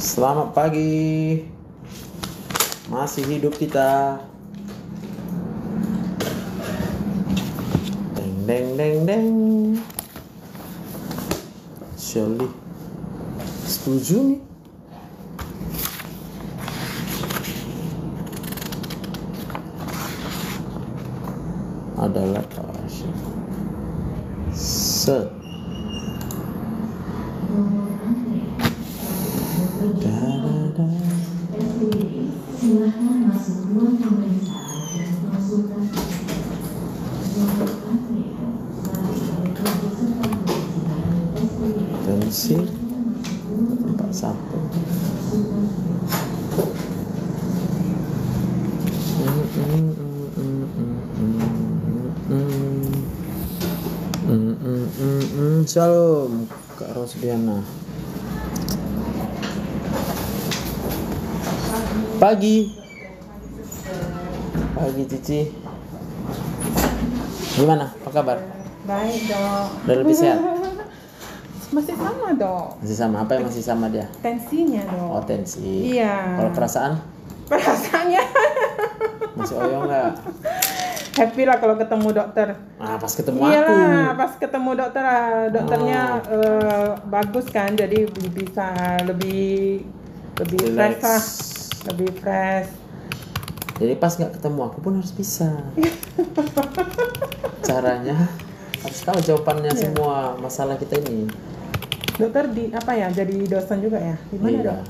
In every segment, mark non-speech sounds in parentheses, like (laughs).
Selamat pagi. Masih hidup kita. Deng deng deng deng. Shirley. Setuju nih. adalah tawasyuk. Set. Da, da, da. Tensi tempat satu. Mm, mm, mm, mm, mm, mm, mm. Mm, mm, mm, mm. Shalom Kak Rosdiana Pagi Pagi Cici Gimana? Apa kabar? Baik dok. Udah lebih sehat? (laughs) Masih sama dok. Masih sama? Apa yang masih sama dia? Tensinya dok. Oh tensi Iya. Kalau perasaan? (laughs) Perasaannya Masih oyo nggak? (laughs) happy lah kalau ketemu dokter. Ah pas ketemu aku Iyalah, pas ketemu dokter ah, dokternya Oh. eh, bagus kan, jadi bisa lebih lebih Relax. fresh lah, lebih fresh. Jadi pas nggak ketemu aku pun harus bisa (laughs) Caranya harus tahu jawabannya Iya. semua masalah kita ini Dokter di apa ya? Jadi dosen juga ya? Di mana Iya. dok?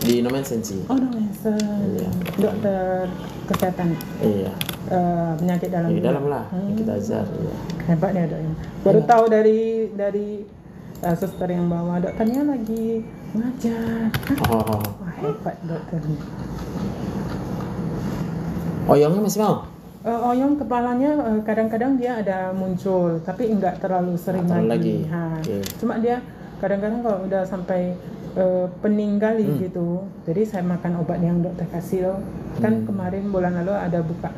Di Nomen Sensi Oh dosen. Iya. Dokter kesehatan Iya eh, penyakit dalam. Di dalam lah Hmm. kita ajar iya. hebat ya dok baru Iya. tahu dari dari uh, suster yang bawa dokternya lagi ngajar? Oh, wah hebat dokternya oyongnya masih mau? Eh, oyong kepalanya eh, kadang-kadang dia ada muncul tapi enggak terlalu sering terlalu lagi, lagi. Ha. Oke. cuma dia kadang-kadang kalau udah sampai eh, pening kali Hmm. gitu jadi saya makan obat yang dokter kasih loh. kan Hmm. kemarin bulan lalu ada buka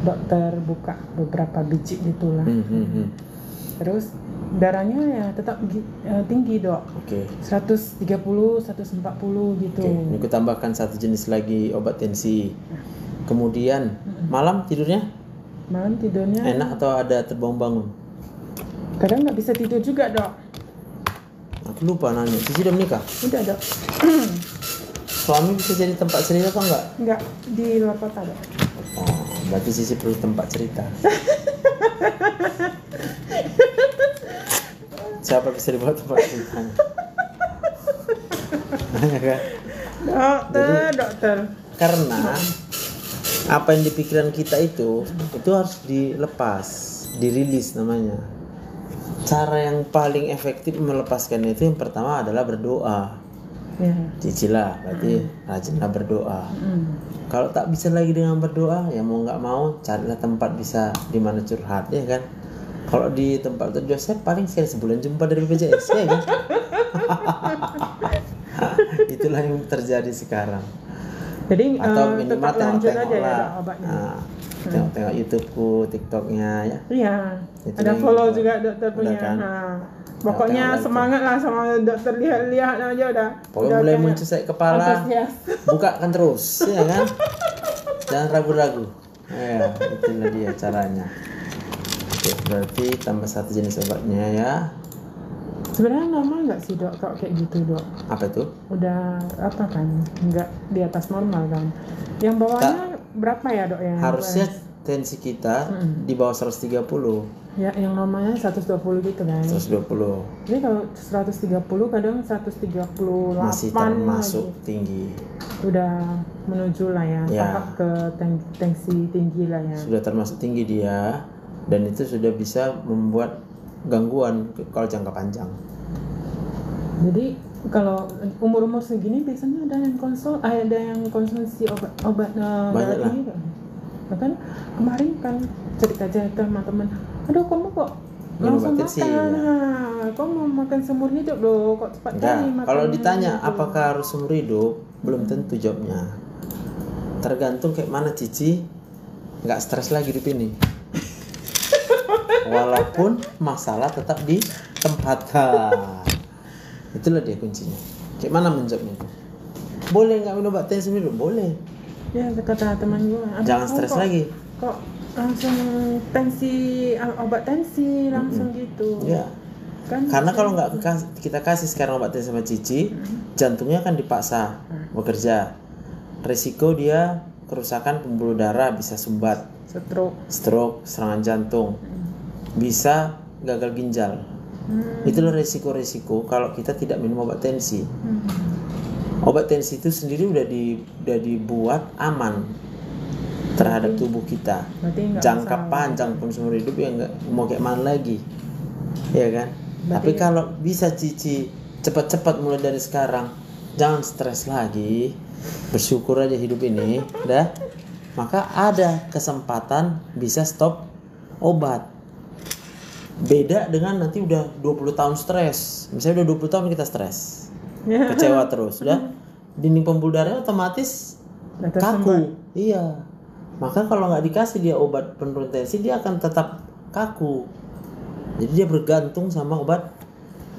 dokter buka beberapa biji gitulah Hmm, hmm, hmm. terus darahnya ya tetap eh, tinggi dok Oke. 130 140 gitu Oke. Ini tambahkan satu jenis lagi obat tensi. Kemudian malam tidurnya malam tidurnya enak atau ada terbangun-bangun? kadang nggak bisa tidur juga dok Aku lupa nanya. Cici udah menikah? udah dok Suami bisa jadi tempat cerita apa enggak? nggak di luar kota dok Oh, berarti Cici perlu tempat cerita. (laughs) Siapa bisa dibuat tempat cerita? Ya kan? dokter dokter Karena apa yang di pikiran kita itu itu harus dilepas, dirilis namanya. Cara yang paling efektif melepaskan itu yang pertama adalah berdoa. ya Cicilah, berarti rajinlah berdoa. Hmm. Kalau tak bisa lagi dengan berdoa, ya mau nggak mau carilah tempat bisa di mana curhat ya kan. Kalau di tempat itu saya paling sekali sebulan jumpa dari BPJS ya kan. (laughs) (laughs) Itulah yang terjadi sekarang. Jadi Atau eh, minimal tetap lanjut tengok-tengok aja ya lah. dok obatnya Nah, tengok-tengok YouTubeku, TikToknya ya. iya Itu ada follow juga dokter punya kan? Nah, pokoknya tengok lagi. semangat lah sama dokter lihat-lihat aja udah Pokoknya udah mulai muncul kepala, antusias. bukakan terus, (laughs) ya kan? Jangan ragu-ragu. Ya, itulah dia caranya. Oke, berarti tambah satu jenis obatnya ya. Sebenarnya normal nggak sih dok kalau kayak gitu dok Apa itu? udah apa kan nggak di atas normal kan yang bawahnya berapa ya dok ya Harusnya tensi kita Mm-mm. di bawah 130, 120. ya yang normalnya 120 gitu kan jadi kalau 130 kadang 138 Masih termasuk lagi. tinggi. udah menuju lah ya, Ya. tahap ke tensi tinggi lah ya Sudah termasuk tinggi dia dan itu sudah bisa membuat gangguan kalau jangka panjang. Jadi kalau umur-umur segini biasanya ada yang konsul eh, ada yang konsumsi obat obat Banyak lah. tinggi kan bahkan kemarin kan cerita-cerita sama teman aduh kamu kok langsung makan tensi, ya. nah, kok mau makan seumur hidup loh kok cepat kali makan kalau ditanya gitu. apakah harus seumur hidup, belum tentu jawabnya. Tergantung kayak mana Cici nggak stres lagi hidup ini. (laughs) walaupun masalah tetap di tempatkan itulah dia kuncinya. Kayak mana menjawabnya? Boleh nggak minum obat tensi dulu boleh. Ya kata teman gue "Aduh, Jangan stres kok- lagi." kok langsung tensi obat tensi langsung gitu. Ya. Kan karena kalau nggak kita kasih sekarang obat tensi sama cici jantungnya kan dipaksa bekerja. Resiko dia kerusakan pembuluh darah bisa sumbat. Stroke. Stroke serangan jantung. Bisa gagal ginjal Hmm. itulah resiko-resiko kalau kita tidak minum obat tensi. Hmm. obat tensi itu sendiri udah di udah dibuat aman terhadap tubuh kita. Berarti jangka masalah. panjang pun seumur hidup ya nggak mau kayak mana lagi. Ya kan? Berarti- tapi kalau bisa cici cepat-cepat mulai dari sekarang jangan stres lagi. Bersyukur aja hidup ini dah. Maka ada kesempatan bisa stop obat beda dengan nanti udah 20 tahun stres. Misalnya udah 20 tahun kita stres. (laughs) Kecewa terus. Udah dinding pembuluh darah otomatis kaku. iya. Maka kalau nggak dikasih dia obat penurun tensi dia akan tetap kaku. Jadi dia bergantung sama obat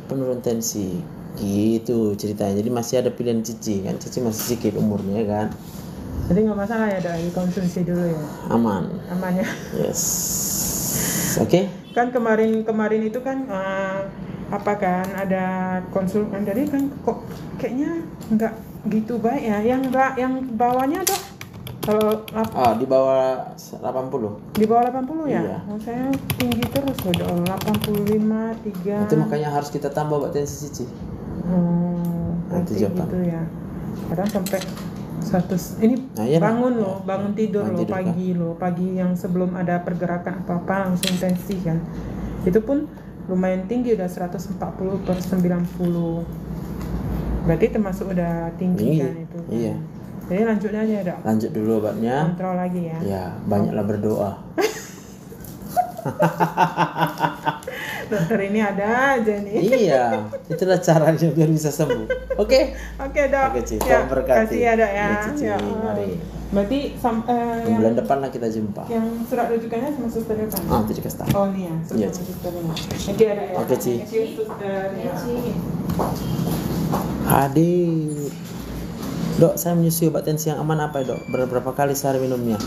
penurun tensi gitu ceritanya. Jadi masih ada pilihan cici kan. Cici masih sedikit umurnya kan. Jadi nggak masalah ya dok dikonsumsi dulu ya. Aman. Aman ya. Yes oke. Kan kemarin kemarin itu kan eh, apa kan ada konsultan dari kan kok kayaknya nggak gitu baik ya. Yang nggak yang bawahnya dok kalau ah di bawah 80 di bawah 80 ya? Iya. oh, saya tinggi terus loh dok 85 3 itu makanya harus kita tambah obat tensi cici oh, Nanti gitu ya. Kadang sampai 100 ini Nah, iya, bangun loh bangun tidur Bangun loh tidur, pagi loh pagi yang sebelum ada pergerakan apa apa langsung tensi kan. Itu pun lumayan tinggi udah 140 per 90 berarti termasuk udah tinggi Tinggi, kan itu kan. iya. jadi lanjut aja dok. Lanjut dulu obatnya. Kontrol lagi ya. Ya banyaklah berdoa (laughs) dokter ini ada aja nih iya itulah caranya biar bisa sembuh oke Oke dok, Oke, Ci. ya, berkati. kasih ya dok ya. Ya, Cici, Ya, mari. Berarti sam, eh, yang, bulan depan lah kita jumpa yang surat rujukannya sama suster ya Pak? ah nanti dikasih tahu Oh ya, surat Iya, sama Ci. suster ini. Oke ada ya. Oke, Ci. Thank you, suster. Ya. hadir dok saya menyusui obat tensi yang aman apa ya dok berapa kali sehari minumnya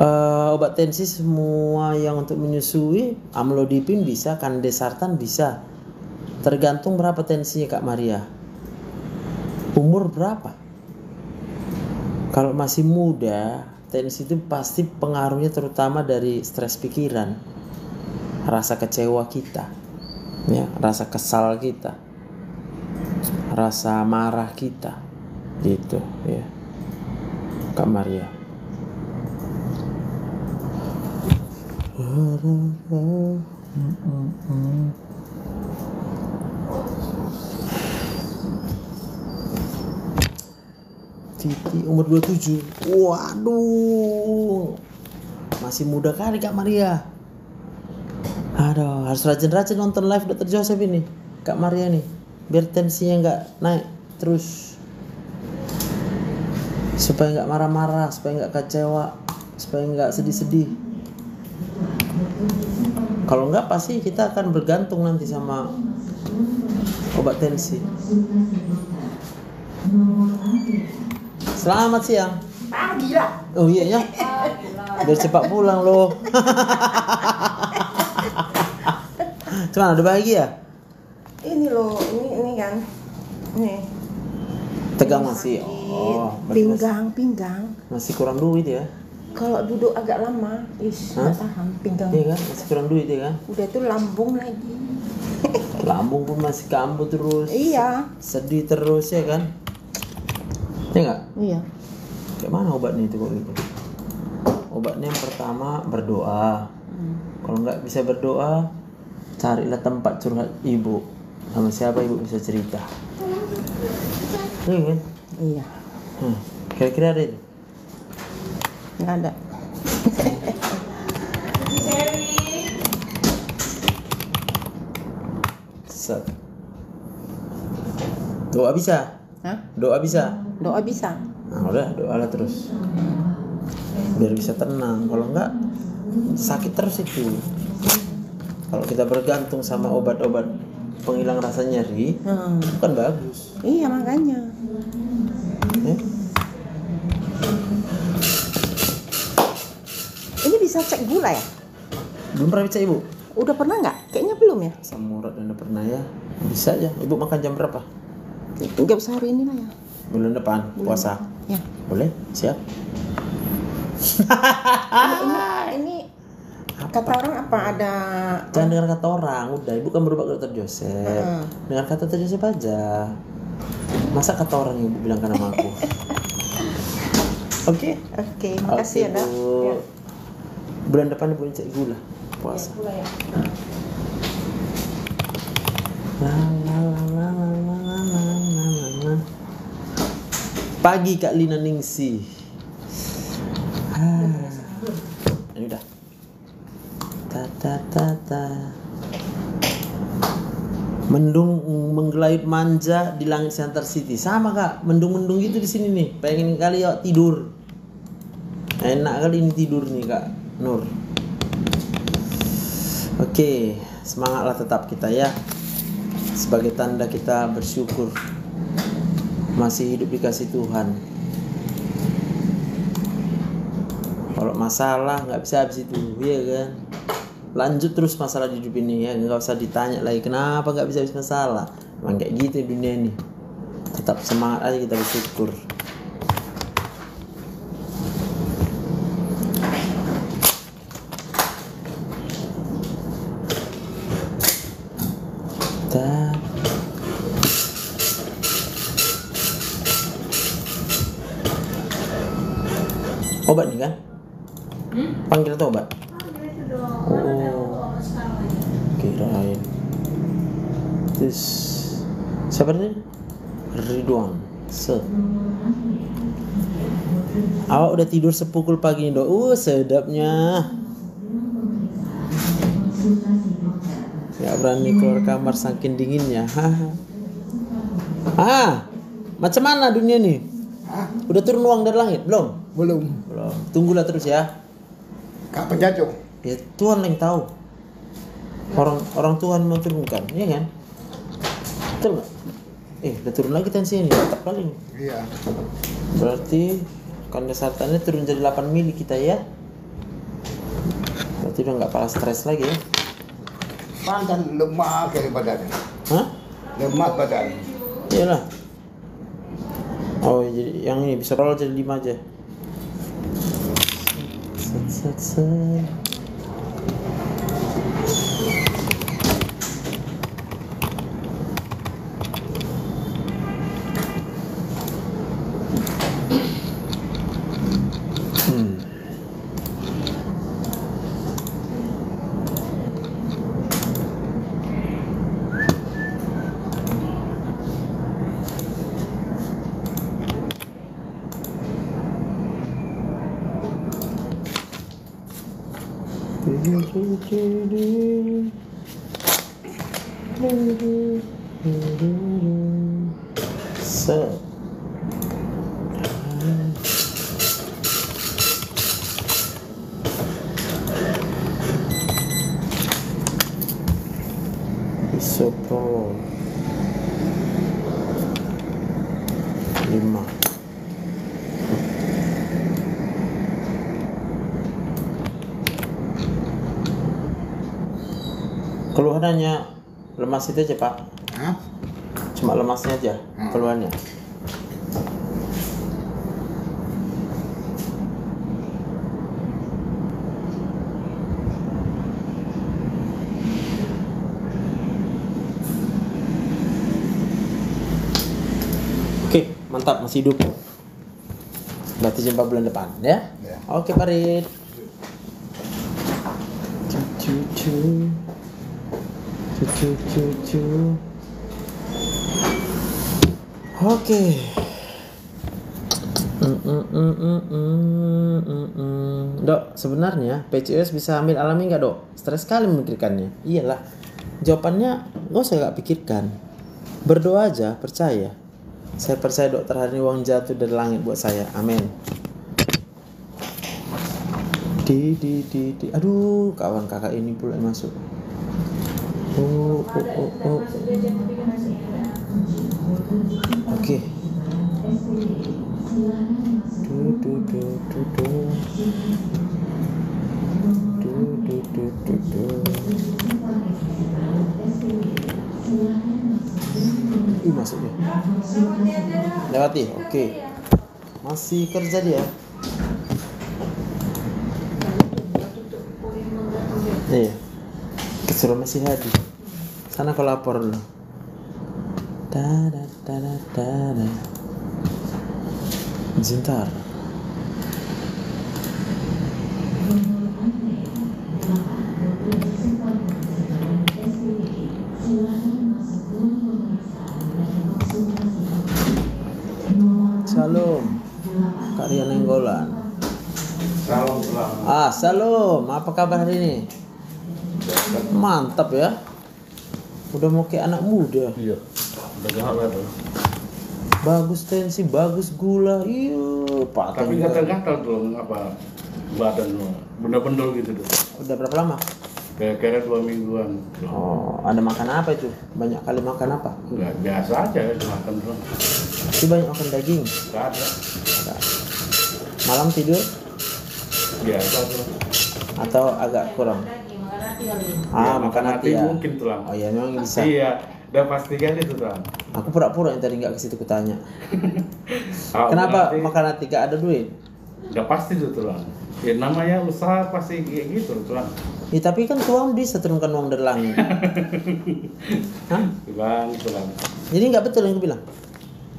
Eh, obat tensi semua yang untuk menyusui amlodipin bisa kandesartan bisa. Tergantung berapa tensinya kak Maria. Umur berapa? Kalau masih muda tensi itu pasti pengaruhnya terutama dari stres pikiran rasa kecewa kita ya rasa kesal kita rasa marah kita gitu ya. Kak Maria Titi umur 27 Waduh. Masih muda kali Kak Maria. Aduh harus rajin-rajin nonton live Dr. Joseph ini Kak Maria nih Biar tensinya nggak naik terus. Supaya nggak marah-marah Supaya nggak kecewa Supaya nggak sedih-sedih Kalau nggak pasti kita akan bergantung nanti sama Obat tensi Selamat siang. Pagi lah. Oh iya ya. Biar cepat pulang loh. (laughs) Cuman ada bahagia. Ini loh, ini ini kan. Nih. Tegang masih. Oh, pinggang, pinggang. masih kurang duit ya. Kalau duduk agak lama, is nggak tahan pinggang. Iya kan? Masih kurang duit ya kan? Udah tuh lambung lagi. (laughs) Lambung pun masih kambuh terus. Iya. Sedih terus ya kan? Ya enggak? Iya. Kayak mana obatnya itu kok gitu? Obatnya yang pertama berdoa. Kalau nggak bisa berdoa, carilah tempat curhat ibu. Sama siapa ibu bisa cerita. Iya kan? Iya. Hmm. Kira-kira ada itu? Nggak ada. Set. Doa bisa? Hah? Doa bisa? Doa bisa. Nah udah doalah terus Biar bisa tenang Kalau enggak sakit terus itu Kalau kita bergantung sama obat-obat penghilang rasa nyeri, Hmm. itu kan bagus. Iya makanya. Bisa cek gula ya? Belum pernah bisa ibu? Udah pernah nggak? Kayaknya belum ya. Asam urat dan pernah ya. Bisa aja. Ibu makan jam berapa? Nggak usah hari ini lah ya. Bulan depan puasa. Ya. Boleh? Siap. Ini kata orang apa ada? Jangan dengar kata orang. Udah, ibu kan berubah ke dokter Joseph. Heeh. Dengar kata dokter Joseph aja. Masa kata orang yang ibu bilang ke nama aku? (laughs) Oke. Oke, makasih ya Oke, dok bulan depan puncak gula puasa iya, ya. nah. Pagi Kak Lina Ningsi. Ah. Ini udah. Ta ta ta ta. Mendung menggelayut manja di langit Center City. Sama Kak, mendung-mendung gitu di sini nih. Pengen kali yuk tidur. Enak kali ini tidur nih Kak. Nur. Oke, semangatlah tetap kita ya. Sebagai tanda kita bersyukur masih hidup dikasih Tuhan. Kalau masalah nggak bisa habis itu, ya kan? Lanjut terus masalah di hidup ini ya, nggak usah ditanya lagi kenapa nggak bisa habis masalah. Emang kayak gitu dunia ini. Tetap semangat aja kita bersyukur. Ta- Obat nih kan? Tuh obat. Oh, kirain. Terus siapa tadi? Ridwan. Se. Awak udah tidur sepukul pagi nih, Dok. Uh, sedapnya. Gak berani keluar kamar saking dinginnya. Ah, macam mana dunia nih? Udah turun uang dari langit belum? Belum. Belum. Tunggulah terus ya. Kapan jatuh? Ya Tuhan yang tahu. Orang orang Tuhan mau turunkan, ya kan? Betul nggak? Eh, udah turun lagi tensinya nih, tetap kali nih. Iya. Berarti kondensatannya turun jadi 8 mili kita ya. Berarti udah nggak pala stres lagi ya. Pantan lemah kali badannya. Hah? Lemah badan. Iyalah. Oh, jadi yang ini bisa roll jadi 5 aja. 次次次 lemas itu aja pak Hah? cuma lemasnya aja Hmm. keluhannya Oke, mantap masih hidup. Berarti jumpa bulan depan ya? Ya. Oke, Parit. Cu cu cu cu cu. Oke. Dok, sebenarnya PCOS bisa hamil alami nggak dok? Stres sekali memikirkannya. Iyalah. Jawabannya nggak usah nggak pikirkan. Berdoa aja, percaya. Saya percaya dokter hari ini uang jatuh dari langit buat saya. Amin. Di di di di aduh kawan kakak ini pula masuk oh oh oh, oke. Du du du du du du. Du du du du Ih masuk dia Lewati, oke. Masih kerja dia. Iya. Kesuruh masih hadi Sana kau lapor dulu da da da da da da Zintar Salam Karya Nenggolan Salam salam. Ah, Salam, apa kabar hari ini? Mantap ya. Udah mau kayak anak muda. Iya. Udah apa tuh. Bagus tensi, bagus gula. Iya, Tapi paten. gatal-gatal tuh apa badan lo. Bener-bener gitu tuh. Udah berapa lama? Kayak kira dua mingguan. Oh, ada makan apa itu? Banyak kali makan apa? Enggak biasa aja ya makan tuh. Itu banyak makan daging. Gak ada. Ada. Malam tidur Biasa tuh. atau agak kurang? Ah, Ya, makan hati ya. Mungkin tuh lah. Oh iya, memang bisa. Iya. Udah pasti kan itu tuh. Aku pura-pura yang tadi nggak ke situ kutanya. (laughs) Ah, Kenapa berarti makan hati gak ada duit? Udah pasti tuh tuh lah. Ya namanya usaha pasti kayak gitu tuh lah. Ya, tapi kan Tuhan bisa turunkan uang dari langit. (laughs) Hah? Tulang, tulang. Jadi nggak betul yang aku bilang.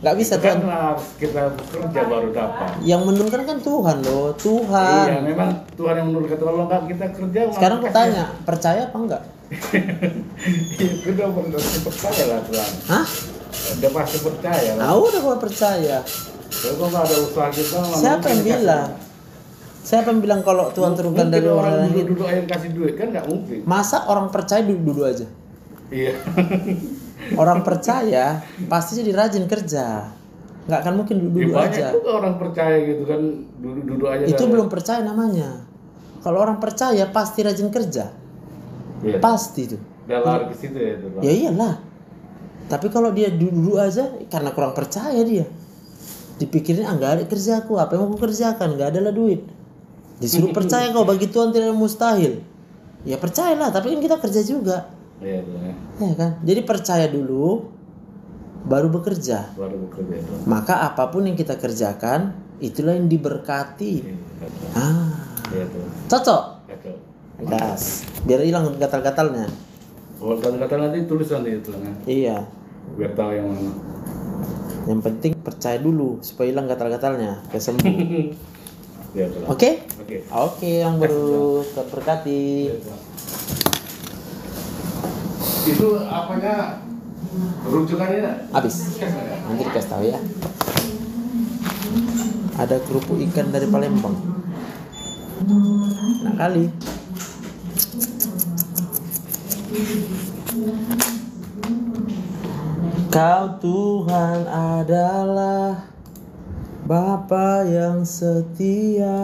Nggak bisa kan harus kita bekerja baru dapat. Yang menurunkan kan Tuhan loh, Iya, Tuhan. memang Tuhan yang menurut kata Allah nggak kita kerja. Sekarang aku tanya, percaya apa enggak? Iya, udah bener percaya lah Tuhan. Hah? Udah pasti percaya lah. Ah udah gua percaya. Kalau ada usaha kita, Siapa yang bilang? Siapa yang bilang kalau Tuhan turunkan dari orang langit? duduk-duduk aja kasih duit kan nggak mungkin. Masa orang percaya duduk-duduk aja? Iya. (laughs) Orang percaya pasti jadi rajin kerja. Nggak akan mungkin Ya, duduk-duduk banyak aja. juga orang percaya gitu kan duduk-duduk aja. Itu dah. belum percaya namanya. Kalau orang percaya pasti rajin kerja. Iya. Pasti tuh. Udah lari ke situ ya itu. Ya iyalah. Tapi kalau dia duduk aja karena kurang percaya dia. Dipikirin ah nggak ada kerja aku, apa yang mau aku kerjakan? Nggak ada lah duit. Disuruh (laughs) percaya kau bagi Tuhan tidak mustahil. Ya percayalah, tapi kan kita kerja juga. Iya ya. Ya kan? Jadi percaya dulu baru bekerja. Baru bekerja itu. Maka apa pun yang kita kerjakan itulah yang diberkati. Iya betul. Ah, Iya tuh. cocok. Cakep. Gas. Biar hilang gatal-gatalnya. Kalau kata-kata nanti tulisan di itu kan. Iya. Biar tahu yang mana. Yang penting percaya dulu supaya hilang gatal-gatalnya, supaya sembuh. (laughs) Iya. Oke? Oke. Oke, yang baru terberkati. Itu apanya rujukannya Habis. Nanti dikasih tahu ya. Ada kerupuk ikan dari Palembang. Nah kali. Kau Tuhan adalah Bapa yang setia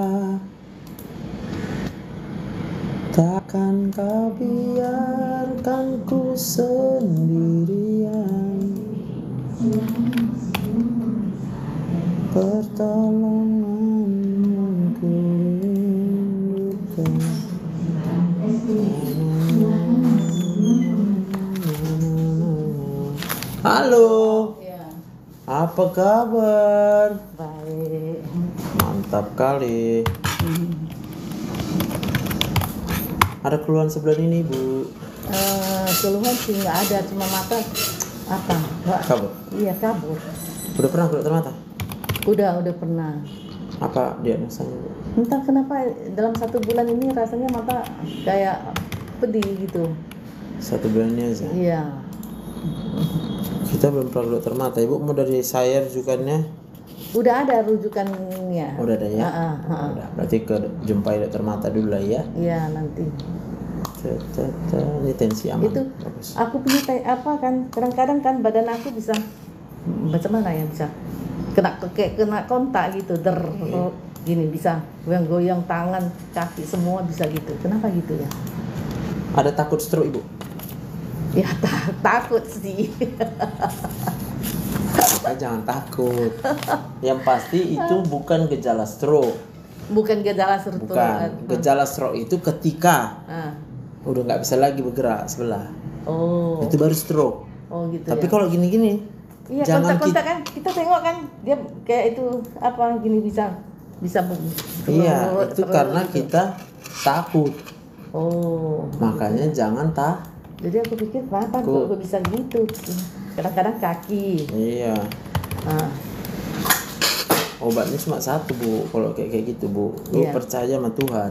Takkan kau biarkan ku sendirian Pertolongan ku rindukan Halo, Ya, apa kabar? baik. Mantap kali. (laughs) Ada keluhan sebelah ini, Bu. Eh, keluhan sih nggak ada, cuma mata apa? Nggak. Kabur. Iya kabur. Udah pernah ke dokter mata? Udah, udah pernah. Apa diagnosanya, Bu? Entah kenapa dalam satu bulan ini rasanya mata kayak pedih gitu. Satu bulan ini aja. Iya. Kita belum pernah ke dokter mata. Ibu mau dari saya rujukannya? Udah ada rujukannya. Udah ada ya? Ah, ah. Udah. Berarti ke jumpai dokter mata dulu lah ya. Iya nanti. Ini tensi aman. Itu Bagus. aku punya kayak apa kan? Kadang-kadang kan badan aku bisa macam mana ya bisa kena kayak kena kontak gitu. Der. gini bisa goyang-goyang tangan, kaki semua bisa gitu. Kenapa gitu ya? Ada takut stroke ibu? Ya (laughs) ta- takut sih. (laughs) Jangan takut. Yang pasti itu (laughs) bukan gejala stroke. Bukan gejala stroke. Bukan. Gejala stroke itu ketika Ah. udah nggak bisa lagi bergerak sebelah. Oh. Itu baru stroke. Oh gitu Tapi ya. kalau gini-gini, Iya, jangan kontak-kontak kita kan kita tengok kan dia kayak itu apa gini bisa bisa Iya, itu karena gitu. kita takut. Oh. Makanya jangan tak. Jadi aku pikir apa Takut. kok kok bisa gitu. Kadang-kadang kaki. Iya. Ah. Obatnya cuma satu bu. Kalau kayak kayak gitu bu, lu Iya. percaya sama Tuhan.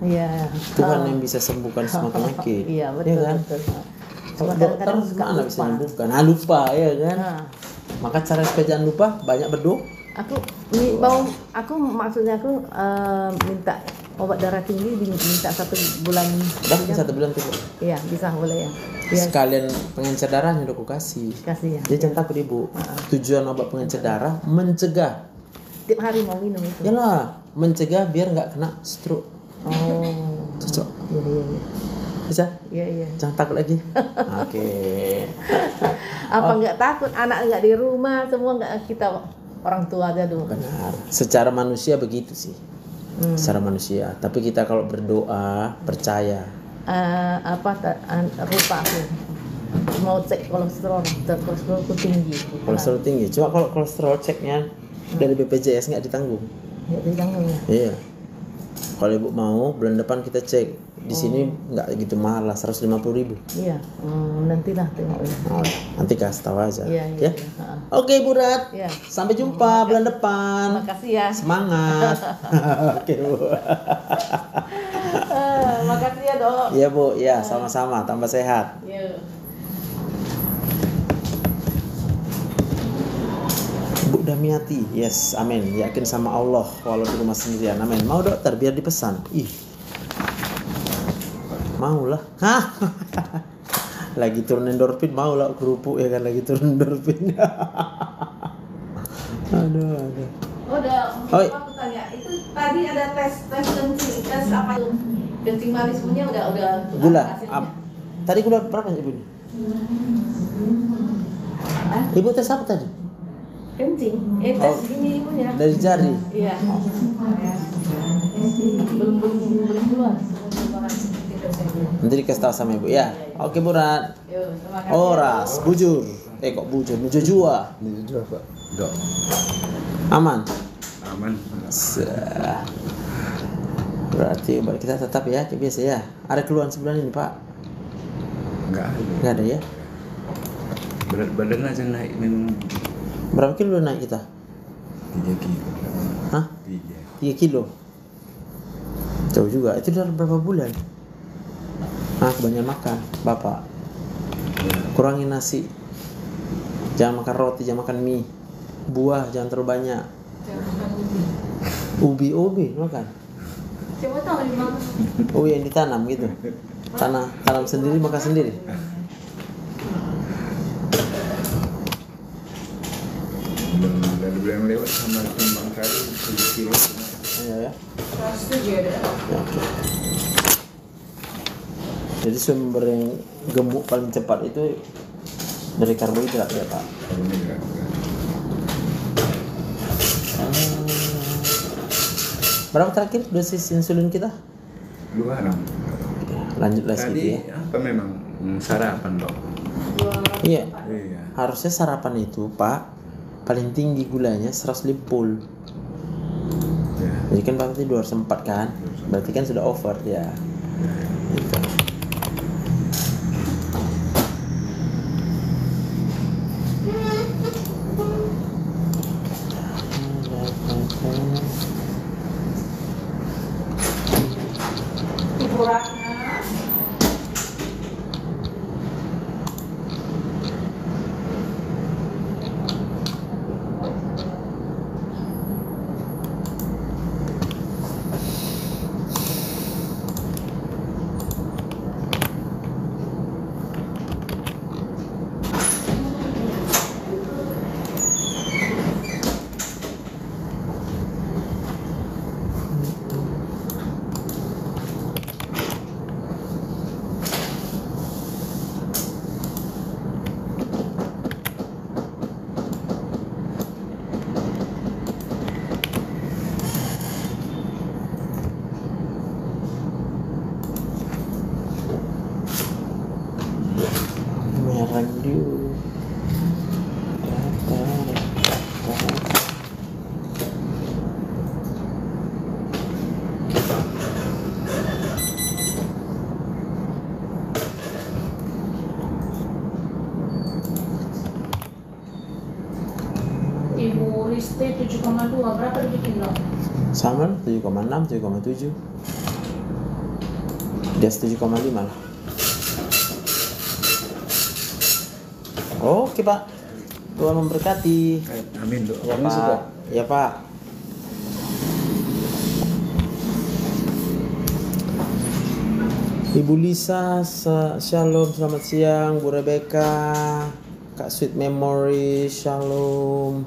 Iya. Tuhan Ah. yang bisa sembuhkan semua penyakit. (laughs) Iya betul kan? betul. Cuma Dokter mana bisa lupa. menyembuhkan? Ah lupa ya kan? Ah. Maka cara supaya jangan lupa banyak berdoa. Aku ini mau aku maksudnya aku eh, minta obat darah tinggi minta satu bulan. Dah satu bulan tuh. Iya bisa boleh ya. Iya Sekalian pengencer darahnya udah aku kasih. kasih ya. Dia jangan takut ibu. Tujuan obat pengencer darah mencegah. Tiap hari mau minum itu. Yalah, mencegah biar nggak kena stroke. Oh. Cocok. Iya iya iya. Bisa? Iya iya. Jangan takut lagi. (laughs) Oke. Apa Oh. nggak takut anak nggak di rumah semua nggak kita orang tua aja dulu. Benar. Secara manusia begitu sih. Hmm. Secara manusia. Tapi kita kalau berdoa, percaya. Eh, apa an- rupa aku mau cek kolesterol kolesterolku tinggi. Kolesterol tinggi. Cuma kalau kolesterol ceknya dari BPJS nggak ditanggung. Ya, ditanggung ya. Iya. Kalau ibu mau, bulan depan kita cek. Di sini nggak gitu mahal lah, 150 ribu. Iya. Hmm, nanti lah tengok. Oh, nanti kasih tahu aja. Iya iya. ya. iya. Oke, Bu Rat. Iya. Sampai jumpa bulan depan. Makasih ya. Semangat. (laughs) Oke, Bu. Eh, makasih ya dok. Iya, Bu. Ya, sama-sama. Tambah sehat. Iya. Bu Damiati, yes, amin. Yakin sama Allah walau di rumah sendirian, amin. Mau dokter biar dipesan. Ih, mau lah. Hah? (laughs) lagi turun endorfin mau lah kerupuk ya kan lagi turun endorfin. (laughs) aduh, aduh. Oh, udah. Oi. Aku tanya, itu tadi ada tes tes kencing, tes apa itu? Kencing manis punya udah udah. Gula. Ap- tadi gula berapa ibu ini? Hah? Ibu tes apa tadi? Kencing. Eh tes Oh. ini punya. Dari jari. Iya. Belum belum belum keluar. Nanti dikasih tahu sama ibu ya. Oke Bu Rat. Oras, bujur. Eh kok bujur? Nujujua. Ini juga Pak. Dok. Aman. Aman. Sah. Berarti kita tetap ya kayak biasa ya. Ada keluhan sebulan ini Pak? Enggak ada. Nggak ada ya? Berat badan aja naik minum Berapa kilo naik kita? 3 kilo. Hah? 3. 3 kilo? Jauh juga. Itu udah berapa bulan? Ah, kebanyakan makan, Bapak. Kurangi nasi. Jangan makan roti, jangan makan mie. Buah jangan terlalu banyak. Ubi, ubi makan. Coba tahu di mana? Oh yang ditanam gitu. Tanah tanam sendiri makan sendiri. Lalu yang lewat sama timbang kali 7 kilo. Iya ya. Jadi sumber yang gemuk paling cepat itu dari karbohidrat ya Pak. Enggak. Berapa terakhir dosis insulin kita? Dua enam. Lanjutlah sedikit Tadi ya. apa memang hmm, sarapan dok? Iya. Iya. Harusnya sarapan itu Pak paling tinggi gulanya 150. Ya. Jadi kan tadi 204 kan? Berarti kan sudah over ya. Gitu. 7,6, 7,7. Dia 7,5 lah. Oke pak, Tuhan memberkati. Amin dok. Ya pak, ya pak. Ibu Lisa, sa- shalom, selamat siang. Bu Rebecca, Kak Sweet Memory, shalom.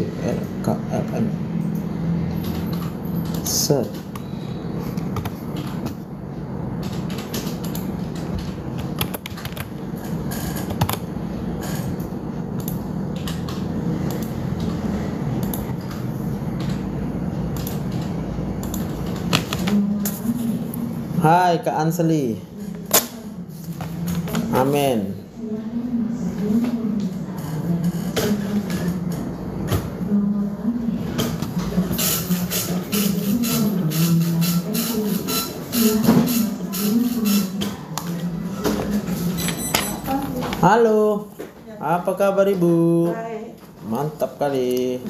IJLKLM. Set. Hai Kak Anseli. Kabar Ibu? Mantap kali. (laughs)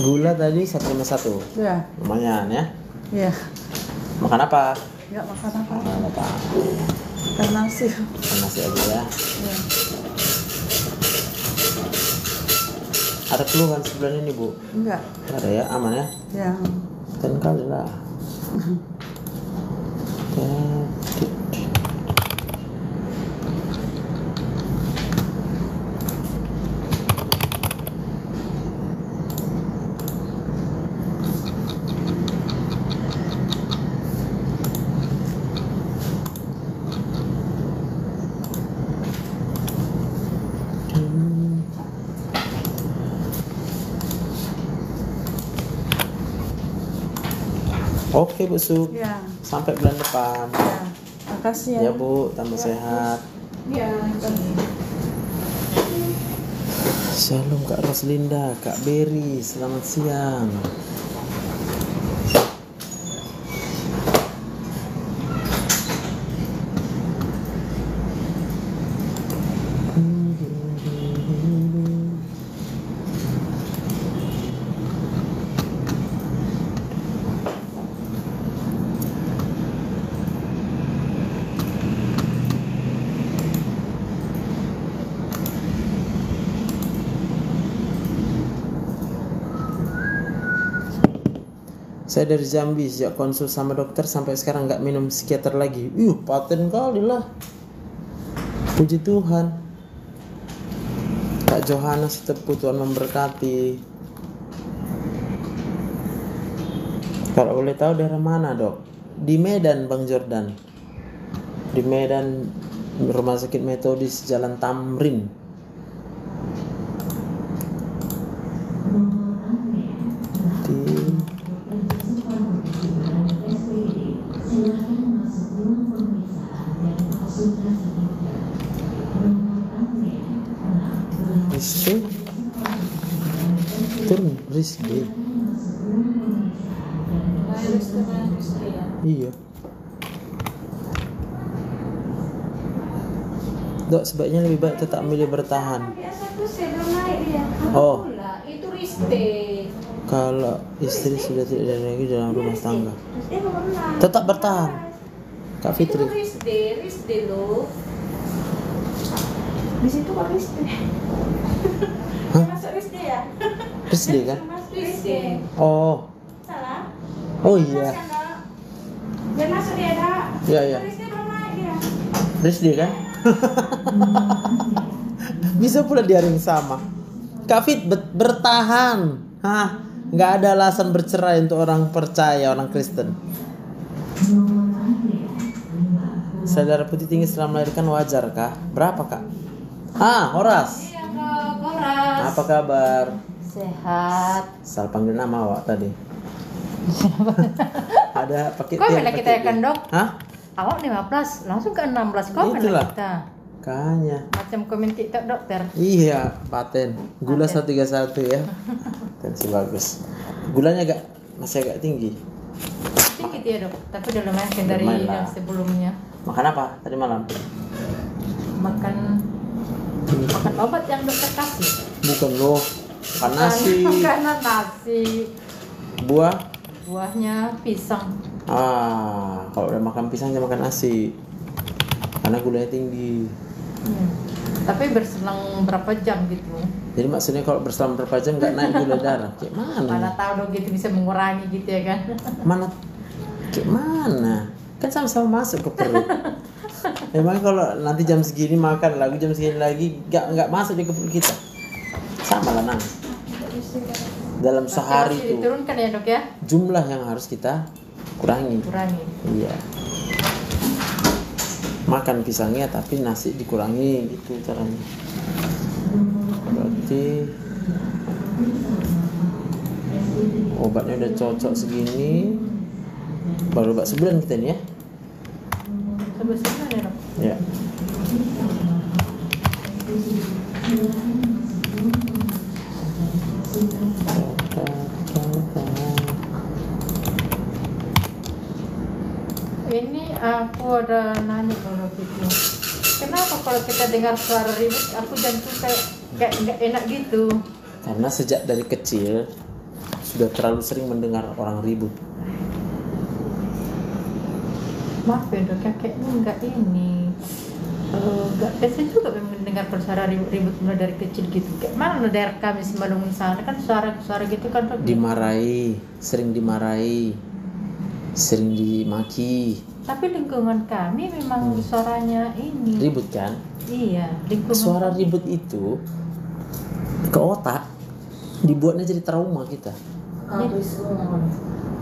Gula tadi 151. Ya, Lumayan ya. ya. Makan apa? Enggak makan apa? Makan apa? Makan nasi. Makan nasi aja ya. Ya. Ada keluhan sebulan ini bu? Enggak. Nggak ada ya, aman ya? Ya. Ten kali lah. (laughs) Oke Bu Su, Ya. sampai bulan depan. Ya. Makasih ya. Ya Bu, tambah sehat. Ya, Shalom Kak Roslinda, Kak Berry, selamat siang. Saya dari Jambi sejak konsul sama dokter sampai sekarang nggak minum psikiater lagi. Ih, paten kali lah. Puji Tuhan. Kak Johannes Tepu Tuhan memberkati. Kalau boleh tahu daerah mana dok? Di Medan Bang Jordan. Di Medan Rumah Sakit Metodis Jalan Tamrin. Di Rizky Ya. Iya Dok sebaiknya lebih baik tetap milih bertahan. Oh. Kalau istri sudah tidak ada lagi dalam rumah tangga Tetap bertahan Kak Fitri. Di situ kok. Hah? Masuk Rizky ya? Rizky kan? Riste. Oh Salah. Oh iya? Dia masuk dia, Dok. Iya iya dia. Rizky kan? (laughs) Bisa pula di hari yang sama. Kak Fit bet- bertahan. Hah, nggak ada alasan bercerai untuk orang percaya, orang Kristen. Saudara putih tinggi setelah melahirkan wajar kah? Berapa kak? Ah, Horas. Iya, Kak Koras. Apa kabar? Sehat. Salah panggil nama awak tadi. (laughs) Ada pakai Kok mana kita D. akan dok? Hah? Awak 15, langsung ke 16. Kok mana kita? Kayaknya. Macam komen TikTok dokter. Iya, paten. Gula 131 ya. (laughs) Tensi bagus. Gulanya agak masih agak tinggi. Tinggi dia dok, tapi udah lumayan kan dari yang sebelumnya. Makan apa tadi malam? Makan makan obat yang dokter kasih. Bukan loh. Makan nasi, Makanan (laughs) nasi. buah. Buahnya pisang. Ah, kalau udah makan pisang jangan makan nasi. Karena gulanya tinggi. Hmm. Tapi berselang berapa jam gitu. Jadi maksudnya kalau berselang berapa jam nggak naik gula darah? (laughs) Kayak Mana mana? tahu dong gitu bisa mengurangi gitu ya kan. (laughs) Mana? Kayak mana? Kan sama-sama masuk ke perut. Memang kalau nanti jam segini makan lagi jam segini lagi nggak nggak masuk di ke perut kita. Sama lah nang. Dalam sehari itu diturunkan ya dok ya. jumlah yang harus kita kurangi. Kurangi. Iya. Makan pisangnya tapi nasi dikurangi gitu caranya. Berarti obatnya udah cocok segini. Baru obat sebulan kita ini ya. Sebulan ya dok. Ya. Aku ada nanya kalau gitu. Kenapa kalau kita dengar suara ribut, aku jantung kayak nggak enak gitu. Karena sejak dari kecil sudah terlalu sering mendengar orang ribut. Maaf ya dok, ya, kayaknya nggak ini. Eh, nggak biasa juga memang mendengar suara ribut-ribut mulai dari kecil gitu. Kayak mana daerah kami di Malungun sana kan suara-suara gitu kan dok. Dimarahi, sering dimarahi, sering dimaki, Tapi lingkungan kami memang suaranya ini. ribut kan? Iya, lingkungan. Suara ribut itu ke otak dibuatnya jadi trauma kita.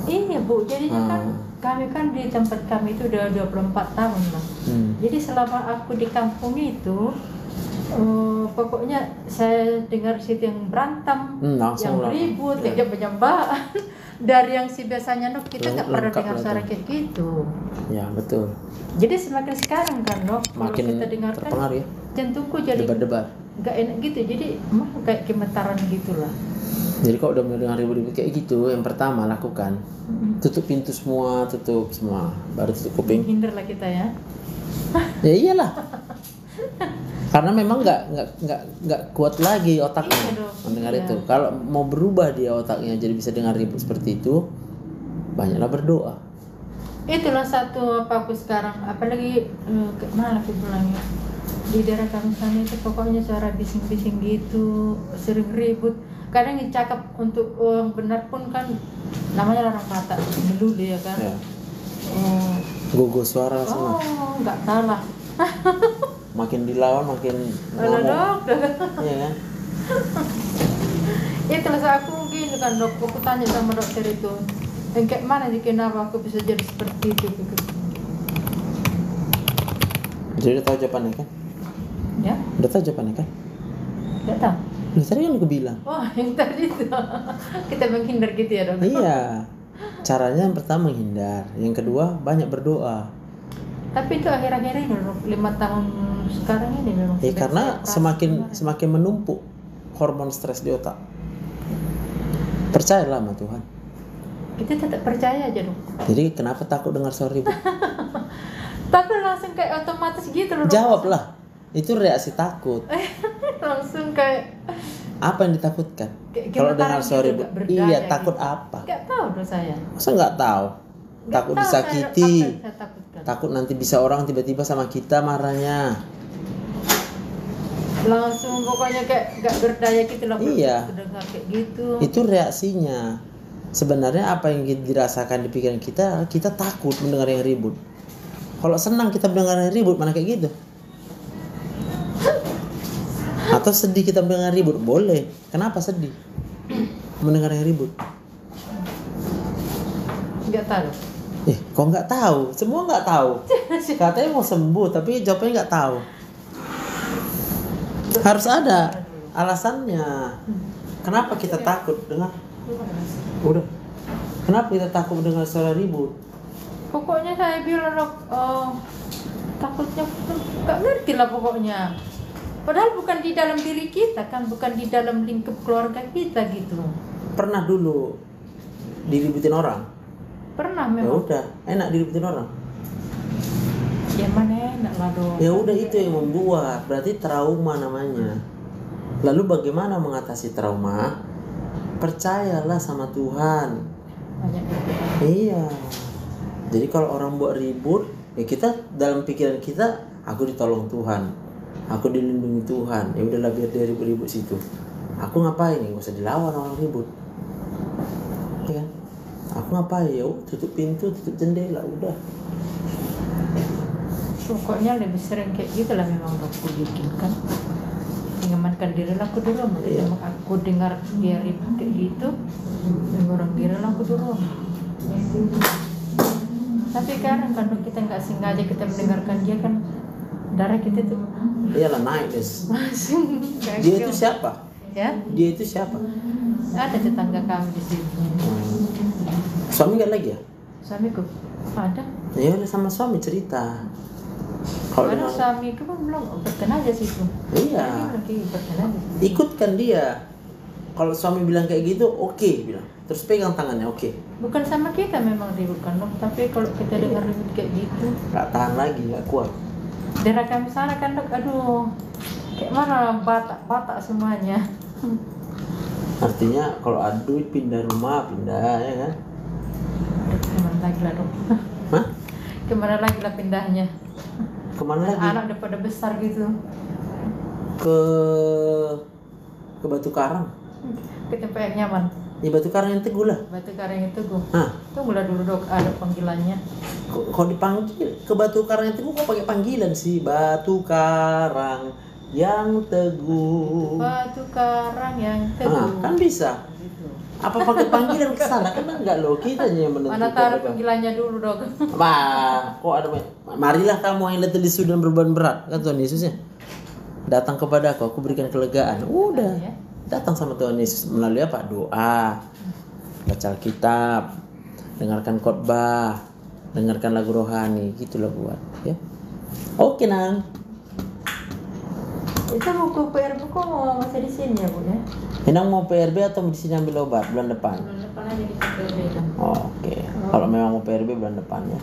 Iya bu, jadinya kan Hmm. kami kan di tempat kami itu udah 24 tahun lah. Hmm. Jadi selama aku di kampung itu, eh, pokoknya saya dengar situ yang berantem, Hmm, yang ribut, Ya. yang penyambahan. Dari yang si biasanya dok kita nggak pernah dengar suara kayak gitu. Ya betul. Jadi semakin sekarang kan dok, Makin kita dengarkan terpengaruh ya. jantungku jadi Debar-debar. nggak enak gitu. Jadi mah kayak gemetaran gitulah. Jadi kalau udah mendengar ribut-ribut kayak gitu, yang pertama lakukan tutup pintu semua, tutup semua, baru tutup kuping. Hindarlah kita ya. Ya iyalah. (laughs) Karena memang nggak nggak nggak nggak kuat lagi otaknya Iya mendengar Iya. itu. Kalau mau berubah dia otaknya jadi bisa dengar ribut seperti itu, banyaklah berdoa. itulah satu apa aku sekarang apalagi eh, mana aku bilangnya di daerah kami sana itu pokoknya suara bising-bising gitu sering ribut kadang yang cakap untuk orang benar pun kan namanya orang mata melulu ya kan Ya. oh, Gogo suara semua. oh nggak tahu lah (laughs) Makin dilawan makin dok Iya kan? itulah saya aku gini kan dok aku tanya sama dokter itu yang kayak mana sih kenapa aku bisa jadi seperti itu gitu Jadi udah tahu jawabannya kan? ya Udah tahu jawabannya kan? nggak tahu Loh, tadi kan aku bilang. Wah, yang tadi itu kita menghindar gitu ya dok. Iya. Caranya yang pertama menghindar, yang kedua banyak berdoa. Tapi itu akhir-akhir ini lima tahun sekarang ini memang. Ya sudah karena semakin kemarin. semakin menumpuk hormon stres di otak. Percayalah sama Tuhan. kita tetap percaya aja dok. Jadi kenapa takut dengar suara ribut? (laughs) Tapi langsung kayak otomatis gitu loh. Jawablah. Itu reaksi takut. (laughs) langsung kayak Apa yang ditakutkan? Kalau dengar suara gitu, berdaya iya gitu. takut apa? nggak tahu dok saya. Masa nggak tahu? Takut tahu disakiti. saya. Takut nanti bisa orang tiba-tiba sama kita marahnya. Langsung pokoknya kayak nggak berdaya gitu loh. Iya. Kayak gitu. Itu reaksinya. Sebenarnya apa yang dirasakan di pikiran kita, kita takut mendengar yang ribut. Kalau senang kita mendengar yang ribut, mana kayak gitu? Atau sedih kita mendengar ribut, boleh. Kenapa sedih? Mendengar yang ribut. Nggak tahu. Eh, kok nggak tahu? Semua nggak tahu. (laughs) Katanya mau sembuh, tapi jawabnya nggak tahu. Harus ada alasannya. kenapa kita takut dengar? Udah. Kenapa kita takut dengar suara ribut? Pokoknya saya bilang oh, takutnya nggak ngerti lah pokoknya. Padahal bukan di dalam diri kita kan, bukan di dalam lingkup keluarga kita gitu. Pernah dulu diributin orang? Pernah Ya memang. udah, enak diributin orang. Ya mana enak lah dong. Ya udah itu yang membuat, berarti trauma namanya. Lalu bagaimana mengatasi trauma? Percayalah sama Tuhan. Banyak. Iya. Jadi kalau orang buat ribut, ya kita dalam pikiran kita, aku ditolong Tuhan, aku dilindungi Tuhan. Ya udahlah biar dia ribut-ribut situ. Aku ngapain? Ya nggak usah dilawan orang ribut. Kan? Ngapain? Ya tutup pintu, tutup jendela, udah. Pokoknya lebih sering kayak gitu lah memang aku bikin kan. Mengamankan diri lah aku dulu, Iya. Aku dengar dia ribut kayak gitu, mengurang diri lah aku dulu. Tapi kadang kalau kita nggak sengaja kita mendengarkan dia kan darah kita tuh Iyalah naik langsung (laughs) Dia itu siapa? ya Dia itu siapa? ada tetangga kami di sini Hmm. Suami nggak lagi ya? suamiku ada Ya udah sama suami cerita. Kalau dengan suamiku kan belum berkenan aja sih itu Iya. Kayak berkenan aja ikutkan dia. Kalau suami bilang kayak gitu, oke bilang. Terus pegang tangannya, oke. bukan sama kita memang ribut kan Dok. tapi kalau kita dengar ribut kayak gitu Gak tahan lagi, gak kuat. daerah kami sana kan dok aduh kayak mana batak-batak semuanya Artinya kalau duit pindah rumah, pindah ya kan? Ke mana lagi lah dok Hah? ke mana lagi lah pindahnya Ke mana lagi? anak udah pada besar gitu Ke ke Batu Karang. ke tempat yang nyaman Ya Batu Karang yang teguh lah. batu karang itu gue Hah? tunggulah dulu dok ada panggilannya Kok dipanggil ke Batu Karang yang teguh kok pakai panggilan sih? Batu Karang yang teguh. batu karang yang Ah, teguh kan bisa. Gitu. Apa pakai panggilan ke sana? Kan enggak loh, kita yang menentukan. mana taruh panggilannya dulu dok (laughs) Wah, kok ada Marilah kamu yang letih lesu dan beban berat, kan Tuhan Yesus ya. Datang kepada aku, aku berikan kelegaan. Udah. Ya. Datang sama Tuhan Yesus melalui apa? Doa. Baca Alkitab, dengarkan khotbah, dengarkan lagu rohani, gitulah buat, ya. Oke, Nang. Itu buku PR buku mau masih di sini ya bu ya Inang mau PRB atau di sini ambil obat bulan depan? bulan depan aja kita PRB kan Oke. Kalau memang mau PRB bulan depan ya.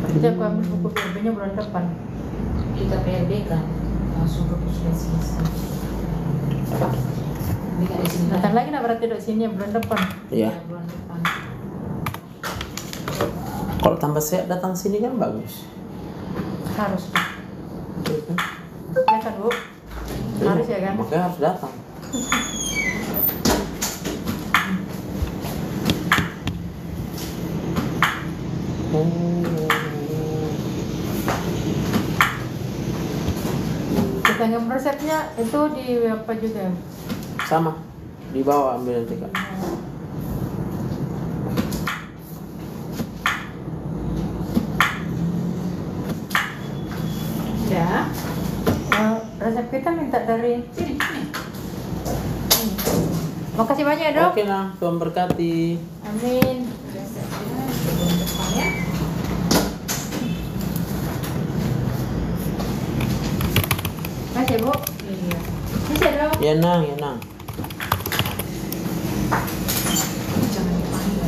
Nanti aku ambil buku PRB nya bulan depan Kita PRB kan langsung ke puskesmas. Di Datang lagi nak berarti dok sini ya, bulan depan Iya. ya, bulan depan. Kalau tambah sehat datang sini kan bagus. harus Iya kan? Ya kan bu harus ya kan Makanya harus datang. kita resepnya itu di apa juga Sama. Di bawah ambil nanti kak. ya Eh, resep kita minta dari sini makasih banyak ya dok Oke nah, Tuhan berkati. amin depan ya. makasih bu Iya. bisa dok Ya nang, ya nang. Jangan dipanggil.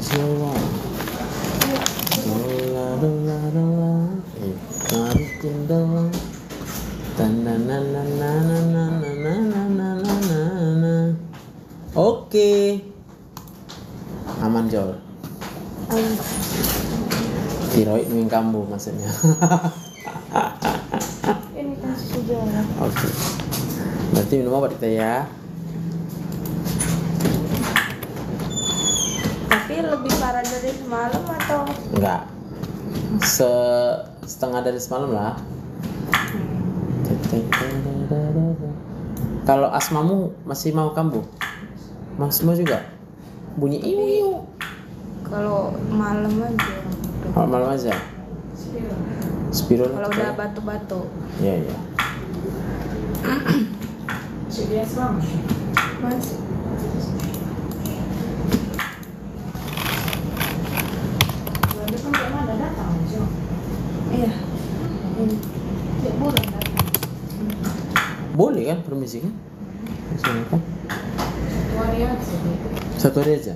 Jawa. doang Oke Aman Jol Aman Tiroid kamu maksudnya Ini kan susu Oke Berarti minum apa kita ya Tapi lebih parah dari semalam atau? Enggak Se setengah dari semalam lah kalau asmamu masih mau kambuh? Masmu juga? Bunyi iu iu. kalau malam aja? Kalau malam aja. Spiral Kalau udah kayak- batuk-batuk. ya ya Sudah selama. Mas. Dia kan tiap mana datang, Jo. Iya. Ini. Tiap bulan datang. boleh kan permisi kan satu hari aja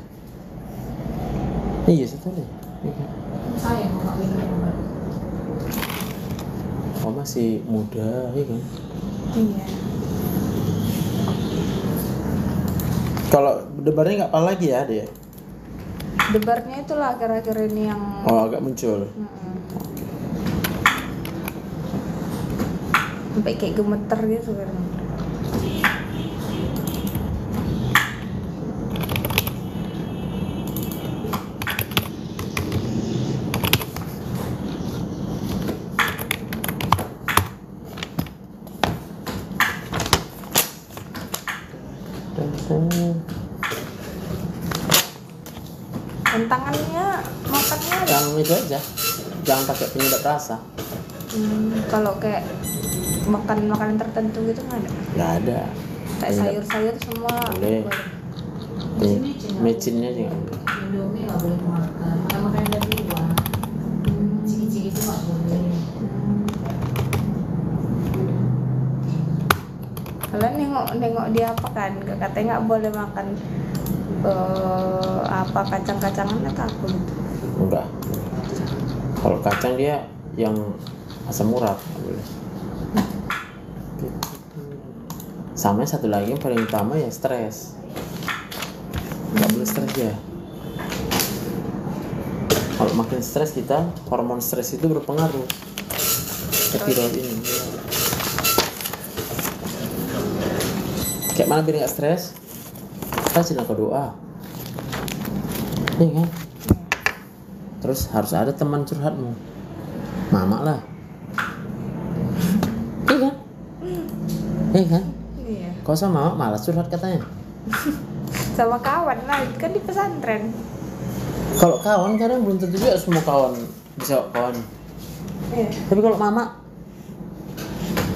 iya satu hari. Iya? Saya oh masih muda ya kan? Iya. kalau debarnya nggak apa lagi ya dia Debarnya itulah akhir-akhir ini yang oh agak muncul. Mm-mm. sampai kayak gemeter gitu kan. Tantangannya makannya yang itu aja. Jangan pakai penyedap rasa. Hmm, kalau kayak makan makanan tertentu gitu nggak ada? Nggak ada. Kayak Penyedap- sayur-sayur semua. Boleh. Di Pe- sini mecinnya aja nggak boleh. Indomie nggak boleh makan. Makanan dari luar. Ciki-ciki itu nggak boleh. kalau nengok nengok dia apa kan? Katanya nggak boleh makan eh, apa kacang-kacangan atau apa gitu kalau kacang dia yang asam urat. Boleh sama satu lagi yang paling utama ya stres. Nggak boleh stres ya. Kalau makin stres kita hormon stres itu berpengaruh ke ini. Kayak mana biar nggak stres? Rajin aku doa iya kan terus harus ada teman curhatmu. Mama lah. Iya kan? Iya kan? Iya. Kau sama mama malas curhat katanya? Sama kawan lah kan di pesantren. Kalau kawan kadang belum tentu juga semua kawan bisa kawan. Iya. Tapi kalau mama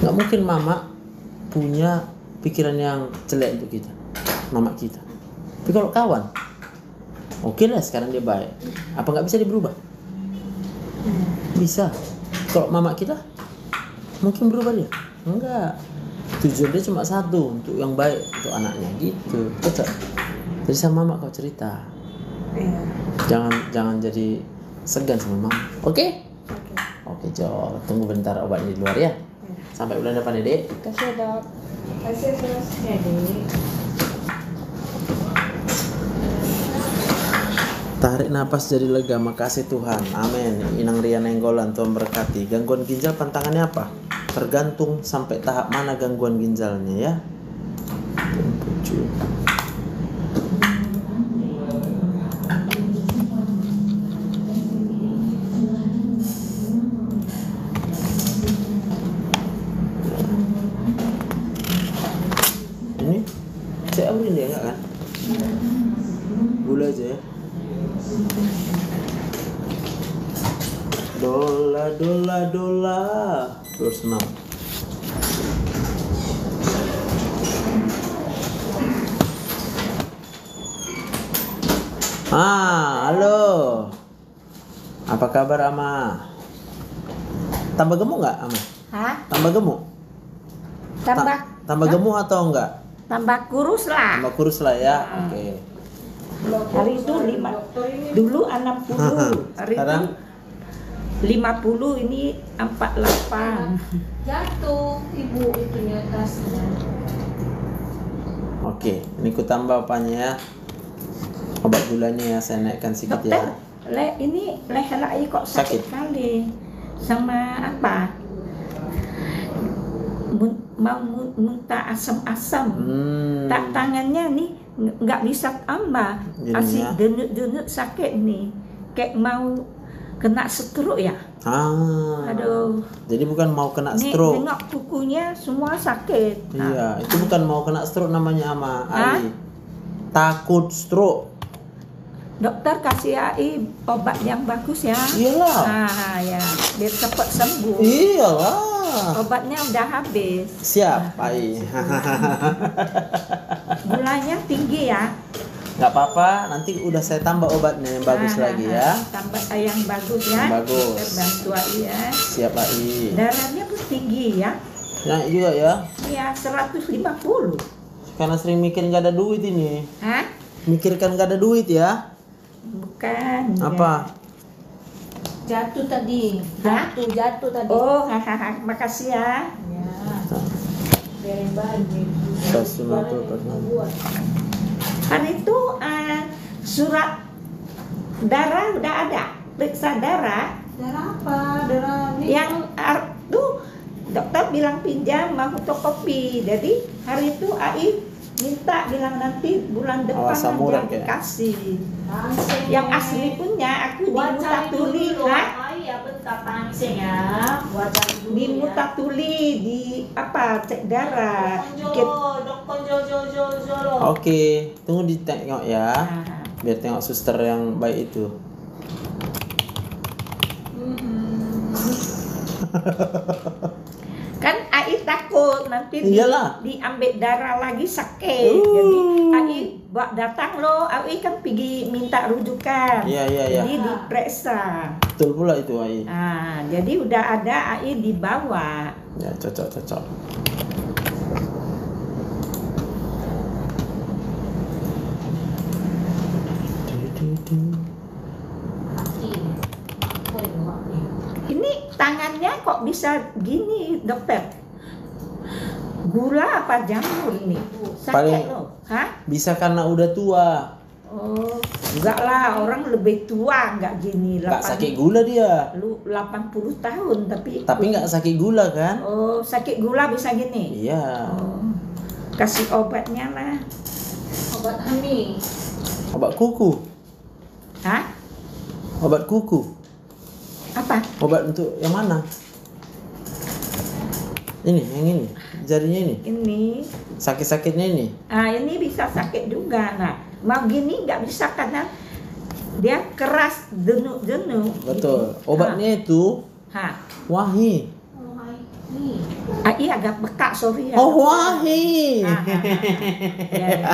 nggak mungkin mama punya pikiran yang jelek untuk kita. Mama kita. Tapi kalau kawan oke lah sekarang dia baik. Apa nggak bisa dia berubah? Bisa. Kalau mama kita mungkin berubah dia? Enggak. Tujuan dia cuma satu untuk yang baik untuk anaknya. Gitu. Betul. Jadi sama mama kau cerita. Iya. Jangan jangan jadi segan sama mama. Oke? Oke. Oke Jo, tunggu bentar obatnya di luar ya. Sampai bulan depan ya dek. kasih dok. Kasih terus Jadi, Tarik napas jadi lega, makasih Tuhan. Amin. Inang Ria Nenggolan, Tuhan berkati. Gangguan ginjal pantangannya apa? Tergantung sampai tahap mana gangguan ginjalnya ya. Ini saya ambil dia enggak kan? Gula aja ya. Dola dola dola terus enam. Ah, halo. Apa kabar Ama? Tambah gemuk nggak? Hah? Tambah gemuk? Tambah Ta- tambah gemuk atau enggak? tambah kurus lah. Tambah kurus lah ya. Oke. Hari itu lima, dulu 60, hari Sekarang itu 50 ini 48. jatuh ibu itunya tasnya. Oke, ini ku tambah apanya ya. Obat gulanya ya saya naikkan sedikit Dokter, ya. le, ini leher kok sakit, Sakit. kali. Sama apa? Mun- mau mun- muntah asam-asam. Hmm. Tak tangannya nih ng- nggak bisa tambah. Asik denut-denut sakit nih. Kayak mau kena stroke ya. Ah. Aduh. Jadi bukan mau kena Nih, stroke. Nengok kukunya semua sakit. Nah, Iya, itu bukan mau kena stroke namanya ama? Ali. Takut stroke. Dokter kasih AI obat yang bagus ya. Iyalah. Ah, ya, biar cepat sembuh. Iyalah. Obatnya udah habis. Siap, Ai. (laughs) Gulanya tinggi ya. Nggak apa-apa, nanti udah saya tambah obatnya yang bagus Ah, lagi ya. Tambah yang bagus ya. Yang bagus. Bantu AI ya. Siap, Ai. Darahnya pun tinggi ya. Naik juga ya. Iya, 150. Karena sering mikir nggak ada duit ini. Hah? Mikirkan nggak ada duit ya. Bukan. ya. Apa? Jatuh tadi. Hah? Jatuh, jatuh tadi. Oh, hahaha, (laughs) makasih ya. Ya. Biarin balik. 150 per Buat. Kan itu eh, surat darah udah ada, periksa darah. Darah apa? Darah ini. Yang tuh dokter bilang pinjam mau fotokopi. Jadi hari itu AI minta bilang nanti bulan depan Awas aja kayaknya. dikasih. Tangseng. Yang asli punya aku di Buat Mutatuli? Oh iya bentar ya. Buat dulu Di ya. Mutatuli di apa cek darah. Konjo, Dikit. dokter jo jo jo jo lo. Oke, tunggu ditengok ya. Nah, Biar tengok suster yang baik itu. kan AI takut nanti di- diambil darah lagi sakit Uh. jadi AI datang loh AI kan pergi minta rujukan Iya, iya, iya. jadi diperiksa Betul pula itu, Ai. nah jadi udah ada AI dibawa Ya, cocok, cocok. Ini tangannya kok bisa gini dokter gula apa jamur ini sakit Paling- loh hah Bisa karena udah tua. oh enggak lah orang lebih tua enggak gini Nggak 8 sakit gula dia. lu 80 tahun tapi Tapi nggak sakit gula kan? oh sakit gula bisa gini Iya. Oh, kasih obatnya lah. Obat hamil. Obat kuku. Hah? Obat kuku. Apa? Obat untuk yang mana? Ini, yang ini. Jarinya ini. Ini. Sakit-sakitnya ini. Ah, ini bisa sakit juga. Nah, mau gini nggak bisa karena dia keras jenuh-jenuh. Betul. Obatnya itu Hah. wahi. Nih. Ah, iya agak bekak, sorry ya. Oh, wahi. Ah, ah, ah. Ya, ya.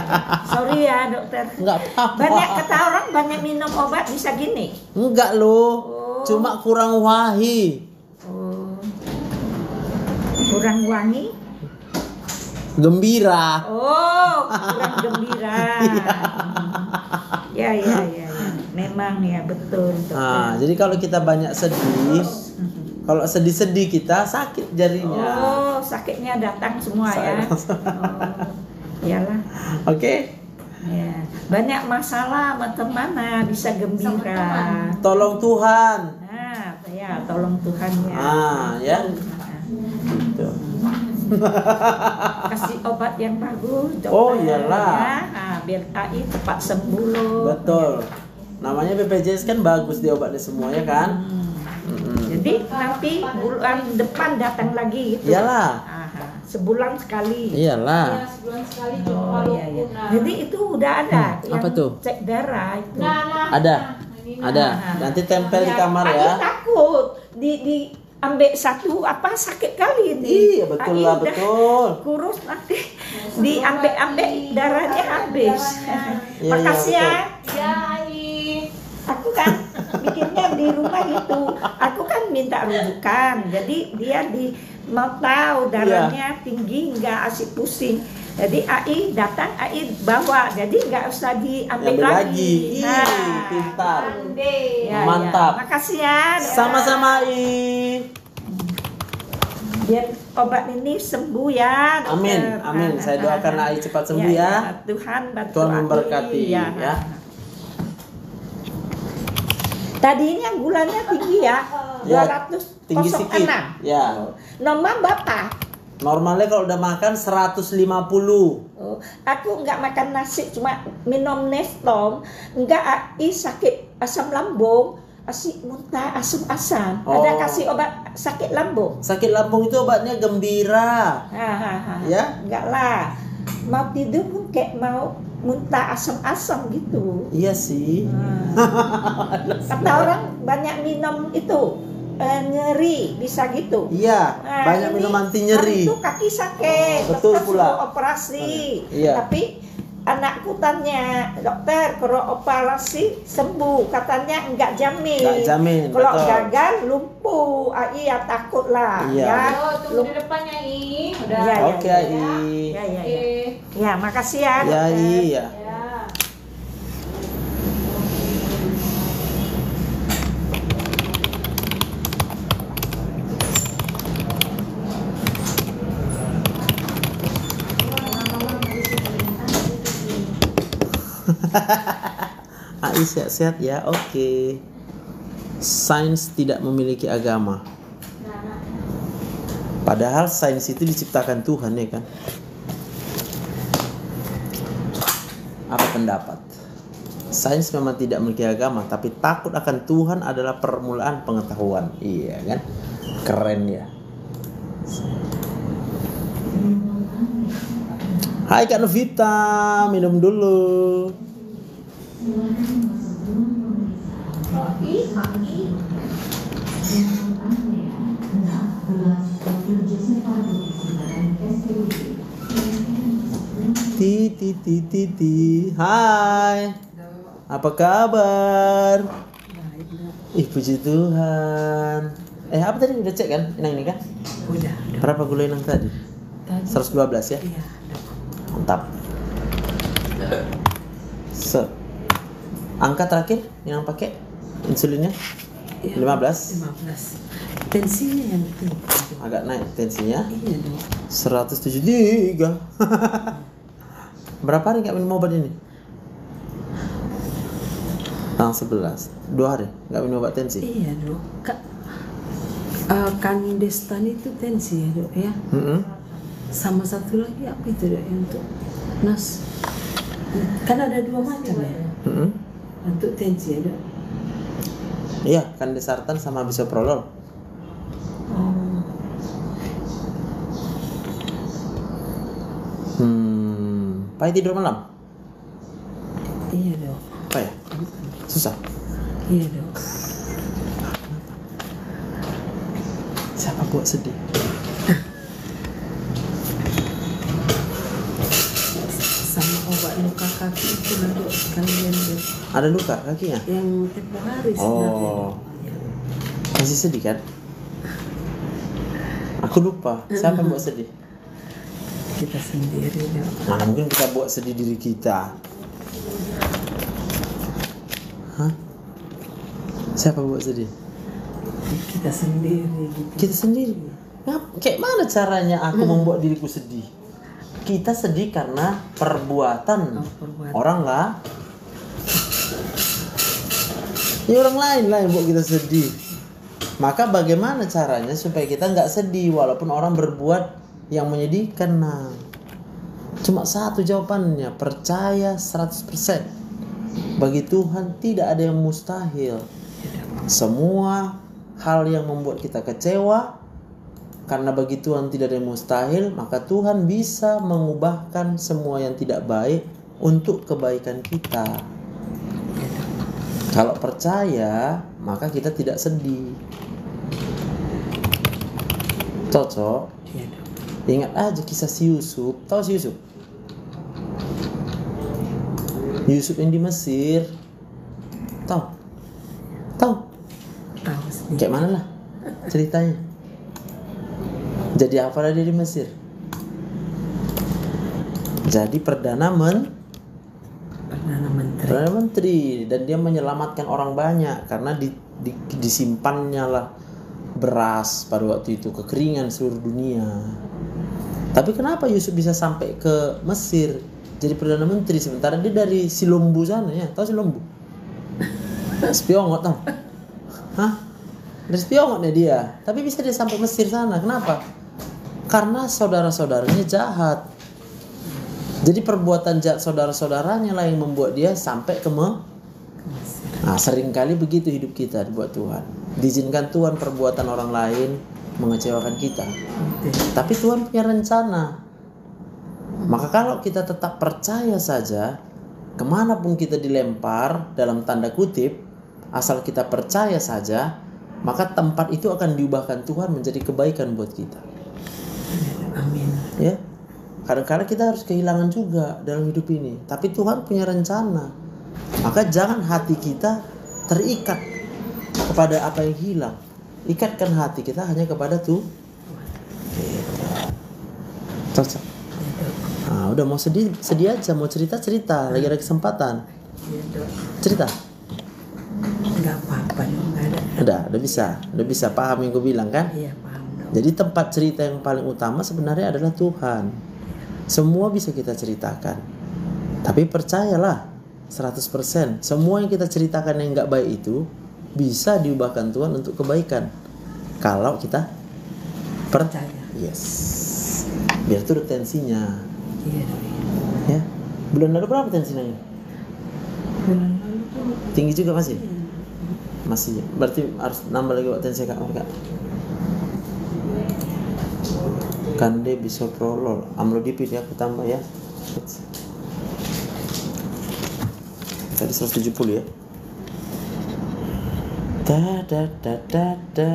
Sorry ya, dokter. Enggak apa-apa. Banyak kata orang banyak minum obat bisa gini. Enggak loh. Oh. Cuma kurang wahi. Oh. Kurang wangi. Gembira. Oh, kurang (laughs) gembira. ya, ya, ya, ya. Memang ya betul. dokter. Nah, jadi kalau kita banyak sedih, kalau sedih-sedih kita sakit jarinya. Oh, sakitnya datang semua ya. Oh, iyalah. Oke. Ya. Banyak masalah sama teman bisa gembira. Tolong Tuhan. Nah, ya tolong Tuhan ya. Ah, ya. Nah, Gitu. (laughs) kasih obat yang bagus. dokter, Oh, iyalah. Ya. Nah, biar AI cepat sembuh loh. Betul. Namanya BPJS kan bagus dia obatnya semuanya kan? Mm-mm. Jadi nanti bulan depan datang lagi gitu. Iyalah. Aha, sebulan sekali. Iyalah. Ya, sebulan sekali Oh iya iya. nah. Jadi itu udah ada Hmm, yang apa tuh? cek darah itu. Nah, nah, Ada. nah, nah. Ada. Nah. Nanti tempel di Ya, kamar ya. takut di di ambil satu apa sakit kali ini. Iya, betul lah, udah betul. Kurus nanti diambil ambil darahnya habis. Iya, Makasih iya, ya. Ya, Ai. Aku kan bikinnya di rumah gitu. Aku kan minta rujukan. Jadi dia di mau tahu darahnya tinggi nggak asik pusing. Jadi AI datang AI bawa. Jadi nggak usah diambil Ambil lagi. lagi. Ih, pintar. Ya, Mantap. Ya. Makasih ya. Sama-sama I. Biar obat ini sembuh ya. dokter. Amin, amin. Nah, Saya nah, doakan nah. AI cepat sembuh ya. Tuhan bantu Tuhan AI. memberkati, ya. Tadinya gulanya tinggi ya. Ya, 206. tinggi sedikit. Ya. Nomor Bapak. Normalnya kalau udah makan 150. Oh, aku nggak makan nasi, cuma minum Nestom. Nggak ai sakit asam lambung, asik muntah, asam-asam. Ada Oh. kasih obat sakit lambung. Sakit lambung itu obatnya gembira. Hahaha. Ya? Nggak lah. Mau tidur pun kayak mau muntah asam-asam gitu. Iya sih. (laughs) Kata orang banyak minum itu eh, nyeri bisa gitu. Iya, Nah, banyak ini minum anti nyeri. hari itu kaki sakit, Betul pula. operasi. Iya. Tapi anakku tanya, dokter kalau operasi sembuh, katanya enggak jamin. Nggak jamin, Kalau betul. gagal lumpuh, ah, iya takut lah. Iya. Ya, Oh, tunggu di depannya I. Udah. Ya, ya, Oke, ya. Ai. ya, ya, ya. Eh, Ya, makasih ya. Ya, dokter. iya. Ai sehat-sehat ya. Oke. Sains tidak memiliki agama. Padahal sains itu diciptakan Tuhan ya kan. Apa pendapat? Sains memang tidak memiliki agama, tapi takut akan Tuhan adalah permulaan pengetahuan. Iya kan? Keren ya. Hai Kak Novita, minum dulu. Ti ti ti ti ti. Hai. Apa kabar? Ih puji Tuhan. Eh apa tadi udah cek kan? Inang ini kan? Udah, Berapa gula inang tadi? 112 ya? iya. Mantap. Set. Angka terakhir yang pakai insulinnya? Iya, 15. 15. Tensinya yang tinggi. Agak naik tensinya. Iya dong. 173. Berapa hari nggak minum obat ini? Tanggal 11. Dua hari nggak minum obat tensi. Iya dok. Kak, eh, kandestan itu tensi ya dok ya. Mm-mm. Sama satu lagi apa itu dok untuk nas? Kan ada dua macam ya. Mm-mm. Untuk tensi ya dok. Iya, kan desartan sama bisoprolol. Oh, Hmm, payah tidur malam? iya dok. Payah? Susah. Iya dok. Siapa buat sedih? Sama obat luka kaki itu dok sekalian dok. Ada luka kakinya? Yang tempoh hari sebenarnya. Oh. Masih sedih kan? Aku lupa. Siapa yang buat sedih? Kita sendiri dok. Mana mungkin kita buat sedih diri kita? Hah? Siapa buat sedih? Kita sendiri gitu. Kita sendiri. Ngap- kayak mana caranya aku membuat diriku sedih? Kita sedih karena perbuatan, Oh, perbuatan. orang lah. Ya orang lain lah yang buat kita sedih. Maka bagaimana caranya supaya kita nggak sedih walaupun orang berbuat yang menyedihkan? Nah, cuma satu jawabannya, percaya 100%. Bagi Tuhan tidak ada yang mustahil. Semua hal yang membuat kita kecewa karena bagi Tuhan tidak ada yang mustahil, maka Tuhan bisa mengubahkan semua yang tidak baik untuk kebaikan kita. Kalau percaya, maka kita tidak sedih. Cocok. Iya. Ingat aja kisah si Yusuf. Tahu si Yusuf? Yusuf yang di Mesir. Tahu? Tahu? Tahu. Kayak mana lah ceritanya? Jadi apa dia di Mesir? Jadi perdana men Perdana Menteri. perdana menteri dan dia menyelamatkan orang banyak karena di, di, disimpannya lah beras pada waktu itu kekeringan seluruh dunia. Tapi kenapa Yusuf bisa sampai ke Mesir jadi perdana menteri sementara dia dari Silombu sana ya? Tahu Silombu? Spiongot tau? Hah? Dari Spiongot dia. Tapi bisa dia sampai Mesir sana. Kenapa? Karena saudara-saudaranya jahat. Jadi perbuatan jahat saudara-saudaranya lah yang membuat dia sampai ke Nah, sering kali begitu hidup kita buat Tuhan. Diizinkan Tuhan perbuatan orang lain mengecewakan kita. Tapi Tuhan punya rencana. Maka kalau kita tetap percaya saja, ke mana pun kita dilempar dalam tanda kutip, asal kita percaya saja, maka tempat itu akan diubahkan Tuhan menjadi kebaikan buat kita. Amin. Ya, kadang-kadang kita harus kehilangan juga dalam hidup ini, tapi Tuhan punya rencana. Maka jangan hati kita terikat kepada apa yang hilang. Ikatkan hati kita hanya kepada tuh. Cocok. Nah, udah mau sedih, sedih aja. Mau cerita cerita. Lagi ada kesempatan. Iya. Cerita. Nggak apa-apa dok. Nggak ada. Udah, udah bisa, udah bisa paham yang gue bilang kan? Iya paham. Jadi tempat cerita yang paling utama sebenarnya adalah Tuhan. Semua bisa kita ceritakan. Tapi percayalah 100% semua yang kita ceritakan yang nggak baik itu bisa diubahkan Tuhan untuk kebaikan. Kalau kita percaya. Yes. Biar itu ada tensinya. Iya dok. Ya. Bulan lalu berapa tensinya? Bulan lalu Tinggi juga masih? Masih. Berarti harus nambah lagi tensi Kak. Kak. Kande bisoprolol, amlodipid ya aku tambah ya. Tadi 170 ya. Da da da da da.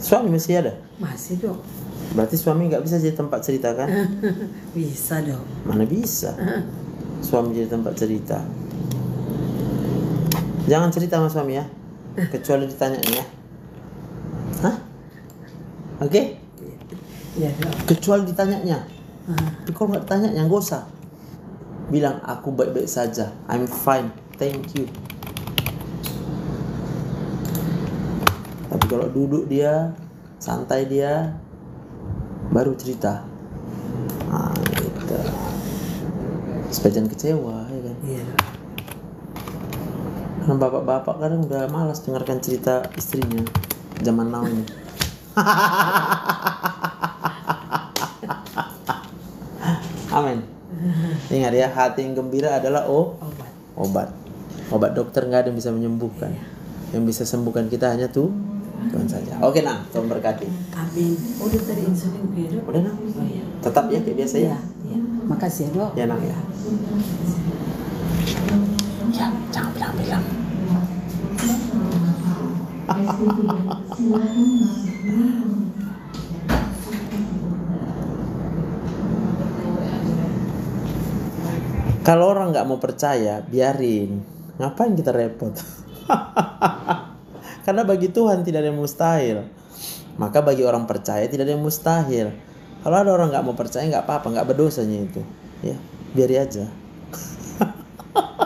Suami masih ada? masih dok. Berarti suami nggak bisa jadi tempat cerita kan? (laughs) Bisa dok. Mana bisa? (laughs) Suami jadi tempat cerita. Jangan cerita sama suami ya. Kecuali ditanya ya. Hah? Oke? Iya dok. Kecuali ditanyanya. Tapi kalau nggak tanya, yang gak usah. Bilang aku baik-baik saja. I'm fine. Thank you. Tapi kalau duduk dia, santai dia, baru cerita. Nah, gitu. Supaya jangan kecewa, ya kan? Iya dok. Karena bapak-bapak kadang udah malas dengarkan cerita istrinya zaman now ini. (laughs) Amin. Ingat ya, hati yang gembira adalah oh, Obat. obat. Obat dokter nggak ada yang bisa menyembuhkan. Yang bisa sembuhkan kita hanya tuh Tuhan saja. Oke nah, Tuhan berkati. Amin. Udah tadi insulin dok. Udah nah, Oh iya. tetap ya kayak biasa ya. Iya. Iya. Makasih ya dok. Ya nang ya. Ya, jangan bilang-bilang. Kalau orang nggak mau percaya, biarin. Ngapain kita repot? (laughs) Karena bagi Tuhan tidak ada yang mustahil. Maka bagi orang percaya tidak ada yang mustahil. Kalau ada orang nggak mau percaya nggak apa-apa, nggak berdosanya itu. Ya, biar aja. (laughs)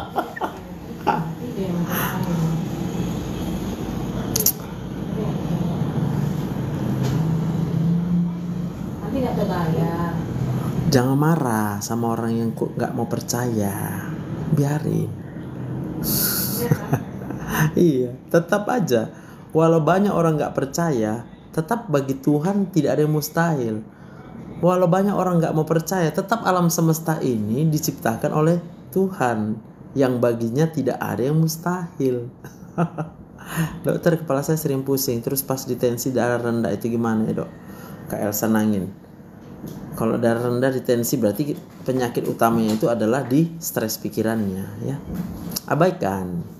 Jangan marah sama orang yang nggak mau percaya. Biarin. (laughs) iya, tetap aja. Walau banyak orang nggak percaya, tetap bagi Tuhan tidak ada yang mustahil. Walau banyak orang nggak mau percaya, tetap alam semesta ini diciptakan oleh Tuhan yang baginya tidak ada yang mustahil. (laughs) Dokter kepala saya sering pusing, terus pas ditensi darah rendah itu gimana ya dok? Kak Elsa nangin. Kalau darah rendah di tensi berarti penyakit utamanya itu adalah di stres pikirannya ya. Abaikan.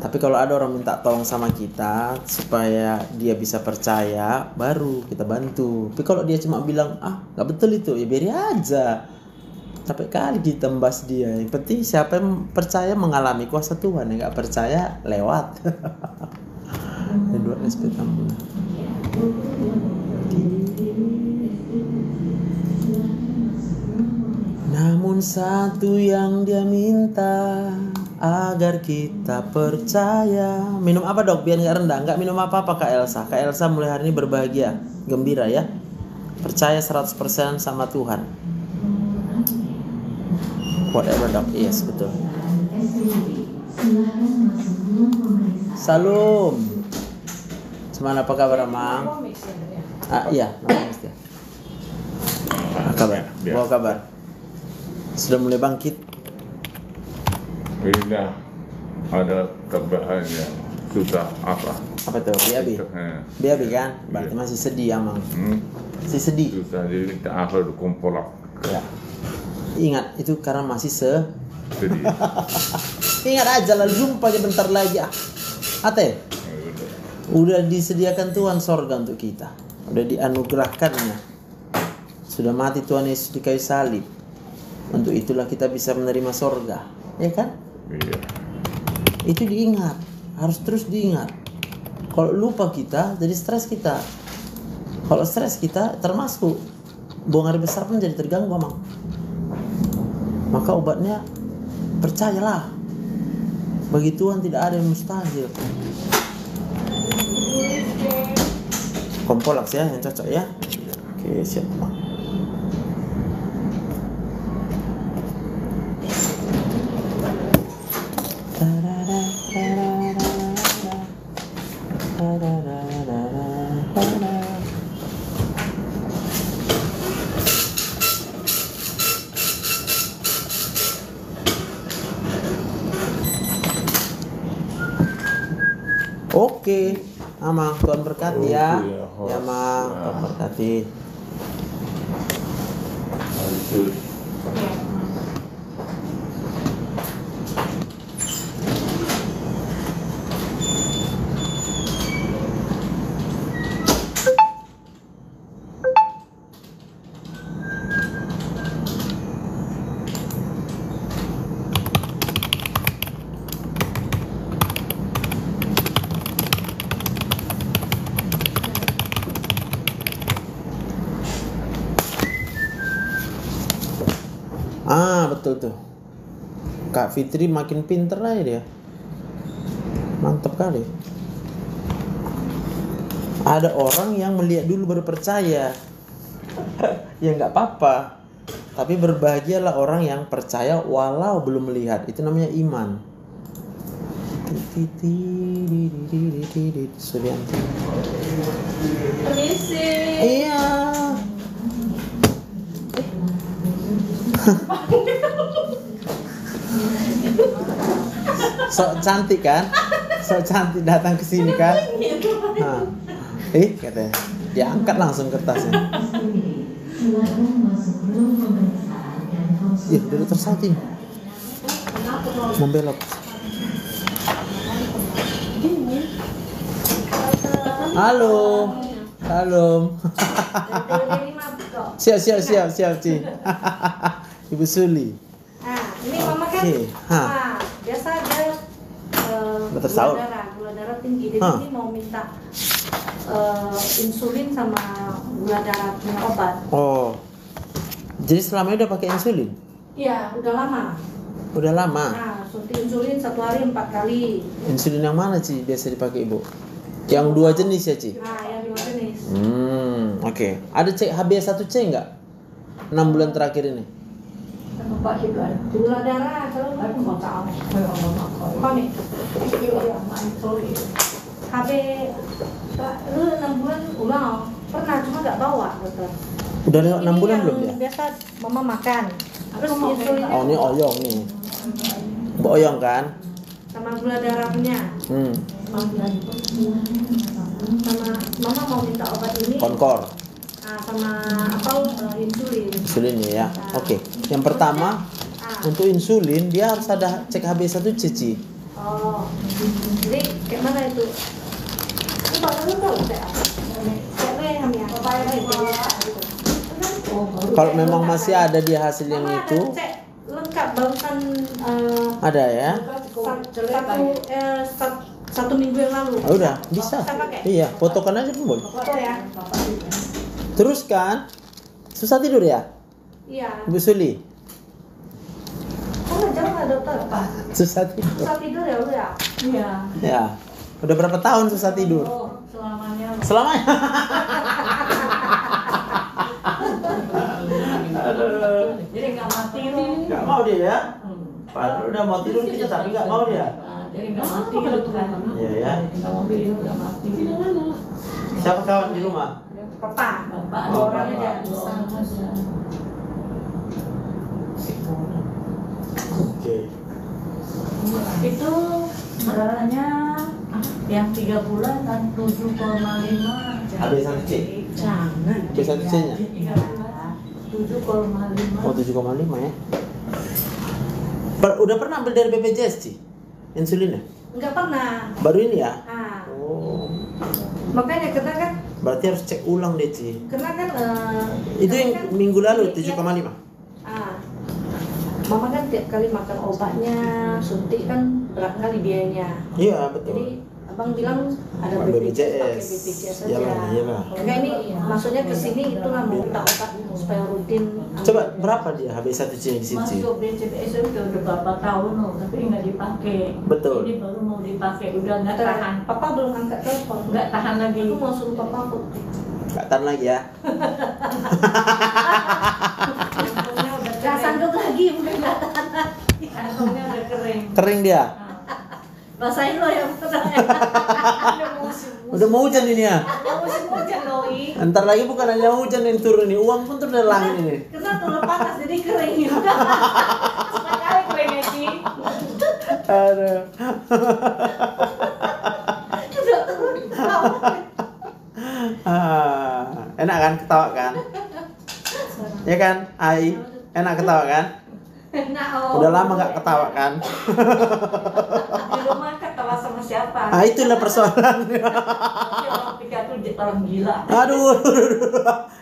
Tapi kalau ada orang minta tolong sama kita supaya dia bisa percaya, baru kita bantu. Tapi kalau dia cuma bilang ah nggak betul itu, ya biarin aja. Sampai kali kita membahas dia. Yang penting siapa yang percaya mengalami kuasa Tuhan, yang nggak percaya lewat. (laughs) Edward SP. Namun satu yang dia minta agar kita percaya. Minum apa dok? Biar nggak rendah. Nggak minum apa-apa Kak Elsa. Kak Elsa mulai hari ini berbahagia, gembira ya. Percaya 100% sama Tuhan. Whatever dok. Yes betul. Salam. Semana apa kabar Amang? Ah iya. Apa kabar? Biasa. Bawa kabar. Sudah mulai bangkit. Bila ada tambahan yang sudah apa? Apa tuh? BAB. Eh, BAB kan? Berarti masih sedih amang. hmm, Masih sedih. sudah jadi apa du kompolak Ya. Ingat itu karena masih se (laughs) Ingat aja lah jumpa aja bentar lagi ah. Ate, udah disediakan Tuhan sorga untuk kita. Udah dianugerahkannya. Sudah mati Tuhan Yesus di kayu salib. Untuk itulah kita bisa menerima sorga. Ya kan? iya Itu diingat. Harus terus diingat. Kalau lupa kita, jadi stres kita. Kalau stres kita, termasuk buang air besar pun jadi terganggu, Mamang. Maka obatnya percayalah. Bagi Tuhan tidak ada yang mustahil. Kompolaks ya yang cocok ya. Oke, siap, Amang Tuhan berkati ya. Oke, ya, Ya, Mang, Tuhan berkati. Lanjut. Ah, betul tuh. Kak Fitri makin pinter aja dia. Mantap kali. Ada orang yang melihat dulu baru percaya. (laughs) ya nggak apa-apa. Tapi berbahagialah orang yang percaya walau belum melihat. Itu namanya iman. Sulianti. Permisi. Iya. (laughs) Sok cantik kan? Sok cantik datang ke sini kan? Nah. Eh, katanya. Diangkat langsung kertasnya. Ih, dulu tersalting. Membelok. Halo. Halo. siap, siap, siap, siap, Ci. (laughs) Ibu Suli. Nah, ini mama kan ha. ah, biasa dia Udah gula darah, gula darah tinggi. Jadi Hah. ini mau minta eh, insulin sama gula darah punya obat. Oh. Jadi selama ini udah pakai insulin? Iya, udah lama. Udah lama. Nah, suntik insulin satu hari empat kali. Insulin yang mana Ci biasa dipakai Ibu? Yang dua jenis ya Ci? Nah, yang dua jenis. Hmm, oke. Ada cek HbA1c enggak? 6 bulan terakhir ini. Gula darah kalau kau nih. HB lu enam bulan ulang pernah cuma nggak bawa dokter. Udah lewat 6 Ini bulan belum ya? Biasa mama makan. Terus Oh, ini oyong nih. Mbak oyong kan? sama gula darahnya. Hmm, Sama mama mau minta obat ini. konkor. Nah, sama apa eh, insulin. Insulin ya. Oke. Yang pertama Ah, untuk insulin dia harus ada cek HbA1c Ci. oh. Jadi kayak mana itu? Ya? Kalau memang masih ada dia hasil yang Mama itu, lengkap barusan eh, ada ya. satu eh, sat- satu minggu yang lalu. Ah, udah, bisa. Iya, fotokan aja pun boleh. Foto ya. Terus kan, susah tidur ya, Iya. Ibu Suli? Oh, jangan nggak dokter. Susah tidur. Susah tidur ya lu ya? Iya. Ya. Udah berapa tahun susah tidur? Oh, selamanya. Selamanya. (laughs) Jadi nggak mati itu. Gak mau dia ya? Padahal udah mau tidur kita tapi gak mau dia. Nah, jadi nggak mati itu kan. Iya ya. Tinggal mobil itu nggak mati. Siapa kawan di rumah? Papa. Bapak bapak. aja dua orang aja. Oke. Itu darahnya Yang tiga bulan kan 7,5 Habis satu C. Jangan. Habis satu C-nya. Tiga bulan 7,5 Oh 7,5 ya. Per- udah pernah ambil dari BPJS Ci? Insulinnya? Enggak pernah. Baru ini ya? Ah, Oh. makanya kena kan Berarti harus cek ulang deh Ci. kena kan eh, Itu yang kan minggu lalu tiap- 7,5. Ah. Mama kan tiap kali makan obatnya, suntik kan berat kali biayanya. Iya Jadi betul. Abang bilang ada BPJS, pakai BPJS. BPJS saja. Iyalah, iyalah. Enggak ini maksudnya ke sini itulah mau minta obat supaya rutin. Coba berapa dia HB1 C di situ? Ci? Masuk BCPS itu udah berapa tahun loh, tapi nggak dipakai. Betul. Ini baru mau dipakai, udah nggak tahan. Papa belum angkat telepon. Nggak tahan lagi. Aku mau suruh papa aku. Gak tahan lagi ya. (laughs) Kantongnya udah Gak kering. sanggup lagi udah nggak tahan lagi. Kantongnya udah kering. Kering dia. Rasain lo yang (laughs) pernah. Udah musim, Udah mau hujan ini ya. udah musim hujan. Ntar lagi bukan hanya hujan yang turun ini, uang pun turun dari langit ini. Kena turun panas jadi kering. (laughs) Sekali keringnya, Ci. Aduh. Udah turun. Ah, enak kan ketawa kan? Ya kan, Ai? Enak ketawa kan? Nah, oh. Udah lama gak ketawa kan? Di rumah ketawa sama siapa? Ah itulah persoalannya. Pikir orang gila. Aduh,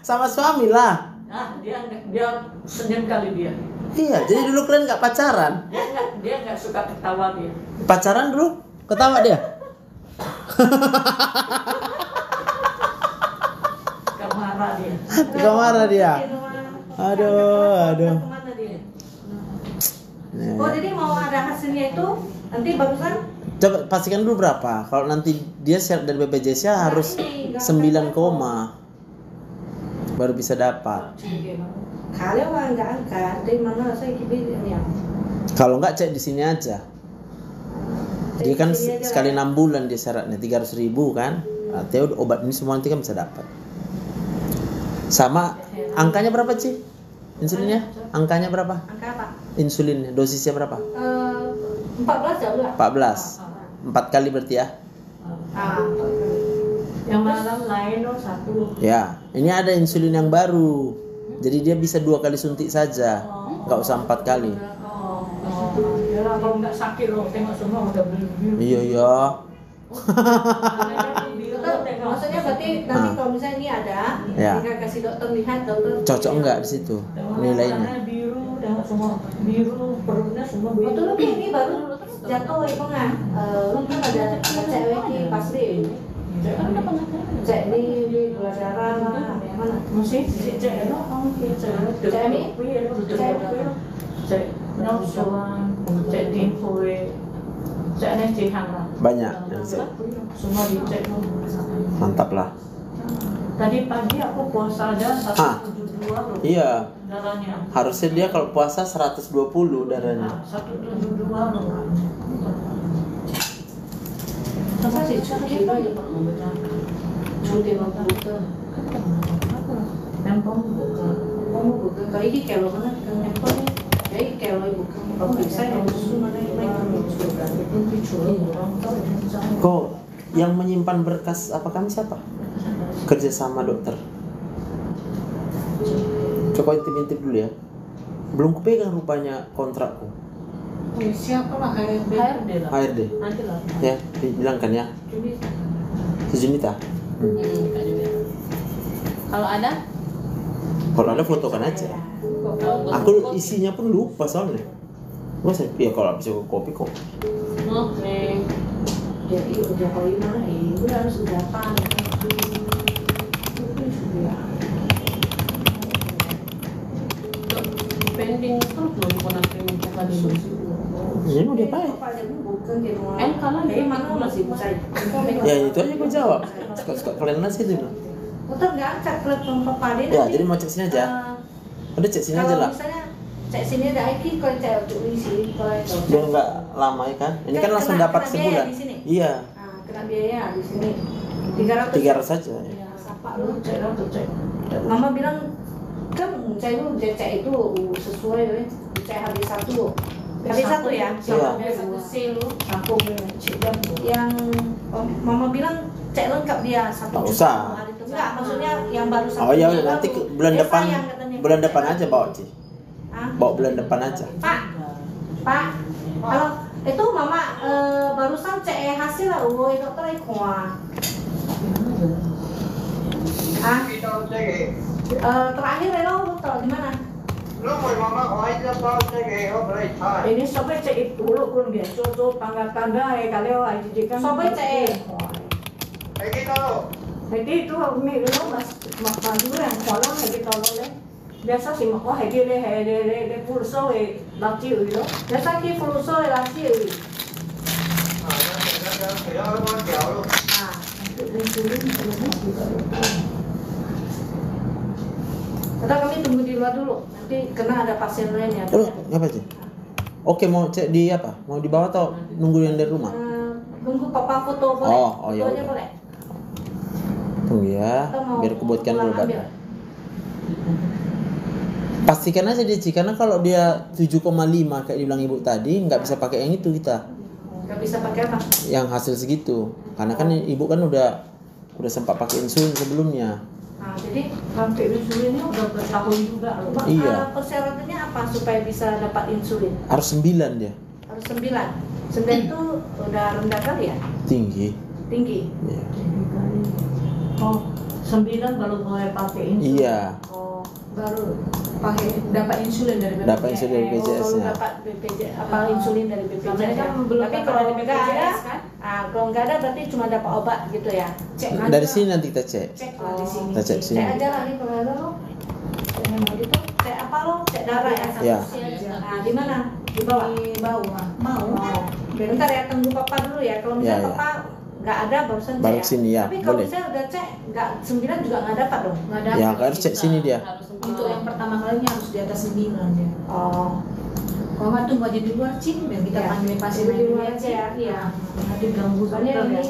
sama suami lah. Nah, dia dia senyum kali dia. Iya, jadi dulu kalian gak pacaran. Dia nggak dia nggak suka ketawa dia. Pacaran dulu, ketawa dia. Suka marah dia. Suka marah dia. Aduh, aduh. Nih. Oh jadi mau ada hasilnya itu nanti barusan Coba pastikan dulu berapa. Kalau nanti dia share dari BPJS -nya harus 9 koma baru bisa dapat. kalau nggak angkat dari mana saya ini ya. Kalau nggak cek di sini aja. Dia kan se- sekali enam bulan dia syaratnya 300 ribu kan. Artinya obat ini semua nanti kan bisa dapat. Sama angkanya berapa sih? Insulinnya? Angkanya berapa? Angka apa? Insulinnya dosisnya berapa? Eh, 14 ya udah. 14. Empat kali berarti ya? Ah, Yang malam lain loh satu. Ya, ini ada insulin yang baru. Jadi dia bisa dua kali suntik saja, nggak usah empat kali. Oh, oh. Ya lah, kalau nggak sakit loh, tengok semua udah biru-biru. Iya iya. (laughs) Maksudnya berarti nanti Ah. kalau misalnya ini ada, Ya. tinggal kasih dokter lihat dokter. Cocok nggak di situ nilainya? Biru, semua biru, perutnya semua biru. Waktu lu ini baru jatuh ibu nggak? Eh, lu kan ada cek di pasri. Cek ini di mana? Cek cek lo, cek Cek cek cek cek cek necihan lah. Banyak. Semua dicek. Mantap lah. Tadi pagi aku puasa aja Ah. 172 loh Iya, darahnya. harusnya dia kalau puasa 120 darahnya. Nah, 172 loh. Masa sih lo ya pak? Cuci lo buka. Handphone buka. Kamu buka. Kalau ini kalau mana kan ya ini kalau buka. Kok yang menyimpan berkas apa kami siapa? Kerja sama dokter. Coba intip-intip dulu ya. Belum kupegang rupanya kontrakku. Siapa lah HRD? HRD lah. HRD. Nanti lah. Ya, dibilangkan ya. Sejunita. Kalau ada? Kalau ada fotokan aja. Aku isinya pun lupa soalnya. Masa ya kalau bisa ke kopi kok. Oke. Jadi udah kalau ini mana ini udah harus udah pan. Pending terus loh mau nanti mencoba dulu. Ini mau diapain? Eh, kalau Jadi mana masih bisa? Ya itu aja gue jawab. Suka-suka kalian nasi itu. Dokter nggak angkat telepon papa dia. Ya, jadi mau cek sini aja. eh, Udah cek sini aja lah. misalnya cek sini ada IT kalau cek untuk isi kalau itu. Biar nggak lama ya kan. Ini kan Kan langsung kena- dapat kena sebulan. Iya. Nah, kena biaya di sini. 300. 300 saja. ya. Ya, sapa lu. Cek tuh cek. Mama bilang kan cek lu cek itu sesuai ya. Cek habis satu. Habis satu ya. Iya. Satu C lu, cek jam. Yang Mama bilang cek lengkap dia satu usah. Enggak, maksudnya yang baru satu Oh ya udah nanti bulan depan bulan depan aja bawa Ci. Hah? Bawa bulan depan aja. Pak, Pak, halo, itu Mama eh, barusan cek hasil lah, woi dokter Eko. Ah, eh, terakhir ya lo tahu di mana? Ini sampai cek dulu pun dia coco tangga-tangga ya kali oh aja kan. Sampai cek. Jadi itu mi lo mas makan dulu yang kolong lagi tolong deh. Biasa sih mak wah lagi deh deh deh deh pulso eh laki lo. Biasa ki fluso lagi. Ah, Kita kami tunggu di luar dulu. Nanti kena ada pasien lain ya. Terus apa Ci? Oke mau cek di apa? Mau di bawah atau nunggu yang dari rumah? Eh, Tunggu papa foto boleh? Oh, oh, ya Fotonya boleh? Tunggu ya, biar kubuatkan pulang dulu. Pastikan aja dia Ci, karena kalau dia 7,5 kayak dibilang ibu tadi, nggak bisa pakai yang itu kita, Gak bisa pakai apa? yang hasil segitu. Karena kan ibu kan udah udah sempat pakai insulin sebelumnya. Nah, jadi Sampai insulinnya udah bertahun juga loh. Pak, Iya. eh, persyaratannya apa supaya bisa dapat insulin? Harus 9 dia, Harus 9. 9 itu udah rendah kali ya? tinggi. Tinggi. Iya. Oh, sembilan baru mulai pakai insulin. Iya. Oh, baru pakai dapat insulin dari BPJS. Dapat insulin dari oh, baru BPJS-nya. dapat BPJ apa insulin dari BPJS. Ini kan ya. belum Tapi kalau nggak ada, BPJS kan? ah, kalau nggak ada berarti cuma dapat obat gitu ya. Cek aja. Dari sini nanti kita cek. Cek lah di sini. Kita cek sini. Cek aja lah nih kalau ada lo. Cek mau gitu. Apa lo? Cek darah ya. satu Ya. Nah, di mana? Di bawah. Di bawah. Mau. Bentar ya tunggu papa dulu ya. Kalau misalnya Ya, ya. papa nggak ada barusan cek. Baru sini, ya, Tapi kalau boleh. misalnya udah cek nggak sembilan juga nggak dapat dong. Nggak Ya, dapat harus cek sini dia. Harus untuk yang pertama kalinya harus di atas 9 ya. Oh. Kalau nggak tunggu aja di luar cing, biar kita Ya. panggilin pasien di luar dulu aja ya. Iya. Nanti ganggu Soalnya ya. ini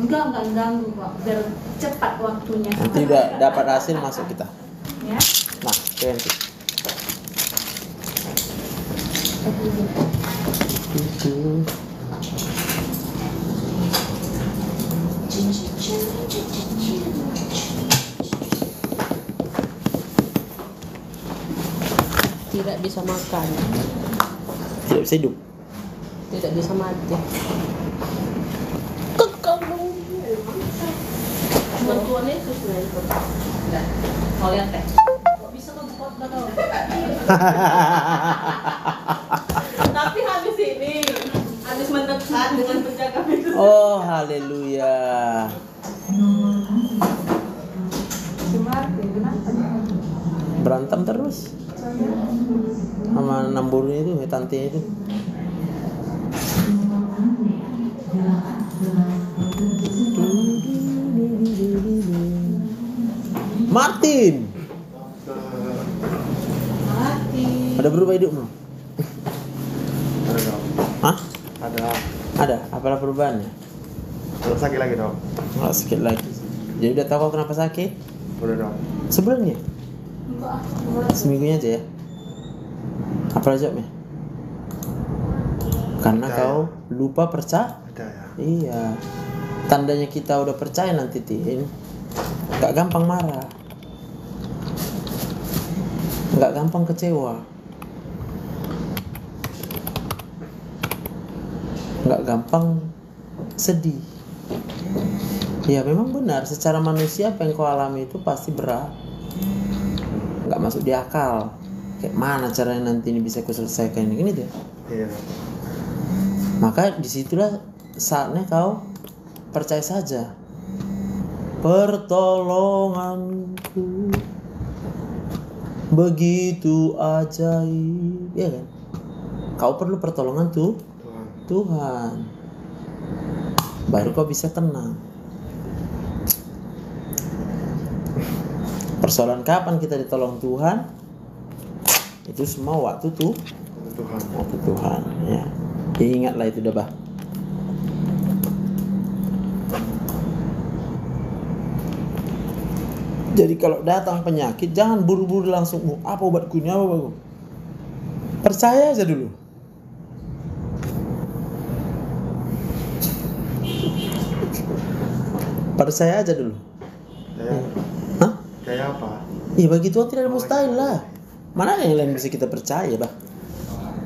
Enggak, enggak ganggu kok. Biar cepat waktunya. Nanti udah dapat hasil masuk kita. ya. Nah, oke nanti. Itu. Tidak bisa makan, Tidak bisa hidup. tidak bisa mati. Bantuan Yesus lah itu. Enggak. Mau lihat teh? Kok bisa kamu kuat bakal? Tapi habis ini, habis mendekat dengan penjaga pintu. Oh, haleluya. Berantem terus sama namburnya itu, tante itu. Martin, ada berubah hidup belum? Ada dok. Hah? Ada. Ada? Apalah perubahannya? Kalau sakit lagi dok. Nggak sakit lagi. Jadi udah tahu kenapa sakit? Udah dok. Sebelumnya? Seminggunya aja ya. Apa jawabnya? Karena Percaya. kau lupa percaya. Percaya. Iya. Tandanya kita udah percaya nanti tin. Gak gampang marah. Gak gampang kecewa. Gak gampang sedih. Ya memang benar. Secara manusia apa yang kau alami itu pasti berat. Gak masuk di akal. Kayak mana caranya nanti ini bisa kuselesaikan ini Gini tuh. Iya dok. Maka di situlah saatnya kau percaya saja. Pertolonganku begitu ajaib, ya kan? Kau perlu pertolongan tuh Tuhan. Baru kau bisa tenang. Persoalan kapan kita ditolong Tuhan? Itu semua waktu tuh Tuhan. waktu Tuhan ya. Ingatlah itu dah bah. Jadi kalau datang penyakit jangan buru-buru langsung "Oh, apa obatku ini apa bagus. Percaya aja dulu. Percaya aja dulu. Kayak Hah? kayak apa? Iya bagi Tuhan tidak ada mustahil lah. Mana yang lain bisa kita percaya, bah?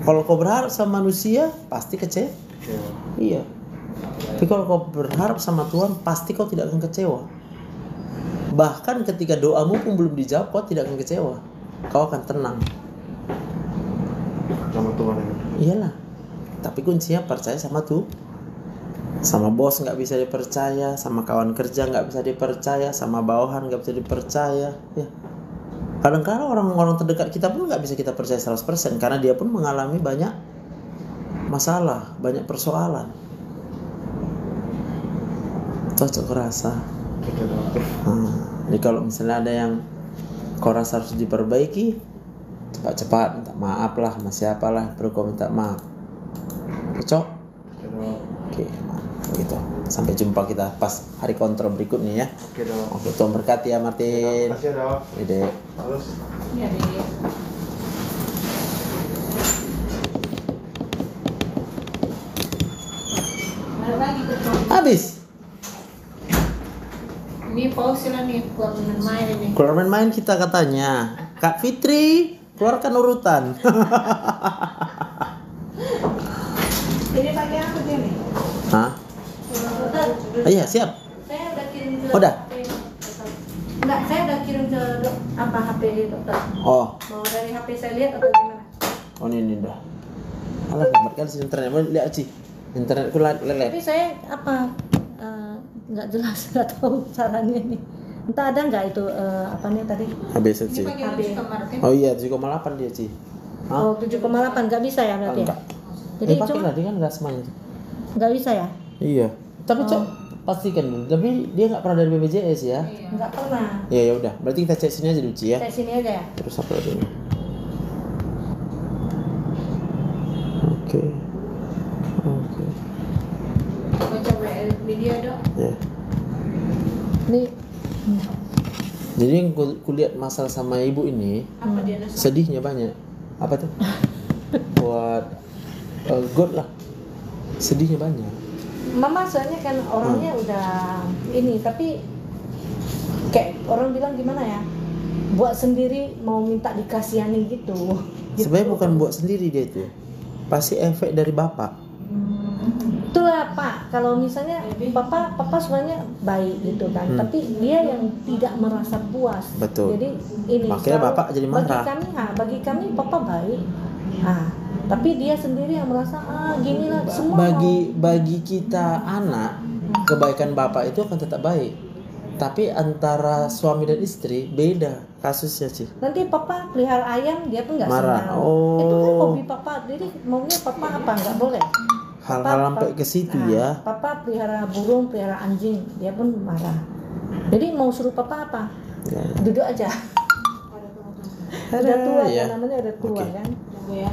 Kalau kau berharap sama manusia, pasti kecewa. Kecewa. Iya. Tapi kalau kau berharap sama Tuhan, pasti kau tidak akan kecewa. Bahkan ketika doamu pun belum dijawab, kau tidak akan kecewa. Kau akan tenang. Sama Tuhan ini. Iyalah. Tapi kuncinya percaya sama tuh. Sama bos nggak bisa dipercaya, sama kawan kerja nggak bisa dipercaya, sama bawahan nggak bisa dipercaya. Ya. Kadang-kadang orang-orang terdekat kita pun nggak bisa kita percaya 100% karena dia pun mengalami banyak masalah, banyak persoalan. Cocok rasa. Hmm. Jadi kalau misalnya ada yang kau rasa harus diperbaiki, cepat-cepat minta maaf lah sama siapa lah yang perlu kau minta maaf. Cocok? Oke, nah, begitu. Sampai jumpa kita pas hari kontrol berikutnya ya. Oke dok. Oke, Tuhan berkati ya Martin. Terima kasih ya, dok. Ide. Terus. Ya, tuh Bang. Habis. Ini pause lah nih buat main ini. Keluar main-main kita katanya. Kak Fitri, keluarkan urutan. Ini pakai apa dia nih? Hah? Iya, siap. Saya udah kirim ke Udah? Enggak, saya udah kirim ke dok, apa HP dokter. Oh, Mau dari HP saya lihat atau gimana? oh ini, ini dah. Alah, lambat kan si internet. Mau lihat sih. Internetku le- Tapi lelet. saya apa nggak jelas (laughs) nggak tahu caranya nih. Entah ada nggak itu eh, apa nih tadi? Habis Ini sih. Oh iya, 7,8 dia sih. Hah? Oh 7,8 nggak bisa ya berarti ya? Enggak. Jadi eh, pakai cuma kan gas main. nggak bisa ya? Iya. Tapi cok, pastikan dulu. Tapi dia nggak pernah dari BPJS ya. Nggak pernah. Iya ya udah. Berarti kita cek sini aja dulu ya. Saya sini aja ya. Terus apa lagi? Oke. Oke. Coba coba video dok. Ya. Ini Jadi yang ku, kulihat masalah sama ibu ini Apa dia sedihnya banyak. Apa tuh? (laughs) Buat uh, God lah. Sedihnya banyak. Mama soalnya kan orangnya Hmm. udah ini tapi kayak orang bilang gimana ya? Buat sendiri mau minta dikasihani gitu. Gitu. Sebenarnya bukan buat sendiri dia itu. Pasti efek dari bapak. Itulah Pak, kalau misalnya Papa Papa sebenarnya baik gitu kan, Hmm. tapi dia yang tidak merasa puas. Betul. Jadi ini Makanya Bapak jadi marah. Bagi kami, ha, bagi kami Papa baik. Ah, tapi dia sendiri yang merasa ah gini lah semua Bagi bagi kita anak, kebaikan bapak itu akan tetap baik. Tapi antara suami dan istri beda kasusnya sih. nanti Papa pelihara ayam dia pun nggak Marah. senang. Oh. Itu kan hobi Papa, jadi maunya Papa apa nggak boleh. Hal-hal sampai ke situ Ah, ya. Papa pelihara burung, pelihara anjing, dia pun marah. Jadi mau suruh Papa apa? Ya. Duduk aja. udah tua ya. kan namanya udah tua Oke. kan. Ya.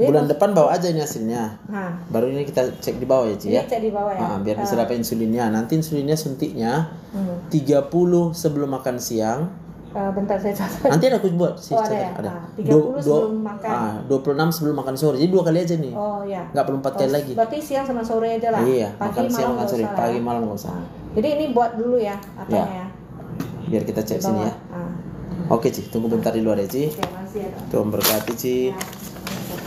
Jadi Bulan depan bawa aja ini hasilnya. Nah, Baru ini kita cek di bawah ya, Ci ya. cek di bawah ya. Ah, biar bisa dapat insulinnya. Nanti insulinnya suntiknya hmm. 30 sebelum makan siang. Ah, bentar saya catat. Nanti ada aku buat sih Oh, ada ya? ada. Ah, 30 sebelum makan. Ah, 26 sebelum makan sore. Jadi dua kali aja nih. Oh ya. Nggak perlu empat kali Oh, lagi. Berarti siang sama sore aja lah. Iya, Pagi makan siang malam makan nggak sore, usah pagi ya. malam nggak usah. Ah, Jadi ini buat dulu ya apa Ya. ya? Biar kita cek sini ya. Ah. Oke, Ci. Tunggu bentar di luar ya, Ci. Oke, makasih ya. Tuhan berkati, Ci. Itu mau cek apa dia?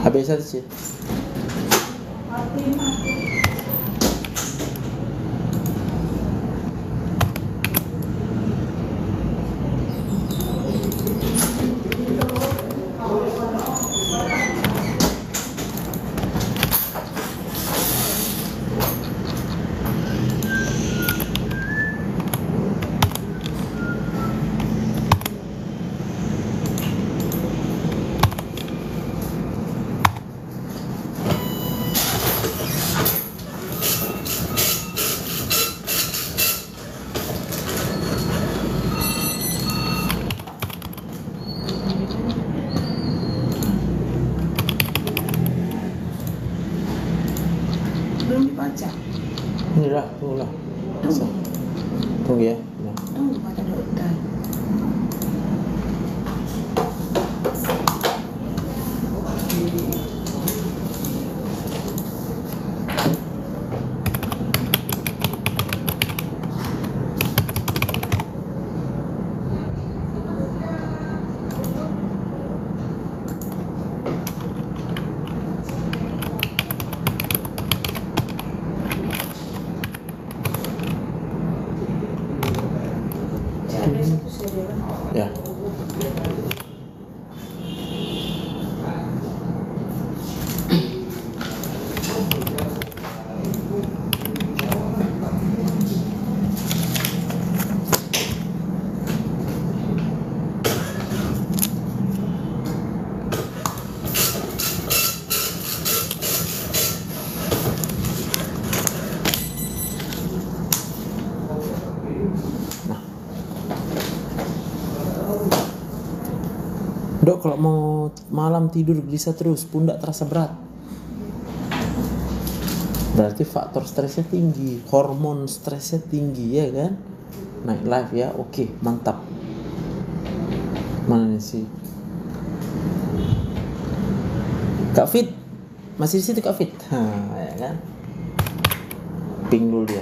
Habis satu, Ci. belum Dok, kalau mau malam tidur gelisah terus, pundak terasa berat. Berarti faktor stresnya tinggi, hormon stresnya tinggi ya kan? Naik live ya, oke, mantap. Mana nih sih? Kak Fit, masih di situ Kak Fit? Hah, (laughs) ya kan? Ping dulu dia.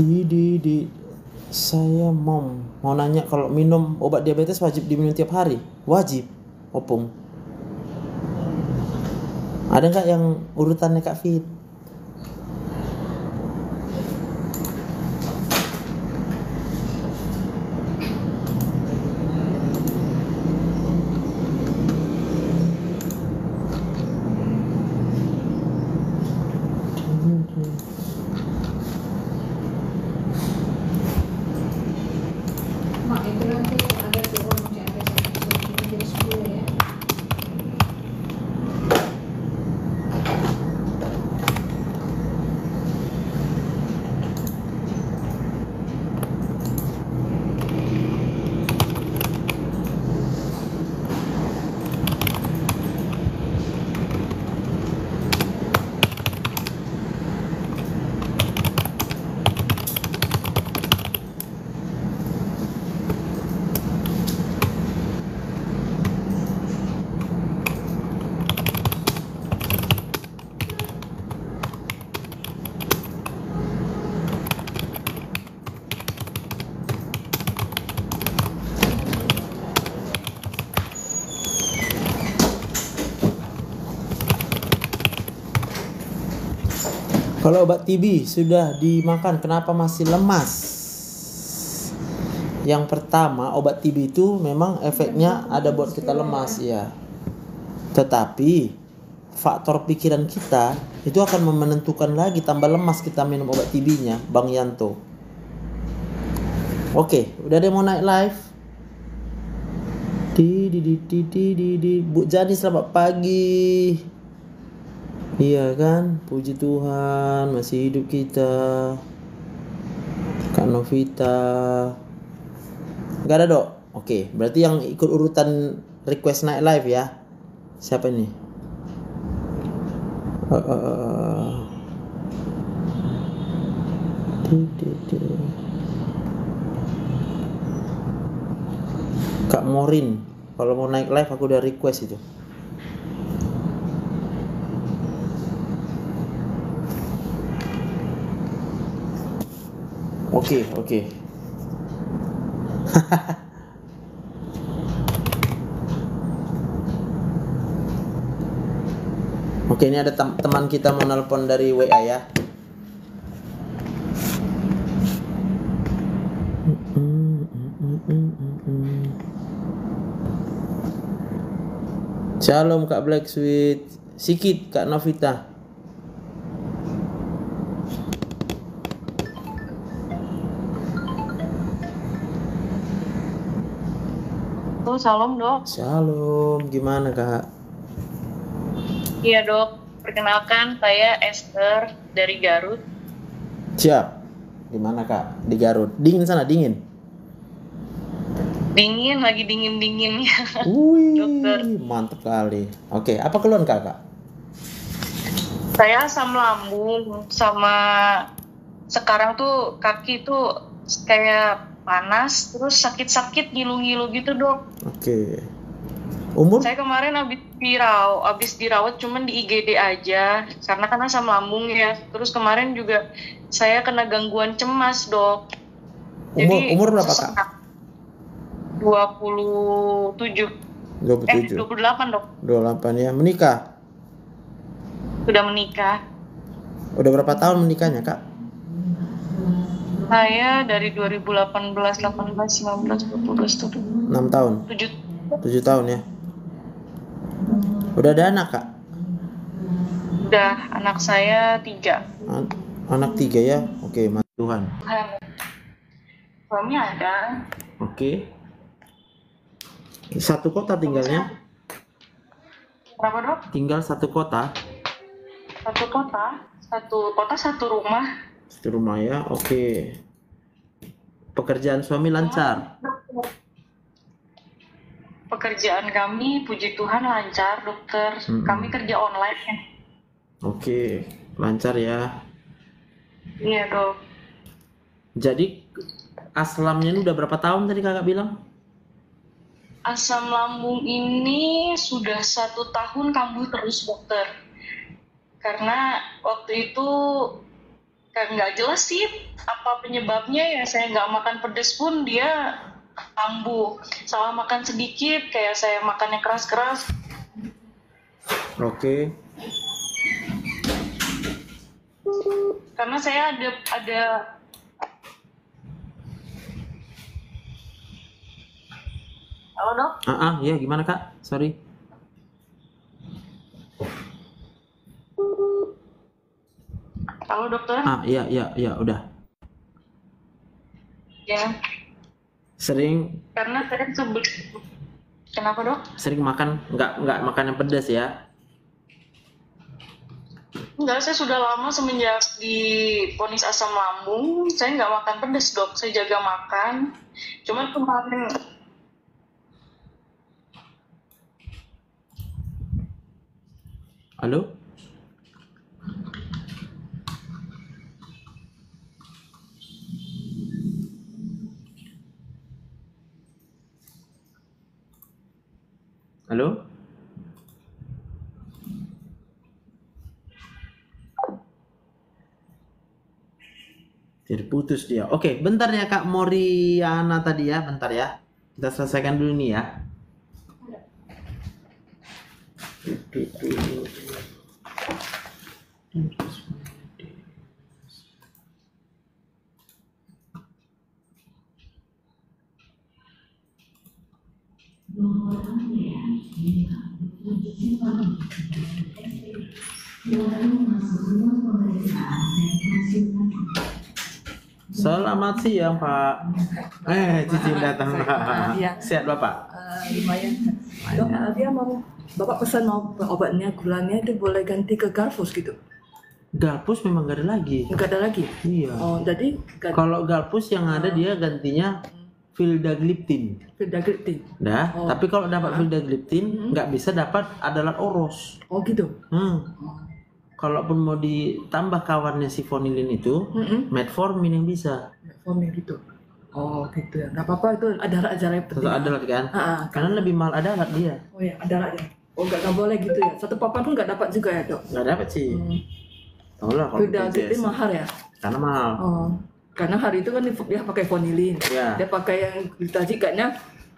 Di di di saya mom mau nanya kalau minum obat diabetes wajib diminum tiap hari? Wajib. Opung. Ada nggak yang urutannya kak Fit Mak itu nanti ada turun macam ada satu jadi sepuluh ya. Kalau obat TB sudah dimakan, kenapa masih lemas? Yang pertama, obat TB itu memang efeknya ada buat kita lemas ya. Tetapi faktor pikiran kita itu akan menentukan lagi tambah lemas kita minum obat TB-nya, Bang Yanto. Oke, udah ada yang mau naik live? Di di di di di di Bu Jani selamat pagi. Iya kan, puji Tuhan masih hidup kita. Kak Novita. Gak ada dok? Oke, berarti yang ikut urutan request naik live ya. Siapa ini? Di, di, di. Kak Morin, kalau mau naik live aku udah request itu. Oke, oke. (laughs) Oke, ini ada tem- teman kita mau dari WA ya. Shalom Kak Black Sweet. Sikit Kak Novita. Oh, salam dok. Shalom, gimana Kak? Iya dok. Perkenalkan saya Esther dari Garut. Siap. Gimana Kak? Di Garut. Dingin sana, dingin. Dingin lagi dingin dinginnya. (laughs) Wih, mantep kali. Oke, apa keluhan Kakak? saya asam lambung sama sekarang tuh kaki tuh kayak panas terus sakit-sakit ngilu-ngilu gitu dok. Oke. Umur? Saya kemarin habis dirawat, habis dirawat cuman di IGD aja karena kan asam lambung ya. Terus kemarin juga saya kena gangguan cemas dok. Umur umur berapa Kak? 27 Eh 27. 28 dok 28 ya. Menikah? Sudah menikah Udah berapa tahun menikahnya Kak? Saya dari 2018, 18, 19, 20, 21 6 tahun. 7 7 tahun ya. Udah ada anak Kak? Udah anak saya tiga An- anak tiga ya? Oke, mat Tuhan. Suami ada Oke. Satu kota tinggalnya? Berapa dok? Tinggal satu kota. Satu kota Satu kota satu rumah Satu rumah ya. Oke. Pekerjaan suami lancar. Pekerjaan kami puji Tuhan lancar dokter Mm-mm. Kami kerja online Oke, lancar ya. Iya dok Jadi aslamnya ini udah berapa tahun tadi kakak bilang? Asam lambung ini sudah satu tahun kambuh terus dokter Karena waktu itu nggak jelas sih apa penyebabnya ya saya nggak makan pedas pun dia kambuh salah makan sedikit kayak saya makannya keras-keras Oke. karena saya ada ada halo dok Ah, ah, ya gimana kak? Sorry. Halo dokter Ah, iya, iya, iya, udah. ya Sering, karena saya sebut kenapa dok sering makan nggak nggak makan yang pedas ya? Enggak, saya sudah lama semenjak di ponis asam lambung, saya nggak makan pedas dok, saya jaga makan. Cuman kemarin Halo? Halo? Terputus dia. Oke, bentar ya Kak Moriana tadi ya, bentar ya. Kita selesaikan dulu nih ya. Selamat siang Pak. Eh, Cici datang Pak. Sehat Bapak? Eh, lumayan. Dok, eh, dia mau Bapak pesan mau obatnya gulanya itu boleh ganti ke Galfus gitu. Galpus memang gak ada lagi. Enggak ada lagi. Iya. Oh, jadi Kalau Galpus yang ada dia gantinya Vildagliptin. Vidagliptin. Dah, Oh. tapi kalau dapat Vildagliptin nggak bisa dapat adalah oros. Oh gitu. Hmm. Kalaupun mau ditambah kawannya si Fonilin itu, Mm-mm. metformin yang bisa. Formnya gitu. Oh gitu ya. Nggak apa-apa itu ada aja yang penting. Satu adalat kan? Ah, ah. Karena lebih mahal adalat dia. Oh ya, ada aja. Oh nggak nggak boleh gitu ya. Satu papan pun nggak dapat juga ya dok. Nggak dapat sih. Hmm. Tahu lah kalau Vidagliptin BPJS. mahal ya. Karena mahal. Oh. Karena hari itu kan dia pakai vanilin. Ya. Dia pakai yang tadi kayaknya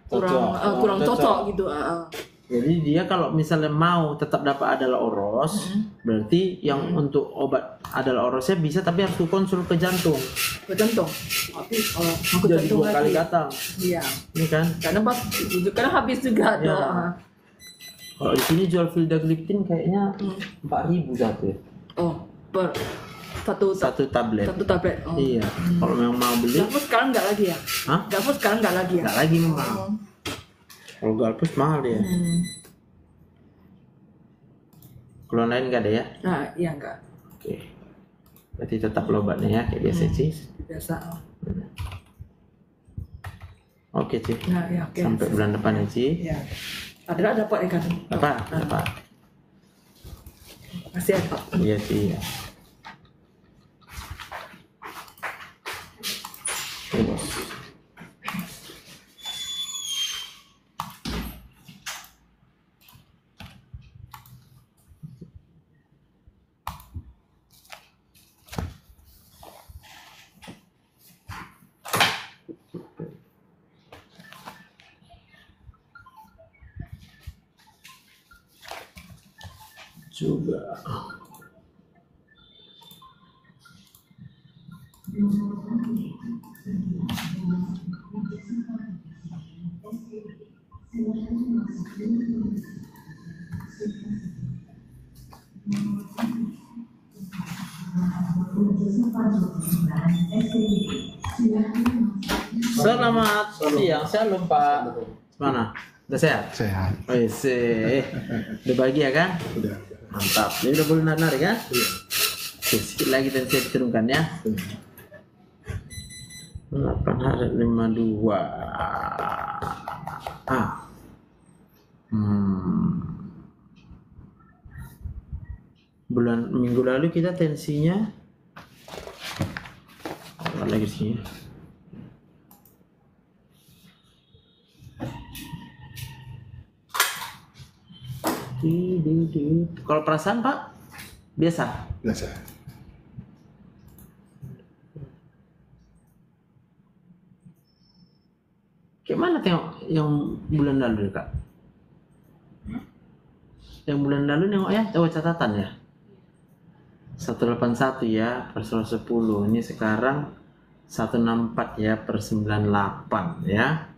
kurang Cocok. eh, kurang cocok, cocok. gitu. ah. Jadi dia kalau misalnya mau tetap dapat adalah oros, berarti yang untuk obat adalah orosnya bisa tapi harus konsul ke jantung. Ke jantung. Tapi oh, aku Jadi jantung dua kali datang. Iya. Ini kan? Karena pas karena habis juga Ya. Kalau di sini jual vildagliptin kayaknya empat ribu satu. ya. Oh, per satu ta- Satu tablet. satu tablet. Oh. Iya. Kalau memang mau beli, Gavus sekarang nggak lagi ya? Hah? Gavus sekarang nggak lagi ya? nggak lagi memang. Kalau galpus mahal dia. Hmm. Kalau lain nggak ada ya? Nah, iya nggak Oke. Berarti tetap lo obatnya ya kayak biasa sih. biasa. Oh. Oke Ci. Nah, ya oke. Sampai bulan depan ya Ci. Ya. Adalah dapat ikan. Apa? Apa? Masih ada. Iya Ci. Oke, bos. juga Selamat siang, shalom Pak. Mana? Udah sehat? Sehat. Oh iya, udah bahagia kan? Udah. Mantap. Jadi udah boleh nari kan? Iya. Sedikit lagi dan saya turunkan ya. 852 ah hmm. bulan minggu lalu kita tensinya apa lagi sih. Kalau perasaan Pak biasa. Biasa. Kayak mana tengok yang bulan lalu kak? Yang bulan lalu nengok ya, coba catatan ya. 181 ya per 110 ini sekarang 164 ya per 98 ya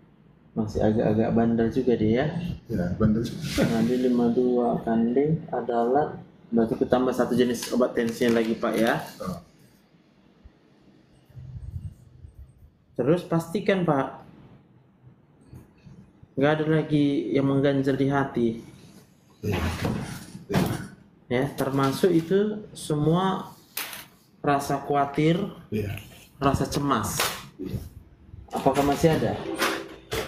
masih agak-agak bandel juga dia ya Ya, bandel. nanti 52 kanding adalah berarti ditambah satu jenis obat tensinya lagi pak ya Oh. terus pastikan pak nggak ada lagi yang mengganjal di hati Iya. Iya. ya termasuk itu semua rasa khawatir Iya. Rasa cemas Iya. apakah masih ada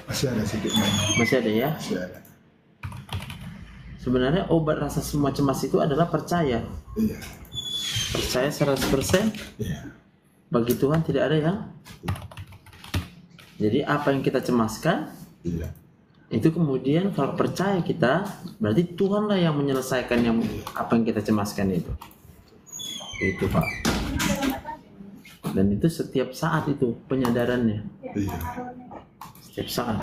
Masih ada sedikit masih ada ya Masih ada. sebenarnya obat rasa semua cemas itu adalah percaya Iya. percaya 100% Iya. bagi Tuhan tidak ada yang jadi apa yang kita cemaskan Iya. itu kemudian kalau percaya kita berarti Tuhanlah yang menyelesaikan yang apa yang kita cemaskan itu itu pak dan itu setiap saat itu penyadarannya Iya. setiap saat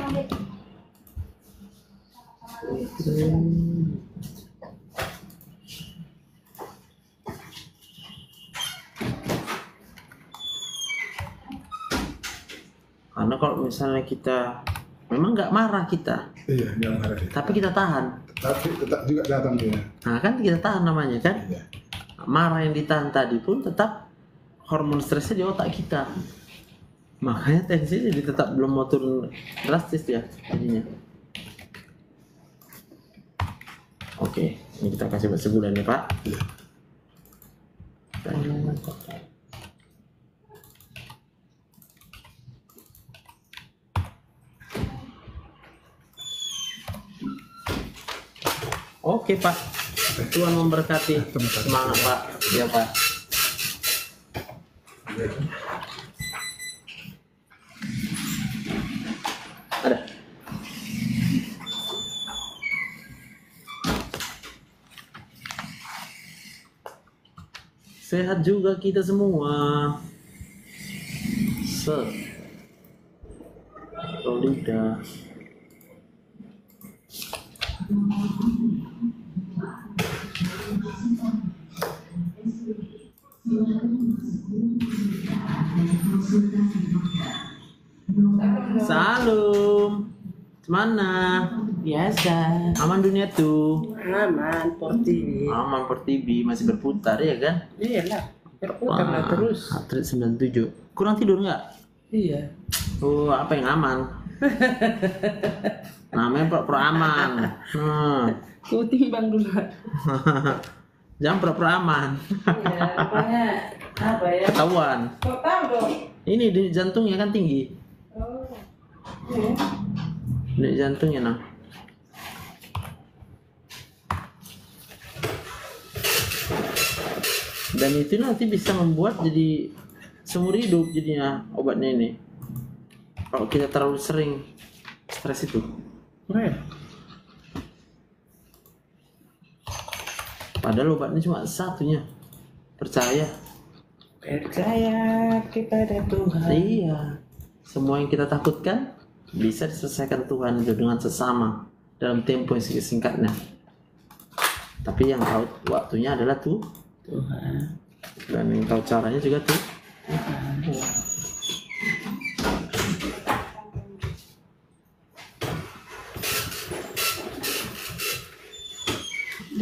karena kalau misalnya kita memang nggak marah kita Iya, nggak marah dia. tapi kita tahan Tapi tetap juga datang dia. nah kan kita tahan namanya kan Iya. marah yang ditahan tadi pun tetap hormon stresnya di otak kita. Makanya tensi jadi tetap belum mau turun drastis ya jadinya. Oke ini kita kasih buat sebulan ya pak. Oke pak. Tuhan memberkati. Semangat pak. Ya pak ada. Sehat juga kita semua. Set Rolida Salam. Mana? Biasa. Aman dunia tuh. Aman, porti. Aman per TV masih berputar ya kan? Iyalah, berputar lah terus. Atlet 97. Kurang tidur nggak? Iya. Oh, apa yang aman? (laughs) Namanya pura-pura aman. Hmm. Ku timbang dulu. (laughs) Jangan pura-pura aman. Iya, apa ya? Ketahuan. Kok tahu dong? Ini di jantungnya kan tinggi. Oh. Iya. Di jantungnya nah. Dan itu nanti bisa membuat jadi seumur hidup jadinya obatnya ini. Kalau kita terlalu sering stres itu. Eh, Padahal obatnya cuma satunya. Percaya. Percaya kepada Tuhan. Iya. Semua yang kita takutkan bisa diselesaikan Tuhan itu dengan sesama dalam tempo yang singkatnya. Tapi yang tahu waktunya adalah tuh Tuhan. dan yang tahu caranya juga tuh.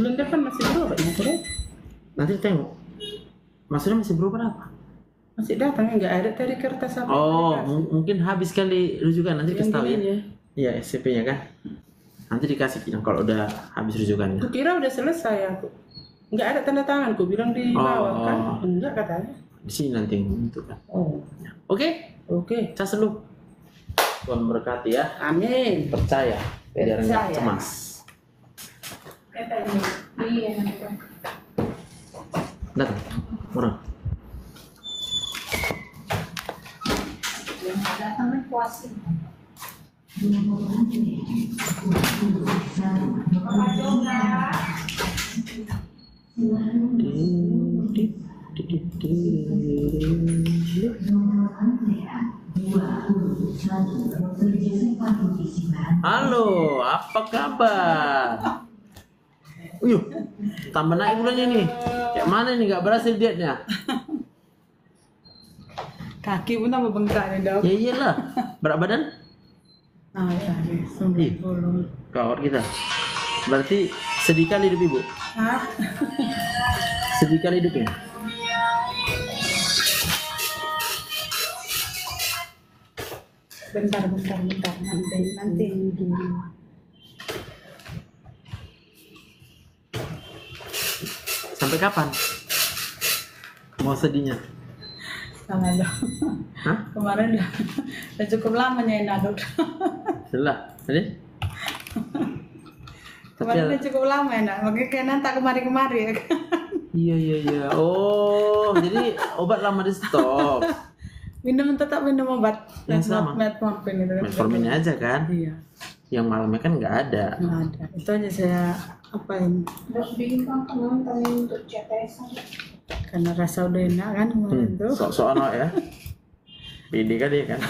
Bulan depan masih berubah ya, Bro? Nanti tengok. Maksudnya masih berubah apa? Masih datang nggak ada tadi kertas apa? Oh, mu- mungkin habis kali rujukan nanti kasih tahu ya. Yang Iya, SCP-nya kan. Nanti dikasih bilang kalau udah habis rujukannya. Aku kira udah selesai aku. Nggak ada tanda tangan, ku bilang di Oh. bawah kan. Enggak katanya. Di sini nanti yang menentukan. Oh, Oke, oke. cas dulu. Tuhan berkati ya. Amin. Percaya, biar nggak cemas. Iya. Datang, orang. Halo, apa kabar? Uyuh, tambah naik bulannya nih. Kayak mana nih nggak berhasil dietnya? Kaki pun tambah bengkak nih dok. Ya iyalah, berat badan? Ah, ya. Kawat kita. Berarti sedih kali hidup ibu. Hah? Sedih kali hidupnya. Bentar, bentar, bentar. Nanti, nanti. Sampai kapan? Mau sedihnya? Sama dok. Hah? Kemarin udah, udah cukup lama nyain dok. Sudah, tadi? Tapi Kemarin udah cukup lama ya, nak. Makanya kayak nanti kemari-kemari ya kan. iya iya iya. Oh, jadi obat lama di stop. (laughs) Minum tetap minum obat. Yang sama? Metformin itu. Metformin aja kan? Iya. Yang malamnya kan nggak ada. Nggak ada. Itu aja saya apain. Dok bingung kan nonton untuk CTS. Karena rasa udah enak kan kemarin Hmm, tuh. sok-sok anak ya. Pede kan dia kan.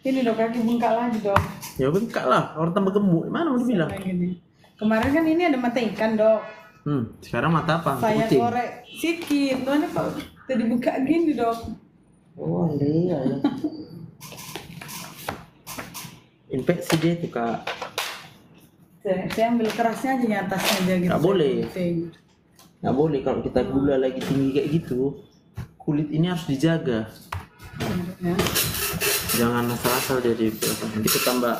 Ini dok kaki bengkak lagi dok. Ya bengkak lah, orang tambah gemuk. Mana mau dibilang? Gini. Kemarin kan ini ada mata ikan dok. Hmm, sekarang mata apa? Saya Kucing. korek sikit. Mana kok tadi buka gini dok. Oh, iya. Infeksi dia tuh kak. Saya, ambil kerasnya aja yang atasnya aja gitu. Nggak boleh. Nggak boleh kalau kita gula lagi tinggi kayak gitu. Kulit ini harus dijaga. Ya. Jangan asal-asal jadi nanti ketambah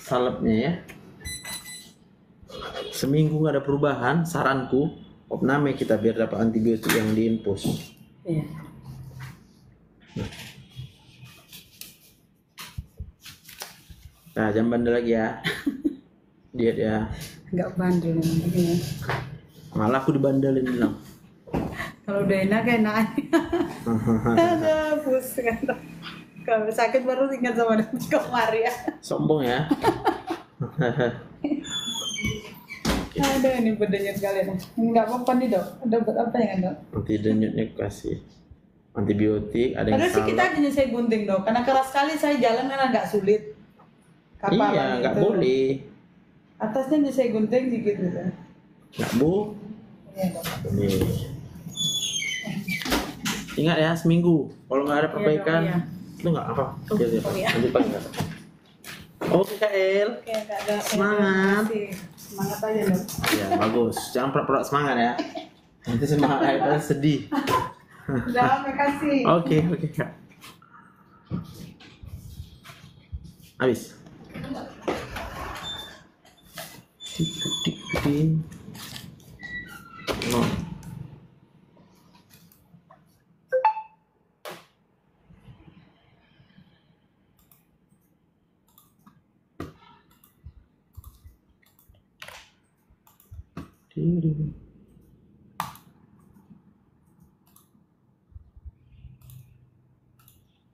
salepnya ya. Seminggu nggak ada perubahan, saranku opname kita biar dapat antibiotik yang diinfus. Iya. Nah, jangan bandel lagi ya. (laughs) Diet ya. Nggak bandel ini. Malah aku dibandelin bilang. Kalau udah enak enak. (laughs) Ada pusing. Kalau sakit baru ingat sama dokter ya. Sombong ya. (laughs) Ada ini bedanya sekali dok. Ini nggak apa-apa nih dok. Ada buat apa ya dok? Nanti denyutnya kasih antibiotik, ada yang Padahal sih kita aja saya gunting dok. Karena keras sekali saya jalan kan agak sulit. Kapalan Iya, nggak gitu. boleh. Atasnya bisa gunting dikit gitu. Nggak bu. Iya, Dok. Nih. Ingat ya seminggu. Kalau nggak ada perbaikan, iya. itu nggak apa. Iya, iya. oh, iya. Lanjut Pak. Oke Kak El. Oke, Kak. Semangat. Kasih. Semangat aja, Dok. Ya bagus. Jangan pura-pura semangat ya. (laughs) Nanti semangat akhirnya sedih. (laughs) Udah, makasih. Oke oke kak. Habis. diketik di nol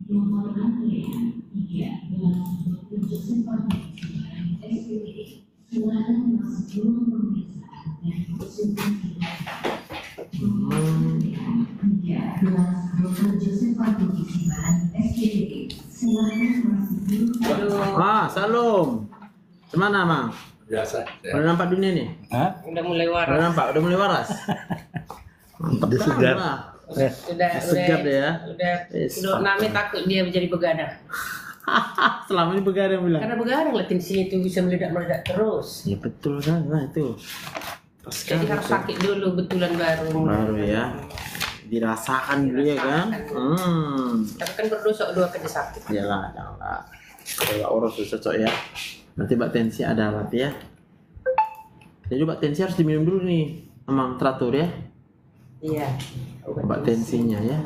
Nomor antrian 3 dalam bentuk seperti Tidur. Ah, Salam. Gimana, Mang? Biasa. Udah nampak dunia nih? Hah? Udah mulai Udah waras. nampak, udah mulai waras. Mantap Udah segar. Bang? Eh, Udah, Segar deh ya. Udah, Yes. udah Nami takut dia menjadi begadang. (laughs) Selama ini begadang bilang. Karena begadang lah tensinya itu bisa meledak-meledak terus. Ya betul kan, nah itu. Pas Jadi harus sakit dulu betulan baru. Baru ya. Dirasakan dulu ya kan. Hmm. Tapi kan berdosa dua kali sakit. Yalah, janganlah. Kalau urus tuh cocok ya. Nanti Mbak Tensi ada alat ya. Jadi Mbak Tensi harus diminum dulu nih. Emang teratur ya. Iya. Mbak Tensinya ya.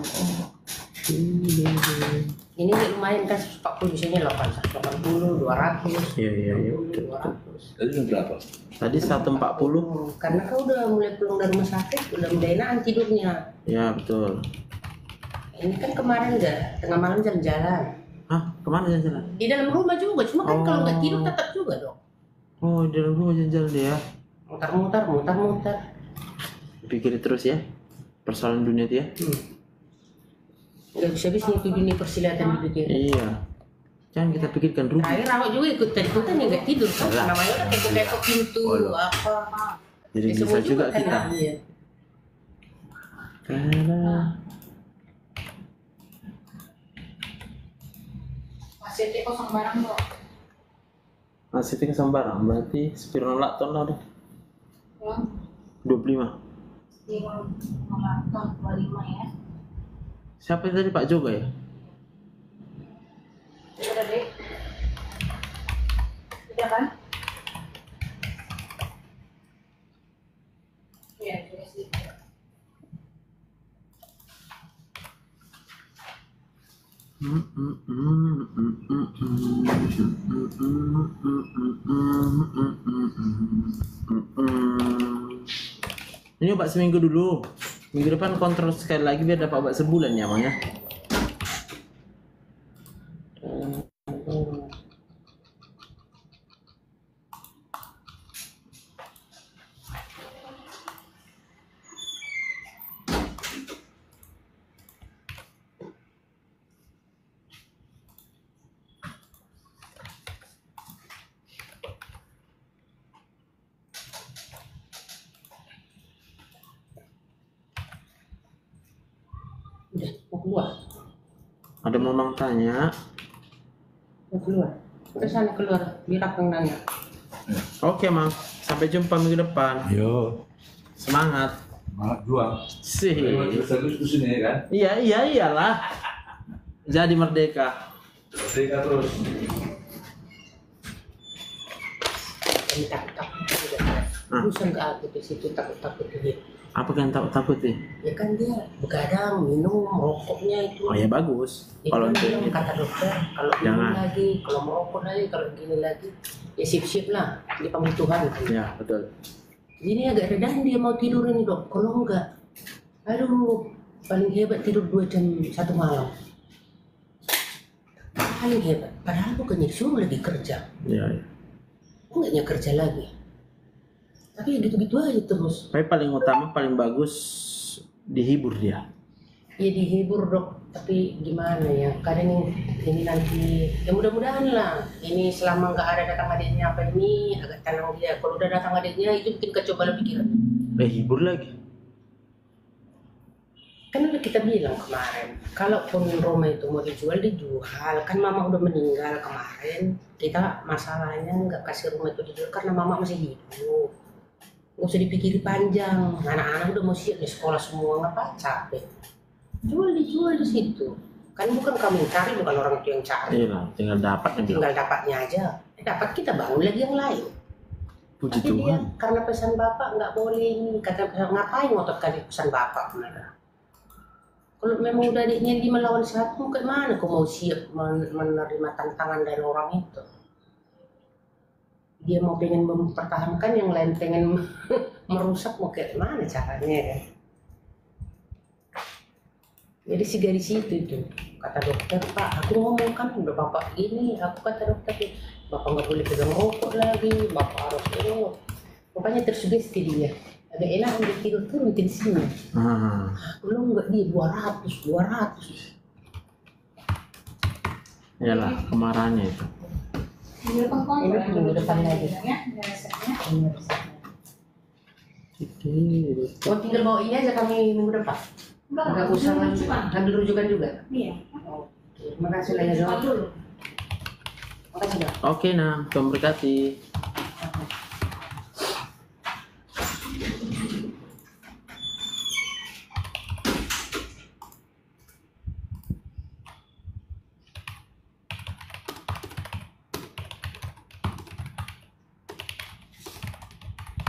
Ini lumayan kan 140 biasanya 880, 200. Iya iya iya. betul, betul. Tadi jam berapa? Tadi 140. Karena kau udah mulai pulang dari rumah sakit, udah mulai enakan tidurnya. Ya betul. Ini kan kemarin enggak, tengah malam jalan-jalan. Hah, ke mana jalan-jalan? Di dalam rumah juga, cuma kan kalau nggak Oh. tidur tetap juga dong. Oh, di dalam rumah jalan-jalan dia ya. Mutar-mutar, mutar-mutar. Pikirin terus ya. Persoalan dunia dia. Nggak bisa bisa itu dunia persilatan di dunia. Iya. Jangan kita pikirkan rugi. Terakhir awak juga ikut ikutan ya nggak tidur kan? Alah. Namanya udah kepo-kepo pintu Waduh. apa. Jadi Ya, bisa semua juga kan kita. Iya. Karena Masih ada kosong barang kok. masih tiga sembarang berarti spironolakton lah udah Ya, 25. di Melaton 25 ya. Siapa yang tadi Pak Joga ya? Kan? Iya. Ini obat seminggu dulu. Minggu depan kontrol sekali lagi biar dapat obat sebulan ya, Mang ya. Udah, mau keluar. Tanya. Keluar. Ke sana keluar, biar akang nanya. Oke, Mang. Sampai jumpa minggu depan. Yo. Semangat. Semangat juang. Sih. Terus di sini ya kan? Iya, iya, iyalah. Jadi merdeka. Merdeka terus. Ini takut-takut juga. Ah. Bosan gak aku di situ takut-takut dia. Apa yang takut takut nih? Ya kan dia begadang, minum, merokoknya itu. Oh ya bagus. Ya, Kalau kan untuk kata dokter, kalau minum Jangan. lagi, kalau merokok lagi, kalau gini lagi, ya sip-sip lah, dipanggil Tuhan. Ya betul. Ini agak redahan dia mau tidur ini dok, kalau enggak, aduh, paling hebat tidur dua jam satu malam. Paling hebat, padahal bukannya disuruh lagi kerja, Ya, ya. enggaknya kerja lagi. Tapi ya gitu-gitu aja terus. Tapi paling utama paling bagus dihibur dia. ya dihibur dok. Tapi gimana ya? Kadang ini nanti ya mudah-mudahan lah. Ini selama nggak ada datang adiknya apa ini agak tenang dia. Kalau udah datang adiknya itu bikin bala pikiran Eh hibur lagi. kan udah kita bilang kemarin kalaupun rumah itu mau dijual dijual. Kan mama udah meninggal kemarin. Kita masalahnya nggak kasih rumah itu dijual karena mama masih hidup nggak usah dipikiri panjang. Anak-anak udah mau siap di sekolah semua ngapa capek. Jual dijual di situ. Kan bukan kamu yang cari bukan orang itu yang cari. Iya tinggal dapat tinggal dapatnya aja. Eh, dapat kita bangun lagi yang lain. Puji tapi dia Tuhan. karena pesan bapak nggak boleh ini. Kata ngapain ngotot kali pesan bapak benar. Kalau memang udah adiknya di melawan satu ke mana? Kau mau siap men- menerima tantangan dari orang itu dia mau pengen mempertahankan yang lain pengen (laughs) merusak mau kayak mana caranya ya? Jadi si garis itu itu kata dokter pak aku ngomong kan udah bapak gini aku kata dokter bapak nggak boleh pegang rokok lagi bapak harus ini. Pokoknya tersugesti dia. Agak enak untuk tidur turun tensinya Ah, belum nggak dia 200 200 iyalah kemarahannya itu. Ini minggu depan lagi oh tinggal bawa ini aja kami minggu depan. Nggak usah ngambil ngambil rujukan juga. Iya. Oke, makasih lah ya dok makasih dok. Oke nah, Tuhan berkati.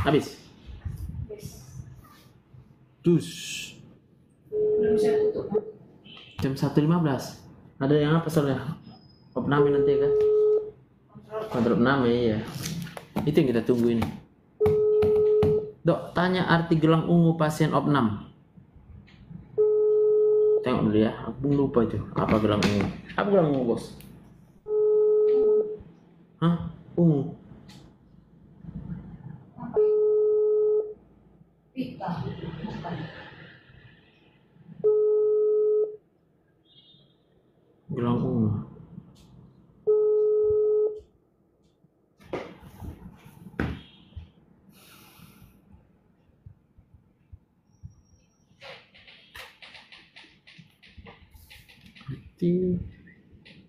Habis. Dus. Belum bisa tutup. Jam 1.15. Ada yang apa soalnya? Opname nanti kan? Kontrol opname iya. Itu yang kita tunggu ini. Dok, tanya arti gelang ungu pasien opnam. Tengok dulu ya, aku lupa itu. Apa gelang ungu? Apa gelang ungu, Bos? Hah? Ungu. Pita. Gelang ungu.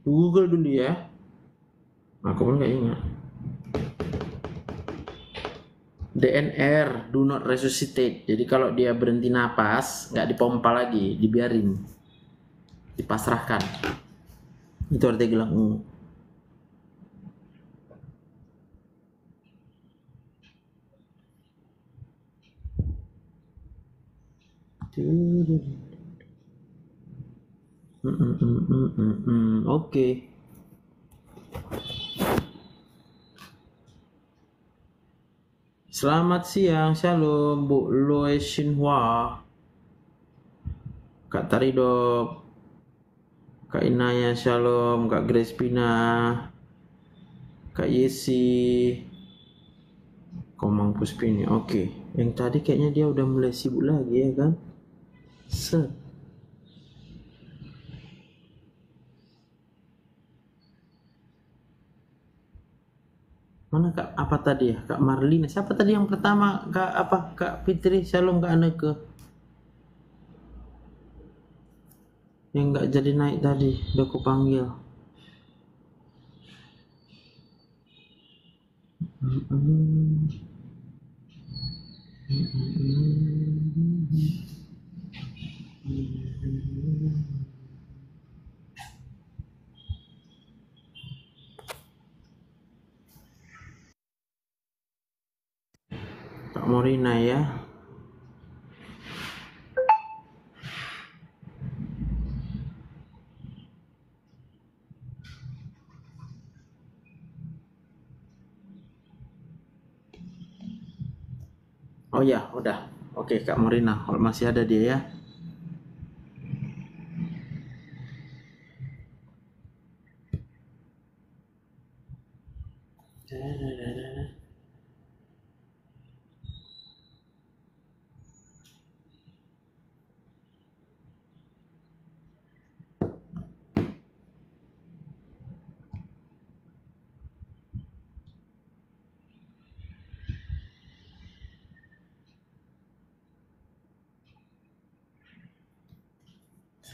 Google dulu ya. Aku pun nggak ingat. DNR, do not resuscitate. Jadi kalau dia berhenti napas, nggak dipompa lagi, dibiarin, dipasrahkan. Itu artinya gelang ungu. Oke. Selamat siang, shalom Bu Loe Shinhua. Kak Taridop. Kak Inaya shalom, Kak Grace Pina. Kak Yesi. Komang Puspini. Oke. Yang tadi kayaknya dia udah mulai sibuk lagi ya kan? Set. Mana Kak apa tadi ya? Kak Marlina. Siapa tadi yang pertama? Kak apa? Kak Fitri Shalom Kak Aneke. Yang nggak jadi naik tadi, udah aku panggil. Kak Morina ya. Oh ya, udah. Oke, Kak Morina, masih ada dia ya.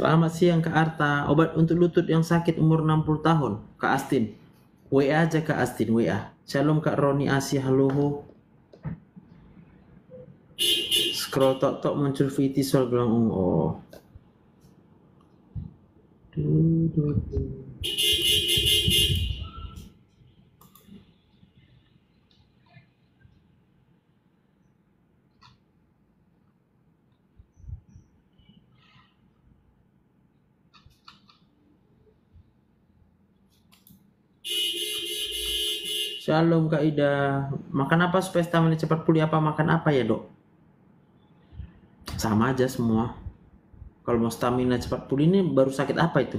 Selamat siang Kak Arta. Obat untuk lutut yang sakit umur 60 tahun. Kak Astin. WA aja Kak Astin, WA. Shalom Kak Roni Asia, halo. Scroll tok tok muncul VT soal gelang ungu. Oh. Du, du, du. Shalom Kak Ida. Makan apa supaya stamina cepat pulih apa makan apa ya dok? Sama aja semua. Kalau mau stamina cepat pulih ini baru sakit apa itu?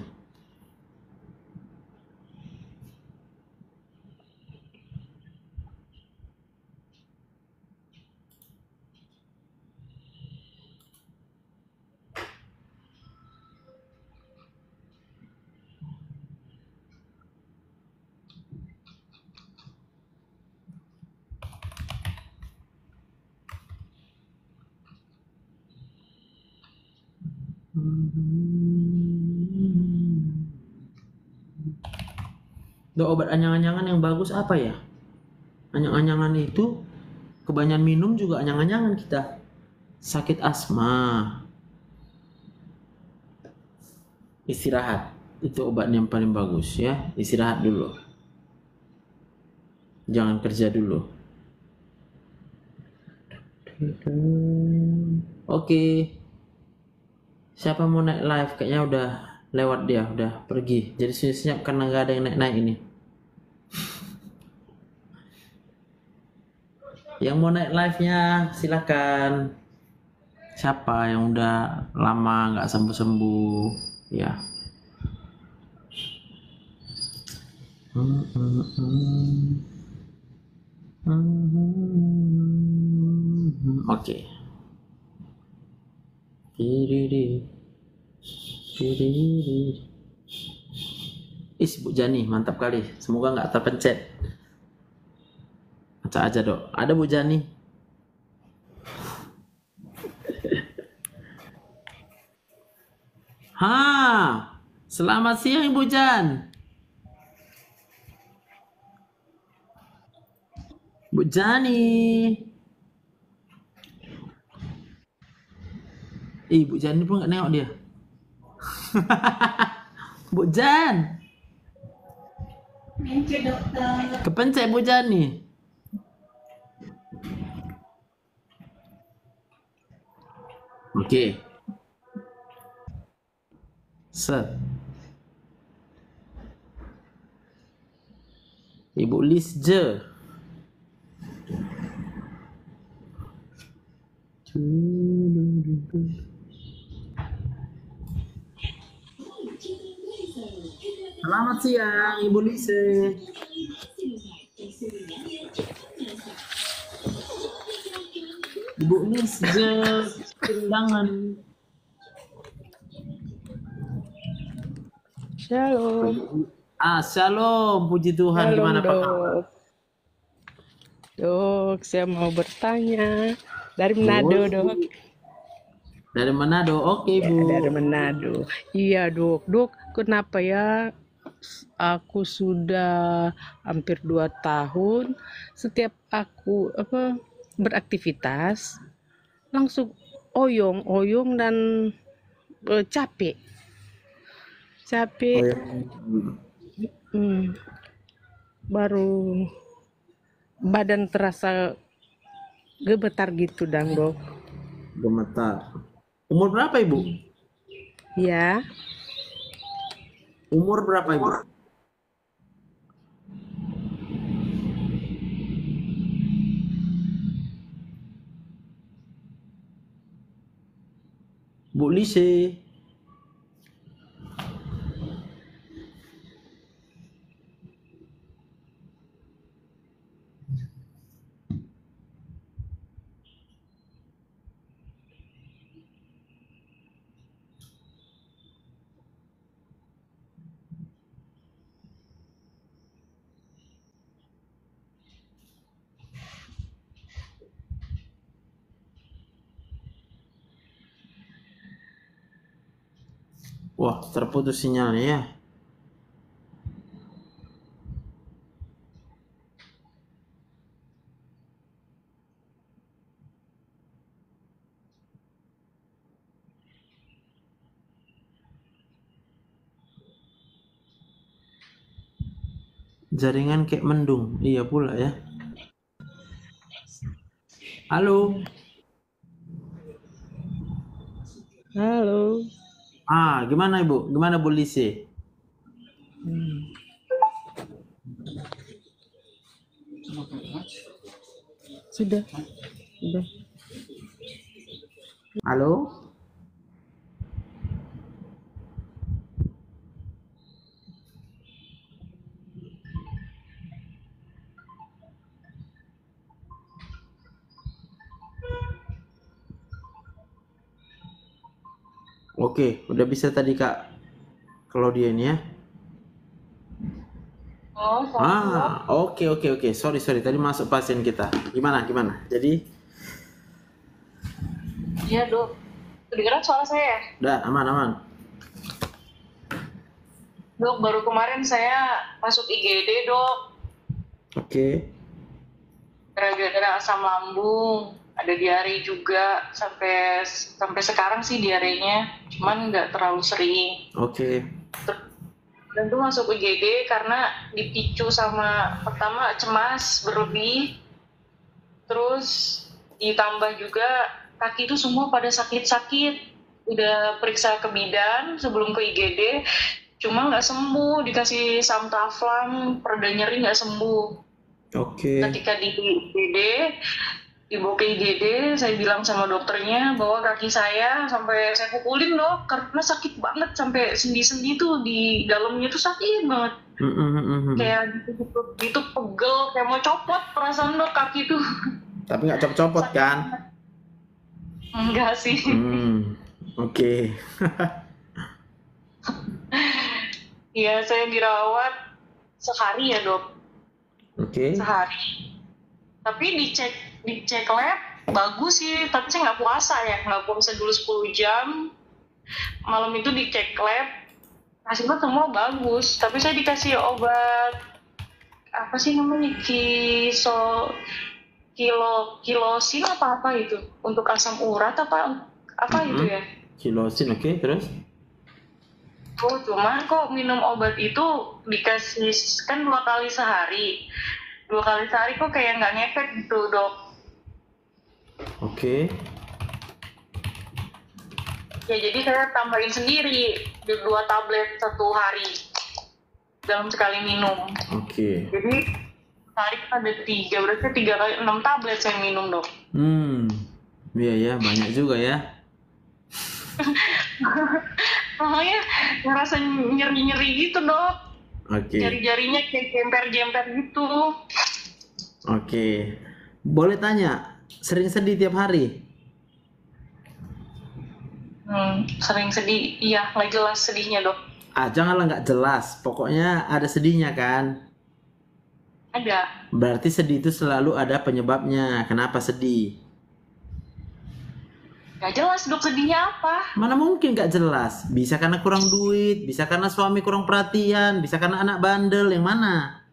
Obat anyang-anyangan yang bagus apa ya? Anyang-anyangan itu kebanyakan minum juga anyang-anyangan kita. Sakit asma. Istirahat. Itu obat yang paling bagus ya. Istirahat dulu. Jangan kerja dulu. Oke. Siapa mau naik live? Kayaknya udah lewat dia, udah pergi. Jadi senyap karena nggak ada yang naik-naik ini. Yang mau naik live-nya silakan. Siapa yang udah lama nggak sembuh-sembuh, ya. Oke. Diri. Is Bu Jani, mantap kali. Semoga nggak terpencet. Baca aja dok. Ada Bu Jani. Ha, selamat siang Ibu Jan. Bu Jani. Ih, Bu Jan pun nggak nengok dia. (laughs) Bu Jan. Kepencet Bu Jan nih. Oke. Set. Ibu Lis je. Selamat siang, Ibu Lise. Ibu Lise, undangan. Shalom. Ah, shalom. Puji Tuhan. Shalom, Gimana Pak? dok. Dok, saya mau bertanya. Dari Manado, dok. Dari Manado. Oke, Bu. Dari Manado. Iya, dok. Dok, kenapa ya aku sudah hampir dua tahun setiap aku apa beraktivitas langsung oyong oyong dan eh, capek capek Hmm. baru badan terasa gemetar gitu dang dok Gemetar. Umur berapa, Ibu? ya Umur berapa, Ibu? Bu Lise. Wah, terputus sinyalnya ya. Jaringan kayak mendung. Iya pula ya. Halo. Halo. Ah, gimana Ibu? Gimana Bu Lise? Sudah. Sudah. Halo? Oke, udah bisa tadi Kak Claudia ini ya. Oh, Ah, oke oke oke. Sorry sorry tadi masuk pasien kita. Gimana gimana? Jadi, Iya dok. Kedengeran suara saya? udah aman aman. Dok, baru kemarin saya masuk IGD dok. Oke. Gara-gara asam lambung, ada diare juga sampai sampai sekarang sih diarenya, cuman nggak terlalu sering. Oke. Dan tuh masuk IGD karena dipicu sama pertama cemas berlebih, terus ditambah juga kaki itu semua pada sakit-sakit. Udah periksa ke bidan sebelum ke IGD, cuma nggak sembuh. Dikasih samtaflan, pereda nyeri nggak sembuh. Oke. Ketika di IGD, dibawa ke IGD, saya bilang sama dokternya bahwa kaki saya sampai saya pukulin dok karena sakit banget sampai sendi-sendi tuh di dalamnya tuh sakit banget Mm, kayak gitu, gitu pegel kayak mau copot perasaan dok kaki tuh Tapi nggak copot-copot kan? enggak sih Hmm. Oke. Iya saya dirawat sehari ya dok Oke. sehari tapi dicek dicek lab bagus sih. Tapi saya nggak puasa ya. Nggak puasa dulu 10 jam. Malam itu dicek lab. Hasilnya semua bagus. Tapi saya dikasih obat apa sih namanya kiso kilo kilosin apa apa itu? Untuk asam urat apa apa itu Mhm. ya? Kilosin oke terus? Oh, cuma kok minum obat itu dikasih kan dua kali sehari. Dua kali sehari kok kayak nggak ngefek gitu, dok. Oke. Ya jadi saya tambahin sendiri di dua tablet satu hari dalam sekali minum. Oke. Jadi sehari kan ada tiga, berarti tiga kali enam tablet saya minum, dok. Hmm. Iya ya banyak juga ya. (laughs) Makanya ngerasa nyeri-nyeri gitu, dok. Oke. Jari-jarinya kayak jemper-jemper gitu. Oke. Boleh tanya, sering sedih tiap hari? Hmm, sering sedih, iya, nggak jelas sedihnya, dok. Ah, janganlah nggak jelas. Pokoknya ada sedihnya kan? Ada. Berarti sedih itu selalu ada penyebabnya. Kenapa sedih? Nggak jelas dok sedihnya apa. Mana mungkin nggak jelas? Bisa karena kurang duit, bisa karena suami kurang perhatian, bisa karena anak bandel. Yang mana?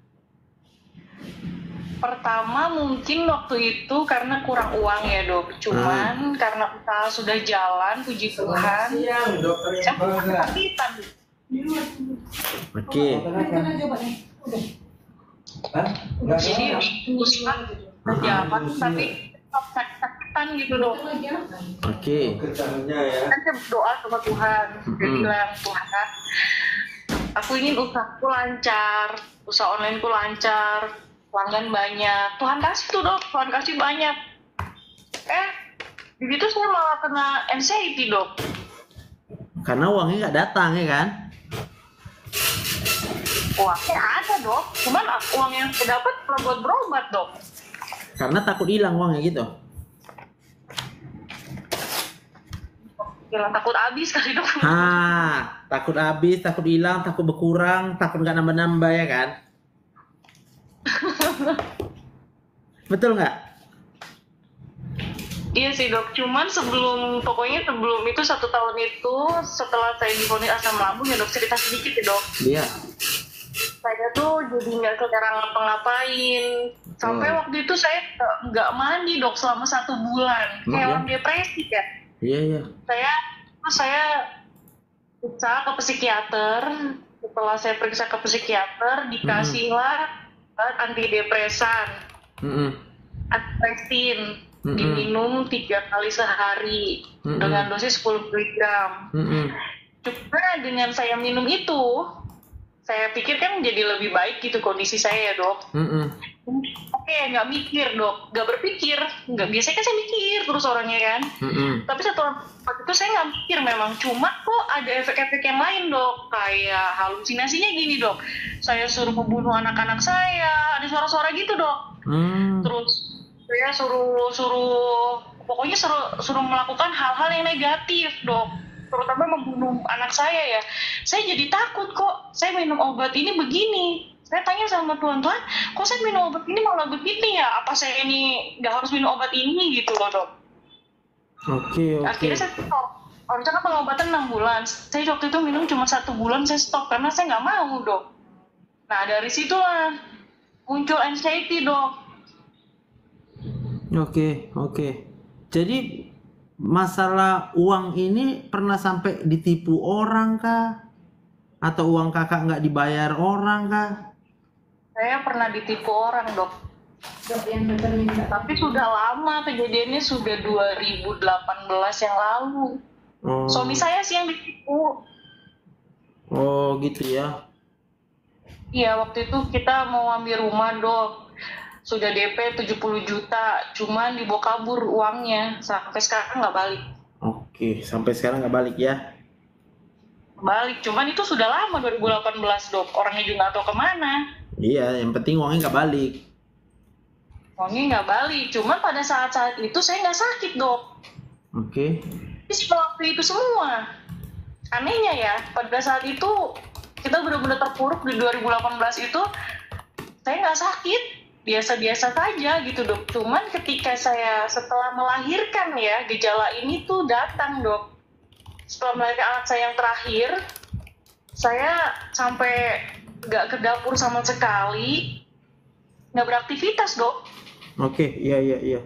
Pertama mungkin waktu itu karena kurang uang ya dok. Cuman karena usaha sudah jalan, puji Tuhan. Saya kesakitan. Oke. Jadi usaha jalan tapi sakit-sakitan gitu dok. Oke. Kan saya berdoa sama Tuhan. Saya Hmm. bilang Tuhan, aku ingin usahaku lancar, usaha onlineku lancar, pelanggan banyak. Tuhan kasih tuh dok, Tuhan kasih banyak. Eh, begitu saya malah kena anxiety dok. Karena uangnya nggak datang ya kan? Uangnya ada dok, cuman uang yang saya dapat buat berobat dok. Karena takut hilang uangnya gitu. Jangan takut habis kali dok. Ah, takut habis, takut hilang, takut berkurang, takut nggak nambah-nambah ya kan? Betul nggak? Iya sih dok, cuman sebelum pokoknya sebelum itu satu tahun itu setelah saya divonis asam lambung ya dok cerita sedikit ya dok. Iya. Saya tuh jadi nggak kelarang ngapa-ngapain. Sampai Hmm. waktu itu saya nggak- mandi dok selama satu bulan. Kayak ya? orang depresi kan. Iya iya. Saya terus saya periksa ke psikiater. Setelah saya periksa ke psikiater, dikasihlah obat antidepresan, Mm-mm. antidepresin, Mm-mm. diminum tiga kali sehari Mm-mm. dengan dosis 10 mg. Mm-mm. Cuma dengan saya minum itu, saya pikir kan jadi lebih baik gitu kondisi saya ya dok. Mm-mm. Oke, nggak mikir dok, nggak berpikir, nggak biasanya kan saya mikir terus orangnya kan. Mm-mm. Tapi setelah waktu itu saya nggak mikir memang, cuma kok ada efek-efek yang lain dok, kayak halusinasinya gini dok. Saya suruh membunuh anak-anak saya, ada suara-suara gitu dok. Hmm. Terus saya suruh suruh pokoknya suruh suruh melakukan hal-hal yang negatif dok terutama membunuh anak saya ya. Saya jadi takut kok. Saya minum obat ini begini. Saya tanya sama Tuhan Tuhan kok saya minum obat ini malah begini ya? Apa saya ini nggak harus minum obat ini gitu loh dok? Oke oke. akhirnya saya stop. Harusnya kan pengobatan 6 bulan. Saya waktu itu minum cuma satu bulan saya stop karena saya nggak mau dok. Nah dari situlah muncul anxiety dok. Oke oke. Jadi masalah uang ini pernah sampai ditipu orang kah? Atau uang kakak nggak dibayar orang kah? Saya pernah ditipu orang dok. Dok yang minta. Tapi sudah lama kejadiannya sudah 2018 yang lalu. Oh, Suami saya sih yang ditipu. oh gitu ya. Iya waktu itu kita mau ambil rumah dok. Sudah DP 70 juta, cuman dibawa kabur uangnya. Sampai sekarang nggak balik. Oke sampai sekarang nggak balik ya? Balik, cuman itu sudah lama 2018 dok. Orangnya juga nggak tahu ke mana. Iya yang penting uangnya nggak balik. Uangnya nggak balik. Cuman pada saat-saat itu saya nggak sakit dok. Oke. Tapi waktu itu semua anehnya ya pada saat itu kita benar-benar terpuruk di 2018 itu saya nggak sakit biasa-biasa saja gitu dok cuman ketika saya setelah melahirkan ya gejala ini tuh datang dok setelah melahirkan anak saya yang terakhir saya sampai nggak ke dapur sama sekali nggak beraktivitas dok Oke iya iya iya.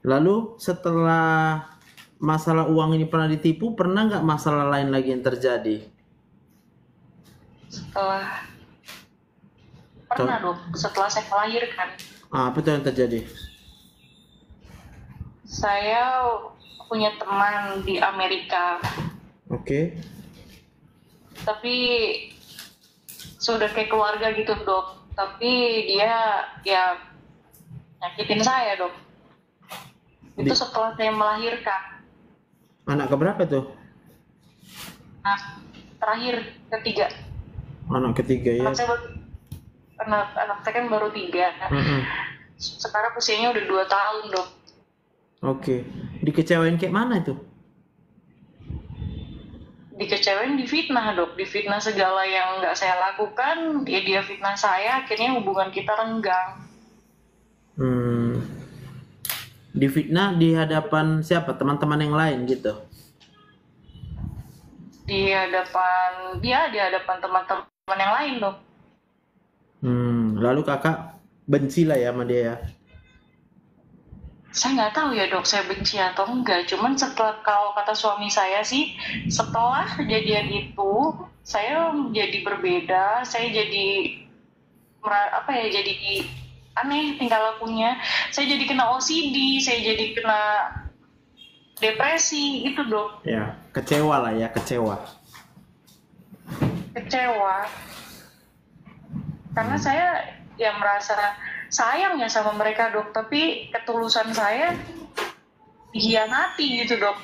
Lalu setelah masalah uang ini pernah ditipu, pernah nggak masalah lain lagi yang terjadi? setelah pernah dok setelah saya melahirkan Ah, apa tuh yang terjadi? Saya punya teman di Amerika, Oke. tapi sudah kayak keluarga gitu dok. Tapi dia ya nyakitin saya dok. Itu Di- setelah saya melahirkan. Anak keberapa tuh? Nah, terakhir ketiga. Anak ketiga ya. Saya anak, anak saya kan baru tiga. Mm-mm. Sekarang usianya udah dua tahun dok. Oke. Dikecewain kayak mana itu? dikecewain difitnah dok difitnah segala yang nggak saya lakukan ya dia fitnah saya akhirnya hubungan kita renggang Hmm. Difitnah di hadapan siapa? Teman-teman yang lain gitu. di hadapan dia di hadapan teman-teman yang lain dok Hmm. Lalu kakak benci lah ya sama dia ya. saya nggak tahu ya dok saya benci atau enggak cuman setelah kalau kata suami saya sih setelah kejadian itu saya jadi berbeda saya jadi apa ya jadi aneh tingkah lakunya saya jadi kena OCD saya jadi kena depresi gitu dok Ya, kecewa lah ya, kecewa. kecewa karena saya ya merasa sayang ya sama mereka dok tapi ketulusan saya dihianati gitu dok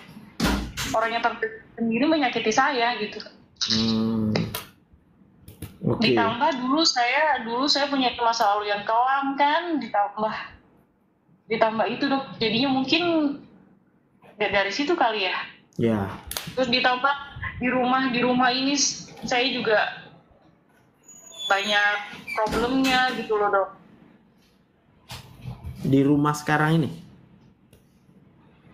orang yang terdekat sendiri menyakiti saya gitu Hmm. Oke. ditambah dulu saya dulu saya punya masa lalu yang kelam kan ditambah ditambah itu dok jadinya mungkin da- dari situ kali ya Ya. terus ditambah di rumah di rumah ini saya juga banyak problemnya gitu loh dok Di rumah sekarang ini?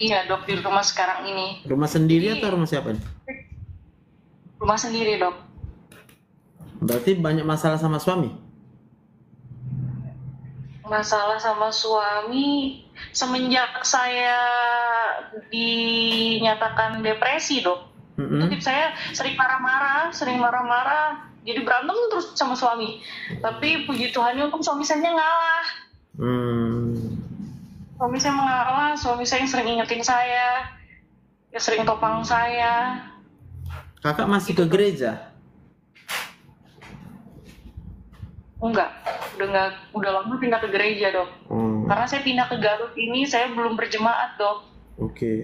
Iya dok di rumah sekarang ini. Rumah sendiri atau rumah siapa nih? Rumah sendiri dok. Berarti banyak masalah sama suami? Masalah sama suami semenjak saya dinyatakan depresi dok. Mm-mm. Itu saya sering marah-marah, sering marah-marah, jadi berantem terus sama suami. Tapi puji Tuhannya untung suami saya ngalah. Hmm. Suami saya mengalah, suami saya yang sering ingetin saya, ya sering topang saya. Kakak masih ke gereja? Enggak, udah nggak, udah lama pindah ke gereja dok. Oh, Karena saya pindah ke Garut ini, saya belum berjemaat dok. oke.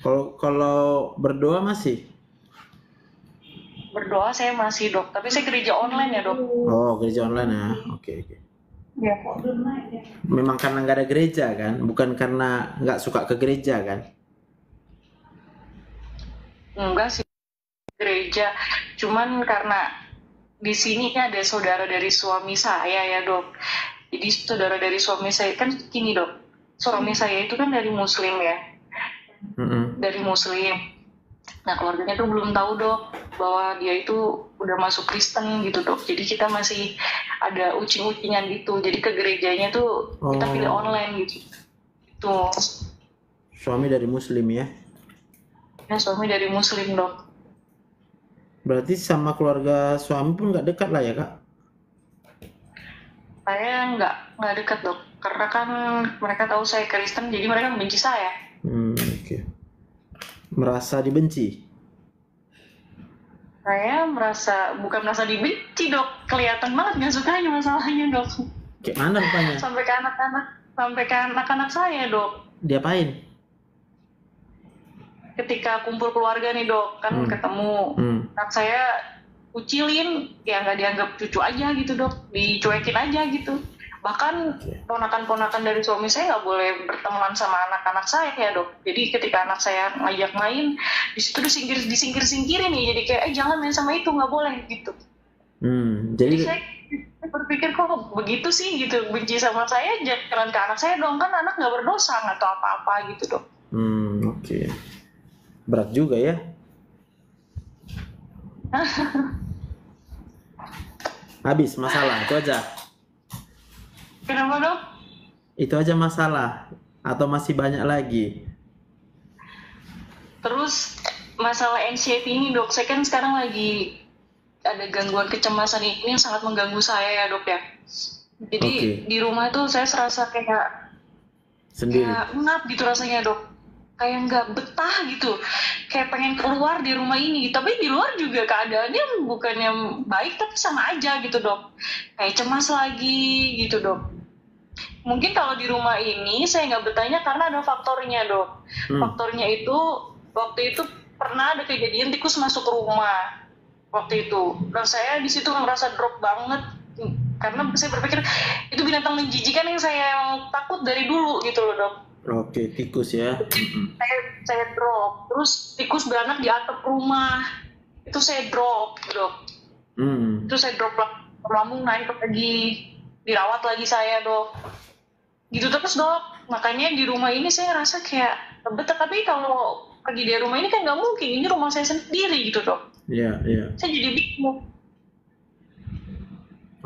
Kalau kalau berdoa masih? Berdoa saya masih dok, tapi saya gereja online ya dok. Oh, gereja online ya. Oke, oke. Ya kok belum naik ya. Memang karena nggak ada gereja kan? Bukan karena nggak suka ke gereja kan? Enggak sih gereja, cuman karena di sini ada saudara dari suami saya ya dok. Jadi saudara dari suami saya kan gini dok, suami saya itu kan dari Muslim ya, Mm-mm. dari Muslim. Nah keluarganya tuh belum tahu dok bahwa dia itu udah masuk Kristen gitu dok. Jadi kita masih ada ucing-ucingan gitu. Jadi ke gerejanya tuh kita Oh. pilih online gitu. Itu Suami dari Muslim ya? ya suami dari Muslim dok. Berarti sama keluarga suami pun nggak dekat lah ya kak? Saya nggak nggak dekat dok, karena kan mereka tahu saya Kristen, jadi mereka membenci saya. Hmm. Merasa dibenci? Saya merasa bukan merasa dibenci dok, kelihatan banget nggak sukanya masalahnya dok. Kayak mana rupanya? Sampai ke anak-anak, sampai ke anak-anak saya dok. Diapain? Ketika kumpul keluarga nih dok, kan Hmm. ketemu Hmm. anak saya kucilin, ya nggak dianggap cucu aja gitu dok, dicuekin aja gitu. Bahkan ponakan-ponakan dari suami saya nggak boleh berteman sama anak-anak saya ya dok. Jadi ketika anak saya ngajak main, di situ disingkir disingkir singkirin nih, jadi kayak eh jangan main sama itu nggak boleh gitu. Hmm, Jadi jadi saya berpikir kok begitu sih gitu benci sama saya jangan ke anak saya dong kan anak nggak berdosa tahu apa-apa gitu dok. hmm, oke. Berat juga ya. (laughs) Habis masalah itu aja. Kenapa dok? Itu aja masalah atau masih banyak lagi? Terus masalah anxiety ini dok, saya kan sekarang lagi ada gangguan kecemasan ini yang sangat mengganggu saya ya dok ya. Jadi Oke. di rumah tuh saya serasa kayak Sendiri. kayak ngap gitu rasanya dok. Kayak nggak betah gitu. Kayak pengen keluar di rumah ini. Tapi di luar juga keadaannya bukan yang baik tapi sama aja gitu dok. Kayak cemas lagi gitu dok. Mungkin kalau di rumah ini saya nggak betahnya karena ada faktornya dok. Hmm. Faktornya itu waktu itu pernah ada kejadian tikus masuk rumah waktu itu. Dan saya di situ ngerasa drop banget. Karena saya berpikir itu binatang menjijikan yang saya takut dari dulu gitu loh dok. Oke, tikus ya. Saya saya drop. Terus tikus beranak di atap rumah. Itu saya drop dok. Hmm. itu saya drop lambung naik lagi. Dirawat lagi saya dok gitu terus dok makanya di rumah ini saya rasa kayak betah tapi kalau pergi dari rumah ini kan nggak mungkin. Ini rumah saya sendiri gitu dok Iya, iya. saya jadi bingung.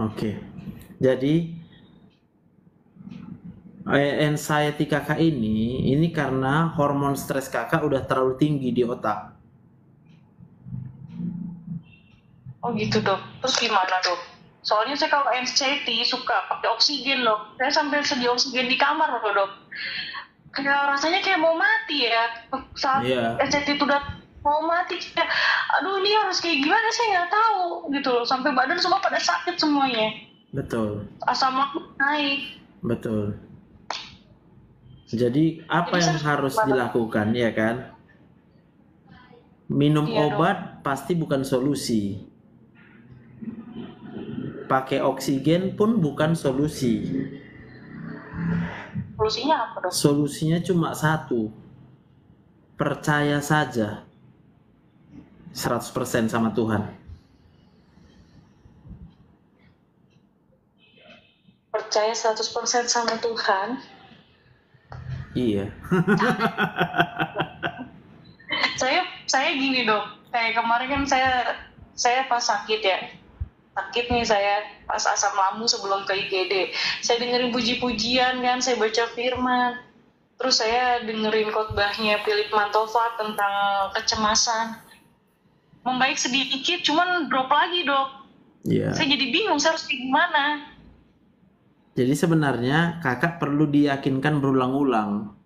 Oke. Jadi eh, anxiety kakak ini ini karena hormon stres kakak udah terlalu tinggi di otak. oh gitu dok terus gimana dok soalnya saya kalau anxiety suka pakai oksigen dok saya sampai sedia oksigen di kamar loh dok. Kayak rasanya kayak mau mati ya. Saat Iya. anxiety itu udah mau mati kayak aduh ini harus kayak gimana? Saya nggak tahu gitu loh. Sampai badan semua pada sakit semuanya. Betul, asam lambung naik. Betul. Jadi apa Jadi yang harus dilakukan ya kan? Minum Iya, obat pasti bukan solusi. Pakai oksigen pun bukan solusi. solusinya apa dok Solusinya cuma satu. Percaya saja. 100% sama Tuhan. percaya 100% sama Tuhan, Iya. (laughs) saya saya gini dok, kayak kemarin kan saya saya pas sakit ya, sakit nih saya pas asam lambung sebelum ke IGD, saya dengerin puji-pujian kan, saya baca firman, terus saya dengerin khotbahnya Philip Mantova tentang kecemasan, membaik sedikit, cuman drop lagi dok, Iya. saya jadi bingung saya harus gimana. Jadi sebenarnya kakak perlu diyakinkan berulang-ulang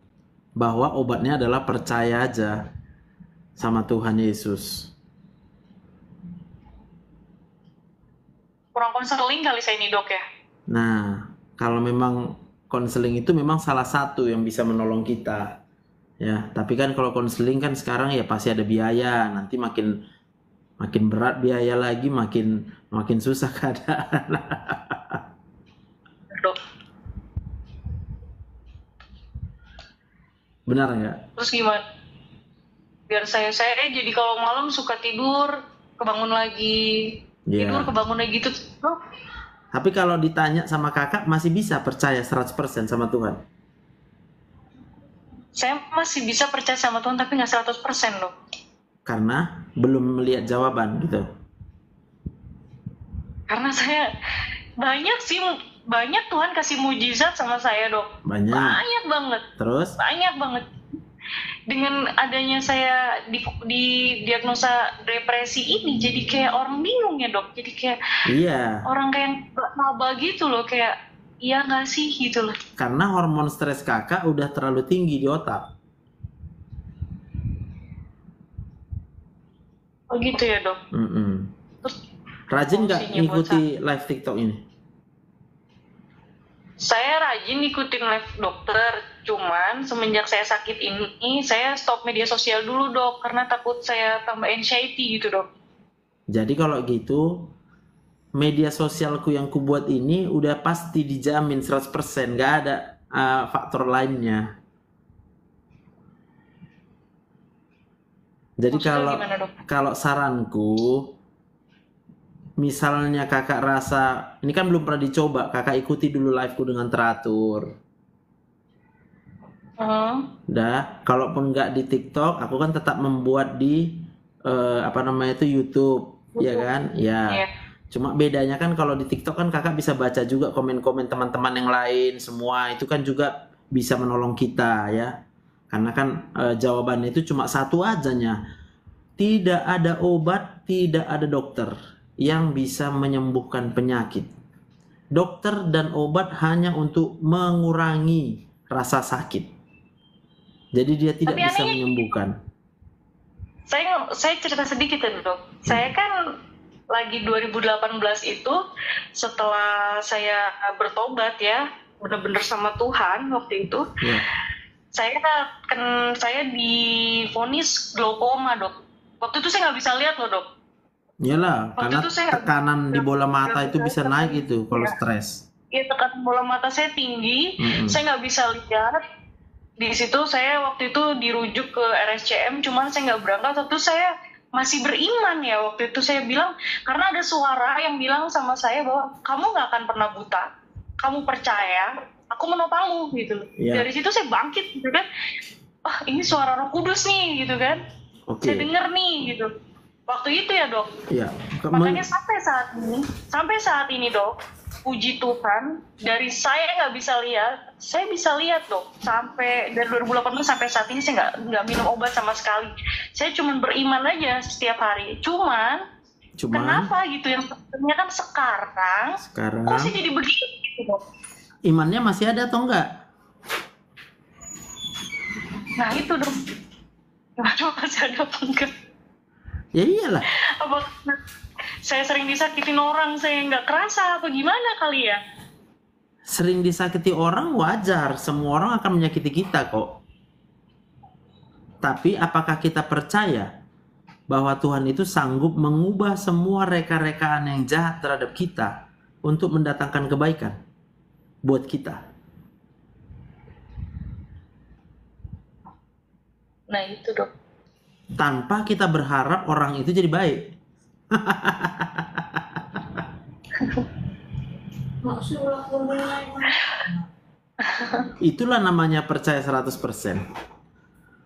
bahwa obatnya adalah percaya aja sama Tuhan Yesus. Kurang konseling kali saya ini dok ya. Nah, kalau memang konseling itu memang salah satu yang bisa menolong kita. Ya, tapi kan kalau konseling kan sekarang ya pasti ada biaya. Nanti makin makin berat biaya lagi, makin makin susah (laughs) keadaan. Dok. Benar nggak? Terus gimana? Biar saya saya jadi kalau malam suka tidur, kebangun lagi, Iya. tidur kebangun lagi gitu. Dok, Tapi kalau ditanya sama kakak masih bisa percaya 100% sama Tuhan. saya masih bisa percaya sama Tuhan tapi nggak 100% loh. Karena belum melihat jawaban gitu. Karena saya banyak sih banyak Tuhan kasih mujizat sama saya dok. Banyak. Banyak banget. Terus? Banyak banget. Dengan adanya saya di, di diagnosa depresi ini jadi kayak orang bingung ya dok. Jadi kayak Iya. orang kayak nggak maba gitu loh kayak iya nggak sih gitu loh. Karena hormon stres kakak udah terlalu tinggi di otak. Oh gitu ya dok. Mm-mm. Rajin nggak Fungsinya buat ngikuti live TikTok ini? Saya rajin ngikutin live dokter, cuman semenjak saya sakit ini, saya stop media sosial dulu dok, karena takut saya tambah anxiety gitu dok. Jadi kalau gitu media sosialku yang kubuat ini udah pasti dijamin 100% nggak ada uh, faktor lainnya. Jadi Maksudnya kalau gimana, Dok? kalau saranku misalnya kakak rasa ini kan belum pernah dicoba, kakak ikuti dulu liveku dengan teratur. Hmm. Dah, kalaupun nggak di TikTok, aku kan tetap membuat di eh, apa namanya itu YouTube, ya kan? Ya. Iya. Cuma bedanya kan kalau di TikTok kan kakak bisa baca juga komen-komen teman-teman yang lain, semua itu kan juga bisa menolong kita ya. Karena kan eh, jawabannya itu cuma satu ajanya. Tidak ada obat, tidak ada dokter yang bisa menyembuhkan penyakit. Dokter dan obat hanya untuk mengurangi rasa sakit. Jadi dia tidak Tapi bisa anehnya- menyembuhkan. Saya saya cerita sedikit ya dok. Saya kan lagi 2018 itu setelah saya bertobat ya, bener-bener sama Tuhan waktu itu. Ya. saya kan saya divonis glaukoma dok waktu itu saya nggak bisa lihat loh dok Iyalah, Waktu karena itu saya tekanan di bola mata itu bisa naik itu kalau stres. ya tekan bola mata saya tinggi Mm-mm. saya nggak bisa lihat di situ saya waktu itu dirujuk ke RSCM cuman saya nggak berangkat. Itu saya masih beriman ya waktu itu saya bilang karena ada suara yang bilang sama saya bahwa kamu nggak akan pernah buta kamu percaya aku menopangmu gitu. Iya. dari situ saya bangkit gitu kan. Ah ini suara Roh Kudus nih gitu kan. Oke. saya denger nih gitu. Waktu itu ya dok. Ya, ke- makanya sampai saat ini sampai saat ini dok puji Tuhan dari saya nggak bisa lihat saya bisa lihat dok sampai dari 2018 sampai saat ini saya nggak nggak minum obat sama sekali. Saya cuma beriman aja setiap hari. Cuman cuman? kenapa gitu? Yang sebenarnya kan sekarang sekarang? kok saya jadi begitu gitu dok? Imannya masih ada atau enggak? nah itu dok. Masih ada apa enggak? Ya iyalah. apa saya sering disakitin orang saya nggak kerasa apa gimana kali ya Sering disakiti orang wajar, semua orang akan menyakiti kita kok. Tapi apakah kita percaya bahwa Tuhan itu sanggup mengubah semua reka-rekaan yang jahat terhadap kita untuk mendatangkan kebaikan buat kita? nah itu dok tanpa kita berharap orang itu jadi baik. (laughs) Itulah namanya percaya 100%.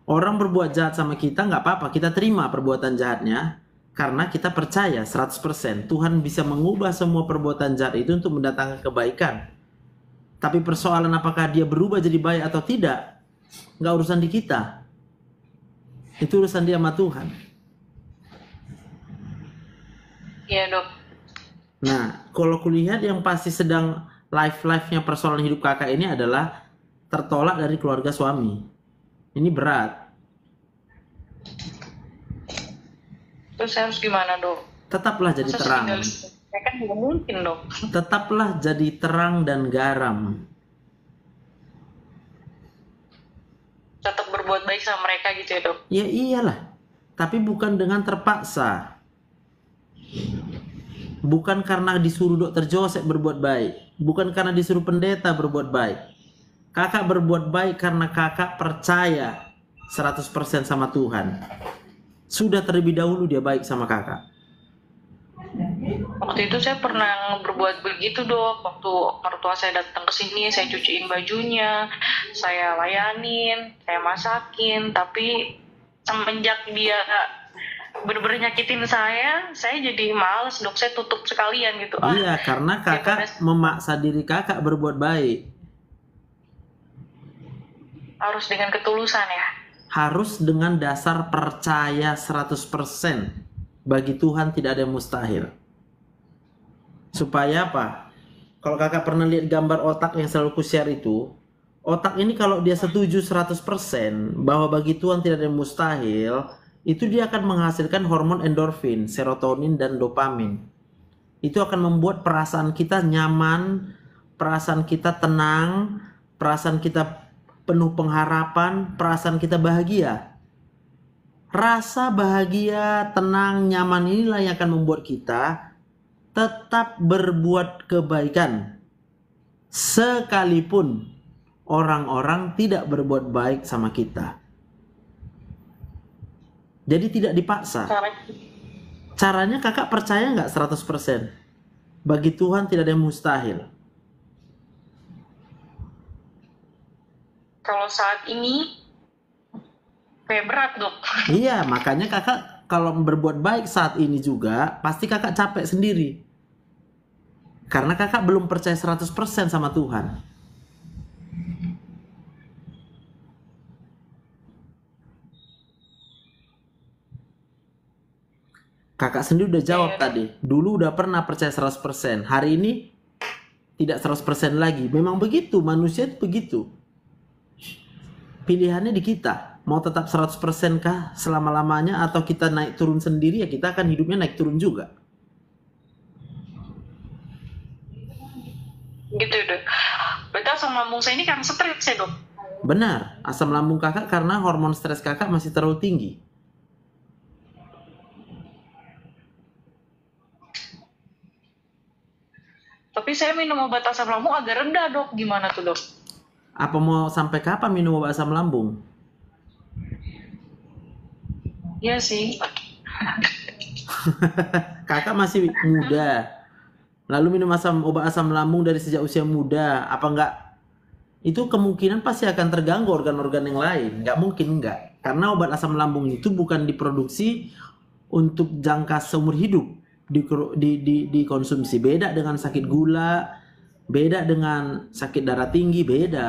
Orang berbuat jahat sama kita nggak apa-apa, kita terima perbuatan jahatnya karena kita percaya 100% Tuhan bisa mengubah semua perbuatan jahat itu untuk mendatangkan kebaikan. Tapi persoalan apakah dia berubah jadi baik atau tidak, nggak urusan di kita. Itu urusan dia sama Tuhan. Iya dok. Nah, kalau kulihat yang pasti sedang life-life-nya persoalan hidup kakak ini adalah tertolak dari keluarga suami. Ini berat. Terus harus gimana dok? Tetaplah jadi Masa terang. Saya kan nggak mungkin dok. Tetaplah jadi terang dan garam. Tetap berbuat baik sama mereka gitu ya dok. Ya iyalah. Tapi bukan dengan terpaksa. Bukan karena disuruh dokter Joseph berbuat baik. Bukan karena disuruh pendeta berbuat baik. Kakak berbuat baik karena kakak percaya 100% sama Tuhan. Sudah terlebih dahulu dia baik sama kakak. Waktu itu saya pernah berbuat begitu dok. Waktu mertua saya datang ke sini, saya cuciin bajunya, saya layanin, saya masakin. Tapi semenjak dia bener-bener nyakitin saya, saya jadi males dok. Saya tutup sekalian gitu. Ah, Iya, karena kakak memaksa diri kakak berbuat baik. harus dengan ketulusan ya. Harus dengan dasar percaya 100%. Bagi Tuhan tidak ada yang mustahil. Supaya apa? Kalau kakak pernah lihat gambar otak yang selalu ku-share itu, otak ini kalau dia setuju 100% bahwa bagi Tuhan tidak ada yang mustahil, itu dia akan menghasilkan hormon endorfin, serotonin, dan dopamin. Itu akan membuat perasaan kita nyaman, perasaan kita tenang, perasaan kita penuh pengharapan, perasaan kita bahagia. Rasa bahagia, tenang, nyaman inilah yang akan membuat kita tetap berbuat kebaikan. Sekalipun orang-orang tidak berbuat baik sama kita. Jadi tidak dipaksa. Caranya kakak percaya nggak 100%? Bagi Tuhan tidak ada yang mustahil. Kalau saat ini kayak berat dok. (laughs) Iya, makanya kakak kalau berbuat baik saat ini juga pasti kakak capek sendiri. Karena kakak belum percaya 100% sama Tuhan. Kakak sendiri udah jawab tadi. Dulu udah pernah percaya 100%. Hari ini tidak 100% lagi. Memang begitu, manusia itu begitu. Pilihannya di kita. Mau tetap 100% kah selama-lamanya atau kita naik turun sendiri ya kita akan hidupnya naik turun juga. Gitu dok. Berarti asam lambung saya ini karena stres ya dok. Benar, asam lambung kakak karena hormon stres kakak masih terlalu tinggi. Tapi saya minum obat asam lambung agak rendah dok. Gimana tuh dok? Apa mau sampai kapan minum obat asam lambung? Iya sih. (laughs) Kakak masih muda. Lalu minum asam obat asam lambung dari sejak usia muda, apa enggak? Itu kemungkinan pasti akan terganggu organ-organ yang lain. Nggak mungkin enggak. Karena obat asam lambung itu bukan diproduksi untuk jangka seumur hidup di, di, di, dikonsumsi. Beda dengan sakit gula, beda dengan sakit darah tinggi, beda.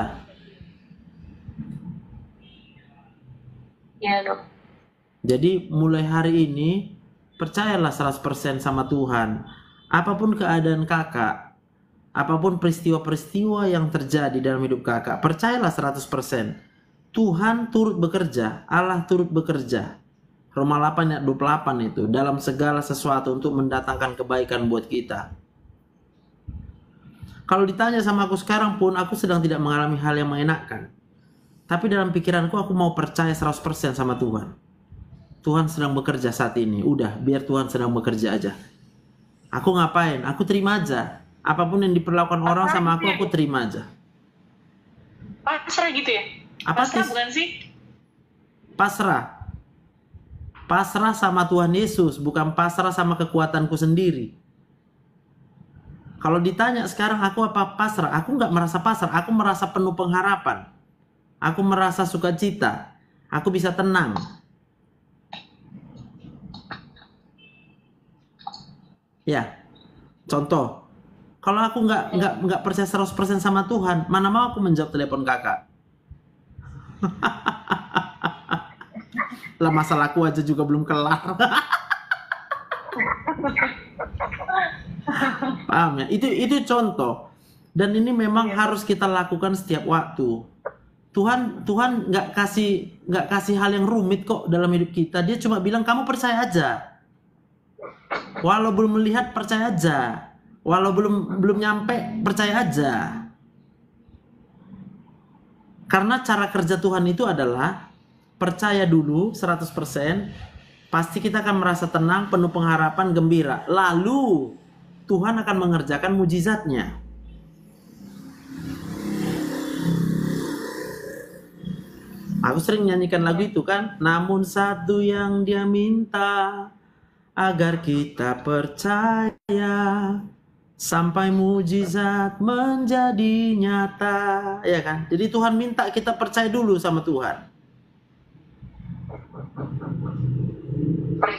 Iya dok. Jadi mulai hari ini percayalah 100% sama Tuhan. Apa pun keadaan kakak, apa pun peristiwa-peristiwa yang terjadi dalam hidup kakak, percayalah 100%. Tuhan turut bekerja, Allah turut bekerja. Roma 8 ayat 28 itu dalam segala sesuatu untuk mendatangkan kebaikan buat kita. Kalau ditanya sama aku sekarang pun aku sedang tidak mengalami hal yang mengenakkan. Tapi dalam pikiranku aku mau percaya 100% sama Tuhan. Tuhan sedang bekerja saat ini. Udah, biar Tuhan sedang bekerja aja. Aku ngapain? Aku terima aja. Apa pun yang diperlakukan orang sama aku, aku terima aja. Pasrah gitu ya? Apa Pasrah sih? bukan sih? Pasrah. Pasrah sama Tuhan Yesus, bukan pasrah sama kekuatanku sendiri. Kalau ditanya sekarang aku apa pasrah, aku nggak merasa pasrah, aku merasa penuh pengharapan. Aku merasa sukacita, aku bisa tenang. Ya, contoh, kalau aku nggak nggak nggak percaya 100% sama Tuhan, mana mau aku menjawab telepon kakak? (laughs) lah masalahku aja juga belum kelar. Paham ya? Itu itu contoh. Dan ini memang harus kita lakukan setiap waktu. Tuhan Tuhan nggak kasih nggak kasih hal yang rumit kok dalam hidup kita. Dia cuma bilang kamu percaya aja. Walau belum melihat percaya aja. Walau belum belum nyampe percaya aja. Karena cara kerja Tuhan itu adalah percaya dulu 100%, pasti kita akan merasa tenang, penuh pengharapan, gembira. Lalu Tuhan akan mengerjakan mujizatnya. Aku sering nyanyikan lagu itu kan. Namun satu yang dia minta agar kita percaya sampai mujizat menjadi nyata, ya kan? Jadi Tuhan minta kita percaya dulu sama Tuhan.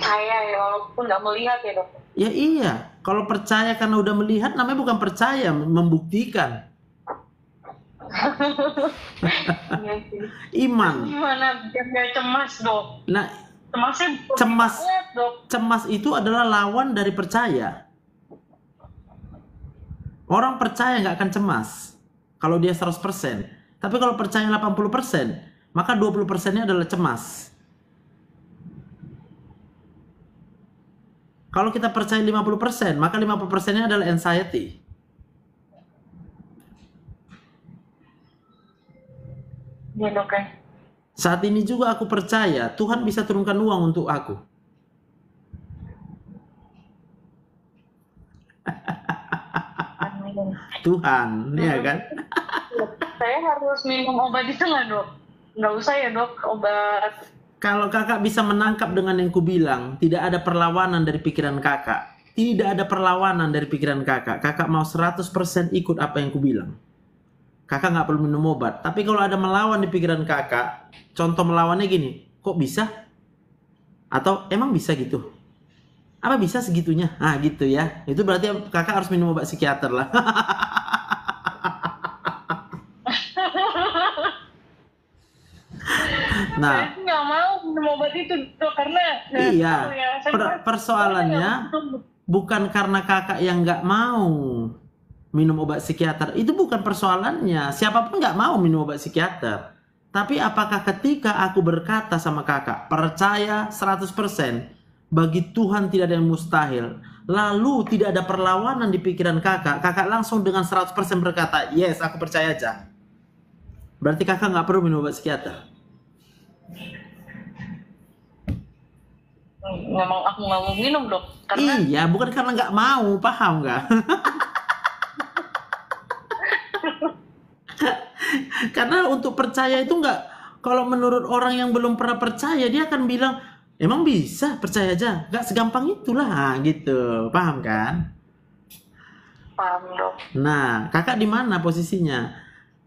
Percaya ya walaupun nggak melihat ya dok. Ya iya, kalau percaya karena udah melihat namanya bukan percaya, membuktikan. Iya. Iman. Gimana biar cemas dok? Nah, Cemasnya cemas banget dok. cemas itu adalah lawan dari percaya. Orang percaya nggak akan cemas kalau dia 100%. Tapi kalau percaya 80%, maka 20%-nya adalah cemas. Kalau kita percaya 50%, maka 50%-nya adalah anxiety. Ya. Saat ini juga aku percaya Tuhan bisa turunkan uang untuk aku. Tuhan, ya kan? Saya harus minum obat itu nggak dok? Nggak usah ya dok obat. Kalau kakak bisa menangkap dengan yang kubilang, tidak ada perlawanan dari pikiran kakak. Tidak ada perlawanan dari pikiran kakak. Kakak mau 100% ikut apa yang kubilang. Kakak nggak perlu minum obat. Tapi kalau ada melawan di pikiran kakak, contoh melawannya gini, kok bisa? Atau emang bisa gitu? Apa bisa segitunya? Ah gitu ya. Itu berarti kakak harus minum obat psikiater lah. (laughs) nah, nggak mau minum obat itu dok karena Iya, ya, per- persoalannya bukan karena kakak yang nggak mau minum obat psikiater. Itu bukan persoalannya. Siapa pun nggak mau minum obat psikiater. Tapi apakah ketika aku berkata sama kakak, percaya 100%, bagi Tuhan tidak ada yang mustahil. Lalu tidak ada perlawanan di pikiran kakak, kakak langsung dengan 100% berkata, yes aku percaya aja. Berarti kakak nggak perlu minum obat psikiater. Memang aku nggak mau minum dok karena Iya, bukan karena nggak mau, paham nggak? (laughs) karena untuk percaya itu nggak, kalau menurut orang yang belum pernah percaya, dia akan bilang, emang bisa percaya aja, nggak segampang itulah, gitu, paham kan? paham dok. Nah, kakak di mana posisinya?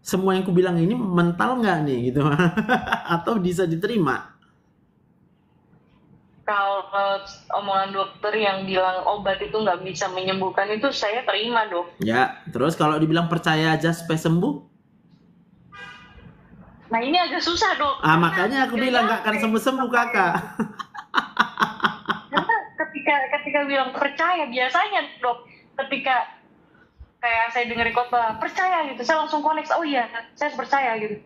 Semua yang kubilang ini mental nggak nih, gitu? (laughs) Atau bisa diterima? Kalau omongan dokter yang bilang obat itu nggak bisa menyembuhkan itu saya terima dok. Ya, terus kalau dibilang percaya aja supaya sembuh, Nah ini agak susah dok. ah makanya aku bilang nggak akan sembuh-sembuh kakak. Karena ketika ketika bilang percaya biasanya dok ketika kayak saya dengar khotbah percaya gitu saya langsung koneksi oh iya saya percaya gitu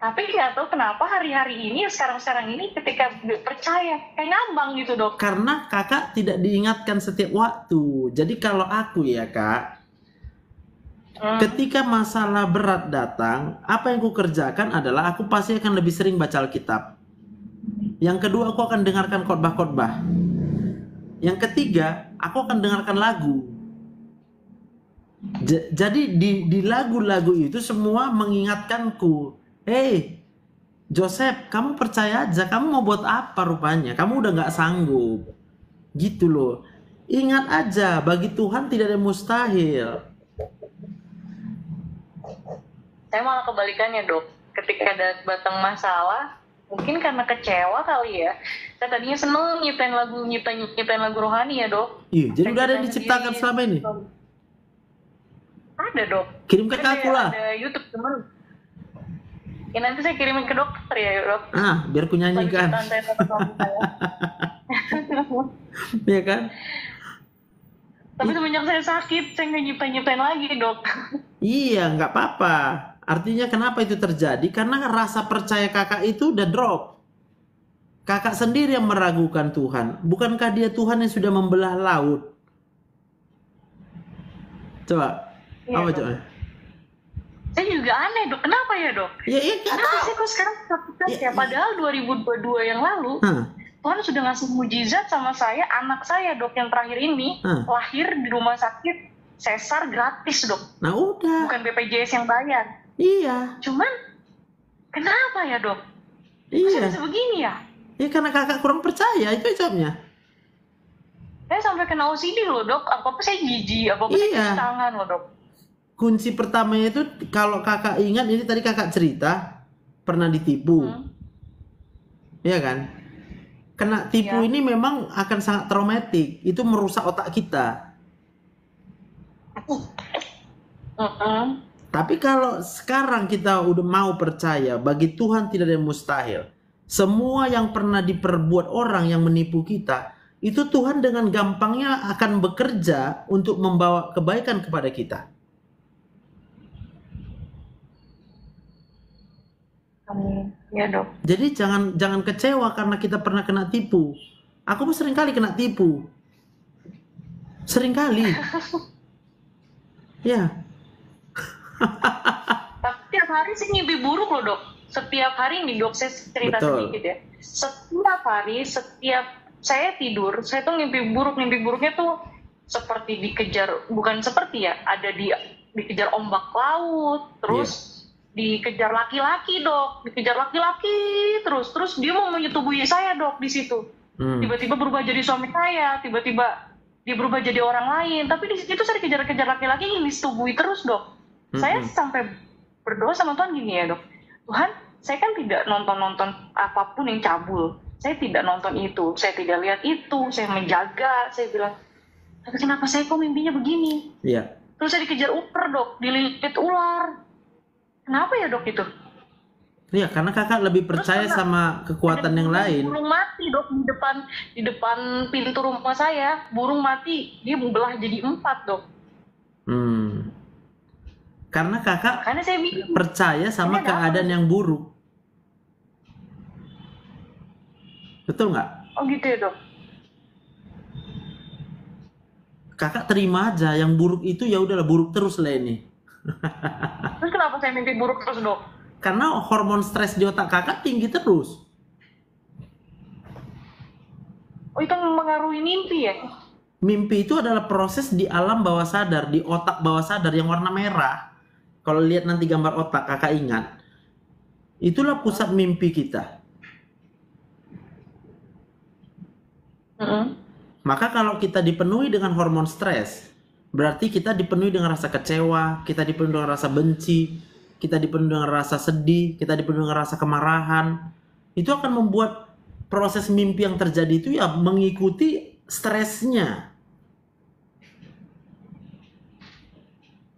tapi nggak tahu kenapa hari-hari ini sekarang-sekarang ini ketika percaya kayak ngambang gitu dok Karena kakak tidak diingatkan setiap waktu. Jadi kalau aku ya kak, ketika masalah berat datang, apa yang ku kerjakan adalah aku pasti akan lebih sering baca Alkitab. Yang kedua aku akan dengarkan khotbah-khotbah. Yang ketiga aku akan dengarkan lagu. J- jadi di di lagu-lagu itu semua mengingatkanku, hey Joseph, kamu percaya aja, kamu mau buat apa rupanya? Kamu udah nggak sanggup, gitu loh. Ingat aja, bagi Tuhan tidak ada mustahil. Saya malah kebalikannya dok. Ketika ada batang masalah, mungkin karena kecewa kali ya. Saya tadinya seneng nyiptain lagu nyiptain nyiptain lagu rohani ya dok. Iya, jadi Saya udah ada yang diciptakan sendiri. selama ini. Ada dok. Kirim ke aku lah. Ada YouTube cuman. Ya nanti saya kirimin ke dokter ya dok. Ah, biar ku nyanyikan. (laughs) Iya kan? Tapi semenjak saya sakit, saya nggak nyiptain nyiptain lagi dok. Iya, nggak apa-apa. Artinya kenapa itu terjadi? Karena rasa percaya kakak itu udah drop. Kakak sendiri yang meragukan Tuhan. Bukankah dia Tuhan yang sudah membelah laut? Coba. Iya, apa Dok. coba? Saya juga aneh dok. Kenapa ya dok? Ya, iya, Kenapa sih kok sekarang sakit ya? Padahal 2022 yang lalu, Hah. Tuhan sudah ngasih mujizat sama saya, anak saya dok yang terakhir ini Hmm. lahir di rumah sakit sesar gratis dok, Nah udah. bukan BPJS yang bayar. Iya. Cuman kenapa ya dok? Iya. bisa begini ya? Ya karena kakak kurang percaya itu jawabnya. Saya sampai kena OCD loh dok, apa apa saya jijik, apa apa saya Iya. cuci tangan loh dok. Kunci pertamanya itu kalau kakak ingat ini tadi kakak cerita pernah ditipu. Iya kan? Kena tipu ini memang akan sangat traumatik. Itu merusak otak kita. Tapi kalau sekarang kita udah mau percaya bagi Tuhan tidak ada yang mustahil. Semua yang pernah diperbuat orang yang menipu kita, itu Tuhan dengan gampangnya akan bekerja untuk membawa kebaikan kepada kita. Amin. Ya dok. Jadi jangan jangan kecewa karena kita pernah kena tipu. Aku pun sering kali kena tipu. Sering kali. ya. Tapi tiap hari sih mimpi buruk loh dok. Setiap hari nih dok, saya cerita Betul. sedikit ya. Setiap hari, setiap saya tidur, saya tuh mimpi buruk. Mimpi buruknya tuh seperti dikejar, bukan seperti ya, ada di dikejar ombak laut, terus dikejar laki-laki dok, dikejar laki-laki terus, terus dia mau menyetubui saya dok di situ. Hmm. Tiba-tiba berubah jadi suami saya, tiba-tiba dia berubah jadi orang lain. Tapi di situ saya dikejar-kejar laki-laki yang disetubui terus dok. Saya Mm-mm. sampai berdoa sama Tuhan gini ya dok. Tuhan, saya kan tidak nonton-nonton apa pun yang cabul. Saya tidak nonton itu, saya tidak lihat itu, saya menjaga, saya bilang, tapi kenapa saya kok mimpinya begini? Iya. Terus saya dikejar ular dok, dililit ular. Kenapa ya dok itu? Iya, karena kakak lebih percaya sama kekuatan yang lain. Burung mati dok di depan di depan pintu rumah saya, burung mati, dia belah jadi empat dok. Hmm. Karena kakak Karena saya bingung. percaya sama ada apa? keadaan yang buruk. Betul nggak? Oh gitu ya dok. Kakak terima aja yang buruk itu ya udahlah buruk terus lah ini. Terus kenapa saya mimpi buruk terus dok? Karena hormon stres di otak kakak tinggi terus. Oh itu mempengaruhi mimpi ya? Mimpi itu adalah proses di alam bawah sadar, di otak bawah sadar yang warna merah. Kalau lihat nanti gambar otak kakak ingat. Itulah pusat mimpi kita. Maka kalau kita dipenuhi dengan hormon stres, berarti kita dipenuhi dengan rasa kecewa, kita dipenuhi dengan rasa benci, kita dipenuhi dengan rasa sedih, kita dipenuhi dengan rasa kemarahan. Itu akan membuat proses mimpi yang terjadi itu ya mengikuti stresnya.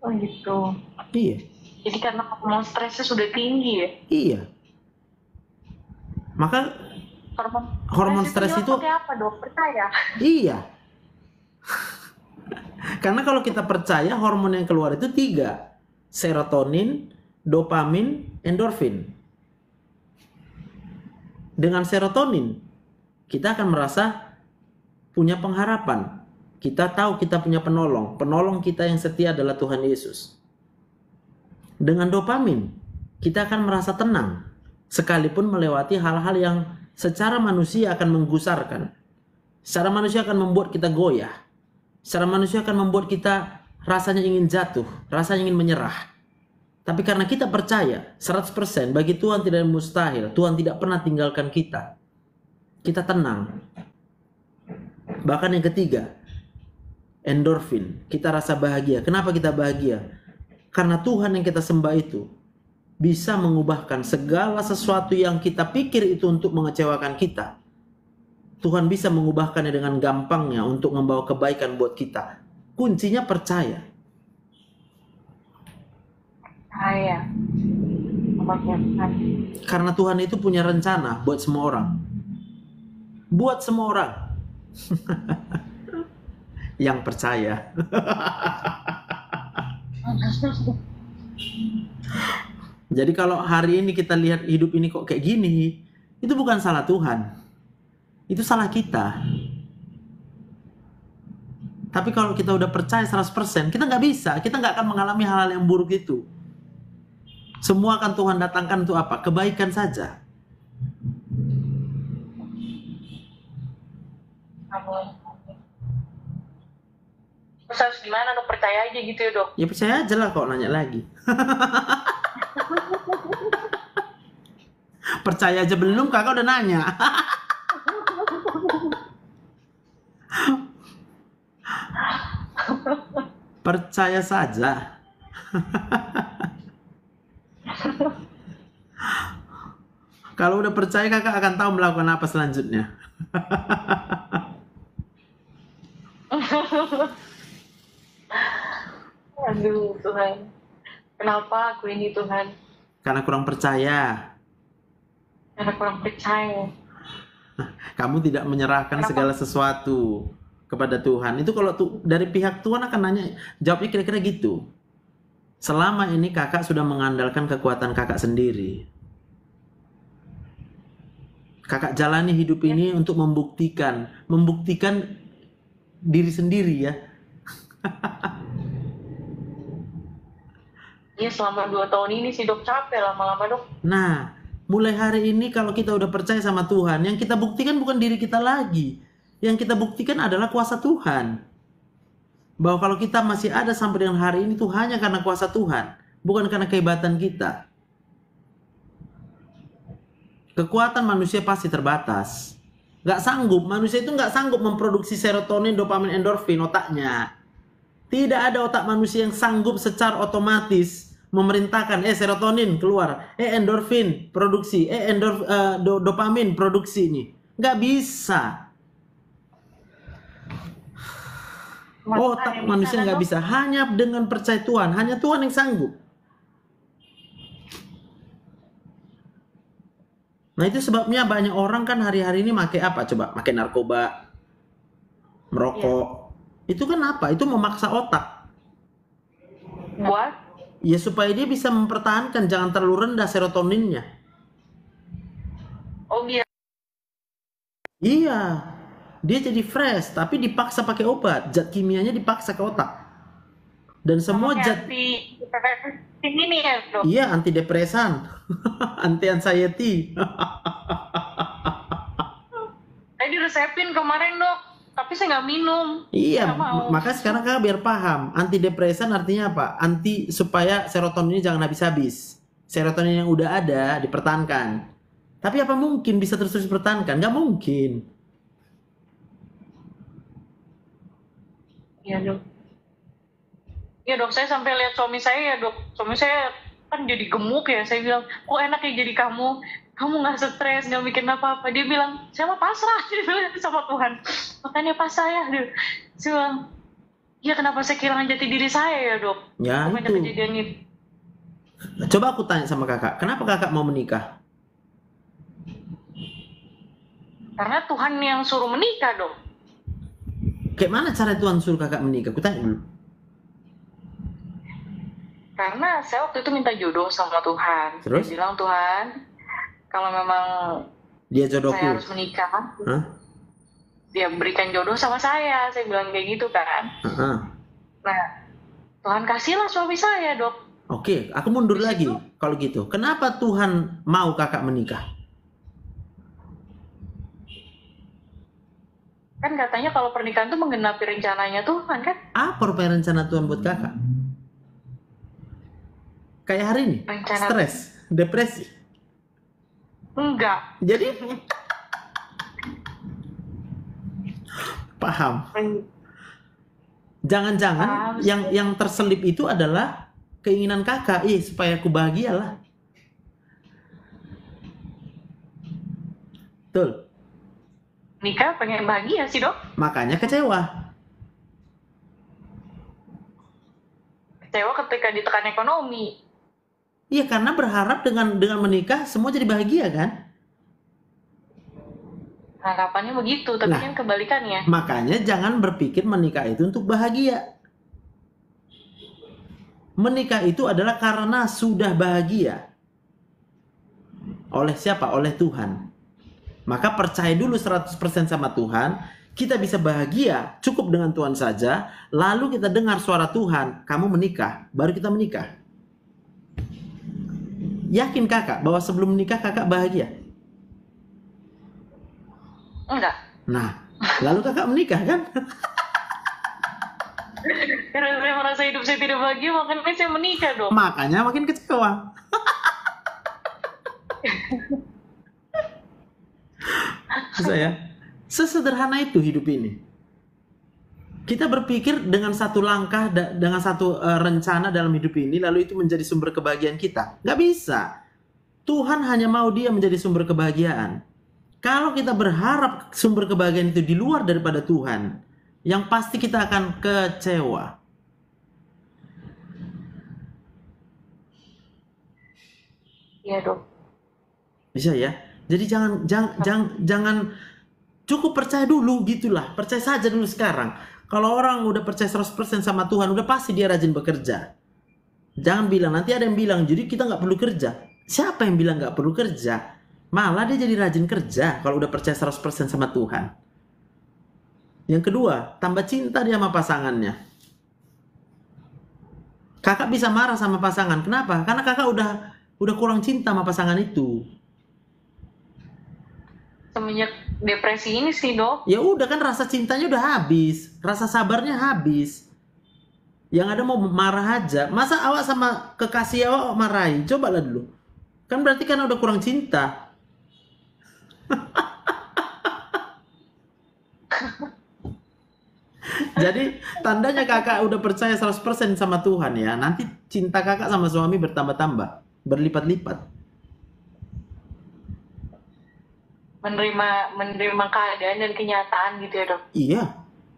Oh gitu. Iya. Jadi karena hormon stresnya sudah tinggi ya? Iya. Maka Hormon, Hormon stres itu- apa dok? Percaya? iya. (laughs) Karena kalau kita percaya hormon yang keluar itu tiga. Serotonin, dopamin, endorfin. Dengan serotonin, kita akan merasa punya pengharapan. Kita tahu kita punya penolong. Penolong kita yang setia adalah Tuhan Yesus. Dengan dopamin, kita akan merasa tenang. Sekalipun melewati hal-hal yang secara manusia akan menggusarkan. Secara manusia akan membuat kita goyah. Secara manusia akan membuat kita rasanya ingin jatuh, rasanya ingin menyerah. Tapi karena kita percaya 100% bagi Tuhan tidak mustahil. Tuhan tidak pernah tinggalkan kita. Kita tenang. Bahkan yang ketiga, endorfin, kita rasa bahagia. Kenapa kita bahagia? Karena Tuhan yang kita sembah itu bisa mengubahkan segala sesuatu yang kita pikir itu untuk mengecewakan kita. Tuhan bisa mengubahkannya dengan gampangnya untuk membawa kebaikan buat kita. Kuncinya percaya. Tuhan. Karena Tuhan itu punya rencana buat semua orang. Buat semua orang. (laughs) yang percaya. (laughs) Jadi kalau hari ini kita lihat hidup ini kok kayak gini, itu bukan salah Tuhan. Itu salah kita. Tapi kalau kita udah percaya 100%, kita nggak bisa. Kita nggak akan mengalami hal-hal yang buruk itu. Semua akan Tuhan datangkan untuk apa? Kebaikan saja. Terus harus gimana dok? Percaya aja gitu ya dok? Ya percaya aja lah kok nanya lagi. (laughs) percaya aja belum kakak udah nanya. (laughs) percaya saja. Kalau udah percaya kakak akan tahu melakukan apa selanjutnya. Aduh Tuhan. Kenapa aku ini Tuhan? Karena kurang percaya. Karena kurang percaya. (laughs) Kamu tidak menyerahkan segala sesuatu kepada Tuhan. Itu kalau tuh dari pihak Tuhan akan nanya, jawabnya kira-kira gitu. Selama ini kakak sudah mengandalkan kekuatan kakak sendiri. Kakak jalani hidup ini untuk membuktikan, membuktikan diri sendiri ya. Iya (laughs) selama dua tahun ini sih dok capek lama-lama dok. Nah, mulai hari ini kalau kita udah percaya sama Tuhan, yang kita buktikan bukan diri kita lagi. Yang kita buktikan adalah kuasa Tuhan. Bahwa kalau kita masih ada sampai dengan hari ini itu hanya karena kuasa Tuhan, bukan karena kehebatan kita. Kekuatan manusia pasti terbatas. Gak sanggup, manusia itu gak sanggup memproduksi serotonin, dopamin, endorfin otaknya. Tidak ada otak manusia yang sanggup secara otomatis memerintahkan eh serotonin keluar, eh endorfin produksi, eh endorf eh, do- dopamin produksi ini. Nggak bisa. Otak manusia nggak bisa hanya dengan percaya Tuhan, hanya Tuhan yang sanggup. Nah itu sebabnya banyak orang kan hari-hari ini pakai apa coba? Pakai narkoba, merokok. Itu kan apa? Itu memaksa otak. Buat? Ya supaya dia bisa mempertahankan jangan terlalu rendah serotoninnya. Oh biar Iya. Dia jadi fresh tapi dipaksa pakai obat. Zat kimianya dipaksa ke otak. Dan semua zat anti ini ya dok. Iya, antidepresan. (laughs) Anti anxiety. Saya (laughs) diresepin kemarin dok, tapi saya nggak minum. Iya, maka sekarang kakak biar paham. Antidepresan artinya apa? Anti supaya serotonin ini jangan habis-habis. Serotonin yang udah ada dipertahankan. Tapi apa mungkin bisa terus-terus dipertahankan? Nggak mungkin. Iya dok. Iya dok, saya sampai lihat suami saya ya dok. Suami saya kan jadi gemuk ya. Saya bilang, kok enak ya jadi kamu. Kamu nggak stres, nggak bikin apa-apa. Dia bilang, saya mau pasrah. (laughs) Dia bilang sama Tuhan. Makanya pas saya, dia saya bilang, ya kenapa saya kehilangan jati diri saya ya dok? Ya itu. kejadian itu. Coba aku tanya sama kakak, kenapa kakak mau menikah? Karena Tuhan yang suruh menikah dok. Kayak mana cara Tuhan suruh kakak menikah? Aku tanya dulu. Karena saya waktu itu minta jodoh sama Tuhan. Terus? Dia bilang Tuhan, kalau memang Dia saya jodohku. harus menikah, Hah? dia berikan jodoh sama saya. Saya bilang kayak gitu kan. Heeh. Nah, Tuhan kasihlah suami saya, dok. Oke, aku mundur lagi kalau gitu. Kenapa Tuhan mau kakak menikah? Kan katanya kalau pernikahan tuh menggenapi rencananya Tuhan kan? Apa rencana Tuhan buat kakak? Kayak hari ini, Rencana- stres, depresi. Enggak. Jadi paham. Jangan-jangan yang yang terselip itu adalah keinginan kakak, ih supaya aku bahagia lah. Betul. Nikah pengen bahagia sih dok. Makanya kecewa. Kecewa ketika ditekan ekonomi. Iya karena berharap dengan dengan menikah semua jadi bahagia kan? Harapannya begitu, tapi Nah. kan kebalikannya. Makanya jangan berpikir menikah itu untuk bahagia. Menikah itu adalah karena sudah bahagia. Oleh siapa? Oleh Tuhan. Maka percaya dulu 100% sama Tuhan. Kita bisa bahagia cukup dengan Tuhan saja. Lalu kita dengar suara Tuhan. Kamu menikah. Baru kita menikah. Yakin kakak bahwa sebelum menikah kakak bahagia? Enggak. Nah, lalu kakak menikah kan? Karena saya merasa hidup saya tidak bahagia, makanya saya menikah dok. Makanya makin kecewa. (laughs) saya sesederhana itu hidup ini. Kita berpikir dengan satu langkah da- dengan satu eh, rencana dalam hidup ini lalu itu menjadi sumber kebahagiaan kita. Nggak bisa. Tuhan hanya mau dia menjadi sumber kebahagiaan. Kalau kita berharap sumber kebahagiaan itu di luar daripada Tuhan, yang pasti kita akan kecewa. Iya dok. Bisa ya. Jadi jangan jangan jangan, jangan cukup percaya dulu gitulah. Percaya saja dulu sekarang. Kalau orang udah percaya 100% sama Tuhan, udah pasti dia rajin bekerja. Jangan bilang nanti ada yang bilang jadi kita nggak perlu kerja. Siapa yang bilang nggak perlu kerja? Malah dia jadi rajin kerja kalau udah percaya 100% sama Tuhan. Yang kedua, tambah cinta dia sama pasangannya. Kakak bisa marah sama pasangan. Kenapa? Karena kakak udah udah kurang cinta sama pasangan itu. Semenjak depresi ini sih dok. Ya udah kan rasa cintanya udah habis, rasa sabarnya habis. Yang ada mau marah aja. Masa awak sama kekasih awak marahin? Cobalah dulu. Kan berarti kan udah kurang cinta. (laughs) Jadi tandanya kakak udah percaya 100% sama Tuhan ya. Nanti cinta kakak sama suami bertambah-tambah, berlipat-lipat. Menerima menerima keadaan dan kenyataan gitu ya dok. Iya.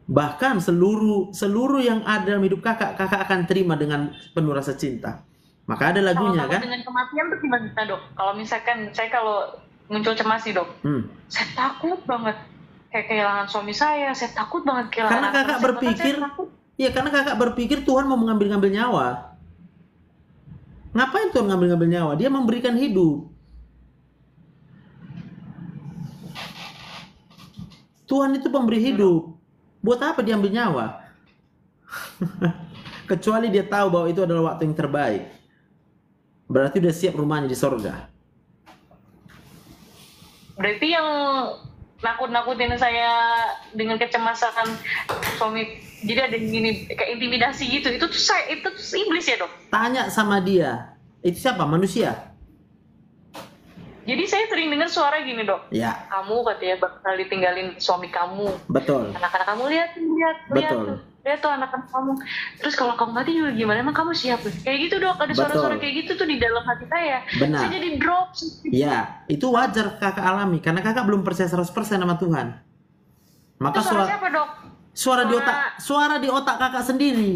Bahkan seluruh seluruh yang ada dalam hidup kakak, kakak akan terima dengan penuh rasa cinta. Maka ada lagunya kalau kan? dengan kematian tuh gimana dok? Kalau misalkan saya kalau muncul cemas nih dok, Hmm. saya takut banget kayak kehilangan suami saya, saya takut banget kehilangan Karena kakak saya, berpikir, saya takut. ya karena kakak berpikir Tuhan mau mengambil-ngambil nyawa. Ngapain Tuhan ngambil-ngambil nyawa? Dia memberikan hidup. Tuhan itu pemberi hidup. Buat apa dia ambil nyawa? (laughs) Kecuali dia tahu bahwa itu adalah waktu yang terbaik. Berarti udah siap rumahnya di sorga. Berarti yang nakut-nakutin saya dengan kecemasan suami jadi ada gini kayak intimidasi gitu itu tuh saya itu tuh iblis ya dok Tanya sama dia. Itu siapa? Manusia? Jadi saya sering dengar suara gini dok. Ya, kamu katanya bakal ditinggalin suami kamu. Betul. anak-anak kamu lihat lihat lihat. Betul. tuh lihat tuh anak-anak kamu. Terus kalau kamu mati juga gimana? Emang kamu siap? Kayak gitu dok. Ada suara-suara kayak gitu tuh di dalam hati saya. Benar. saya jadi drop. Ya, itu wajar kakak alami. Karena kakak belum percaya 100% sama Tuhan. Maka itu suara suara siapa dok? suara di Suara- otak suara di otak kakak sendiri.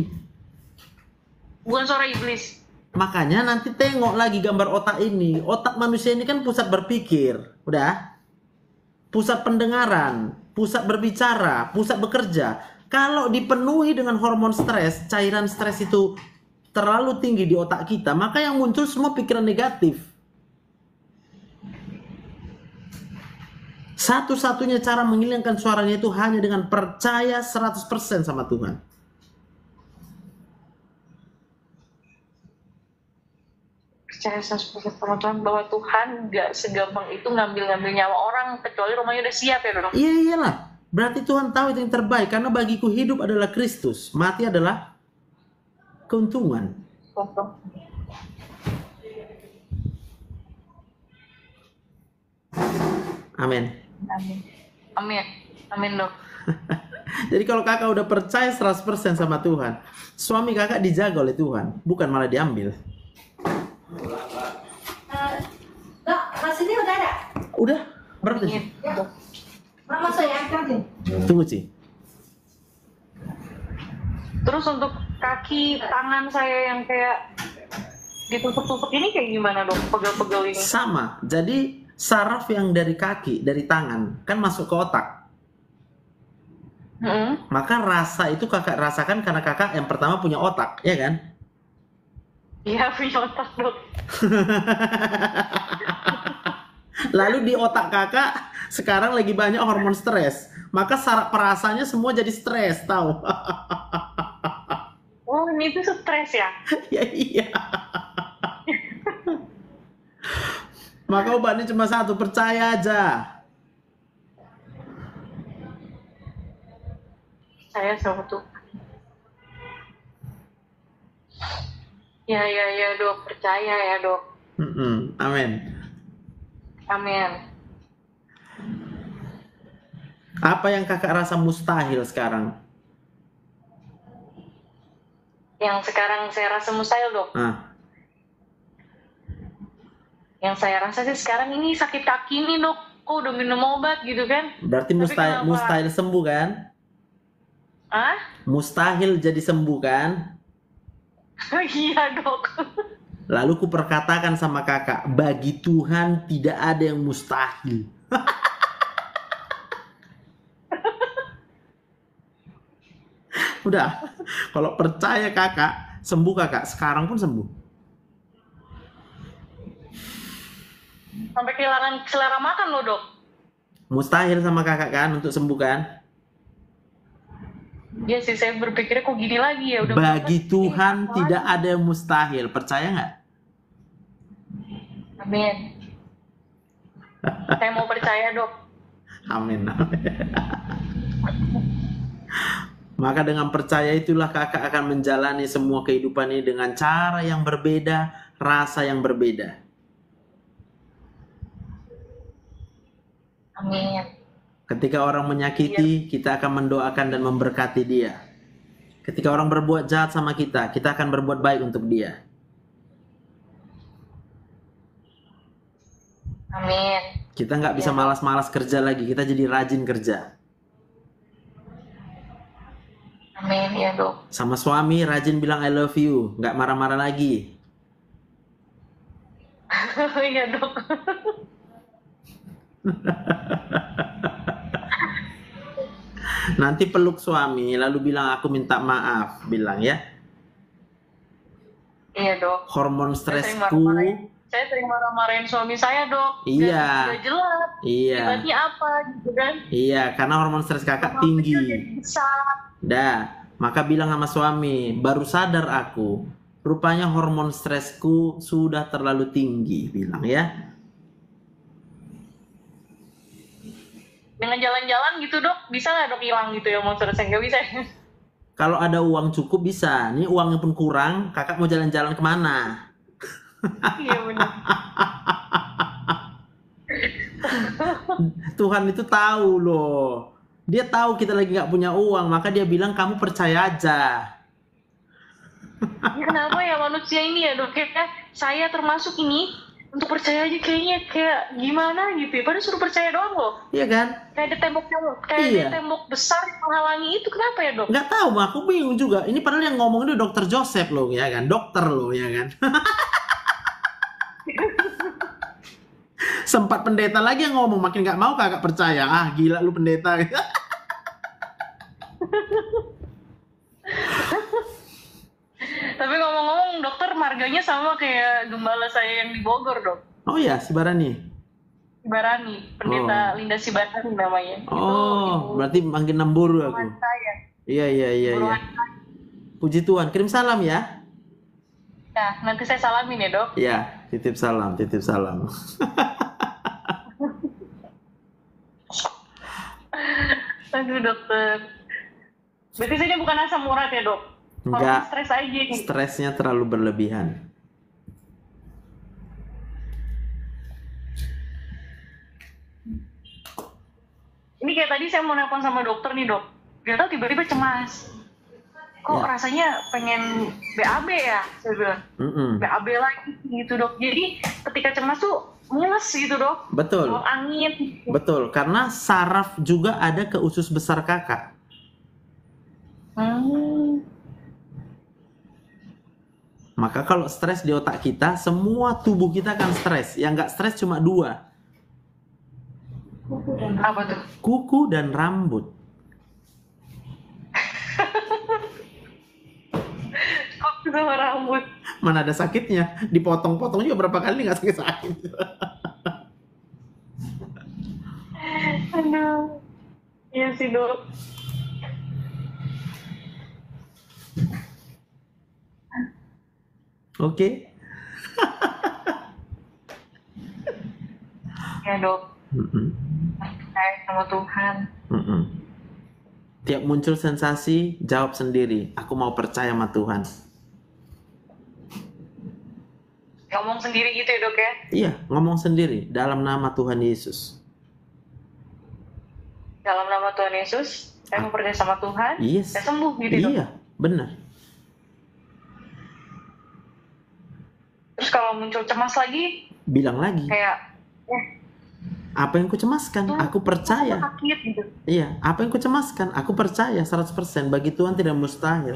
bukan suara iblis Makanya nanti tengok lagi gambar otak ini. Otak manusia ini kan pusat berpikir, udah? Pusat pendengaran, pusat berbicara, pusat bekerja. Kalau dipenuhi dengan hormon stres, cairan stres itu terlalu tinggi di otak kita, maka yang muncul semua pikiran negatif. Satu-satunya cara menghilangkan suaranya itu hanya dengan percaya 100% sama Tuhan. Percaya 100% sama Tuhan bahwa Tuhan gak segampang itu ngambil-ngambil nyawa orang kecuali rumahnya udah siap ya dok Iya iyalah. Berarti Tuhan tahu itu yang terbaik karena bagiku hidup adalah Kristus, mati adalah keuntungan. Amin. Amin. Amin. Amin dok. (laughs) Jadi kalau kakak udah percaya 100% sama Tuhan, suami kakak dijaga oleh Tuhan, bukan malah diambil. Dok, nasinya udah ada? Udah, berapa tadi? Ya. Mama saya Tunggu Ci. Terus untuk kaki, tangan saya yang kayak ditusuk-tusuk ini kayak gimana dok? Pegel-pegel ini. Sama. Jadi saraf yang dari kaki, dari tangan kan masuk ke otak. Hmm. Maka rasa itu kakak rasakan karena kakak yang pertama punya otak, ya kan? Iya punya otak dok. (laughs) Lalu di otak kakak sekarang lagi banyak hormon stres. Maka saraf perasaannya semua jadi stres, tahu? (laughs) Oh ini tuh stres ya? (laughs) ya iya. Maka obatnya cuma satu, percaya aja. Saya sama tuh. Ya ya ya dok, percaya ya dok. Mm-mm, Amin. Amin. Apa yang kakak rasa mustahil sekarang? Yang sekarang saya rasa mustahil dok. Ah, Yang saya rasa sih sekarang ini sakit kaki nih dok. Kok udah minum obat gitu kan? berarti Tapi mustahil, kenapa? mustahil sembuh kan? Ah? Mustahil jadi sembuh kan? (laughs) iya dok. Lalu ku perkatakan sama kakak, bagi Tuhan tidak ada yang mustahil. (laughs) Udah, kalau percaya kakak, sembuh kakak. Sekarang pun sembuh. Sampai kehilangan selera makan loh dok. Mustahil sama kakak kan untuk sembuh kan? Iya sih saya berpikirnya kok gini lagi ya udah. Bagi Tuhan tidak ada yang mustahil. Percaya nggak? Amin. saya mau percaya dok. Amin. Maka dengan percaya itulah kakak akan menjalani semua kehidupan ini dengan cara yang berbeda, rasa yang berbeda. Amin. Ketika orang menyakiti, kita akan mendoakan dan memberkati dia. Ketika orang berbuat jahat sama kita, kita akan berbuat baik untuk dia. Amin. Kita nggak bisa malas-malas kerja lagi, kita jadi rajin kerja. Amin ya dok. Sama suami rajin bilang I love you, nggak marah-marah lagi. (laughs) Iya dok. (laughs) Nanti peluk suami, lalu bilang aku minta maaf, bilang ya. Iya dok. Hormon stresku. Saya sering marah-marahin suami saya dok. Iya. Gak jelas. Iya. Akibatnya apa gitu kan? iya, karena hormon stres kakak tinggi. Besar. Dah, maka bilang sama suami, baru sadar aku, rupanya hormon stresku sudah terlalu tinggi, bilang ya. Dengan jalan-jalan gitu dok, bisa nggak dok hilang gitu ya monster saya nggak bisa. Kalau ada uang cukup bisa, ini uangnya pun kurang, kakak mau jalan-jalan ke mana? Iya benar. Tuhan itu tahu loh. Dia tahu kita lagi nggak punya uang, maka dia bilang kamu percaya aja. Ya, kenapa ya manusia ini ya dok? Kayak saya termasuk ini untuk percaya aja kayaknya kayak gimana gitu ya. Padahal suruh percaya doang loh. Iya kan? Kayak ada tembok kayak Iya. ada tembok besar yang menghalangi itu kenapa ya dok? Nggak tahu, Ma. aku bingung juga. Ini padahal yang ngomong itu dokter Joseph loh, ya kan? Dokter loh, ya kan? (laughs) Sempat pendeta lagi yang ngomong, makin nggak mau kakak percaya. Ah, gila lu pendeta. (laughs) Tapi ngomong-ngomong dokter marganya sama kayak gembala saya yang di Bogor dok. oh ya, si Barani. Barani, pendeta Linda Sibarani namanya. Oh, berarti makin nemburu aku. Saya. Iya, iya, iya, iya. Puji Tuhan, kirim salam ya. Nah, nanti saya salamin ya dok. Iya, titip salam, titip salam. (laughs) Aduh dokter. Berarti ini bukan asam urat ya dok? Enggak. stres aja. Stresnya terlalu berlebihan. ini kayak tadi saya mau nelpon sama dokter nih dok gak tau tiba-tiba cemas kok Ya. rasanya pengen BAB ya saya bilang Mm-mm. BAB lagi gitu dok jadi ketika cemas tuh mules gitu dok Betul. Mau angin Betul, karena saraf juga ada ke usus besar kakak. hmm. Maka kalau stres di otak kita, semua tubuh kita akan stres. Yang nggak stres cuma dua, apa tuh kuku dan rambut. (laughs) kok sama rambut Mana ada sakitnya? Dipotong-potong juga berapa kali nggak sakit-sakit. (laughs) aduh iya sih dok Oke? ya dok Mm-mm. percaya sama Tuhan Mm-mm. Tiap muncul sensasi, jawab sendiri. Aku mau percaya sama Tuhan. ngomong sendiri gitu ya dok ya Iya, ngomong sendiri dalam nama Tuhan Yesus. dalam nama Tuhan Yesus saya mau percaya sama Tuhan Yes. saya sembuh gitu dok Iya, benar. Terus kalau muncul cemas lagi Bilang lagi, kayak eh apa yang kucemaskan? Aku percaya. sakit gitu Iya, apa yang kucemaskan? Aku percaya 100%. Bagi Tuhan tidak mustahil.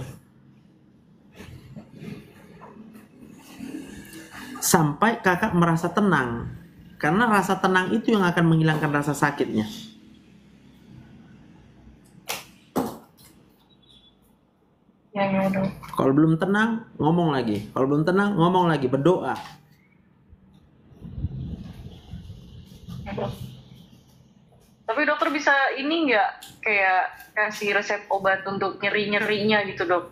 Sampai kakak merasa tenang. Karena rasa tenang itu yang akan menghilangkan rasa sakitnya. Ya ya Kalau belum tenang, ngomong lagi. Kalau belum tenang, ngomong lagi. Berdoa. Tapi dokter bisa ini nggak kayak kasih resep obat untuk nyeri nyerinya gitu dok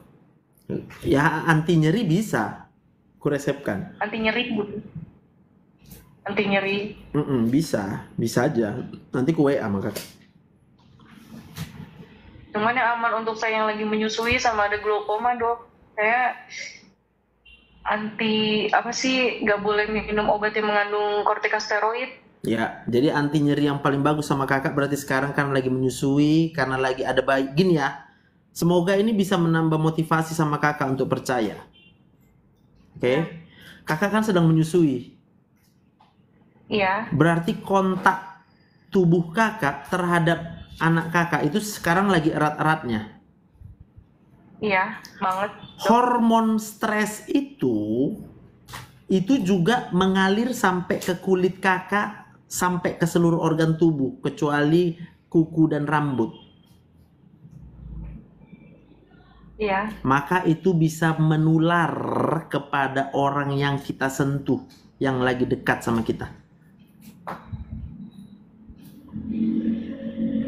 Ya, anti nyeri bisa. Kuresepkan. anti nyeri gitu anti nyeri Mm-mm, bisa. Bisa aja. Nanti ku WA sama kakak. Cuman yang aman untuk saya yang lagi menyusui sama ada glaukoma dok. Saya anti apa sih nggak boleh minum obat yang mengandung kortikosteroid. Ya, jadi anti nyeri yang paling bagus sama kakak berarti sekarang kan lagi menyusui karena lagi ada bayi. Gini ya, semoga ini bisa menambah motivasi sama kakak untuk percaya. Oke, kakak kan sedang menyusui, iya. Berarti kontak tubuh kakak terhadap anak kakak itu sekarang lagi erat-eratnya. iya banget Hormon stres itu itu juga mengalir sampai ke kulit kakak sampai ke seluruh organ tubuh kecuali kuku dan rambut. iya Maka itu bisa menular kepada orang yang kita sentuh yang lagi dekat sama kita.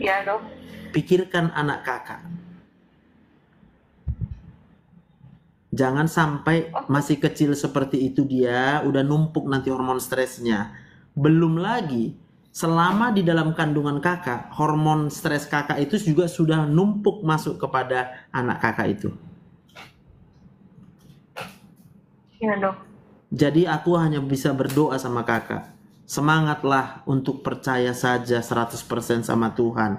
Iya dok Pikirkan anak kakak. Jangan sampai masih kecil seperti itu dia udah numpuk nanti hormon stresnya. Belum lagi selama di dalam kandungan kakak, hormon stres kakak itu juga sudah numpuk masuk kepada anak kakak itu. iya dok Jadi aku hanya bisa berdoa sama kakak. Semangatlah untuk percaya saja 100% sama Tuhan.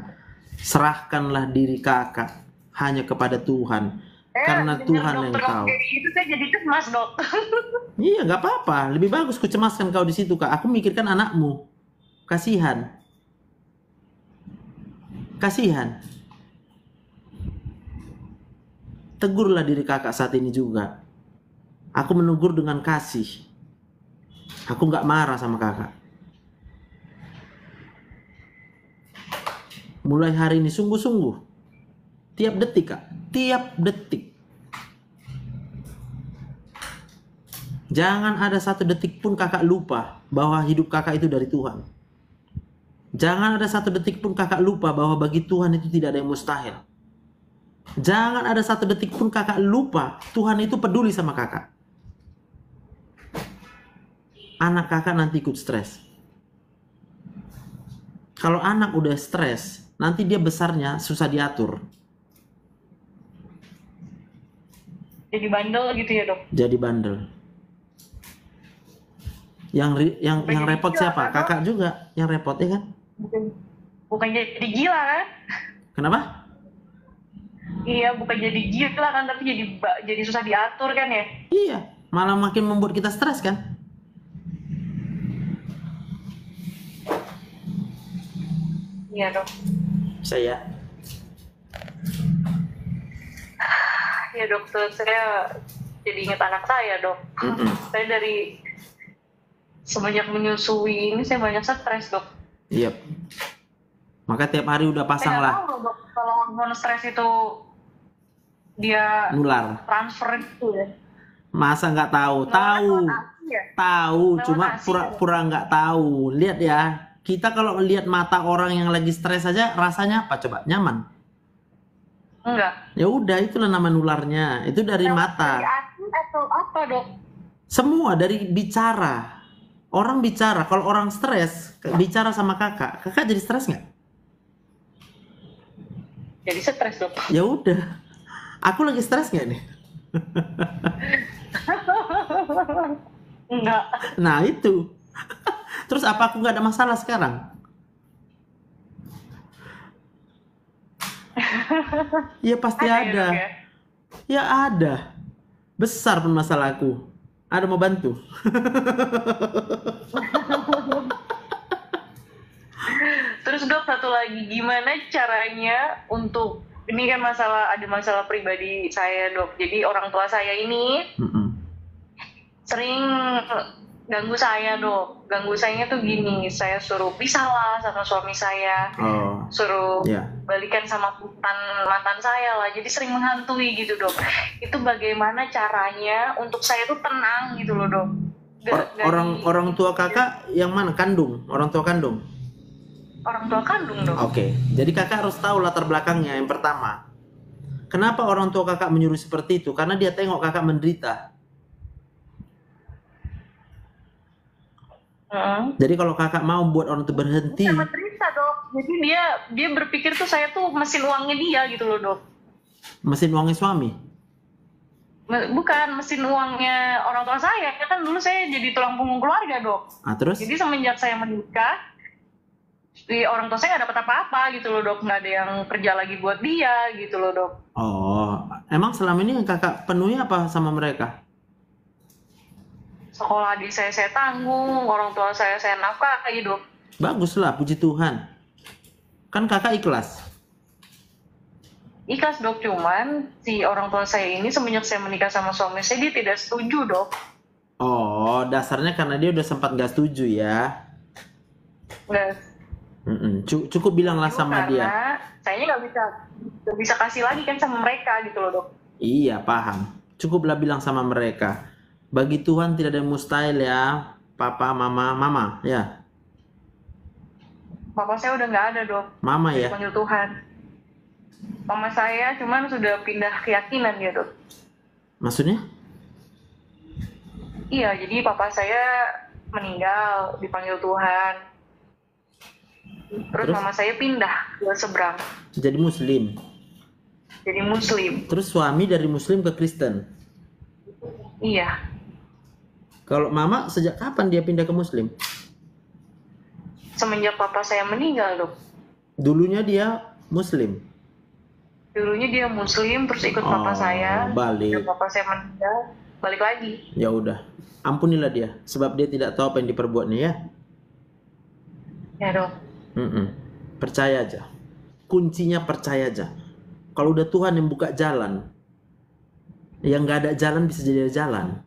Serahkanlah diri kakak hanya kepada Tuhan. Eh, Karena Tuhan yang tahu. gitu saya jadi cemas dok (laughs) Iya nggak apa-apa. Lebih bagus ku cemaskan kau di situ kak. Aku mikirkan anakmu. Kasihan. Kasihan. Tegurlah diri kakak saat ini juga. Aku menegur dengan kasih. Aku nggak marah sama kakak. Mulai hari ini sungguh-sungguh. Tiap detik kak. Tiap detik. Jangan ada satu detik pun kakak lupa bahwa hidup kakak itu dari Tuhan. Jangan ada satu detik pun kakak lupa bahwa bagi Tuhan itu tidak ada yang mustahil. Jangan ada satu detik pun kakak lupa Tuhan itu peduli sama kakak. Anak kakak nanti ikut stres. Kalau anak udah stres, nanti dia besarnya susah diatur. jadi bandel gitu ya dok Jadi bandel. Yang yang yang repot siapa? Kakak juga yang repot ya kan? bukan bukan jadi gila kan Kenapa? iya bukan jadi gila kan tapi jadi jadi susah diatur kan ya Iya, malah makin membuat kita stres kan? iya dok Saya. ya dokter saya jadi ingat anak saya dok Mm-mm. saya dari semenjak menyusui ini saya banyak stres dok Iya. Maka tiap hari udah pasang saya lah tahu dok kalau hormon stres itu dia nular. transfer gitu ya Masa nggak tahu? Tahu. Iya. Tahu, cuma pura-pura nggak tahu. Lihat ya, kita kalau melihat mata orang yang lagi stres saja rasanya apa coba? Nyaman. enggak Ya udah, itulah nama nularnya. Itu dari dari mata. ASI atau apa dok Semua dari bicara. Orang bicara, kalau orang stres, bicara sama kakak, kakak jadi stres nggak? jadi stres dok Ya udah. Aku lagi stres nggak nih? (laughs) enggak Nah itu. Terus apa aku nggak ada masalah sekarang? (laughs) Ya pasti Ada ya, ada. Ya? Ya ada. Besar pun masalahku. Ada mau bantu. (laughs) Terus dok satu lagi gimana caranya untuk ini kan masalah ada masalah pribadi saya dok. Jadi orang tua saya ini sering ganggu saya dok. Ganggu saya tuh gini, saya suruh pisah lah sama suami saya, Oh. suruh Ya. balikan sama mantan mantan saya lah. Jadi sering menghantui gitu dok. Itu bagaimana caranya untuk saya tuh tenang gitu loh dok. Or- orang di- orang tua kakak yang mana? Kandung. Orang tua kandung. orang tua kandung dok. Oke. Jadi kakak harus tahu latar belakangnya. Yang pertama, kenapa orang tua kakak menyuruh seperti itu? Karena dia tengok kakak menderita. Heeh. Jadi kalau kakak mau buat orang itu berhenti, Bukan menderita dok. Jadi dia dia berpikir tuh saya tuh mesin uangnya dia gitu loh dok. mesin uangnya suami. Bukan mesin uangnya orang tua saya. Ya kan dulu saya jadi tulang punggung keluarga dok. Ah terus? Jadi semenjak saya menikah, di orang tua saya nggak dapat apa-apa gitu loh dok. Nggak ada yang kerja lagi buat dia gitu loh dok. Oh, emang selama ini kakak penuhi apa sama mereka? Sekolah adik saya saya tanggung, orang tua saya saya nafkahi dok. Baguslah, puji Tuhan. Kan kakak ikhlas. Ikhlas dok, cuman si orang tua saya ini semenjak saya menikah sama suami saya dia tidak setuju dok. Oh, dasarnya karena dia udah sempat gak setuju ya. Nggak Mm-mm. Cu- Cukup bilanglah sama dia. saya nggak bisa nggak bisa kasih lagi kan sama mereka gitu loh dok. Iya, paham. Cukuplah bilang sama mereka. Bagi Tuhan tidak ada yang mustahil ya, papa, mama, mama, ya. Papa saya udah nggak ada dok. Mama ya. Dipanggil Tuhan. Mama saya cuman sudah pindah keyakinan ya dok. Maksudnya? Iya, jadi papa saya meninggal dipanggil Tuhan. Terus, Terus? mama saya pindah ke seberang Jadi muslim. jadi Muslim. Terus suami dari muslim ke Kristen. Iya, Kalau mama sejak kapan dia pindah ke muslim? semenjak papa saya meninggal dok. Dulunya dia muslim. Dulunya dia Muslim, terus ikut papa Oh, saya. balik. Dan papa saya meninggal, balik lagi. Ya udah, ampunilah dia sebab dia tidak tahu apa yang diperbuatnya ya. Ya dok. Mm-mm. Percaya aja. Kuncinya percaya aja. Kalau udah Tuhan yang buka jalan, yang nggak ada jalan bisa jadi jalan.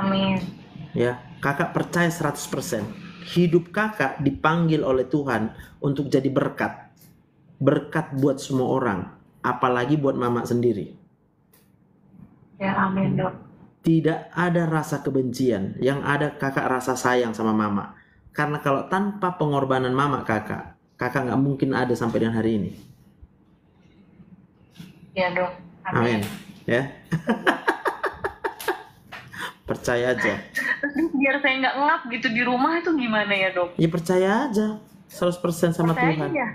Amin. Ya, kakak percaya 100%. Hidup kakak dipanggil oleh Tuhan untuk jadi berkat. Berkat buat semua orang, apalagi buat mama sendiri. Ya amin dok. Tidak ada rasa kebencian, yang ada kakak rasa sayang sama mama. Karena kalau tanpa pengorbanan mama kakak, kakak nggak mungkin ada sampai dengan hari ini. Ya dok. Amin. Ya. (laughs) percaya aja. Terus biar saya nggak ngap gitu di rumah itu gimana ya dok? Ya percaya aja. 100% sama Percaya Tuhan. aja.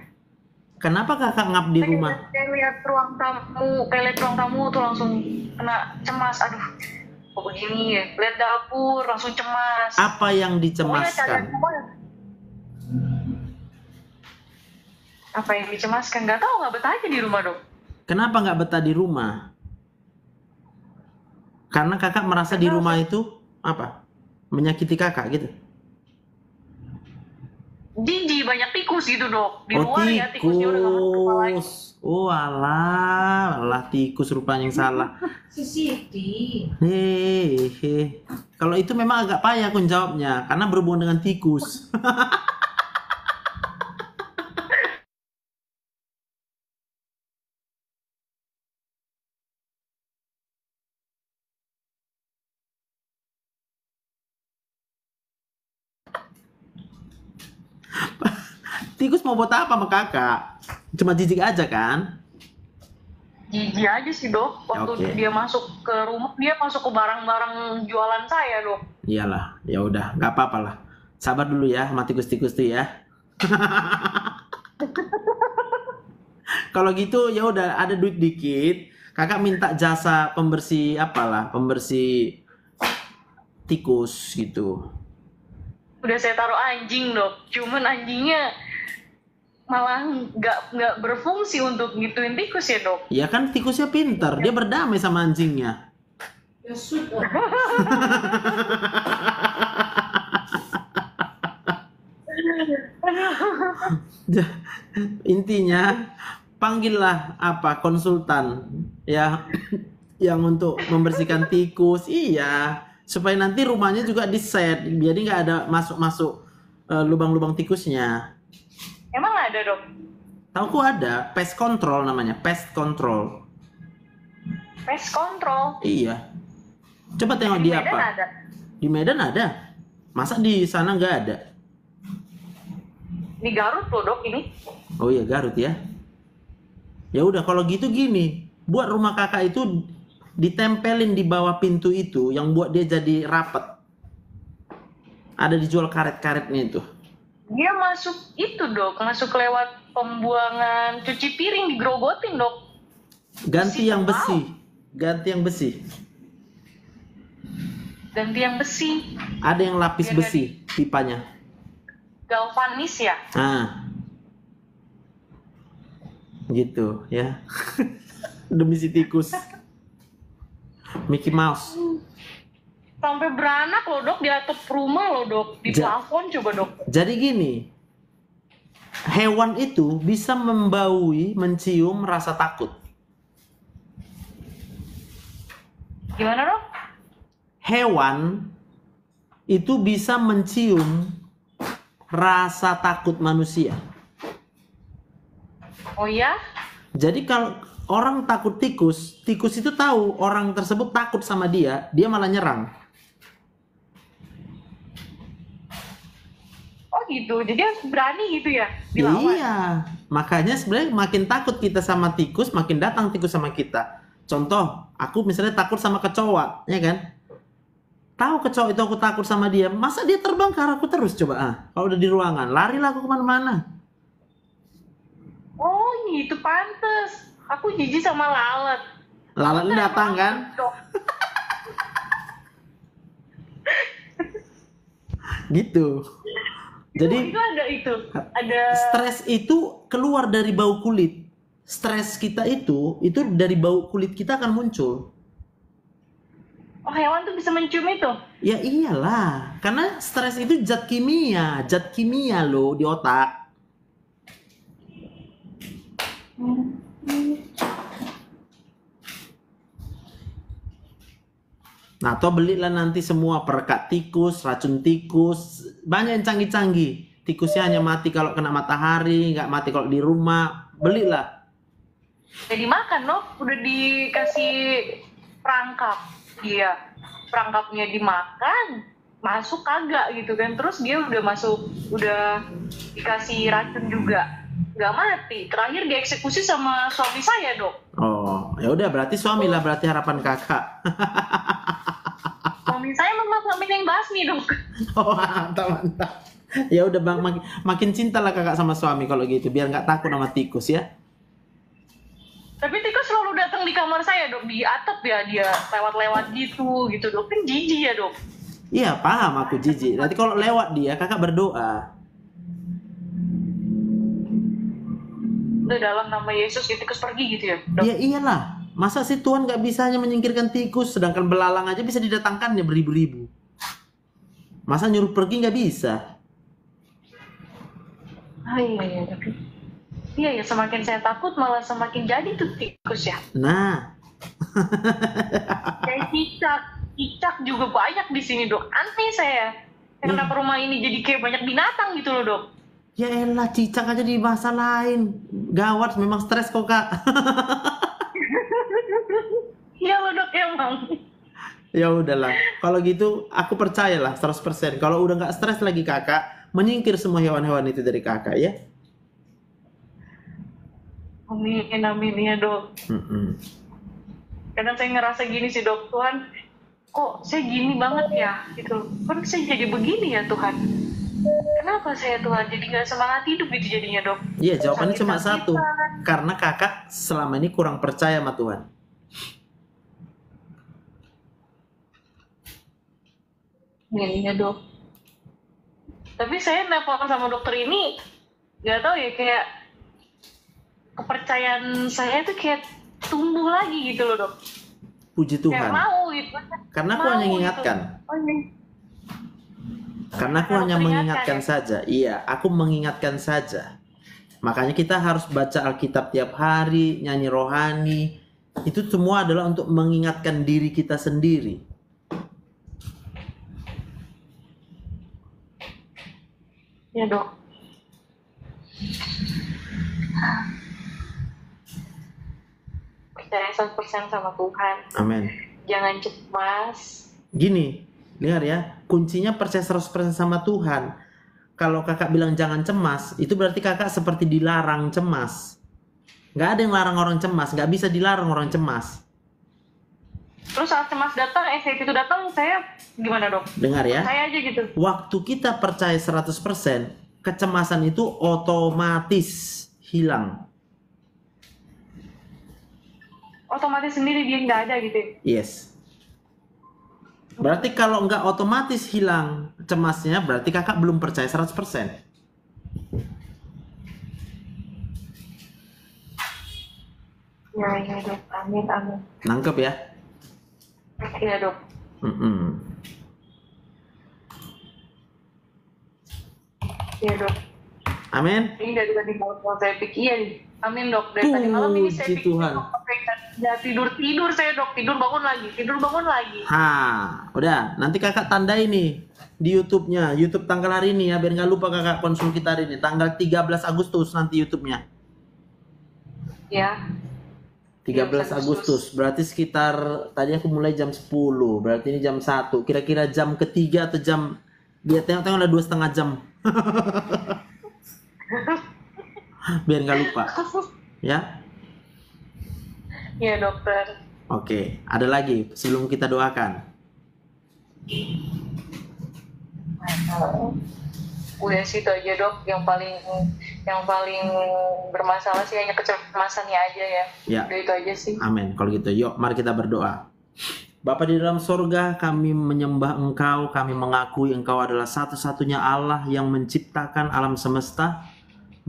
Kenapa kakak ngap di rumah? Kayak lihat ruang tamu, kayak lihat ruang tamu tuh langsung kena cemas. Aduh, kok begini ya? Lihat dapur langsung cemas. Apa yang dicemaskan? apa yang dicemaskan nggak tahu nggak betah aja di rumah dok Kenapa nggak betah di rumah? Karena kakak merasa di rumah itu apa? Menyakiti kakak gitu. jijik banyak tikus gitu dok di oh luar ya tikusnya udah nggak masuk kepala tikus. Oh alah, alah tikus rupanya yang salah. (laughs) Si Siti. Hehehe. Kalau itu memang agak payah aku jawabnya karena berhubungan dengan tikus. (laughs) tikus mau buat apa sama kakak? Cuma jijik aja kan? jijik aja sih dok waktu Oke. dia masuk ke rumah dia masuk ke barang-barang jualan saya dok Iyalah, ya udah, nggak apa-apa lah. Sabar dulu ya sama tikus-tikus tuh ya. (laughs) Kalau gitu ya udah ada duit dikit, kakak minta jasa pembersih apalah, pembersih tikus gitu. udah saya taruh anjing dok cuman anjingnya malah nggak nggak berfungsi untuk gituin tikus ya dok Ya kan tikusnya pinter, dia berdamai sama anjingnya. Ya sudah. (laughs) Intinya panggillah apa konsultan ya yang untuk membersihkan tikus. Iya, supaya nanti rumahnya juga di set, jadi nggak ada masuk-masuk eh, lubang-lubang tikusnya. Ada dok Tahu ada pest control namanya, pest control. pest control Iya. Coba tengok di dia Medan apa. ada Di Medan ada. Masa di sana nggak ada? di Garut loh dok ini Oh iya Garut ya. Ya udah kalau gitu gini, buat rumah kakak itu ditempelin di bawah pintu itu yang buat dia jadi rapet. Ada dijual karet-karetnya itu. Dia masuk itu dok masuk lewat pembuangan cuci piring digrogotin dok Ganti yang besi. Ganti yang besi. ganti yang besi Ada yang lapis besi pipanya. galvanis ya Nah. Gitu ya. (laughs) Demi si tikus. Mickey Mouse. Sampai beranak loh dok di atap rumah loh dok di Ja- plafon coba dok Jadi gini, hewan itu bisa membaui, mencium rasa takut. gimana dok Hewan itu bisa mencium rasa takut manusia. oh ya Jadi kalau orang takut tikus, tikus itu tahu orang tersebut takut sama dia, dia malah nyerang. Gitu jadi harus berani gitu ya dilawan Iya, makanya sebenarnya makin takut kita sama tikus, makin datang tikus sama kita. Contoh, aku misalnya takut sama kecoa, ya kan? Tahu kecoa itu aku takut sama dia, masa dia terbang ke arahku terus coba ah? Kalau udah di ruangan, larilah aku ke mana-mana. Oh gitu pantes. Aku jijik sama lalat. Lalatnya datang kan? (laughs) Gitu. Jadi itu ada itu. Ada stres itu keluar dari bau kulit. Stres kita itu itu dari bau kulit kita akan muncul. Oh hewan tuh bisa mencium itu. Ya iyalah, karena stres itu zat kimia, zat kimia loh di otak. Nah, atau belilah nanti semua perekat tikus, racun tikus, banyak yang canggih-canggih. Tikusnya hanya mati kalau kena matahari, nggak mati kalau di rumah. Belilah. Jadi makan loh. Udah dikasih perangkap dia. Perangkapnya dimakan, masuk kagak gitu kan. Terus dia udah masuk, udah dikasih racun juga. Nggak mati. Terakhir dieksekusi sama suami saya dok. Oh, ya udah berarti suami lah berarti harapan kakak. (laughs) Suami saya memang yang basmi dok. (laughs) Oh, mantap mantap. Ya udah bang, makin, makin cinta lah kakak sama suami kalau gitu, biar nggak takut sama tikus ya. Tapi tikus selalu datang di kamar saya dok di atap ya dia lewat-lewat gitu gitu dok kan jijik ya dok. Iya paham aku jijik. Nanti kalau lewat dia kakak berdoa. udah dalam nama Yesus ya tikus pergi gitu ya dok Ya iyalah. Masa sih Tuhan nggak bisa hanya menyingkirkan tikus, sedangkan belalang aja bisa didatangkannya beribu-ribu. Masa nyuruh pergi nggak bisa? ah iya iya tapi iya ya semakin saya takut malah semakin jadi tuh tikus ya Nah, (laughs) kayak cicak cicak juga banyak di sini dok aneh saya kenapa rumah ini jadi kayak banyak binatang gitu loh dok ya elah cicak aja di bahasa lain. Gawat, memang stres kok kak. (laughs) iya loh dok emang ya udahlah. Kalau gitu aku percayalah 100%. Kalau udah nggak stres lagi kakak, menyingkir semua hewan-hewan itu dari kakak ya. amin amin ya dok Mm-mm. kadang saya ngerasa gini sih dok Tuhan kok saya gini banget ya gitu kan saya jadi begini ya Tuhan kenapa saya Tuhan jadi nggak semangat hidup gitu jadinya dok Iya, jawabannya cuma satu. Karena kakak selama ini kurang percaya sama Tuhan. Iya iya dok. Tapi saya nelfon sama dokter ini nggak tahu ya kayak kepercayaan saya tuh kayak tumbuh lagi gitu loh dok. Puji Kayak Tuhan. mau gitu. Karena aku Mau hanya gitu. mengingatkan. Oh, iya. Karena aku Harus hanya mengingatkan ya? saja. Iya, aku mengingatkan saja. Makanya kita harus baca Alkitab tiap hari, nyanyi rohani. Itu semua adalah untuk mengingatkan diri kita sendiri. Ya dok. Percaya 100% sama Tuhan. Amin. Jangan cemas. Gini, lihat ya, kuncinya percaya 100% sama Tuhan. Kalau kakak bilang jangan cemas, itu berarti kakak seperti dilarang cemas. Nggak ada yang larang orang cemas, nggak bisa dilarang orang cemas. Terus saat cemas datang, anxiety itu datang, saya gimana dok? Dengar ya. Saya aja gitu. Waktu kita percaya 100%, kecemasan itu otomatis hilang. Otomatis sendiri dia nggak ada gitu. ya? Yes. Berarti kalau nggak otomatis hilang cemasnya, berarti kakak belum percaya 100%. Ya iya dok. Amin amin. Nangkep ya? Iya dok. Mm-mm. Iya dok. Amin. Ini dari tadi malam saya pikir iya. Amin dok. Dari tadi malam ini saya pikir Tuhan. nggak tidur tidur saya dok. Tidur bangun lagi. Tidur bangun lagi. Ha, udah. Nanti kakak tandai nih di YouTube-nya. YouTube tanggal hari ini ya, biar nggak lupa kakak konsul kita hari ini. Tanggal 13 Agustus nanti YouTube-nya. Ya. 13 Agustus. Berarti sekitar tadi aku mulai jam 10. Berarti ini jam 1. Kira-kira jam ketiga atau jam dia tengok-tengok udah dua setengah jam. (laughs) Biar nggak lupa. Ya. Iya dokter. Oke. Ada lagi sebelum kita doakan. Udah sih itu aja dok. Yang paling yang paling bermasalah sih hanya kecemasannya aja ya. Ya. Udah itu aja sih. Amin. Kalau gitu, yuk mari kita berdoa. Bapa di dalam sorga, kami menyembah Engkau, kami mengakui Engkau adalah satu-satunya Allah yang menciptakan alam semesta.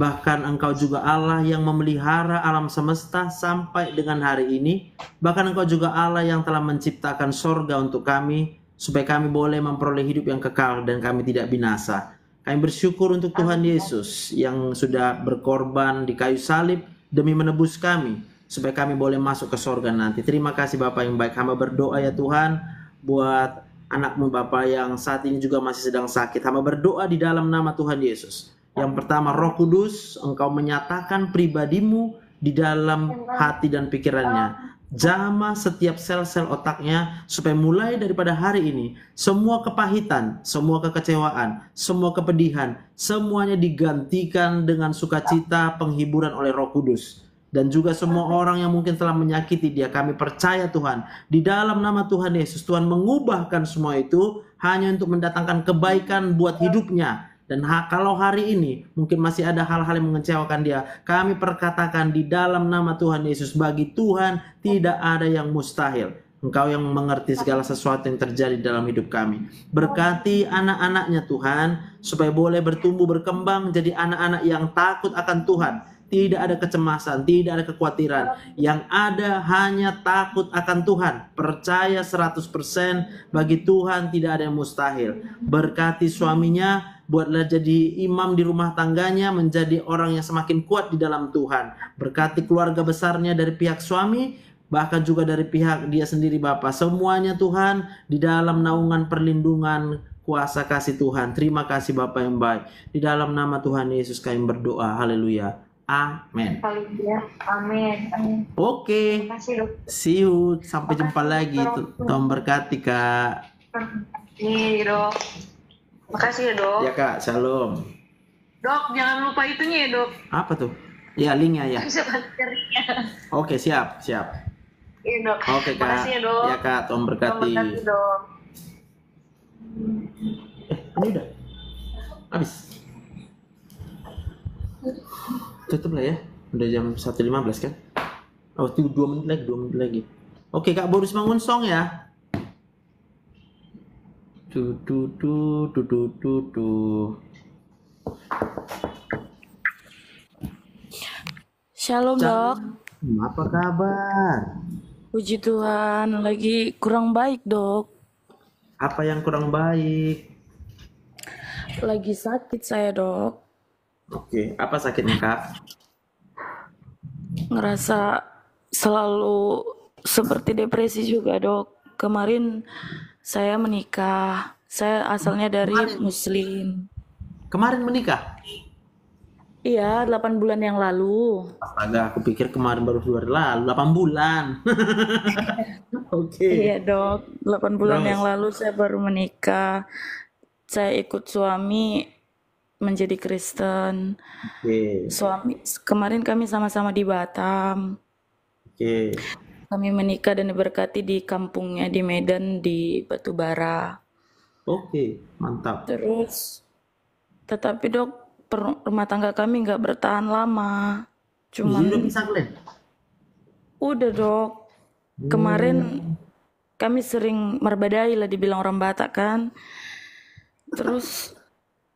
Bahkan Engkau juga Allah yang memelihara alam semesta sampai dengan hari ini. Bahkan Engkau juga Allah yang telah menciptakan sorga untuk kami, supaya kami boleh memperoleh hidup yang kekal dan kami tidak binasa. Kami bersyukur untuk Tuhan Yesus yang sudah berkorban di kayu salib demi menebus kami supaya kami boleh masuk ke sorga nanti. Terima kasih Bapak yang baik. Hamba berdoa ya Tuhan buat anakmu Bapak yang saat ini juga masih sedang sakit. Hamba berdoa di dalam nama Tuhan Yesus. Yang pertama Roh Kudus, Engkau menyatakan pribadimu di dalam hati dan pikirannya. Jamah setiap sel-sel otaknya supaya mulai daripada hari ini semua kepahitan, semua kekecewaan, semua kepedihan, semuanya digantikan dengan sukacita penghiburan oleh Roh Kudus dan juga semua orang yang mungkin telah menyakiti dia. Kami percaya Tuhan, di dalam nama Tuhan Yesus, Tuhan mengubahkan semua itu hanya untuk mendatangkan kebaikan buat hidupnya. Dan ha- kalau hari ini mungkin masih ada hal-hal yang mengecewakan dia, kami perkatakan di dalam nama Tuhan Yesus, bagi Tuhan tidak ada yang mustahil. Engkau yang mengerti segala sesuatu yang terjadi dalam hidup kami. Berkati anak-anaknya Tuhan, supaya boleh bertumbuh berkembang jadi anak-anak yang takut akan Tuhan Tidak ada kecemasan, tidak ada kekhawatiran. Yang ada hanya takut akan Tuhan. Percaya 100% bagi Tuhan tidak ada yang mustahil. Berkati suaminya, buatlah jadi imam di rumah tangganya, menjadi orang yang semakin kuat di dalam Tuhan. Berkati keluarga besarnya dari pihak suami, bahkan juga dari pihak dia sendiri Bapak. Semuanya Tuhan di dalam naungan perlindungan kuasa kasih Tuhan. Terima kasih Bapak yang baik. Di dalam nama Tuhan Yesus kami berdoa. Haleluya. Amin. Haleluya. Amin. Amin. Oke. Terima kasih dok. See you. Sampai jumpa lagi. Tuhan berkati Kak. Nih dok. Makasih ya dok. Ya Kak, shalom. Dok, jangan lupa itunya ya dok. Apa tuh? Ya linknya ya. (laughs) Oke siap siap. Iya dok. Oke Kak. Makasih ya dok. Ya Kak, Tuhan berkati. Tuhan berkati dok. Ini udah. Habis. Tutup lah ya. Udah jam 1.15 kan? Oh, itu 2 menit lagi, 2 menit lagi. Oke, Kak Boris bangun song ya. Tu tu tu tu tu tu tu. Shalom dok. Apa kabar? Puji Tuhan, lagi kurang baik dok. Apa yang kurang baik? Lagi sakit saya dok. Oke, apa sakitnya Kak? Ngerasa selalu seperti depresi juga dok. Kemarin saya menikah. Saya asalnya dari Muslim. Kemarin menikah? Iya, 8 bulan yang lalu. Astaga, aku pikir kemarin baru dua hari lalu, 8 bulan. (laughs) Oke. Iya dok, 8 bulan Terus? yang lalu saya baru menikah. Saya ikut suami menjadi Kristen. Oke. Suami kemarin kami sama-sama di Batam. Oke. Kami menikah dan diberkati di kampungnya di Medan di Batubara. Oke, mantap. Terus, tetapi dok, per- rumah tangga kami nggak bertahan lama. Cuman Udah bisa Glenn? udah dok. Kemarin kami sering merbadai lah dibilang orang Batak kan. Terus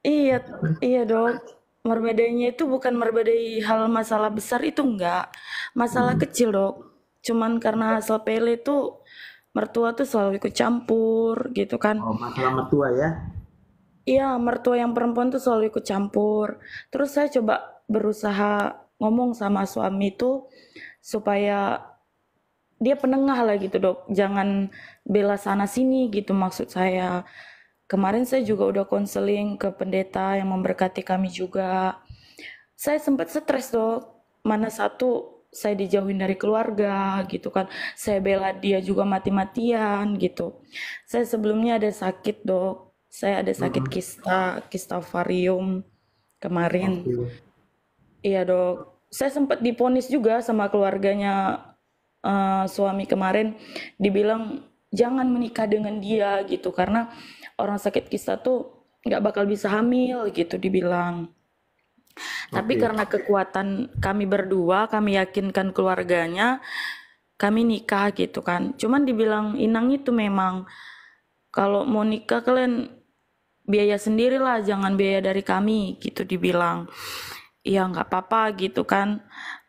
iya iya dok. Merbadainya itu bukan merbadai hal masalah besar itu enggak. Masalah kecil dok. Cuman karena asal pele itu mertua tuh selalu ikut campur gitu kan. Oh, masalah mertua ya? Iya, mertua yang perempuan tuh selalu ikut campur. Terus saya coba berusaha ngomong sama suami itu supaya dia penengah lah gitu dok. Jangan bela sana sini gitu maksud saya. Kemarin saya juga udah konseling ke pendeta yang memberkati kami juga. Saya sempat stres dok. Mana satu saya dijauhin dari keluarga gitu kan. Saya bela dia juga mati-matian gitu. Saya sebelumnya ada sakit dok. Saya ada sakit kista, kista ovarium kemarin. Iya dok. Saya sempat diponis juga sama keluarganya eh, suami kemarin. Dibilang jangan menikah dengan dia gitu karena orang sakit kista tuh nggak bakal bisa hamil gitu dibilang. Tapi Oke. karena kekuatan kami berdua, kami yakinkan keluarganya, kami nikah gitu kan. Cuman dibilang Inang itu memang kalau mau nikah kalian biaya sendirilah, jangan biaya dari kami gitu dibilang. Iya nggak apa-apa gitu kan.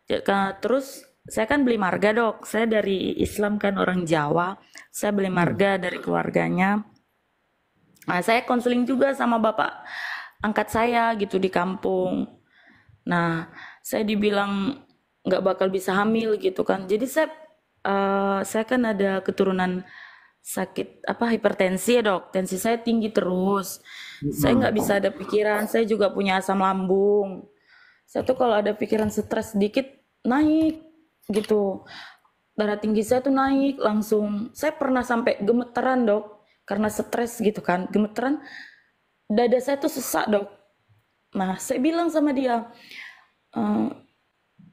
Ya, Terus saya kan beli marga dok. Saya dari Islam kan orang Jawa. Saya beli marga dari keluarganya. Nah, saya konseling juga sama bapak angkat saya gitu di kampung. Nah, saya dibilang nggak bakal bisa hamil gitu kan. Jadi saya eh, saya kan ada keturunan sakit apa hipertensi ya dok. Tensi saya tinggi terus. Saya nggak bisa ada pikiran. Saya juga punya asam lambung. Saya tuh kalau ada pikiran stres sedikit naik gitu. Darah tinggi saya tuh naik langsung. Saya pernah sampai gemeteran dok karena stres gitu kan. Gemeteran dada saya tuh sesak dok. Nah saya bilang sama dia, "Eh,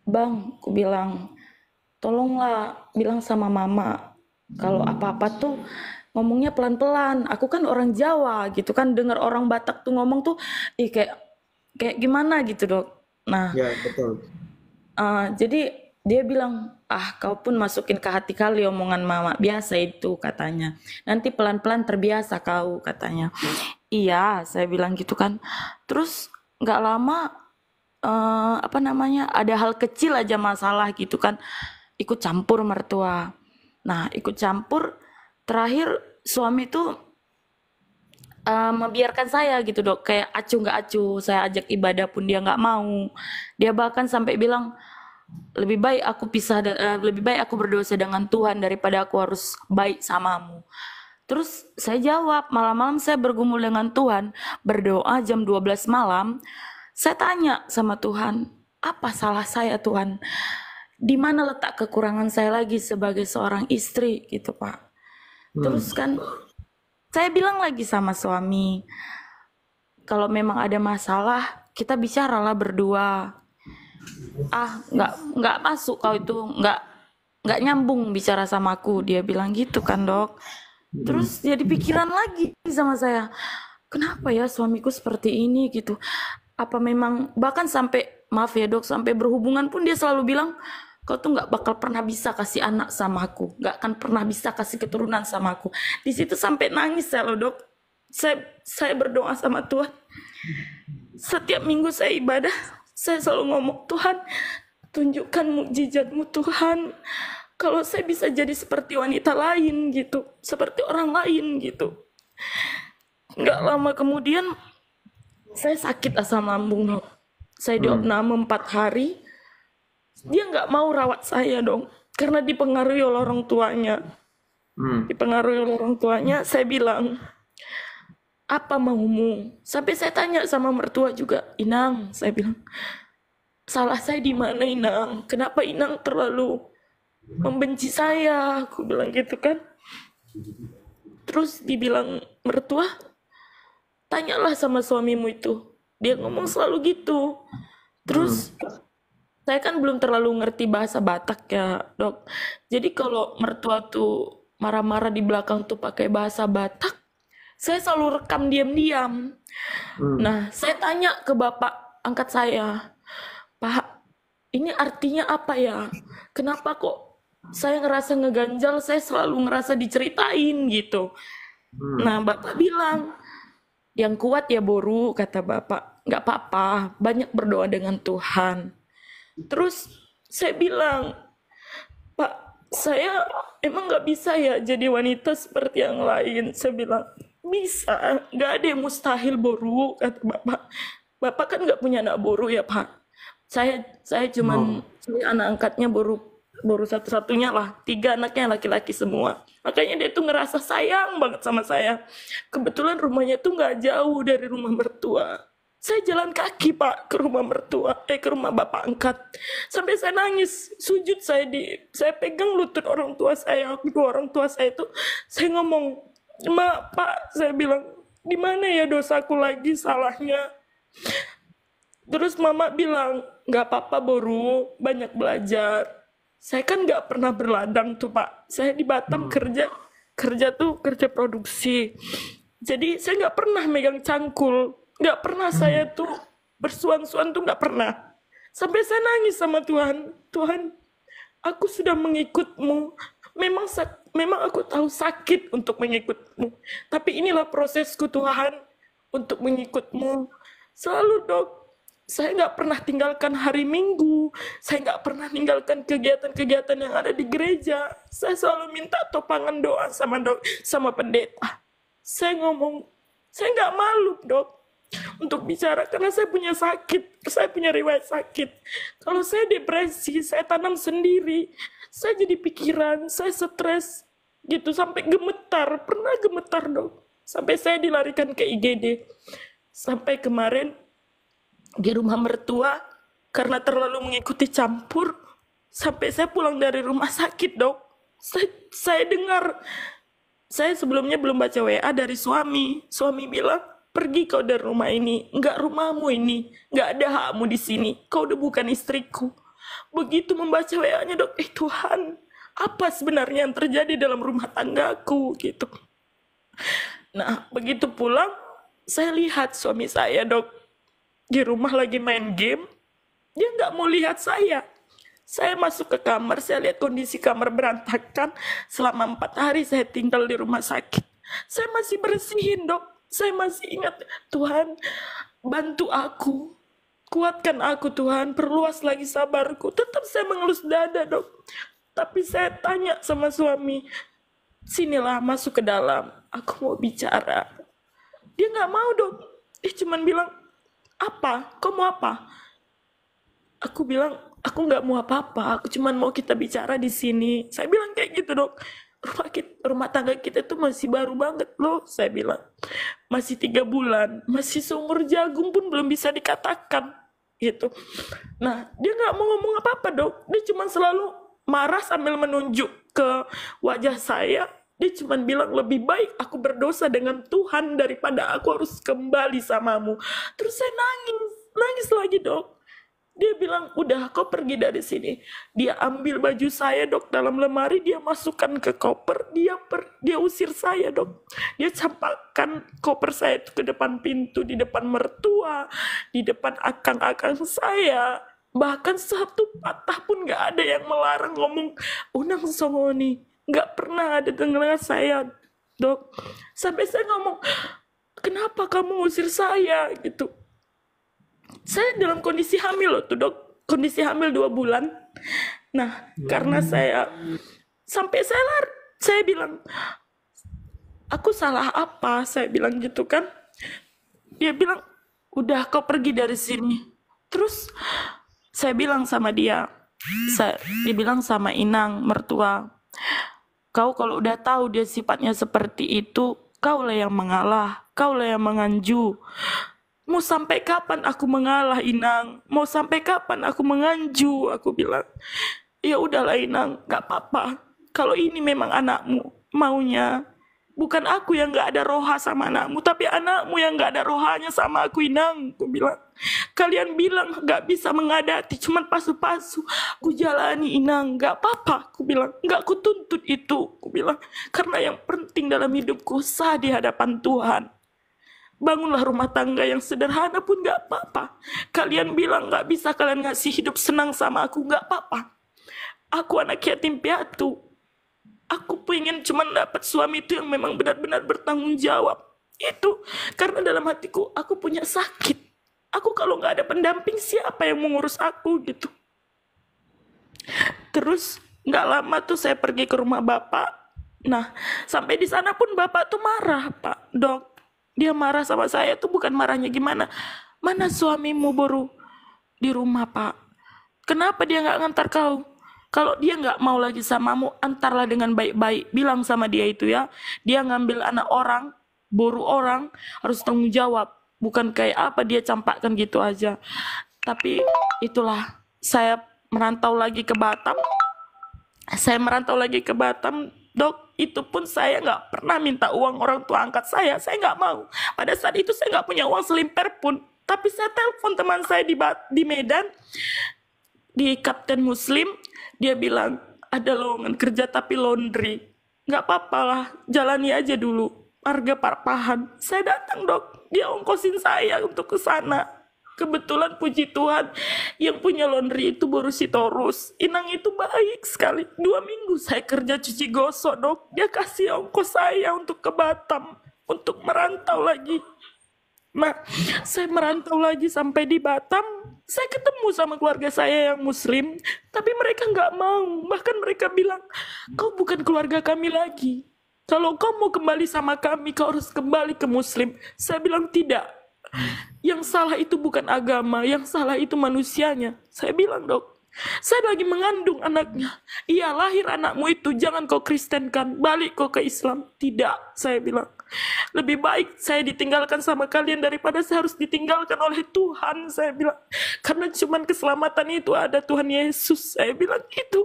bang, aku bilang tolonglah bilang sama mama kalau apa-apa tuh ngomongnya pelan-pelan. Aku kan orang Jawa gitu kan, dengar orang Batak tuh ngomong tuh, ih kayak kayak gimana gitu dok. Nah Ya, betul. Eh, jadi dia bilang, ah kau pun masukin ke hati kali omongan mama. Biasa itu katanya. Nanti pelan-pelan terbiasa kau katanya. Iya, saya bilang gitu kan. Terus nggak lama eh, apa namanya ada hal kecil aja masalah gitu kan. Ikut campur mertua. Nah ikut campur terakhir suami tuh eh, membiarkan saya gitu dok. Kayak acu nggak acu saya ajak ibadah pun dia nggak mau. Dia bahkan sampai bilang lebih baik aku pisah eh, lebih baik aku berdosa dengan Tuhan daripada aku harus baik samamu terus saya jawab malam-malam saya bergumul dengan Tuhan berdoa jam 12 malam saya tanya sama Tuhan apa salah saya Tuhan di mana letak kekurangan saya lagi sebagai seorang istri gitu Pak Terus kan saya bilang lagi sama suami, kalau memang ada masalah kita bicaralah berdua. Ah, nggak nggak masuk kau itu nggak nggak nyambung bicara sama aku. Dia bilang gitu kan dok. Terus jadi pikiran lagi sama saya, kenapa ya suamiku seperti ini gitu? Apa memang bahkan sampai maaf ya dok sampai berhubungan pun dia selalu bilang kau tuh nggak bakal pernah bisa kasih anak sama aku, nggak akan pernah bisa kasih keturunan sama aku. Di situ sampai nangis saya loh dok. Saya saya berdoa sama Tuhan. Setiap minggu saya ibadah, saya selalu ngomong Tuhan, tunjukkan mukjizatmu Tuhan. Kalau saya bisa jadi seperti wanita lain gitu, seperti orang lain gitu. Nggak lama kemudian saya sakit asam lambung dok. Saya diopname empat hari, dia nggak mau rawat saya dong karena dipengaruhi oleh orang tuanya. Dipengaruhi oleh orang tuanya saya bilang apa maumu? Sampai saya tanya sama mertua juga Inang saya bilang. Salah saya di mana Inang? Kenapa Inang terlalu membenci saya aku bilang gitu kan. Terus dibilang mertua tanyalah sama suamimu itu. Dia ngomong selalu gitu. Terus saya kan belum terlalu ngerti bahasa Batak ya dok. Jadi kalau mertua tuh marah-marah di belakang tuh pakai bahasa Batak saya selalu rekam diam-diam. Nah saya tanya ke bapak angkat saya pak ini artinya apa ya? Kenapa kok saya ngerasa ngeganjal saya selalu ngerasa diceritain gitu nah bapak bilang yang kuat ya boru kata bapak nggak apa-apa banyak berdoa dengan Tuhan Terus saya bilang, Pak, saya emang nggak bisa ya jadi wanita seperti yang lain. Saya bilang, bisa, nggak ada yang mustahil boru, kata Bapak. Bapak kan nggak punya anak boru ya Pak. Saya saya cuman saya anak angkatnya boru baru satu-satunya lah tiga anaknya laki-laki semua. Makanya dia tuh ngerasa sayang banget sama saya. Kebetulan rumahnya tuh nggak jauh dari rumah mertua. Saya jalan kaki pak ke rumah mertua eh ke rumah bapak angkat. Sampai saya nangis sujud saya di saya pegang lutut orang tua saya kedua orang tua saya itu saya ngomong ma pak saya bilang di mana ya dosaku lagi salahnya? Terus mama bilang nggak apa-apa boru banyak belajar saya kan nggak pernah berladang tuh pak. Saya di Batam kerja kerja tuh kerja produksi. Jadi saya nggak pernah megang cangkul. Nggak pernah saya tuh bersuan-suan tuh nggak pernah. Sampai saya nangis sama Tuhan. Tuhan aku sudah mengikutmu. Memang memang aku tahu sakit untuk mengikutmu. Tapi inilah prosesku Tuhan untuk mengikutmu. Selalu dok saya nggak pernah tinggalkan hari Minggu, saya nggak pernah tinggalkan kegiatan-kegiatan yang ada di gereja. Saya selalu minta topangan doa sama dok, sama pendeta. Saya ngomong, saya nggak malu dok untuk bicara karena saya punya sakit, saya punya riwayat sakit. Kalau saya depresi, saya tanam sendiri, saya jadi pikiran, saya stres, gitu sampai gemetar, pernah gemetar dok, sampai saya dilarikan ke IGD. Sampai kemarin di rumah mertua karena terlalu mengikuti campur sampai saya pulang dari rumah sakit dok. Saya, saya dengar saya sebelumnya belum baca WA dari suami. Suami bilang pergi kau dari rumah ini nggak rumahmu ini nggak ada hakmu di sini. Kau udah bukan istriku. Begitu membaca WA-nya dok eh Tuhan apa sebenarnya yang terjadi dalam rumah tanggaku? Gitu. Nah begitu pulang saya lihat suami saya dok di rumah lagi main game, dia nggak mau lihat saya. Saya masuk ke kamar, saya lihat kondisi kamar berantakan. Selama empat hari saya tinggal di rumah sakit. Saya masih bersihin dok. Saya masih ingat, Tuhan bantu aku. Kuatkan aku Tuhan, perluas lagi sabarku. Tetap saya mengelus dada dok. Tapi saya tanya sama suami, sinilah masuk ke dalam, aku mau bicara. Dia nggak mau dok, dia cuman bilang, apa? Kau mau apa? Aku bilang, aku nggak mau apa-apa, aku cuman mau kita bicara di sini. Saya bilang kayak gitu dok. Rumah, kita, rumah tangga kita tuh masih baru banget loh, saya bilang. Masih tiga bulan, masih seumur jagung pun belum bisa dikatakan gitu. Nah, dia nggak mau ngomong apa-apa dok. Dia cuma selalu marah sambil menunjuk ke wajah saya. Dia cuma bilang lebih baik aku berdosa dengan Tuhan daripada aku harus kembali samamu. Terus saya nangis, nangis lagi dok. Dia bilang, udah kau pergi dari sini. Dia ambil baju saya dok dalam lemari, dia masukkan ke koper, dia per, dia usir saya dok. Dia campakkan koper saya itu ke depan pintu, di depan mertua, di depan akang-akang saya. Bahkan satu patah pun gak ada yang melarang ngomong, unang songoni. Gak pernah ada dengar saya dok. Sampai saya ngomong, kenapa kamu usir saya? Gitu. Saya dalam kondisi hamil loh tuh dok. Kondisi hamil dua bulan. Nah karena saya sampai saya lar saya bilang aku salah apa? Saya bilang gitu kan. Dia bilang udah kau pergi dari sini. Terus saya bilang sama dia saya dibilang sama Inang mertua kau kalau udah tahu dia sifatnya seperti itu kaulah yang mengalah kaulah yang menganju Mau sampai kapan aku mengalah Inang? Mau sampai kapan aku menganju? Aku bilang, ya udahlah Inang, gak apa-apa. Kalau ini memang anakmu, maunya. Bukan aku yang gak ada roha sama anakmu, tapi anakmu yang gak ada rohanya sama aku Inang. Aku bilang, kalian bilang gak bisa mengadati, cuman pasu-pasu. Aku jalani Inang, gak apa-apa. Aku bilang, gak ku tuntut itu. Aku bilang, karena yang penting dalam hidupku sah di hadapan Tuhan. Bangunlah rumah tangga yang sederhana pun gak apa-apa. Kalian bilang gak bisa kalian ngasih hidup senang sama aku, gak apa-apa. Aku anak yatim piatu. Aku pengen cuma dapat suami itu yang memang benar-benar bertanggung jawab. Itu karena dalam hatiku aku punya sakit. Aku kalau nggak ada pendamping siapa yang mengurus aku gitu. Terus nggak lama tuh saya pergi ke rumah bapak. Nah sampai di sana pun bapak tuh marah pak dok dia marah sama saya tuh bukan marahnya gimana. Mana suamimu baru di rumah pak? Kenapa dia nggak ngantar kau? Kalau dia nggak mau lagi samamu, antarlah dengan baik-baik. Bilang sama dia itu ya. Dia ngambil anak orang, boru orang, harus tanggung jawab. Bukan kayak apa dia campakkan gitu aja. Tapi itulah, saya merantau lagi ke Batam. Saya merantau lagi ke Batam Dok, itu pun saya nggak pernah minta uang orang tua angkat saya. Saya nggak mau. Pada saat itu saya nggak punya uang selimper pun. Tapi saya telepon teman saya di, di Medan, di Kapten Muslim. Dia bilang, ada lowongan kerja tapi laundry. Nggak apa-apa lah, jalani aja dulu. Harga parpahan. Saya datang dok, dia ongkosin saya untuk ke sana. Kebetulan puji Tuhan yang punya laundry itu baru si Torus. Inang itu baik sekali. Dua minggu saya kerja cuci gosok dok. Dia kasih ongkos saya untuk ke Batam. Untuk merantau lagi. Nah, saya merantau lagi sampai di Batam. Saya ketemu sama keluarga saya yang muslim. Tapi mereka nggak mau. Bahkan mereka bilang, kau bukan keluarga kami lagi. Kalau kau mau kembali sama kami, kau harus kembali ke muslim. Saya bilang tidak yang salah itu bukan agama, yang salah itu manusianya. Saya bilang, dok, saya lagi mengandung anaknya. Iya, lahir anakmu itu, jangan kau kristenkan, balik kau ke Islam. Tidak, saya bilang. Lebih baik saya ditinggalkan sama kalian daripada saya harus ditinggalkan oleh Tuhan, saya bilang. Karena cuman keselamatan itu ada Tuhan Yesus, saya bilang itu.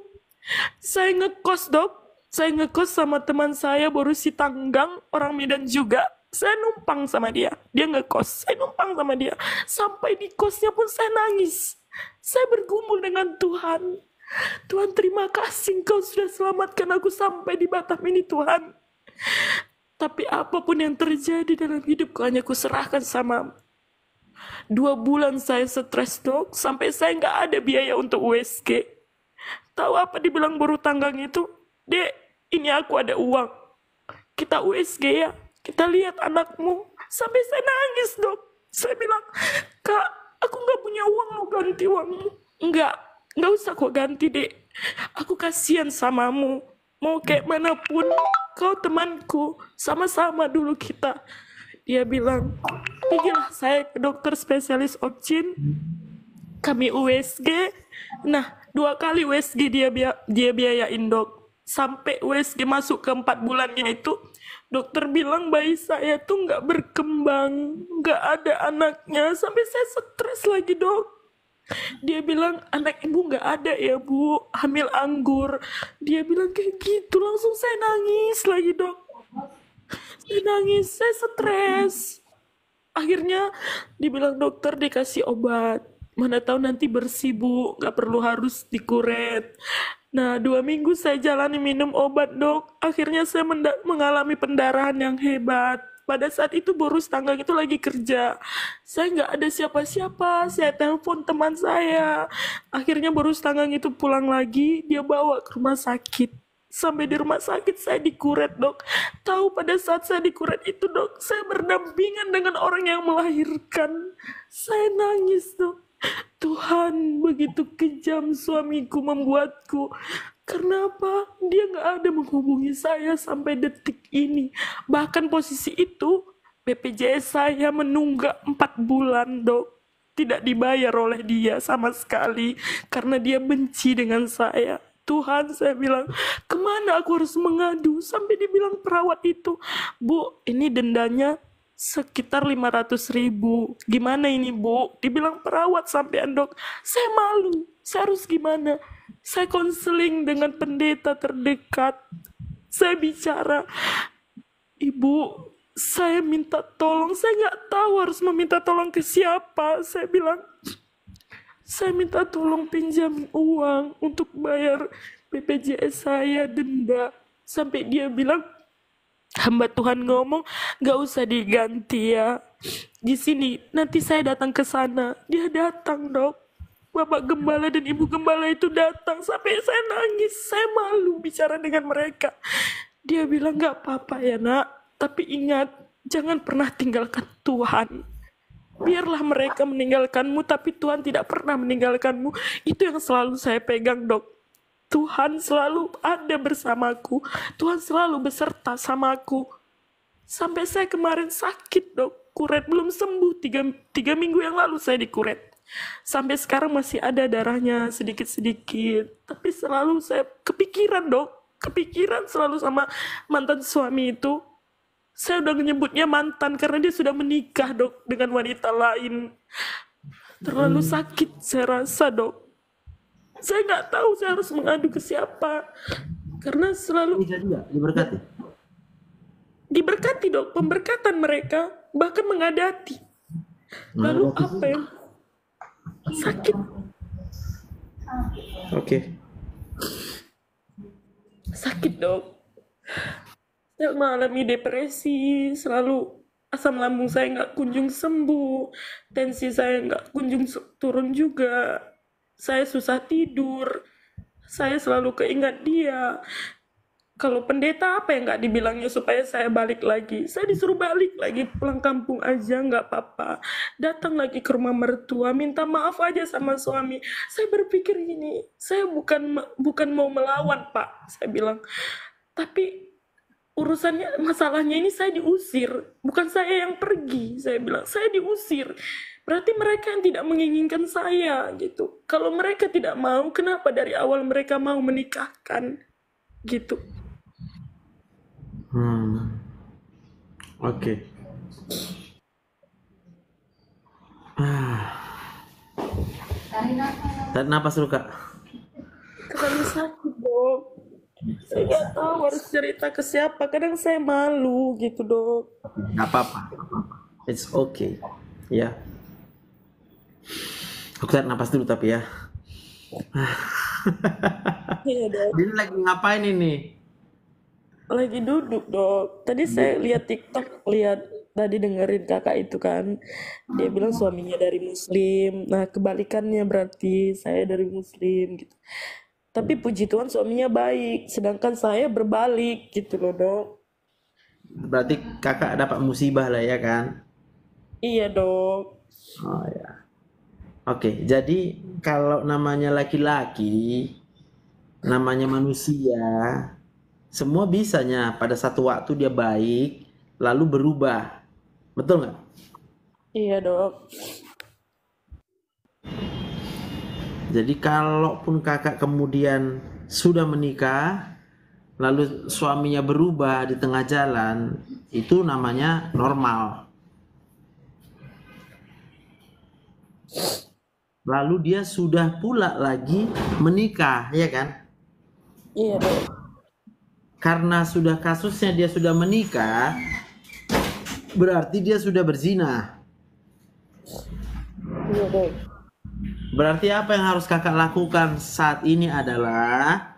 Saya ngekos, dok. Saya ngekos sama teman saya, baru si Tanggang, orang Medan juga saya numpang sama dia. Dia ngekos. Saya numpang sama dia. Sampai di kosnya pun saya nangis. Saya bergumul dengan Tuhan. Tuhan terima kasih engkau sudah selamatkan aku sampai di Batam ini Tuhan. Tapi apa pun yang terjadi dalam hidupku hanya kuserahkan sama Dua bulan saya stres dok, sampai saya nggak ada biaya untuk USG. Tahu apa dibilang baru tanggang itu? Dek, ini aku ada uang. Kita USG ya. Kita lihat anakmu. Sampai saya nangis dok. Saya bilang kak aku nggak punya uang mau ganti uangmu. Nggak. Nggak usah kok ganti dek. Aku kasihan samamu mau kayak mana pun kau temanku sama-sama dulu kita. Dia bilang pergilah saya ke dokter spesialis opcin kami USG nah dua kali USG dia bia- dia biayain dok. Sampai USG masuk ke empat bulannya itu dokter bilang bayi saya tuh nggak berkembang nggak ada anaknya. Sampai saya stres lagi dok dia bilang anak ibu nggak ada ya bu. Hamil anggur. Dia bilang kayak gitu langsung saya nangis lagi dok. Saya nangis saya stres. Akhirnya dibilang dokter dikasih obat. Mana tahu nanti bersih bu. Nggak perlu harus dikuret. Nah dua minggu saya jalani minum obat dok. Akhirnya saya mengalami pendarahan yang hebat pada saat itu borus tangga itu lagi kerja. Saya nggak ada siapa-siapa saya telepon teman saya. Akhirnya borus tangga itu pulang lagi dia bawa ke rumah sakit. Sampai di rumah sakit saya dikuret dok. Tahu pada saat saya dikuret itu dok saya berdampingan dengan orang yang melahirkan. Saya nangis dok. Tuhan begitu kejam suamiku membuatku karena apa? Dia nggak ada menghubungi saya sampai detik ini. Bahkan posisi itu BPJS saya menunggak empat bulan dok. Tidak dibayar oleh dia sama sekali. Karena dia benci dengan saya. Tuhan saya bilang ke mana aku harus mengadu? Sampai dibilang perawat itu bu ini dendanya sekitar 500 ribu. Gimana ini bu? Dibilang perawat sampai dok. Saya malu. Saya harus gimana saya konseling dengan pendeta terdekat. Saya bicara ibu saya minta tolong. Saya nggak tahu harus meminta tolong ke siapa. Saya bilang saya minta tolong pinjam uang untuk bayar BPJS saya denda. Sampai dia bilang hamba Tuhan ngomong nggak usah diganti ya. Di sini nanti saya datang ke sana. Dia datang dok bapak gembala dan ibu gembala itu datang sampai saya nangis saya malu bicara dengan mereka dia bilang nggak apa-apa ya nak tapi ingat jangan pernah tinggalkan Tuhan biarlah mereka meninggalkanmu tapi Tuhan tidak pernah meninggalkanmu itu yang selalu saya pegang dok Tuhan selalu ada bersamaku. Tuhan selalu beserta sama aku. Sampai saya kemarin sakit dok. Kuret belum sembuh. Tiga, tiga minggu yang lalu saya dikuret. Sampai sekarang masih ada darahnya sedikit-sedikit. Tapi selalu saya kepikiran dok. Kepikiran selalu sama mantan suami itu. Saya udah menyebutnya mantan karena dia sudah menikah dok dengan wanita lain. Terlalu sakit saya rasa dok saya nggak tahu saya harus mengadu ke siapa karena selalu diberkati diberkati dok pemberkatan mereka bahkan mengadati lalu apa yang sakit. Oke. Sakit dok. Saya mengalami depresi. Selalu asam lambung saya nggak kunjung sembuh. Tensi saya nggak kunjung turun juga. Saya susah tidur. Saya selalu keingat dia kalau pendeta apa yang nggak dibilangnya supaya saya balik lagi? Saya disuruh balik lagi pulang kampung aja nggak apa-apa. Datang lagi ke rumah mertua minta maaf aja sama suami. Saya berpikir gini saya bukan bukan mau melawan pak saya bilang. Tapi urusannya masalahnya ini saya diusir bukan saya yang pergi saya bilang. Saya diusir. Berarti mereka yang tidak menginginkan saya gitu. Kalau mereka tidak mau kenapa dari awal mereka mau menikahkan? Gitu hmm. Oke. Ah. Tarik napas dulu kak. Terlalu sakit dok. Saya nggak tahu harus cerita ke siapa. Kadang saya malu gitu dok. Nggak apa-apa it's okay. Ya. Aku tarik napas dulu tapi ya. Iya ini lagi ngapain ini lagi duduk dok. Tadi saya lihat TikTok lihat tadi dengerin kakak itu kan. Dia bilang suaminya dari muslim. Nah kebalikannya berarti saya dari muslim gitu. Tapi puji Tuhan suaminya baik sedangkan saya berbalik gitu loh dok. Berarti kakak dapat musibah lah ya kan? Iya dok. Oh ya Oke, jadi kalau namanya laki-laki, namanya manusia, semua bisanya pada satu waktu dia baik, lalu berubah. Betul nggak? Iya dok. Jadi kalaupun kakak kemudian sudah menikah, lalu suaminya berubah di tengah jalan, itu namanya normal. Lalu dia sudah pula lagi menikah, ya kan? Iya dok. Karena sudah kasusnya dia sudah menikah, berarti dia sudah berzina. Iya. Berarti apa yang harus kakak lakukan saat ini adalah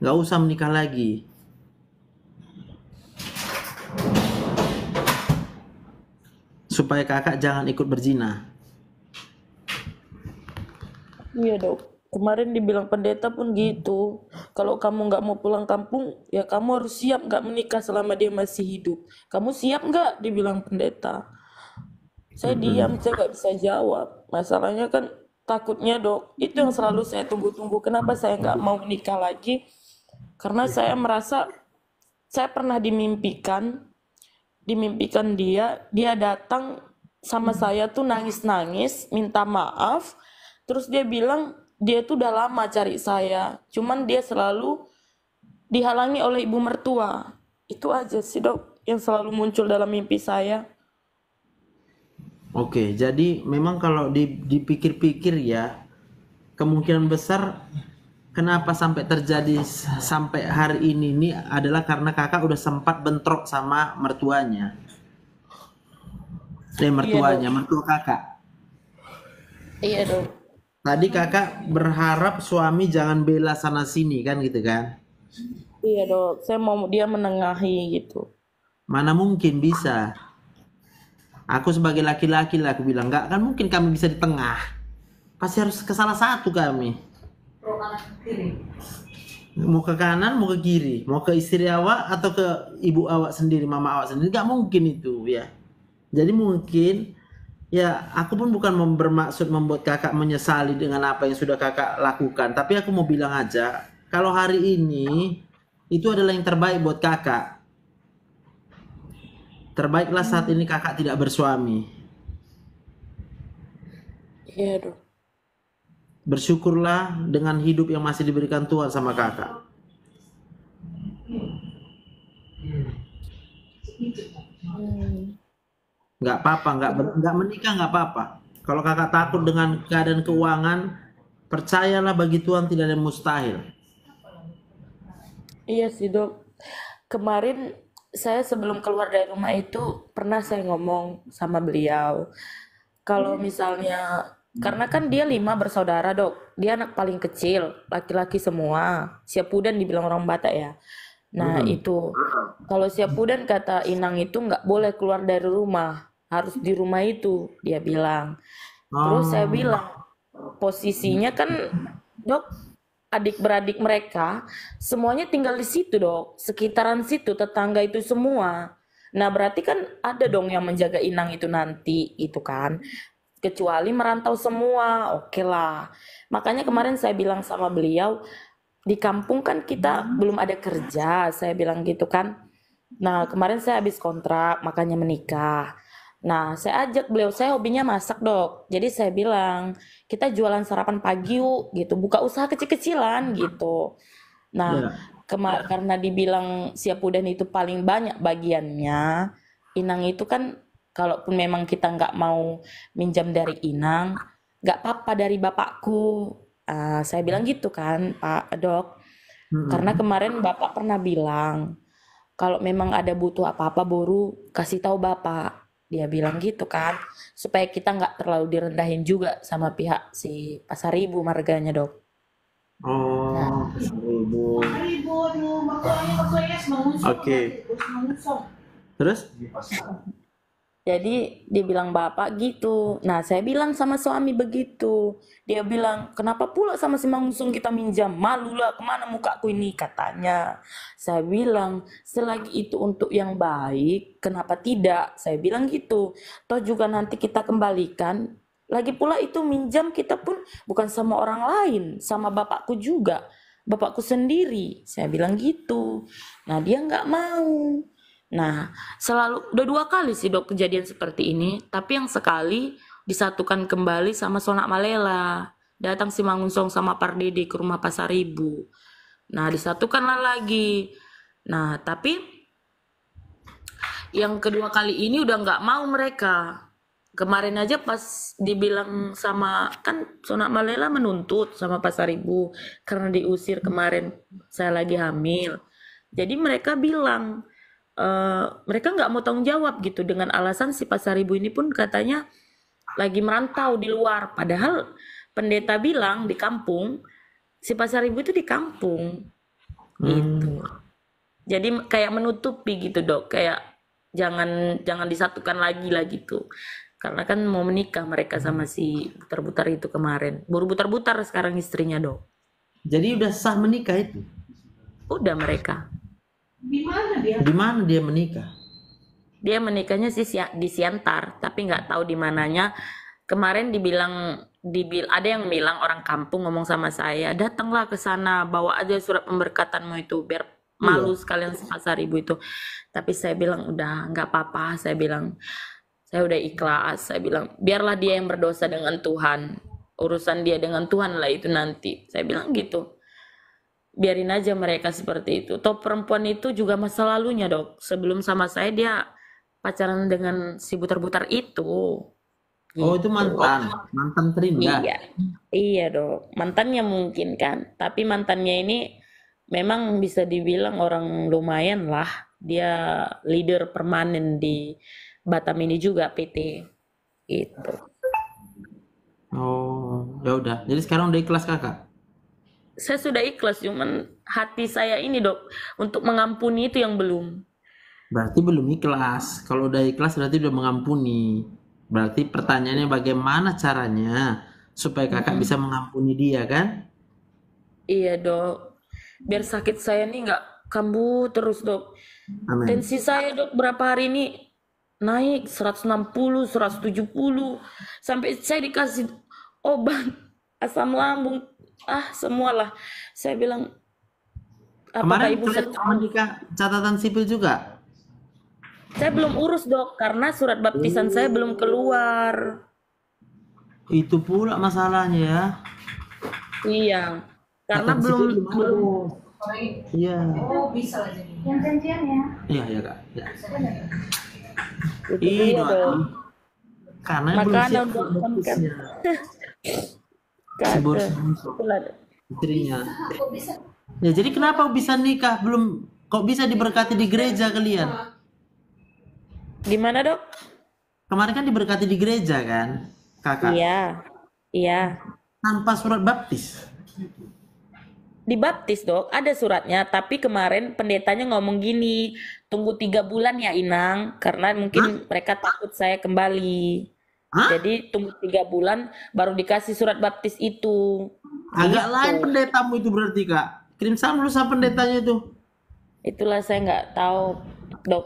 nggak usah menikah lagi. Supaya kakak jangan ikut berzina. Iya dok. Kemarin dibilang pendeta pun gitu. Kalau kamu nggak mau pulang kampung, ya kamu harus siap nggak menikah selama dia masih hidup. Kamu siap nggak? Dibilang pendeta. Saya diam, saya nggak bisa jawab. Masalahnya kan takutnya dok. Itu yang selalu saya tunggu-tunggu. Kenapa saya nggak mau menikah lagi? Karena saya merasa saya pernah dimimpikan, dimimpikan dia, dia datang sama saya tuh nangis-nangis, minta maaf, terus dia bilang dia tuh udah lama cari saya, cuman dia selalu dihalangi oleh ibu mertua. Itu aja sih dok yang selalu muncul dalam mimpi saya. Oke, jadi memang kalau di- dipikir-pikir ya, kemungkinan besar kenapa sampai terjadi sampai hari ini ini adalah karena kakak udah sempat bentrok sama mertuanya. Eh, mertuanya, mertua kakak. Iya dok. Tadi kakak berharap suami jangan bela sana sini kan gitu kan? Iya dok. Saya mau dia menengahi gitu. Mana mungkin bisa? Aku sebagai laki-laki lah aku bilang nggak kan mungkin kami bisa di tengah. Pasti harus ke salah satu kami. Pro kanan kiri. Mau ke kanan, mau ke kiri, mau ke istri awak atau ke ibu awak sendiri, mama awak sendiri, nggak mungkin itu ya. Jadi mungkin ya aku pun bukan bermaksud membuat kakak menyesali dengan apa yang sudah kakak lakukan, tapi aku mau bilang aja kalau hari ini itu adalah yang terbaik buat kakak. Terbaiklah saat ini kakak tidak bersuami. Iya dok. Bersyukurlah dengan hidup yang masih diberikan Tuhan sama kakak. Hmm. Nggak apa-apa nggak nggak menikah nggak apa-apa kalau kakak takut dengan keadaan keuangan percayalah bagi Tuhan tidak ada yang mustahil Iya sih dok. Kemarin saya sebelum keluar dari rumah itu pernah saya ngomong sama beliau. Kalau misalnya karena kan dia lima bersaudara dok. Dia anak paling kecil, laki-laki semua. Siapudan dibilang orang Batak ya. Nah Hmm. itu kalau Siapudan kata Inang itu nggak boleh keluar dari rumah, harus di rumah itu dia bilang. Terus saya Oh. bilang posisinya kan dok adik beradik mereka semuanya tinggal di situ dok. Sekitaran situ tetangga itu semua. Nah berarti kan ada dong yang menjaga inang itu nanti itu kan. Kecuali merantau semua oke lah. Makanya kemarin saya bilang sama beliau di kampung kan kita belum ada kerja saya bilang gitu kan. Nah kemarin saya habis kontrak makanya menikah Nah, saya ajak beliau, saya hobinya masak dok. Jadi saya bilang, kita jualan sarapan pagi yuk, gitu. Buka usaha kecil-kecilan, gitu. Nah, Ya. kema- karena dibilang Siapudan itu paling banyak bagiannya, Inang itu kan, kalaupun memang kita nggak mau minjam dari Inang, nggak apa-apa dari bapakku. Ah, saya bilang gitu kan, Pak Dok. Karena kemarin bapak pernah bilang, kalau memang ada butuh apa-apa baru kasih tahu bapak dia bilang gitu kan supaya kita nggak terlalu direndahin juga sama pihak si pasar ibu marganya dok oh mertuanya semangusung. Oke. Semangusung. terus jadi dia bilang bapak gitu nah saya bilang sama suami begitu dia bilang kenapa pula sama si Mangusung kita minjam malu lah ke mana mukaku ini katanya saya bilang selagi itu untuk yang baik kenapa tidak saya bilang gitu toh juga nanti kita kembalikan Lagi pula itu minjam kita pun bukan sama orang lain, sama bapakku juga. Bapakku sendiri. Saya bilang gitu. Nah dia nggak mau. Nah selalu udah dua kali sih dok kejadian seperti ini. Tapi yang sekali disatukan kembali sama Sonak Malela. Datang si Mangunsong sama Pardede ke rumah Pasar Ibu. Nah disatukanlah lagi. Nah tapi yang kedua kali ini udah nggak mau mereka kemarin aja pas dibilang sama kan Sonak Malela menuntut sama Pasar Ibu karena diusir kemarin saya lagi hamil jadi mereka bilang eh, mereka nggak mau tanggung jawab gitu. Dengan alasan si Pasar Ibu ini pun katanya lagi merantau di luar. Padahal pendeta bilang di kampung si Pasar Ibu itu di kampung. Gitu. Jadi kayak menutupi gitu dok. Kayak jangan jangan disatukan lagi lah gitu. Karena kan mau menikah mereka sama si butar-butar itu kemarin. Baru butar-butar sekarang istrinya dok. Jadi udah sah menikah itu. udah mereka Di mana dia? Di mana dia menikah? dia menikahnya sih di Siantar tapi nggak tahu di mananya. Kemarin dibilang dibil ada yang bilang orang kampung ngomong sama saya datanglah ke sana bawa aja surat pemberkatanmu itu biar malu sekalian pasar ibu itu. Tapi saya bilang udah nggak apa-apa saya bilang. Saya udah ikhlas saya bilang biarlah dia yang berdosa dengan Tuhan urusan dia dengan Tuhan lah itu nanti. Saya bilang gitu biarin aja mereka seperti itu toh perempuan itu juga masa lalunya dok sebelum sama saya dia pacaran dengan si butar-butar itu Oh itu mantan, mantan terindah. Iya, iya dong. Mantannya mungkin kan, tapi mantannya ini memang bisa dibilang orang lumayan lah. Dia leader permanen di Batam ini juga PT. Itu. Oh ya udah. Jadi sekarang udah ikhlas kakak. Saya sudah ikhlas, cuman hati saya ini dok untuk mengampuni itu yang belum. Berarti belum ikhlas. Kalau udah ikhlas berarti udah mengampuni. Berarti pertanyaannya bagaimana caranya supaya kakak bisa mengampuni dia kan? Iya dok. Biar sakit saya nih nggak kambuh terus dok. Amin. Tensi saya dok berapa hari ini naik 160, 170 sampai saya dikasih obat asam lambung ah semualah. Saya bilang apakah Kemarin ibu menikah catatan sipil juga? Saya belum urus dok karena surat baptisan saya belum keluar. Itu pula masalahnya ya. Iya. Karena Catatan belum belum belum Iya. Oh bisa. Yang janjian ya. Iya ya kak. Ya. itu Ih, dia doa. dok. Karena belum Makanya siap (laughs) udah kan. baptisnya. Kata. Subur Sumunso, Itulah. istrinya. Ya jadi kenapa bisa nikah belum kok bisa diberkati di gereja kalian? Gimana dok? Kemarin kan diberkati di gereja kan, kakak? Iya, iya. Tanpa surat baptis. Dibaptis dok, ada suratnya. Tapi kemarin pendetanya ngomong gini, tunggu tiga bulan ya Inang, karena mungkin mereka takut saya kembali. Jadi tunggu tiga bulan baru dikasih surat baptis itu. Agak Gitu. lain pendetamu itu berarti kak. Kirim salam dulu sama pendetanya itu. Itulah saya nggak tahu dok.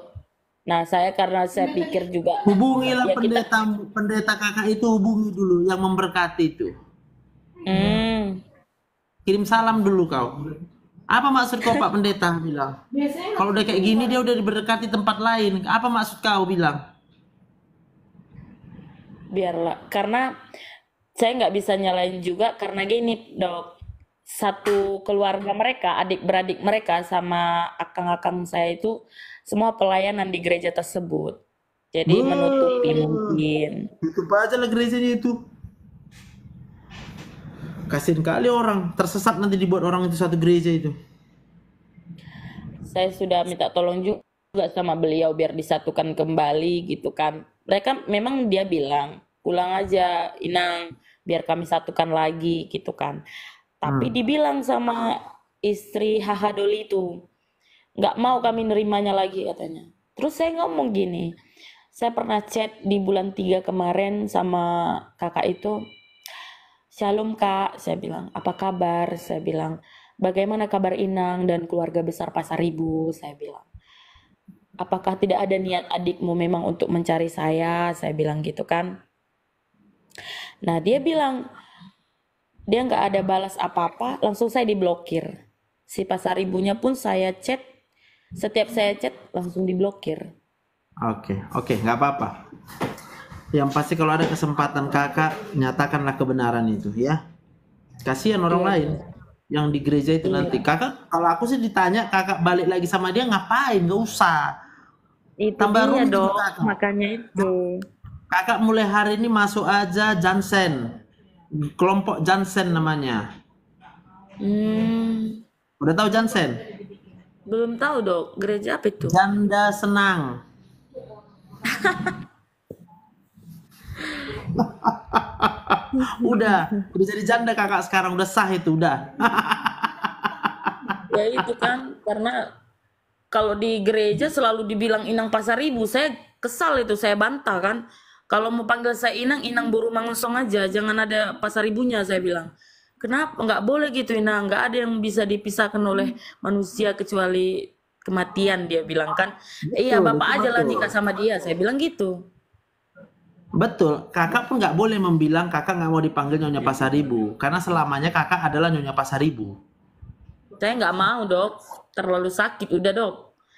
Nah saya karena saya pikir juga Hubungilah ya kita- pendeta pendeta kakak itu hubungi dulu yang memberkati itu. Hmm. Kirim salam dulu kau. Apa maksud kau Pak Pendeta bilang? Biasanya Kalau udah kayak gini dia udah diberkati tempat lain. Apa maksud kau bilang? Biarlah karena saya nggak bisa nyalain juga karena gini dok satu keluarga mereka adik beradik mereka sama akang-akang saya itu semua pelayanan di gereja tersebut jadi Wah. menutupi mungkin Tutup aja lah gerejanya itu. Kasihin kali orang tersesat nanti dibuat orang itu satu gereja itu. saya sudah minta tolong juga sama beliau biar disatukan kembali gitu kan mereka memang dia bilang pulang aja Inang biar kami satukan lagi gitu kan tapi Hmm. dibilang sama istri Hahadoli itu nggak mau kami nerimanya lagi katanya terus saya ngomong gini saya pernah chat di bulan 3 kemarin sama kakak itu Shalom kak, saya bilang, apa kabar? Saya bilang, bagaimana kabar Inang dan keluarga besar Pasar Ibu? Saya bilang, apakah tidak ada niat adikmu memang untuk mencari saya? Saya bilang gitu kan. Nah dia bilang dia nggak ada balas apa-apa, langsung saya diblokir. Si pasar ibunya pun saya chat, setiap saya chat langsung diblokir. Oke, oke, nggak apa-apa. Yang pasti kalau ada kesempatan kakak, nyatakanlah kebenaran itu ya. Kasihan orang Iya. lain yang di gereja itu Iya. nanti. Kakak, kalau aku sih ditanya, kakak balik lagi sama dia ngapain? Nggak usah. Itu Tambah rumit dong, kakak. makanya itu. Kakak mulai hari ini masuk aja Jansen. Kelompok Jansen namanya. Hmm, Udah tahu Jansen? belum tahu dok, gereja apa itu? Janda senang. (laughs) udah, udah jadi janda kakak sekarang udah sah itu udah. (laughs) Ya itu kan karena kalau di gereja selalu dibilang inang pasar ibu, saya kesal itu saya bantah kan. Kalau mau panggil saya inang, inang buru mangusong aja, jangan ada pasar ibunya saya bilang. Kenapa nggak boleh gitu inang? Nggak ada yang bisa dipisahkan oleh manusia kecuali kematian dia bilang kan. Iya bapak betul, aja lah nikah sama dia, saya bilang gitu. Betul, kakak pun nggak boleh membilang kakak nggak mau dipanggil nyonya pasaribu karena selamanya kakak adalah nyonya pasaribu. Saya nggak mau dok, terlalu sakit udah dok.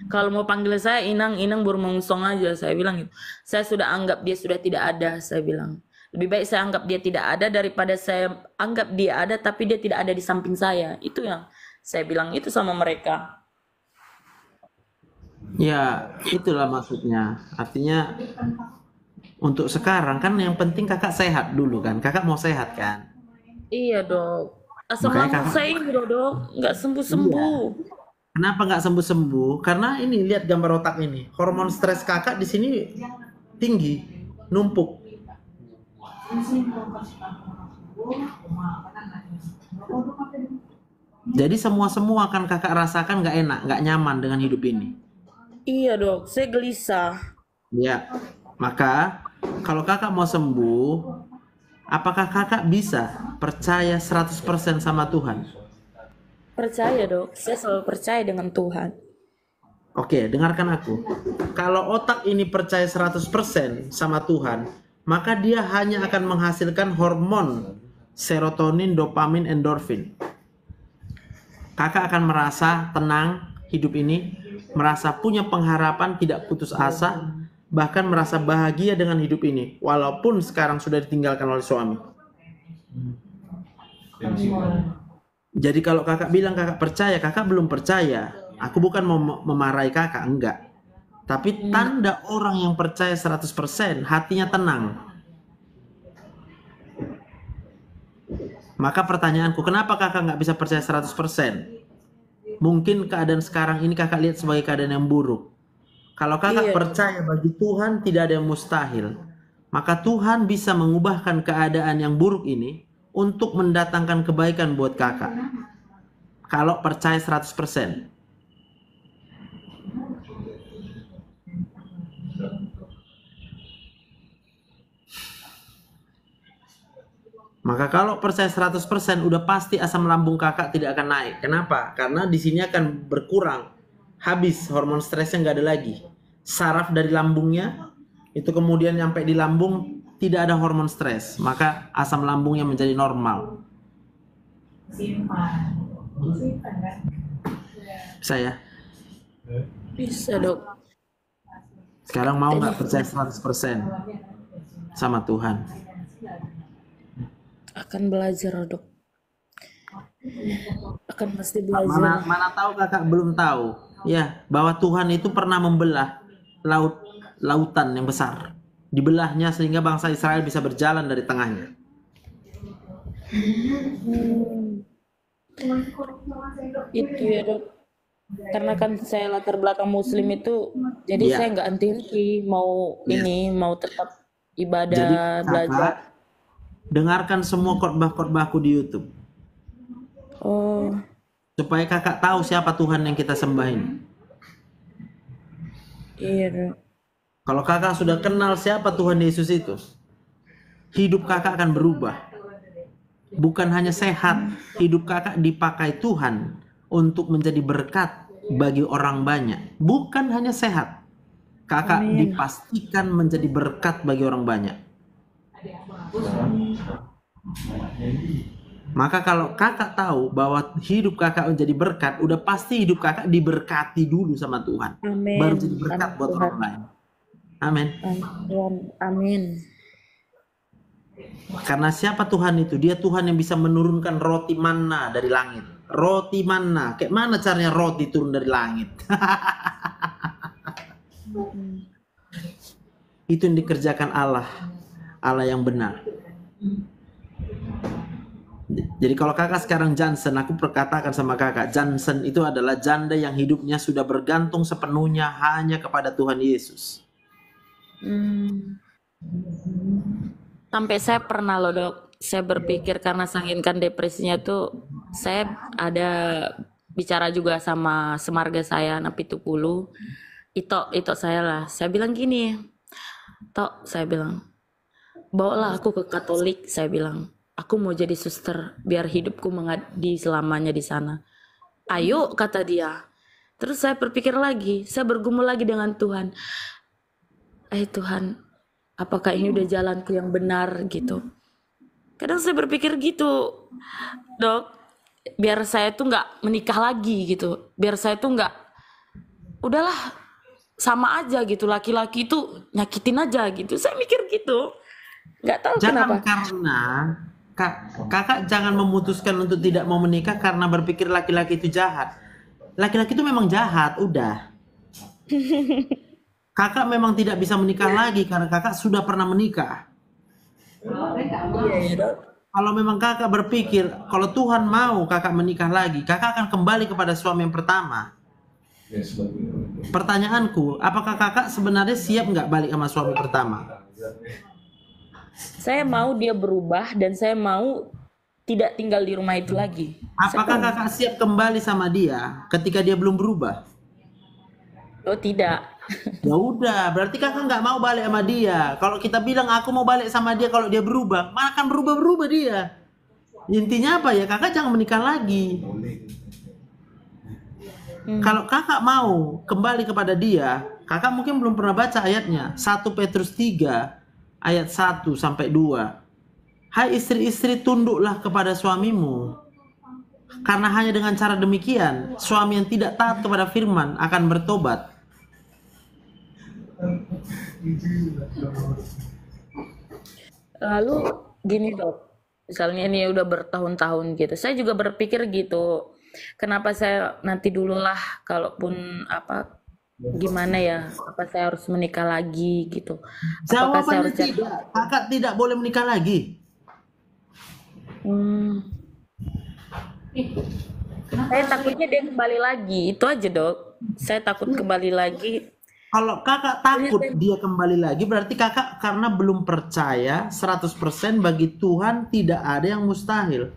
Kalau mau panggil saya inang, inang baru mengusong aja. Saya bilang gitu. Saya sudah anggap dia sudah tidak ada. Saya bilang lebih baik saya anggap dia tidak ada daripada saya anggap dia ada tapi dia tidak ada di samping saya. Itu yang saya bilang itu sama mereka. Ya, itulah maksudnya. Artinya untuk sekarang kan yang penting kakak sehat dulu kan. Kakak mau sehat kan? Iya dok. Asam lambung saya ini dok, nggak sembuh sembuh. Kenapa nggak sembuh-sembuh? Karena ini lihat gambar otak ini. Hormon stres kakak di sini tinggi, numpuk. Jadi semua-semua akan kakak rasakan nggak enak, nggak nyaman dengan hidup ini. Iya dok, saya gelisah. Ya, maka kalau kakak mau sembuh, apakah kakak bisa percaya 100% sama Tuhan? Percaya dok, saya selalu percaya dengan Tuhan. Oke, dengarkan aku. Kalau otak ini percaya 100% sama Tuhan, maka dia hanya akan menghasilkan hormon serotonin, dopamin, endorfin. Kakak akan merasa tenang hidup ini, merasa punya pengharapan, tidak putus asa, bahkan merasa bahagia dengan hidup ini, walaupun sekarang sudah ditinggalkan oleh suami. Jadi kalau kakak bilang kakak percaya, kakak belum percaya. Aku bukan mau mem- memarahi kakak, enggak. Tapi tanda orang yang percaya 100% hatinya tenang. Maka pertanyaanku, kenapa kakak nggak bisa percaya 100%? Mungkin keadaan sekarang ini kakak lihat sebagai keadaan yang buruk. Kalau kakak Iya. percaya bagi Tuhan tidak ada yang mustahil, maka Tuhan bisa mengubahkan keadaan yang buruk ini untuk mendatangkan kebaikan buat kakak. Kalau percaya 100%. Maka kalau percaya 100% udah pasti asam lambung kakak tidak akan naik. Kenapa? Karena di sini akan berkurang. Habis hormon stresnya nggak ada lagi. Saraf dari lambungnya itu kemudian sampai di lambung tidak ada hormon stres. Maka asam lambungnya menjadi normal. Saya Bisa dok. sekarang mau nggak percaya 100% sama Tuhan? Akan belajar dok. Akan pasti belajar. Mana mana tahu kakak belum tahu ya bahwa Tuhan itu pernah membelah laut lautan yang besar. Dibelahnya sehingga bangsa Israel bisa berjalan dari tengahnya. itu ya dok karena kan saya latar belakang muslim itu jadi Iya. saya nggak henti-henti mau Iya. ini mau tetap ibadah Jadi belajar kakak dengarkan semua khotbah-khotbahku di YouTube oh supaya kakak tahu siapa Tuhan yang kita sembah ini. iya dok Kalau kakak sudah kenal siapa Tuhan Yesus itu, hidup kakak akan berubah. Bukan hanya sehat, hidup kakak dipakai Tuhan untuk menjadi berkat bagi orang banyak. Bukan hanya sehat, kakak Amin. dipastikan menjadi berkat bagi orang banyak. Maka kalau kakak tahu bahwa hidup kakak menjadi berkat, udah pasti hidup kakak diberkati dulu sama Tuhan. Amin. Baru jadi berkat Amin, buat orang lain. Amin. Amin. Karena siapa Tuhan itu? Dia Tuhan yang bisa menurunkan roti manna dari langit. Roti manna. Kayak mana caranya roti turun dari langit? (laughs) itu yang dikerjakan Allah. Allah yang benar. Jadi kalau kakak sekarang Johnson, aku perkatakan sama kakak, Johnson itu adalah janda yang hidupnya sudah bergantung sepenuhnya hanya kepada Tuhan Yesus. Hmm. Sampai saya pernah loh dok, saya berpikir karena sanginkan depresinya tuh, saya ada bicara juga sama semarga saya anak Pitukulu, itu itu saya lah, saya bilang gini, tok saya bilang, bawalah aku ke Katolik, saya bilang, aku mau jadi suster biar hidupku mengabdi selamanya di sana. Ayo kata dia. Terus saya berpikir lagi, saya bergumul lagi dengan Tuhan. Eh Tuhan, apakah ini udah jalanku yang benar gitu? Kadang saya berpikir gitu, dok, biar saya tuh nggak menikah lagi gitu, biar saya tuh nggak, udahlah sama aja gitu, laki-laki itu nyakitin aja gitu. Saya mikir gitu, nggak tahu Jangan kenapa. karena kak, kakak jangan memutuskan untuk tidak mau menikah karena berpikir laki-laki itu jahat. Laki-laki itu memang jahat, udah. (laughs) Kakak memang tidak bisa menikah lagi karena kakak sudah pernah menikah. Kalau memang kakak berpikir kalau Tuhan mau kakak menikah lagi, kakak akan kembali kepada suami yang pertama. Pertanyaanku, apakah kakak sebenarnya siap nggak balik sama suami pertama? Saya mau dia berubah dan saya mau tidak tinggal di rumah itu lagi. Apakah kakak siap kembali sama dia ketika dia belum berubah? Oh tidak. Ya udah, berarti kakak nggak mau balik sama dia. Kalau kita bilang aku mau balik sama dia kalau dia berubah, malah akan berubah-berubah dia. Intinya apa ya? Kakak jangan menikah lagi. Kalau kakak mau kembali kepada dia, kakak mungkin belum pernah baca ayatnya. 1 Petrus 3 ayat 1 sampai 2. Hai istri-istri tunduklah kepada suamimu. Karena hanya dengan cara demikian, suami yang tidak taat kepada firman akan bertobat. Lalu gini dok, misalnya ini udah bertahun-tahun gitu, saya juga berpikir gitu, kenapa saya nanti dulu lah, kalaupun apa gimana ya, apa saya harus menikah lagi gitu? Apakah saya Jawabannya harus cari? tidak. Kakak tidak boleh menikah lagi. Hmm. Saya takutnya dia kembali lagi, itu aja dok. Saya takut kembali lagi. Kalau kakak takut dia kembali lagi berarti kakak karena belum percaya 100% bagi Tuhan tidak ada yang mustahil.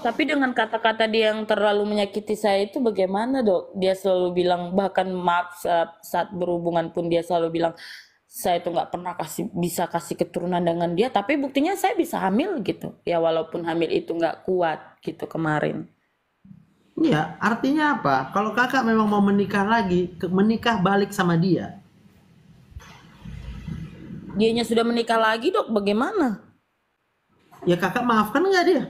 Tapi dengan kata-kata dia yang terlalu menyakiti saya itu bagaimana dok? Dia selalu bilang bahkan maaf saat, saat berhubungan pun dia selalu bilang saya itu nggak pernah kasih bisa kasih keturunan dengan dia. Tapi buktinya saya bisa hamil gitu. Ya walaupun hamil itu nggak kuat gitu kemarin. Iya, artinya apa? Kalau kakak memang mau menikah lagi, ke- menikah balik sama dia. Dianya sudah menikah lagi dok, bagaimana? Ya kakak maafkan nggak dia?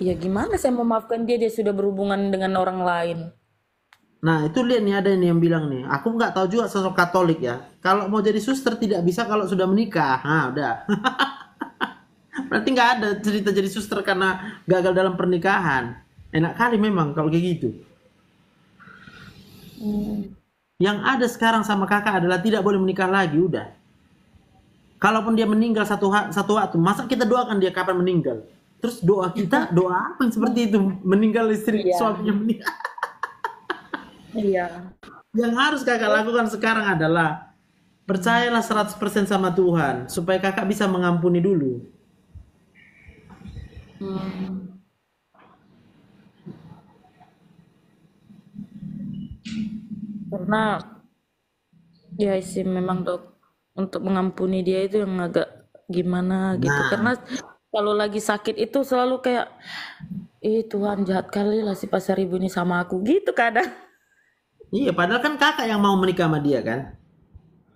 Ya gimana saya memaafkan dia, dia sudah berhubungan dengan orang lain. Nah itu lihat nih ada nih yang bilang nih, aku nggak tahu juga sosok Katolik ya. Kalau mau jadi suster tidak bisa kalau sudah menikah. Nah udah. (laughs) Berarti nggak ada cerita jadi suster karena gagal dalam pernikahan. Enak kali memang kalau kayak gitu. Yang ada sekarang sama kakak adalah tidak boleh menikah lagi, udah. Kalaupun dia meninggal satu satu waktu, masa kita doakan dia kapan meninggal? Terus doa kita, doa apa yang seperti itu? Meninggal istri Iya. suaminya meninggal. Iya. Yang harus kakak lakukan sekarang adalah percayalah 100% sama Tuhan supaya kakak bisa mengampuni dulu. Hmm. Karena ya sih memang dok untuk mengampuni dia itu yang agak gimana gitu. Nah. Karena kalau lagi sakit itu selalu kayak ih Tuhan jahat kali lah si pasar ibu ini sama aku gitu kadang. Iya, padahal kan kakak yang mau menikah sama dia kan?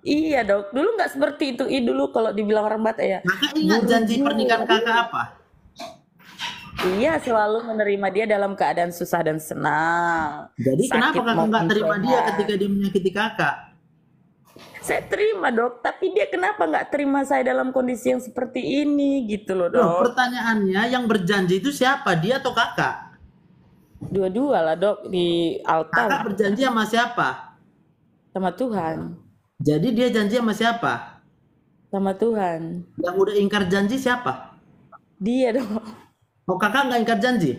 Iya dok, dulu nggak seperti itu. Ih dulu kalau dibilang orang Batak ya. Kakak ingat janji pernikahan kakak apa? Iya selalu menerima dia dalam keadaan susah dan senang. Jadi kenapa Sakit kakak nggak terima dia ketika dia menyakiti kakak? Saya terima dok, tapi dia kenapa nggak terima saya dalam kondisi yang seperti ini gitu loh Loh, dok. pertanyaannya yang berjanji itu siapa? Dia atau kakak? Dua-dua lah dok di Kakak altar berjanji sama siapa? sama Tuhan, Jadi dia janji sama siapa? sama Tuhan. Yang udah ingkar janji siapa? Dia dok. Oh kakak nggak ingkar janji?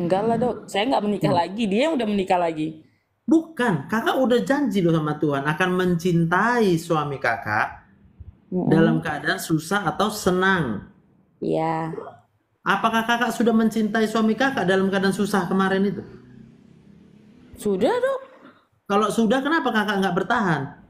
Enggak lah dok, saya nggak menikah lagi. Dia yang udah menikah lagi. Bukan, kakak udah janji loh sama Tuhan akan mencintai suami kakak dalam keadaan susah atau senang. Iya. Apakah kakak sudah mencintai suami kakak dalam keadaan susah kemarin itu? Sudah dok. Kalau sudah, kenapa kakak nggak bertahan?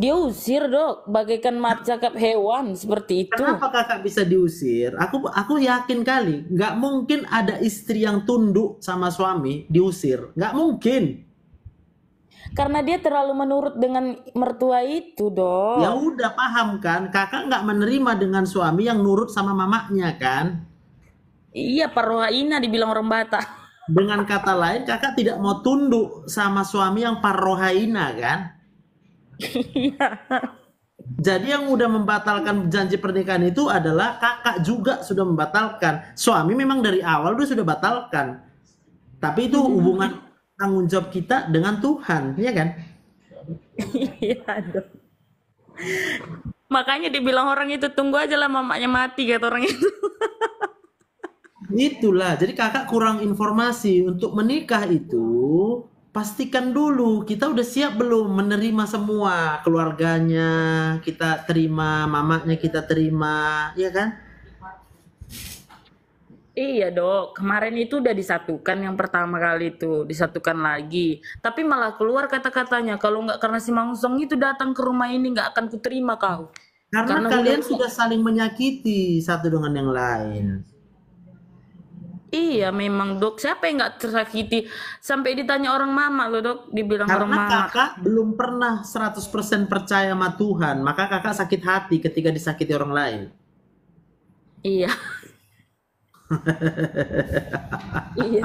Dia usir dok, bagaikan maaf cakap hewan seperti itu. Kenapa kakak bisa diusir? Aku aku yakin kali, nggak mungkin ada istri yang tunduk sama suami diusir, nggak mungkin. Karena dia terlalu menurut dengan mertua itu dok. Ya udah paham kan, kakak nggak menerima dengan suami yang nurut sama mamanya kan? Iya, Parohaina dibilang orang Batak. Dengan kata lain, kakak tidak mau tunduk sama suami yang parrohaina kan? Jadi yang udah membatalkan janji pernikahan itu adalah kakak juga sudah membatalkan. Suami memang dari awal udah sudah batalkan. Tapi itu hubungan tanggung jawab kita dengan Tuhan, ya kan? Iya dok. Makanya dibilang orang itu tunggu aja lah mamanya mati kata orang itu. Itulah, jadi kakak kurang informasi untuk menikah itu pastikan dulu kita udah siap belum menerima semua keluarganya kita terima mamanya kita terima ya kan Iya dok, kemarin itu udah disatukan yang pertama kali itu, disatukan lagi. Tapi malah keluar kata-katanya, kalau nggak karena si Mangsong itu datang ke rumah ini nggak akan kuterima kau. karena, Karena kalian udah- sudah saling menyakiti satu dengan yang lain Iya memang dok, siapa yang nggak tersakiti? Sampai ditanya orang mama loh dok, dibilang orang karena mama. kakak belum pernah 100% percaya sama Tuhan maka kakak sakit hati ketika disakiti orang lain Iya. (laughs) iya.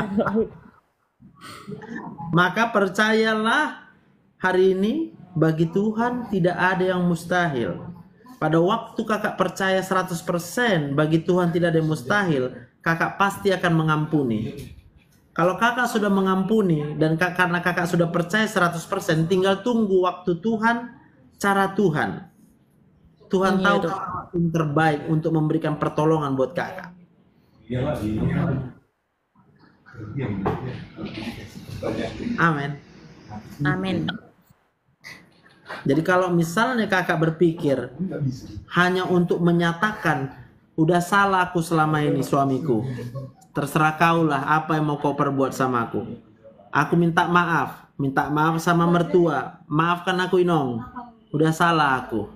Maka percayalah hari ini bagi Tuhan tidak ada yang mustahil. Pada waktu kakak percaya 100% bagi Tuhan tidak ada yang mustahil, kakak pasti akan mengampuni. Kalau kakak sudah mengampuni dan kak- karena kakak sudah percaya 100%, tinggal tunggu waktu Tuhan, cara Tuhan. Tuhan Iya, tahu waktu yang terbaik untuk memberikan pertolongan buat kakak. Amin. Amin. Jadi kalau misalnya kakak berpikir hanya untuk menyatakan udah salah aku selama ini suamiku, terserah kau lah apa yang mau kau perbuat sama aku. Aku minta maaf, minta maaf sama mertua, maafkan aku Inong, udah salah aku.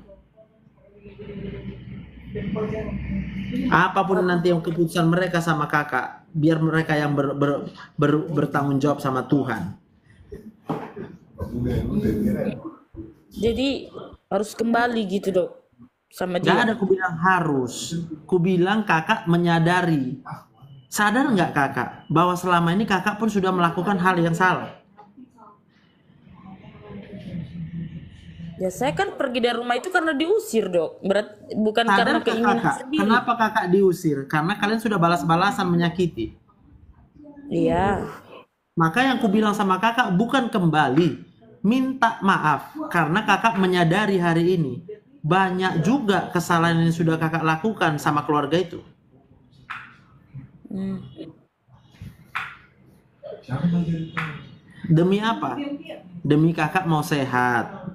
Apa pun nanti yang keputusan mereka sama kakak, biar mereka yang ber- ber- ber- bertanggung jawab sama Tuhan. Jadi harus kembali gitu dok sama Gak dia. ada ku bilang harus. Ku bilang kakak menyadari. Sadar nggak kakak bahwa selama ini kakak pun sudah melakukan hal yang salah. Ya saya kan pergi dari rumah itu karena diusir dok. Berat bukan Sadar karena keinginan kakak? sendiri. Kenapa kakak diusir? Karena kalian sudah balas-balasan menyakiti. Iya. Maka yang ku bilang sama kakak bukan kembali. Minta maaf. Karena kakak menyadari hari ini. Banyak juga kesalahan yang sudah kakak lakukan sama keluarga itu. Hmm. Demi apa? Demi kakak mau sehat.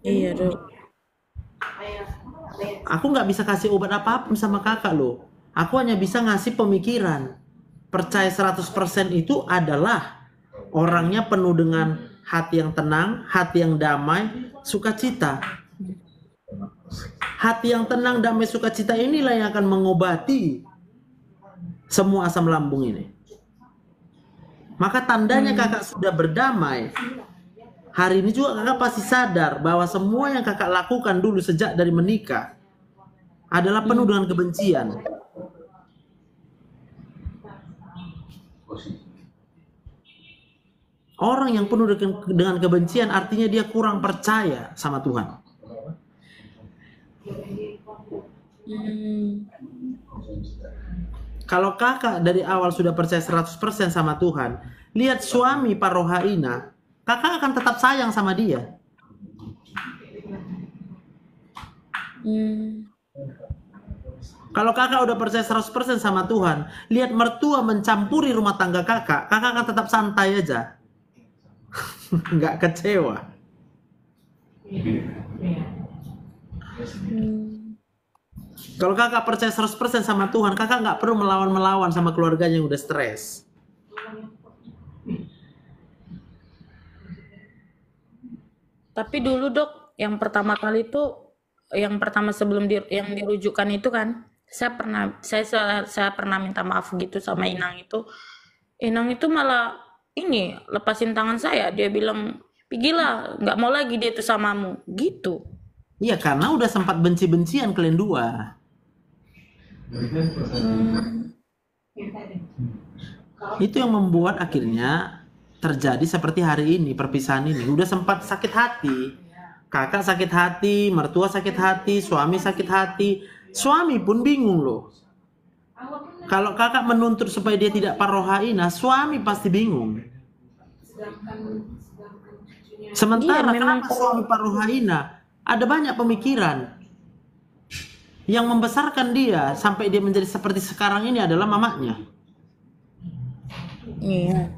Iya dok. Aku nggak bisa kasih obat apa pun sama kakak loh. Aku hanya bisa ngasih pemikiran. Percaya 100% itu adalah orangnya penuh dengan hati yang tenang, hati yang damai, sukacita. Hati yang tenang, damai, sukacita inilah yang akan mengobati semua asam lambung ini. Maka tandanya kakak sudah berdamai. Hari ini juga kakak pasti sadar bahwa semua yang kakak lakukan dulu sejak dari menikah adalah penuh dengan kebencian. Orang yang penuh dengan, dengan kebencian artinya dia kurang percaya sama Tuhan. Kalau kakak dari awal sudah percaya 100% sama Tuhan, lihat suami Parohaina, kakak akan tetap sayang sama dia. Kalau kakak udah percaya 100% sama Tuhan, lihat mertua mencampuri rumah tangga kakak, kakak akan tetap santai aja. (laughs) Nggak kecewa. Kalau kakak percaya 100% sama Tuhan, kakak nggak perlu melawan-melawan sama keluarganya yang udah stres. Tapi dulu dok, yang pertama kali itu, yang pertama sebelum di, yang dirujukkan itu kan, saya pernah, saya, saya saya pernah minta maaf gitu sama Inang itu. Inang itu malah ini lepasin tangan saya, dia bilang, pergilah, nggak mau lagi dia itu samamu, gitu. Iya, karena udah sempat benci-bencian kalian dua. Itu yang membuat akhirnya terjadi seperti hari ini, perpisahan ini. Udah sempat sakit hati. Kakak sakit hati, mertua sakit hati, suami sakit hati. Suami pun bingung loh. Kalau kakak menuntut supaya dia tidak parohaina, suami pasti bingung. Sementara Iya, memang kenapa suami parohaina ada banyak pemikiran yang membesarkan dia sampai dia menjadi seperti sekarang ini adalah mamanya. Iya.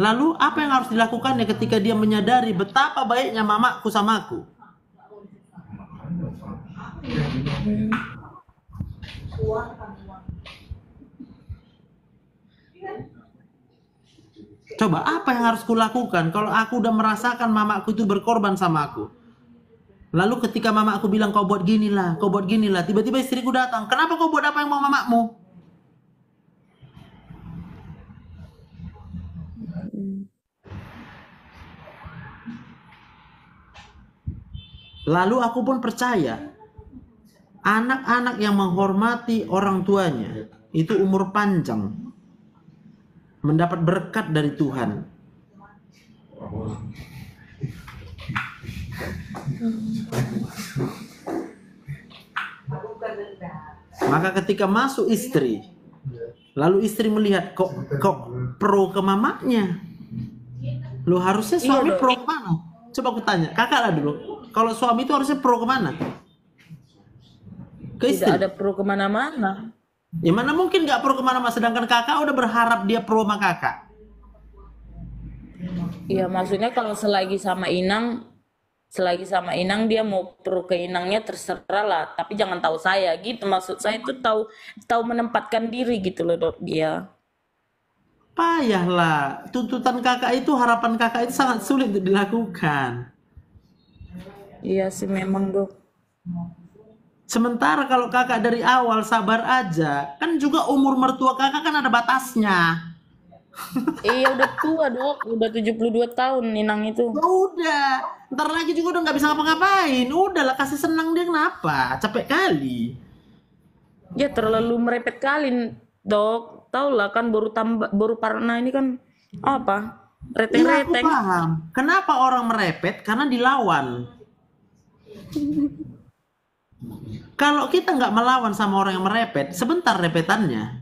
Lalu apa yang harus dilakukannya ketika dia menyadari betapa baiknya mamaku sama aku? Coba apa yang harus kulakukan kalau aku udah merasakan mamaku itu berkorban sama aku? Lalu ketika mama aku bilang kau buat gini lah, kau buat gini lah, tiba-tiba istriku datang. Kenapa kau buat apa yang mau mamamu? Lalu aku pun percaya anak-anak yang menghormati orang tuanya itu umur panjang mendapat berkat dari Tuhan. Maka ketika masuk istri, lalu istri melihat kok kok pro ke mamanya. Lo harusnya suami Iya, Dok. pro ke mana? Coba aku tanya, kakak lah dulu. Kalau suami itu harusnya pro ke mana? Ke istri. Tidak ada pro ke mana-mana. Ya mana mungkin nggak pro ke mana-mana, sedangkan kakak udah berharap dia pro sama kakak. Iya maksudnya kalau selagi sama Inang, selagi sama Inang dia mau pro ke Inangnya terserah lah, tapi jangan tahu saya gitu. Maksud saya itu tahu tahu menempatkan diri gitu loh dok dia. Payahlah, tuntutan kakak itu, harapan kakak itu sangat sulit untuk dilakukan. Iya sih memang dok. Sementara kalau kakak dari awal sabar aja, kan juga umur mertua kakak kan ada batasnya. Iya udah tua dok, udah 72 tahun Inang itu. Ya udah, ntar lagi juga udah nggak bisa ngapa-ngapain. Udahlah kasih senang dia kenapa? Capek kali. Ya terlalu merepet kali dok. Tahu lah kan baru tambah baru parna ini kan apa? Iya aku Reteng-reteng. paham. Kenapa orang merepet? Karena dilawan. (laughs) Kalau kita nggak melawan sama orang yang merepet, sebentar repetannya.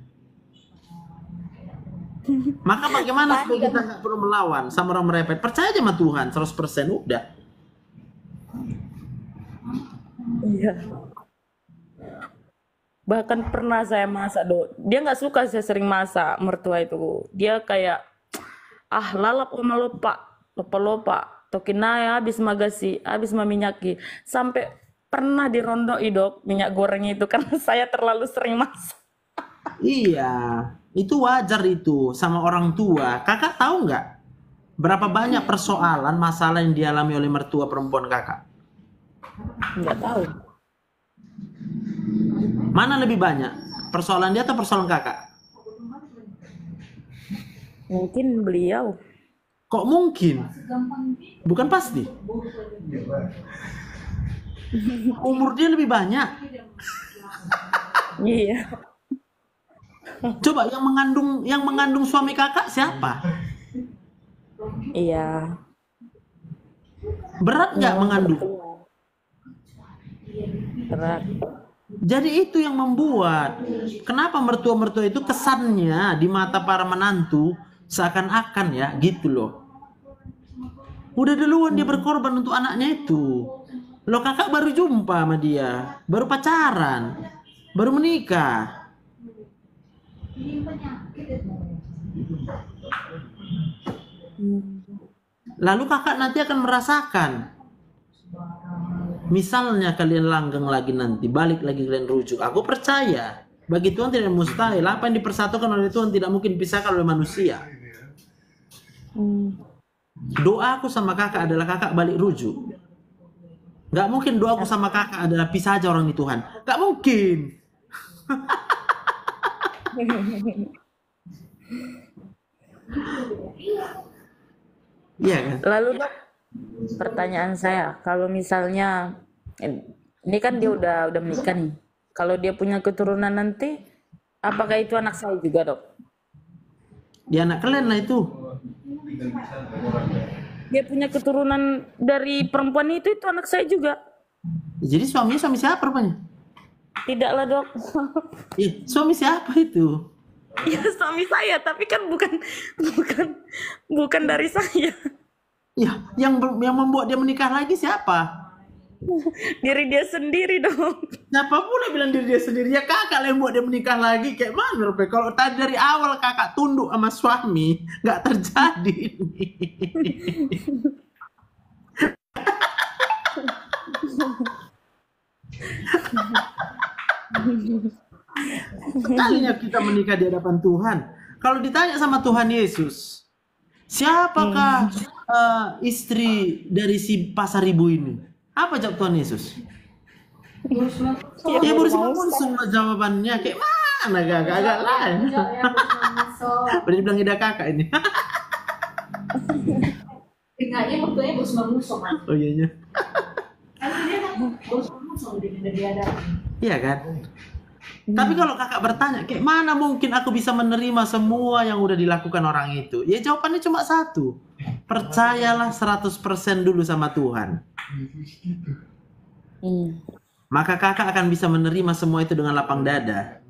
Maka bagaimana supaya kita nggak perlu melawan sama orang merepet? Percaya aja sama Tuhan, 100% udah. Iya. Bahkan pernah saya masak, Dok. Dia nggak suka saya sering masak mertua itu. Dia kayak ah lalap oma lupa, lupa-lupa. Tokinaya habis magasi, habis maminyaki. Sampai pernah dirondoi, Dok, minyak gorengnya itu (laughs) karena saya terlalu sering masak. Iya, itu wajar itu sama orang tua. Kakak tahu nggak berapa banyak persoalan masalah yang dialami oleh mertua perempuan kakak? Nggak tahu. Mana lebih banyak? Persoalan dia atau persoalan kakak? Mungkin beliau. Kok mungkin? Bukan pasti. (laughs) Umur dia lebih banyak. Iya. Coba yang mengandung yang mengandung suami kakak siapa? Iya. Berat nggak mengandung? Berat. Jadi itu yang membuat kenapa mertua-mertua itu kesannya di mata para menantu seakan-akan ya gitu loh. Udah duluan dia berkorban untuk anaknya itu. Lo kakak baru jumpa sama dia, baru pacaran, baru menikah. Lalu kakak nanti akan merasakan. Misalnya kalian langgeng lagi nanti, balik lagi kalian rujuk. Aku percaya, bagi Tuhan tidak mustahil. Apa yang dipersatukan oleh Tuhan tidak mungkin dipisahkan oleh manusia. Doa aku sama kakak adalah kakak balik rujuk. Gak mungkin doaku sama kakak adalah pisah aja orang di Tuhan. Gak mungkin. (laughs) Iya kan? Lalu dok, pertanyaan saya, kalau misalnya ini kan dia udah udah menikah nih, kalau dia punya keturunan nanti, apakah itu anak saya juga dok? Dia anak kalian lah itu. Dia punya keturunan dari perempuan itu itu anak saya juga. Jadi suaminya suami siapa rupanya? Tidaklah dok. (laughs) Ih, suami siapa itu? Ya suami saya, tapi kan bukan bukan bukan dari saya. Ya, yang yang membuat dia menikah lagi siapa? Diri dia sendiri dong. Siapa pula bilang diri dia sendiri? Ya kakak yang buat dia menikah lagi. Kayak mana Rupe? Kalau tadi dari awal kakak tunduk sama suami, nggak terjadi. (laughs) Sekalinya kita menikah di hadapan Tuhan. Kalau ditanya sama Tuhan Yesus, siapakah eh, istri dari si pasar ibu ini? Apa jawab Tuhan Yesus? Ya baru semua jawabannya kayak mana gak agak lain. Berarti bilang ida kakak ini. Tinggalnya waktunya bos kan. Oh iya iya. Kan dia kan bos memusuh di di ada. Iya kan? Tapi kalau kakak bertanya, kayak mana mungkin aku bisa menerima semua yang udah dilakukan orang itu? Ya jawabannya cuma satu. Percayalah 100% dulu sama Tuhan. Maka kakak akan bisa menerima semua itu dengan lapang dada.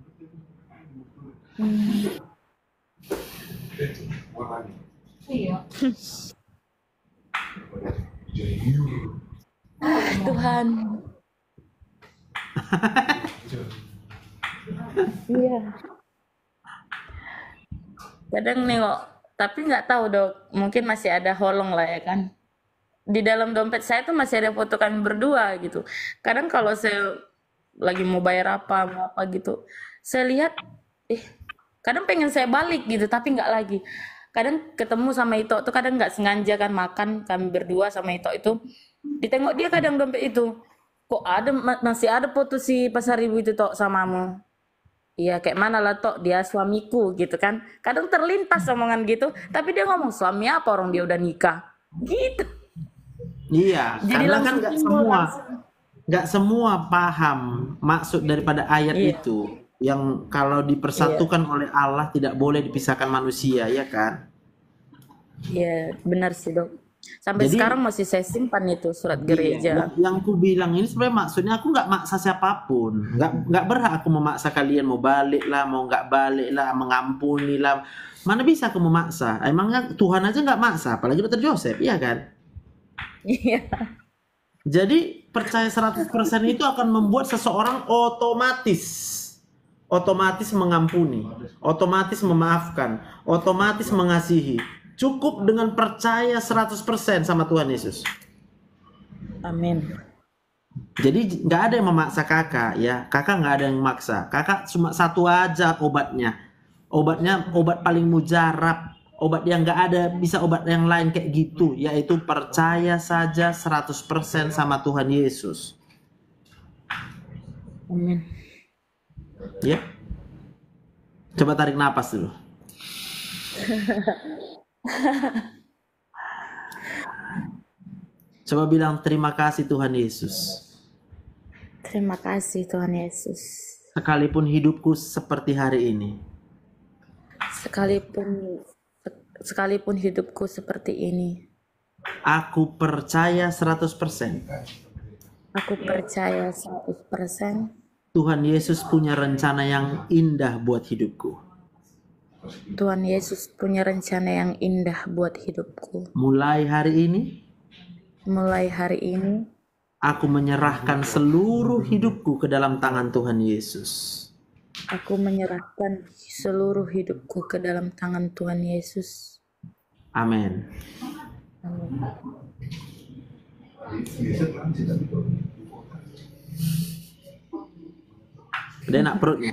Iya. (laughs) Tuhan. Iya. Kadang nengok, tapi nggak tahu dok, mungkin masih ada holong lah ya kan. Di dalam dompet saya tuh masih ada foto kami berdua gitu. Kadang kalau saya lagi mau bayar apa, mau apa gitu, saya lihat, eh, kadang pengen saya balik gitu, tapi nggak lagi. Kadang ketemu sama Ito tuh kadang nggak sengaja kan makan kami berdua sama Ito itu, ditengok dia kadang dompet itu, kok ada ma- masih ada foto si pasar ibu itu tok samamu. Iya kayak mana lah tok dia suamiku gitu kan. Kadang terlintas omongan gitu, tapi dia ngomong suami apa orang dia udah nikah. Gitu. Iya, Jadi karena kan nggak semua nggak semua paham maksud daripada ayat Iya. itu yang kalau dipersatukan oleh Allah tidak boleh dipisahkan manusia, ya kan? Iya, benar sih, Dok. Sampai Jadi- sekarang masih saya simpan itu surat Iya, gereja. yang, yang ku bilang ini sebenarnya maksudnya aku nggak maksa siapa pun, nggak nggak berhak aku memaksa kalian mau balik lah, mau nggak balik lah, mengampuni lah. Mana bisa aku memaksa? Emangnya Tuhan aja nggak maksa, apalagi Dr. Joseph, iya kan? Iya. Jadi percaya 100% itu akan membuat seseorang otomatis otomatis mengampuni, otomatis memaafkan, otomatis mengasihi. Cukup dengan percaya 100% sama Tuhan Yesus. Amin. Jadi nggak ada yang memaksa kakak ya, kakak nggak ada yang memaksa. Kakak cuma satu aja obatnya, obatnya obat paling mujarab, obat yang nggak ada bisa obat yang lain kayak gitu, yaitu percaya saja 100% sama Tuhan Yesus. Amin. Ya. Coba tarik napas dulu. (laughs) Coba bilang terima kasih Tuhan Yesus. Terima kasih Tuhan Yesus. Sekalipun hidupku seperti hari ini, Sekalipun sekalipun hidupku seperti ini, aku percaya 100% aku percaya 100% Tuhan Yesus punya rencana yang indah buat hidupku. Tuhan Yesus punya rencana yang indah buat hidupku. Mulai hari ini, Mulai hari ini, aku menyerahkan seluruh hidupku ke dalam tangan Tuhan Yesus. aku menyerahkan seluruh hidupku ke dalam tangan Tuhan Yesus. Amin. Udah enak perutnya,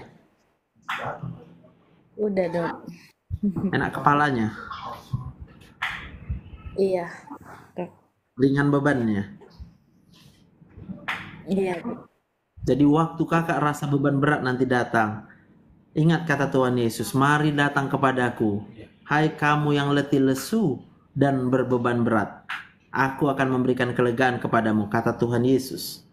Udah dok. enak kepalanya, Iya. Ringan bebannya. Iya. Jadi waktu kakak rasa beban berat nanti datang, ingat kata Tuhan Yesus, mari datang kepadaku, hai kamu yang letih lesu dan berbeban berat. Aku akan memberikan kelegaan kepadamu, kata Tuhan Yesus.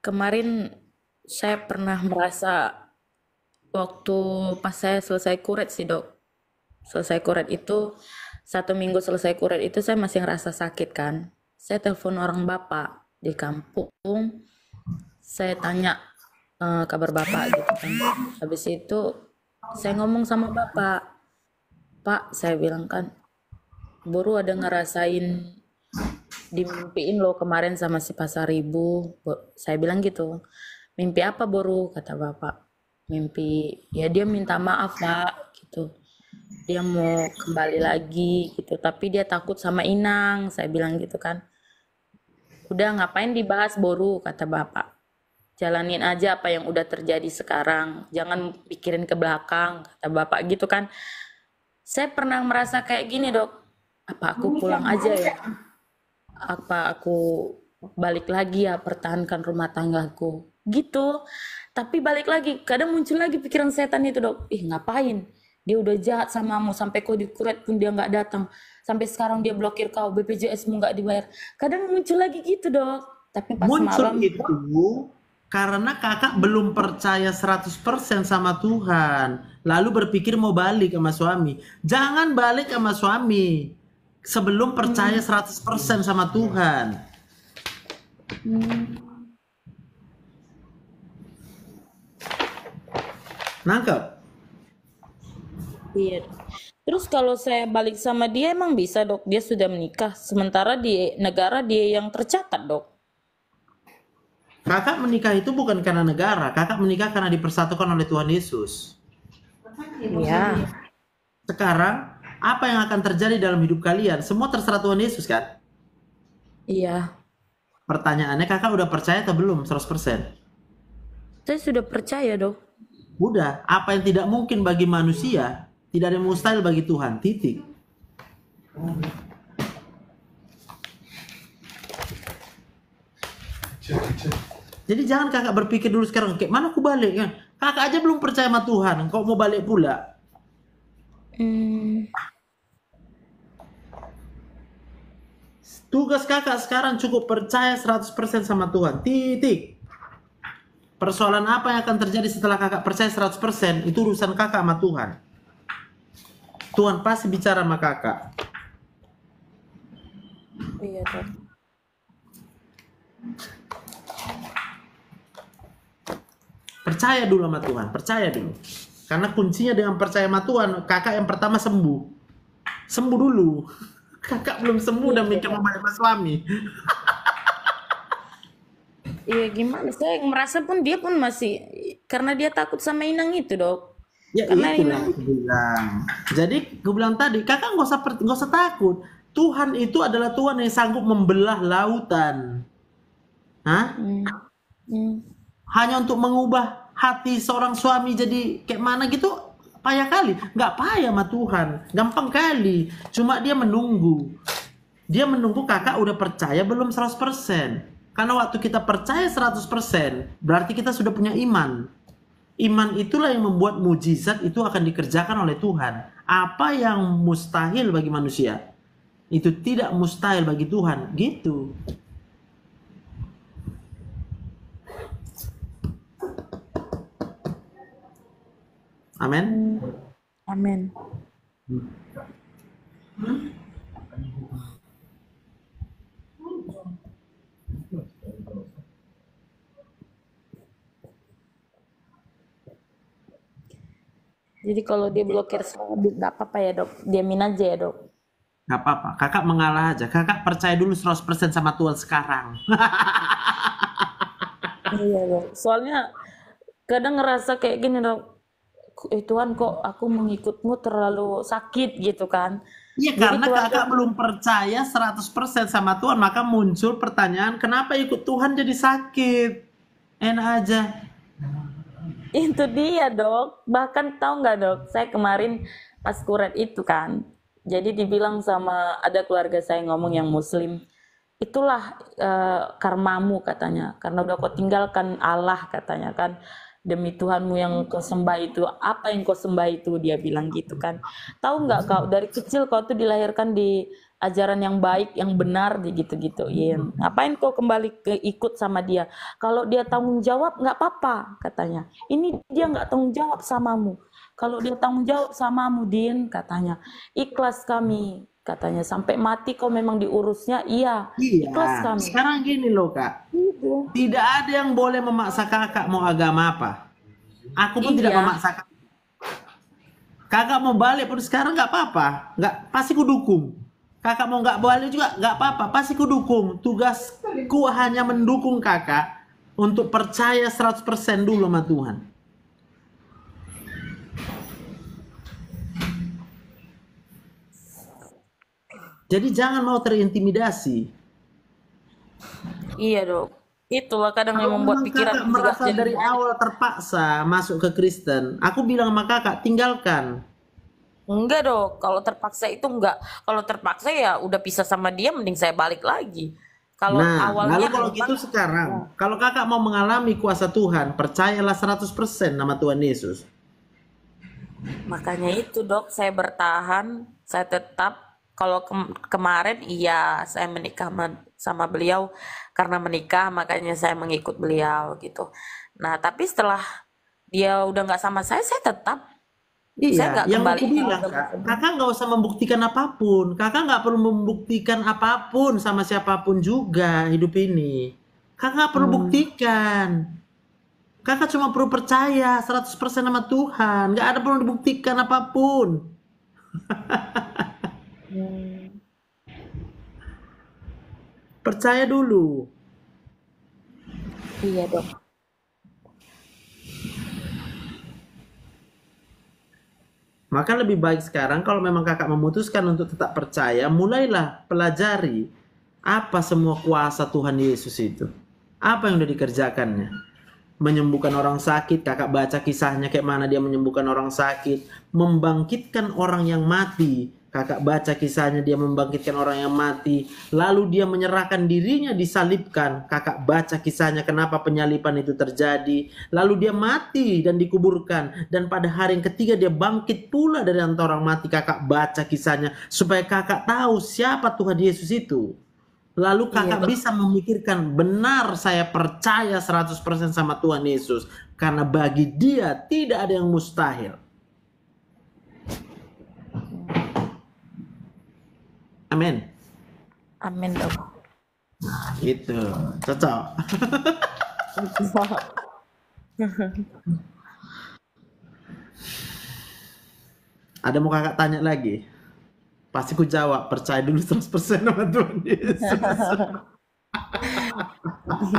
Kemarin saya pernah merasa waktu pas saya selesai kuret sih dok. Selesai kuret itu satu minggu selesai kuret itu saya masih ngerasa sakit kan. Saya telepon orang bapak di kampung. Saya tanya eh, kabar bapak gitu kan. Habis itu saya ngomong sama bapak. Pak, saya bilang kan, baru ada ngerasain dimimpiin lo kemarin sama si pasar ibu. Saya bilang gitu mimpi apa boru? kata bapak. Mimpi ya dia minta maaf pak gitu. Dia mau kembali lagi gitu. Tapi dia takut sama Inang saya bilang gitu kan. Udah ngapain dibahas boru? kata bapak. Jalanin aja apa yang udah terjadi sekarang. Jangan pikirin ke belakang kata bapak gitu kan. Saya pernah merasa kayak gini dok. Apa aku pulang aja ya apa aku balik lagi ya pertahankan rumah tanggaku. Gitu. Tapi balik lagi kadang muncul lagi pikiran setan itu dok. Ih ngapain? Dia udah jahat samamu sampai kau dikuret pun dia nggak datang. Sampai sekarang dia blokir kau BPJS mu nggak dibayar. Kadang muncul lagi gitu dok. Tapi pas Muncul malam itu karena kakak belum percaya 100% sama Tuhan. Lalu berpikir mau balik sama suami. Jangan balik sama suami sebelum percaya 100% sama Tuhan. Nangkep? Iya. Terus kalau saya balik sama dia emang bisa dok? Dia sudah menikah. Sementara di negara dia yang tercatat dok. Kakak menikah itu bukan karena negara, kakak menikah karena dipersatukan oleh Tuhan Yesus. Iya. Sekarang apa yang akan terjadi dalam hidup kalian? Semua terserah Tuhan Yesus kan? Iya. Pertanyaannya kakak udah percaya atau belum 100%? Saya sudah percaya dok. Udah, apa yang tidak mungkin bagi manusia, tidak ada yang mustahil bagi Tuhan. Titik. Jadi jangan kakak berpikir dulu sekarang, kayak mana aku balik kan? Kakak aja belum percaya sama Tuhan, kok mau balik pula? Hmm. Tugas kakak sekarang cukup percaya 100% sama Tuhan. Titik. Persoalan apa yang akan terjadi setelah kakak percaya 100% itu urusan kakak sama Tuhan. Tuhan pasti bicara sama kakak. Iya dok. Percaya dulu sama Tuhan, percaya dulu. Karena kuncinya dengan percaya sama Tuhan, kakak yang pertama sembuh. Sembuh dulu. (laughs) Kakak belum sembuh dan mikir mau balik suami. (laughs) Iya gimana? Saya merasa pun dia pun masih karena dia takut sama Inang itu dok. Ya Karena itu Inang- yang aku bilang. Jadi gue bilang tadi, kakak nggak usah nggak usah takut. Tuhan itu adalah Tuhan yang sanggup membelah lautan. Hah? Hmm. Hanya untuk mengubah hati seorang suami jadi kayak mana gitu payah kali. Nggak payah sama Tuhan, gampang kali. Cuma dia menunggu. Dia menunggu kakak udah percaya belum 100%. Karena waktu kita percaya 100%, berarti kita sudah punya iman. Iman itulah yang membuat mujizat itu akan dikerjakan oleh Tuhan. Apa yang mustahil bagi manusia, itu tidak mustahil bagi Tuhan. Gitu. Amin. Amin. Jadi kalau dia blokir semua nggak apa-apa ya dok, diamin aja ya dok. Gak apa-apa. Kakak mengalah aja. Kakak percaya dulu 100% sama Tuhan sekarang. (laughs) Iya dok. Soalnya kadang ngerasa kayak gini dok. Eh Tuhan kok aku mengikutmu terlalu sakit gitu kan. Iya karena keluarga- kakak belum percaya 100% sama Tuhan maka muncul pertanyaan kenapa ikut Tuhan jadi sakit enak aja Itu dia dok. Bahkan tahu nggak dok, saya kemarin pas kuret itu kan. Jadi dibilang sama ada keluarga saya ngomong yang muslim. Itulah eh, karmamu katanya. Karena udah kau tinggalkan Allah katanya kan. Demi Tuhanmu yang kau sembah itu, apa yang kau sembah itu dia bilang gitu kan. Tahu nggak kau dari kecil kau tuh dilahirkan di ajaran yang baik, yang benar di gitu-gituin. Ngapain kau kembali ke ikut sama dia? Kalau dia tanggung jawab nggak apa-apa katanya. Ini dia nggak tanggung jawab samamu. Kalau dia tanggung jawab samamu Din katanya. Ikhlas kami katanya sampai mati kau memang diurusnya. Iya. Ikhlas Iya kami. sekarang gini loh kak. Tidak ada yang boleh memaksa kakak mau agama apa. Aku pun tidak Iya. memaksa kakak. Kakak mau balik pun sekarang nggak apa-apa. Nggak pasti ku dukung. Kakak mau nggak balik juga nggak apa-apa. Pasti ku dukung. Tugasku hanya mendukung kakak untuk percaya 100% dulu sama Tuhan Jadi jangan mau terintimidasi. Iya dok. Itulah kadang yang membuat pikiran kakak merasa jadi dari awal terpaksa masuk ke Kristen, aku bilang sama kakak tinggalkan. Enggak dok, kalau terpaksa itu enggak. Kalau terpaksa ya udah pisah sama dia, mending saya balik lagi. Kalau nah, awalnya lalu kalau gitu sekarang, kalau kakak mau mengalami kuasa Tuhan, percayalah 100% nama Tuhan Yesus. makanya itu dok, saya bertahan, saya tetap. Kalau kem- kemarin iya, saya menikah sama, sama beliau karena menikah, makanya saya mengikut beliau gitu. Nah, tapi setelah dia udah nggak sama saya, saya tetap. saya Iya, nggak yang kembali aku bilang kak, kakak nggak usah membuktikan apa pun, kakak nggak perlu membuktikan apa pun sama siapa pun juga hidup ini. Kakak perlu buktikan, kakak cuma perlu percaya 100% sama Tuhan, nggak ada perlu dibuktikan apa pun. (laughs) Percaya dulu. Iya dok. Maka lebih baik sekarang kalau memang kakak memutuskan untuk tetap percaya, mulailah pelajari apa semua kuasa Tuhan Yesus itu. Apa yang udah dikerjakannya. Menyembuhkan orang sakit, kakak baca kisahnya kayak mana dia menyembuhkan orang sakit. Membangkitkan orang yang mati, kakak baca kisahnya dia membangkitkan orang yang mati. Lalu dia menyerahkan dirinya disalibkan, kakak baca kisahnya kenapa penyalipan itu terjadi. Lalu dia mati dan dikuburkan. Dan pada hari yang ketiga dia bangkit pula dari antara orang mati, kakak baca kisahnya. Supaya kakak tahu siapa Tuhan Yesus itu. Lalu kakak bisa memikirkan benar saya percaya 100% sama Tuhan Yesus. Karena bagi dia tidak ada yang mustahil. Amin. Amin dok. Gitu. Cocok. (laughs) Ada mau kakak tanya lagi? Pasti ku jawab, percaya dulu 100% sama Tuhan Yesus. (laughs)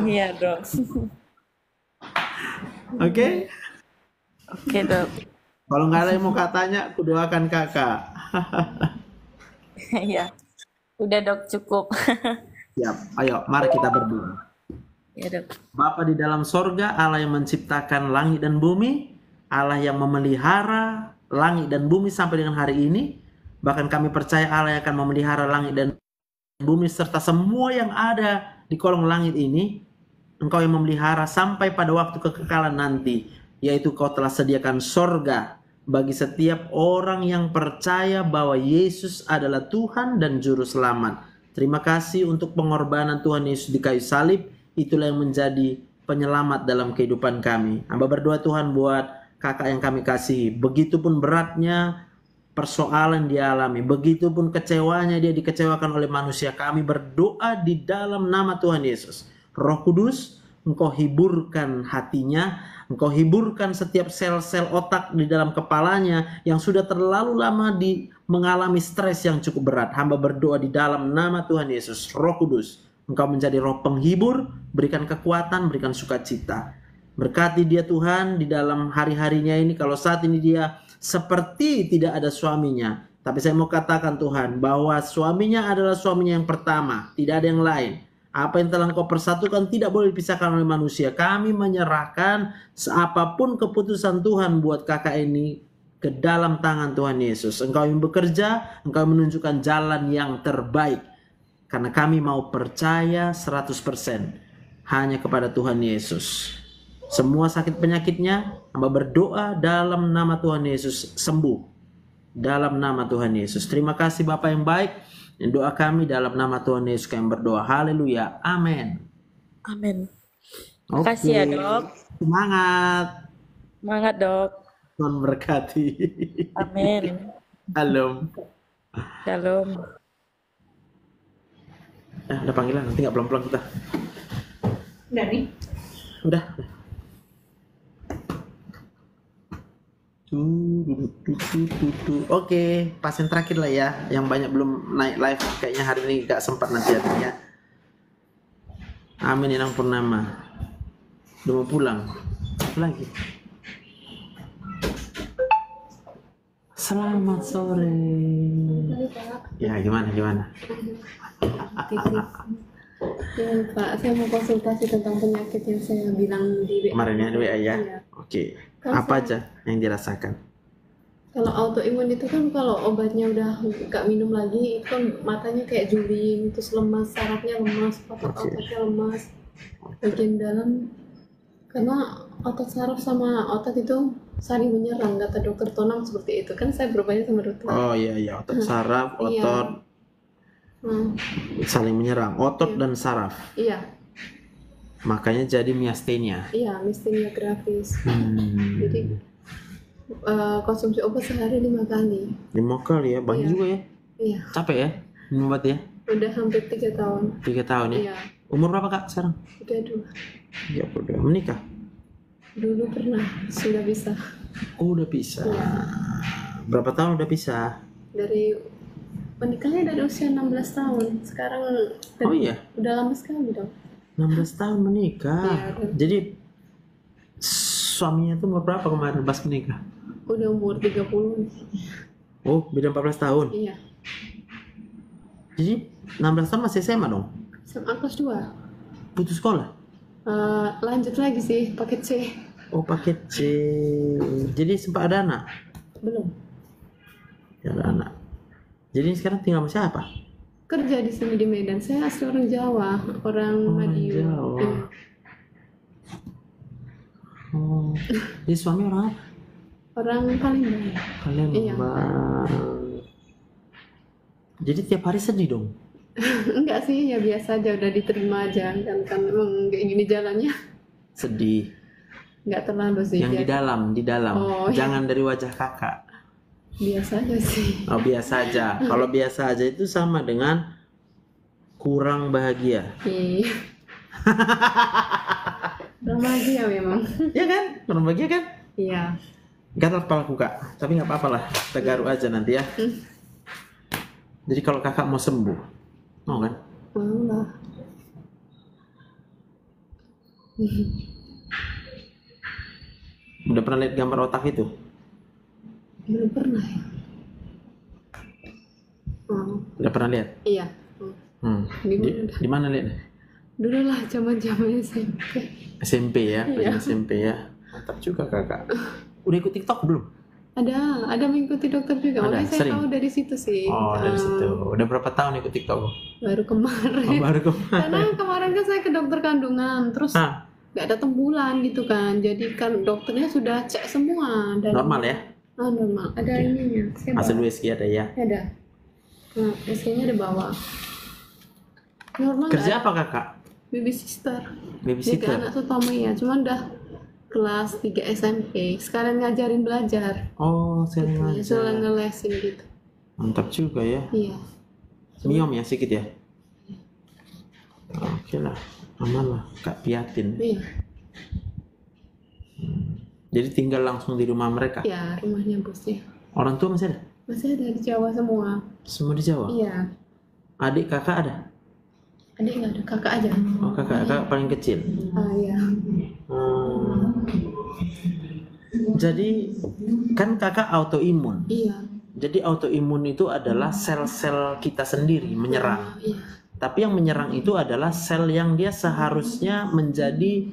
Iya dok. (laughs) Oke? Oke dok. Kalau nggak ada yang mau kak tanya, aku doakan kakak. Iya. Udah dok cukup. (laughs) Siap. Ayo, mari kita berdoa. ya dok. Bapa di dalam sorga, Allah yang menciptakan langit dan bumi, Allah yang memelihara langit dan bumi sampai dengan hari ini. Bahkan kami percaya Allah yang akan memelihara langit dan bumi serta semua yang ada di kolong langit ini, engkau yang memelihara sampai pada waktu kekekalan nanti, yaitu kau telah sediakan sorga bagi setiap orang yang percaya bahwa Yesus adalah Tuhan dan Juru Selamat. Terima kasih untuk pengorbanan Tuhan Yesus di kayu salib, itulah yang menjadi penyelamat dalam kehidupan kami. Hamba berdoa Tuhan buat kakak yang kami kasihi, begitupun beratnya persoalan dia alami, begitupun kecewanya dia dikecewakan oleh manusia. Kami berdoa di dalam nama Tuhan Yesus. Roh Kudus, Engkau hiburkan hatinya, Engkau hiburkan setiap sel-sel otak di dalam kepalanya yang sudah terlalu lama di mengalami stres yang cukup berat. Hamba berdoa di dalam nama Tuhan Yesus, Roh Kudus, Engkau menjadi roh penghibur, berikan kekuatan, berikan sukacita. Berkati dia Tuhan di dalam hari-harinya ini kalau saat ini dia seperti tidak ada suaminya. Tapi saya mau katakan Tuhan bahwa suaminya adalah suaminya yang pertama, tidak ada yang lain. Apa yang telah engkau persatukan tidak boleh dipisahkan oleh manusia. Kami menyerahkan seapapun keputusan Tuhan buat kakak ini ke dalam tangan Tuhan Yesus. Engkau yang bekerja, engkau menunjukkan jalan yang terbaik. Karena kami mau percaya 100% hanya kepada Tuhan Yesus. Semua sakit penyakitnya, hamba berdoa dalam nama Tuhan Yesus sembuh. Dalam nama Tuhan Yesus. Terima kasih Bapak yang baik. Dan doa kami dalam nama Tuhan Yesus kami berdoa. Haleluya. Amin. Amin. Oke. Makasih ya dok. Semangat. Semangat dok. Tuhan berkati. Amin. Halo. Shalom. Eh, ada panggilan nanti nggak pulang-pulang kita. Udah nih. Udah. Tuh, tuh, tuh, tuh, tuh, tuh. Oke, pasien terakhir lah ya, yang banyak belum naik live. Kayaknya hari ini nggak sempat nanti ya. Amin Inang Purnama. Udah mau pulang. Apa lagi? Selamat sore. Ya gimana gimana? Ya, Pak, saya mau konsultasi tentang penyakit yang saya bilang di WA. Kemarin ya di WA ya. Iya. Oke. Kan Apa saya- aja yang dirasakan? Kalau autoimun itu kan kalau obatnya udah nggak minum lagi, itu kan matanya kayak juling, terus lemas, sarafnya lemas, otot-ototnya lemas, bagian dalam. Karena otot saraf sama otot itu saling menyerang, kata dokter Tonang seperti itu. Kan saya berubahnya sama dokter. Oh iya iya otot Hmm. saraf, Iya. otot Hmm, saling menyerang, otot dan saraf. iya, Makanya jadi miastenia. iya, miastenia gravis. Hmm. Jadi eh, konsumsi obat sehari lima kali. Lima kali ya, banyak Iya. juga ya. Iya, Capek ya minum obat ya? udah hampir tiga tahun. Tiga tahun ya. Iya, Umur berapa kak sekarang? tiga dua. Ya udah menikah. Dulu pernah sudah bisa Oh udah bisa. Iya. Berapa tahun udah bisa? dari menikahnya dari usia 16 tahun. Sekarang Oh iya, udah lama sekali dong. 16 tahun menikah. Iya. Jadi suaminya tuh umur berapa kemarin pas menikah? Udah umur 30. Oh beda 14 tahun. Iya. Jadi 16 tahun masih SMA dong? SMA kelas 2. Putus sekolah? Eh, lanjut lagi sih paket C. Oh paket C. Jadi sempat ada anak? Belum. Ya ada anak. Jadi sekarang tinggal sama siapa? Kerja di sini di Medan. Saya asli orang Jawa, orang Madiun. Jawa. Iya. Oh. Jadi suami orang apa? Orang Palembang. Kalian Iya. Jadi tiap hari sedih dong. (laughs) Enggak sih, ya biasa aja udah diterima aja kan kan emang kayak gini jalannya. Sedih. Enggak terlalu sih. Yang di dalam, di dalam. Oh, iya. Jangan dari wajah kakak. Biasa aja sih. Oh biasa aja. Kalau biasa aja itu sama dengan kurang bahagia. Iya. Kurang bahagia memang. Iya kan? Kurang bahagia kan? Iya. Gatal kepalaku kak. Tapi nggak apa-apa lah. Kita garuk aja nanti ya. Jadi kalau kakak mau sembuh, mau kan? Mau lah. Udah pernah lihat gambar otak itu? Belum pernah ya. Oh, Udah pernah lihat? iya. Oh. Hmm. Di Di, mana? di mana lihat? Dulu lah zaman zamannya SMP. SMP ya, Iya. SMP ya. Mantap juga kakak. Udah ikut TikTok belum? Ada, ada mengikuti dokter juga. Ada, Makanya saya sering? tahu dari situ sih. Oh, dari Eh, situ. Udah berapa tahun ikut TikTok? Baru kemarin. Oh, baru kemarin. Karena kemarin kan saya ke dokter kandungan, terus Ah. nggak datang bulan gitu kan. Jadi kan dokternya sudah cek semua. Dan Normal ya? Ah, normal. Ada ininya. Saya Hasil bawa. USG ada ya. Ada. Nah, SK-nya ada bawa. Normal Kerja apa kakak? Baby sister. Babysitter? Jaga anak utama ya, cuman udah kelas 3 SMP. Sekarang ngajarin belajar. Oh, sering aja. sudah ngelesin gitu. Mantap juga ya. Iya. Miom ya sedikit ya. Oke lah, aman lah, kak piatin. Iya. Jadi tinggal langsung di rumah mereka. Ya, rumahnya bosnya. Orang tua masih ada? Masih ada di Jawa semua. Semua di Jawa. Iya. Adik kakak ada? Adik nggak ada, kakak aja. Oh kakak, kakak paling kecil. Ah, iya. Hmm. Jadi kan kakak autoimun. Iya. Jadi autoimun itu adalah sel-sel kita sendiri menyerang. Iya. Tapi yang menyerang itu adalah sel yang dia seharusnya menjadi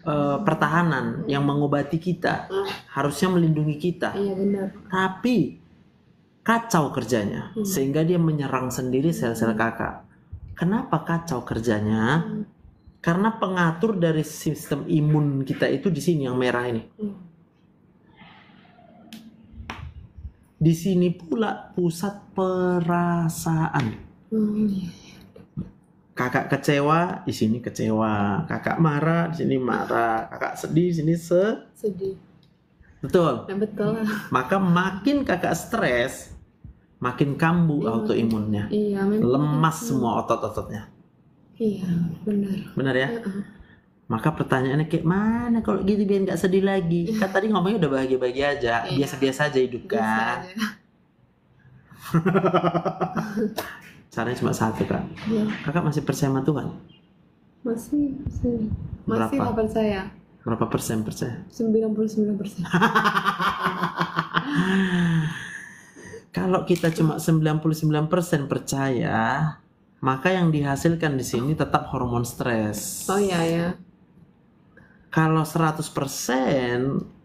eh, pertahanan yang mengobati kita, harusnya melindungi kita. Iya benar. Tapi kacau kerjanya Hmm. sehingga dia menyerang sendiri sel-sel kakak. Kenapa kacau kerjanya? Hmm. Karena pengatur dari sistem imun kita itu di sini yang merah ini. Hmm. Di sini pula pusat perasaan. Hmm, iya. Kakak kecewa, di sini kecewa. Kakak marah, di sini marah. Kakak sedih, di sini se. Sedih. Betul. Ya betul. Maka makin kakak stres, makin kambuh autoimunnya. Iya, memang. Lemas semua otot-ototnya. Iya, benar. Benar ya? Heeh. Maka pertanyaannya kayak mana kalau gitu biar nggak sedih lagi? Kan tadi ngomongnya udah bahagia-bahagia aja, Iya. biasa-biasa aja hidup kan. (laughs) Caranya cuma satu kak. Iya. Kakak masih percaya sama Tuhan? Masih, masih. Masih Berapa? percaya. Berapa persen percaya? 99 persen. (laughs) Kalau kita cuma 99% percaya, maka yang dihasilkan di sini tetap hormon stres. Oh iya ya. Kalau 100%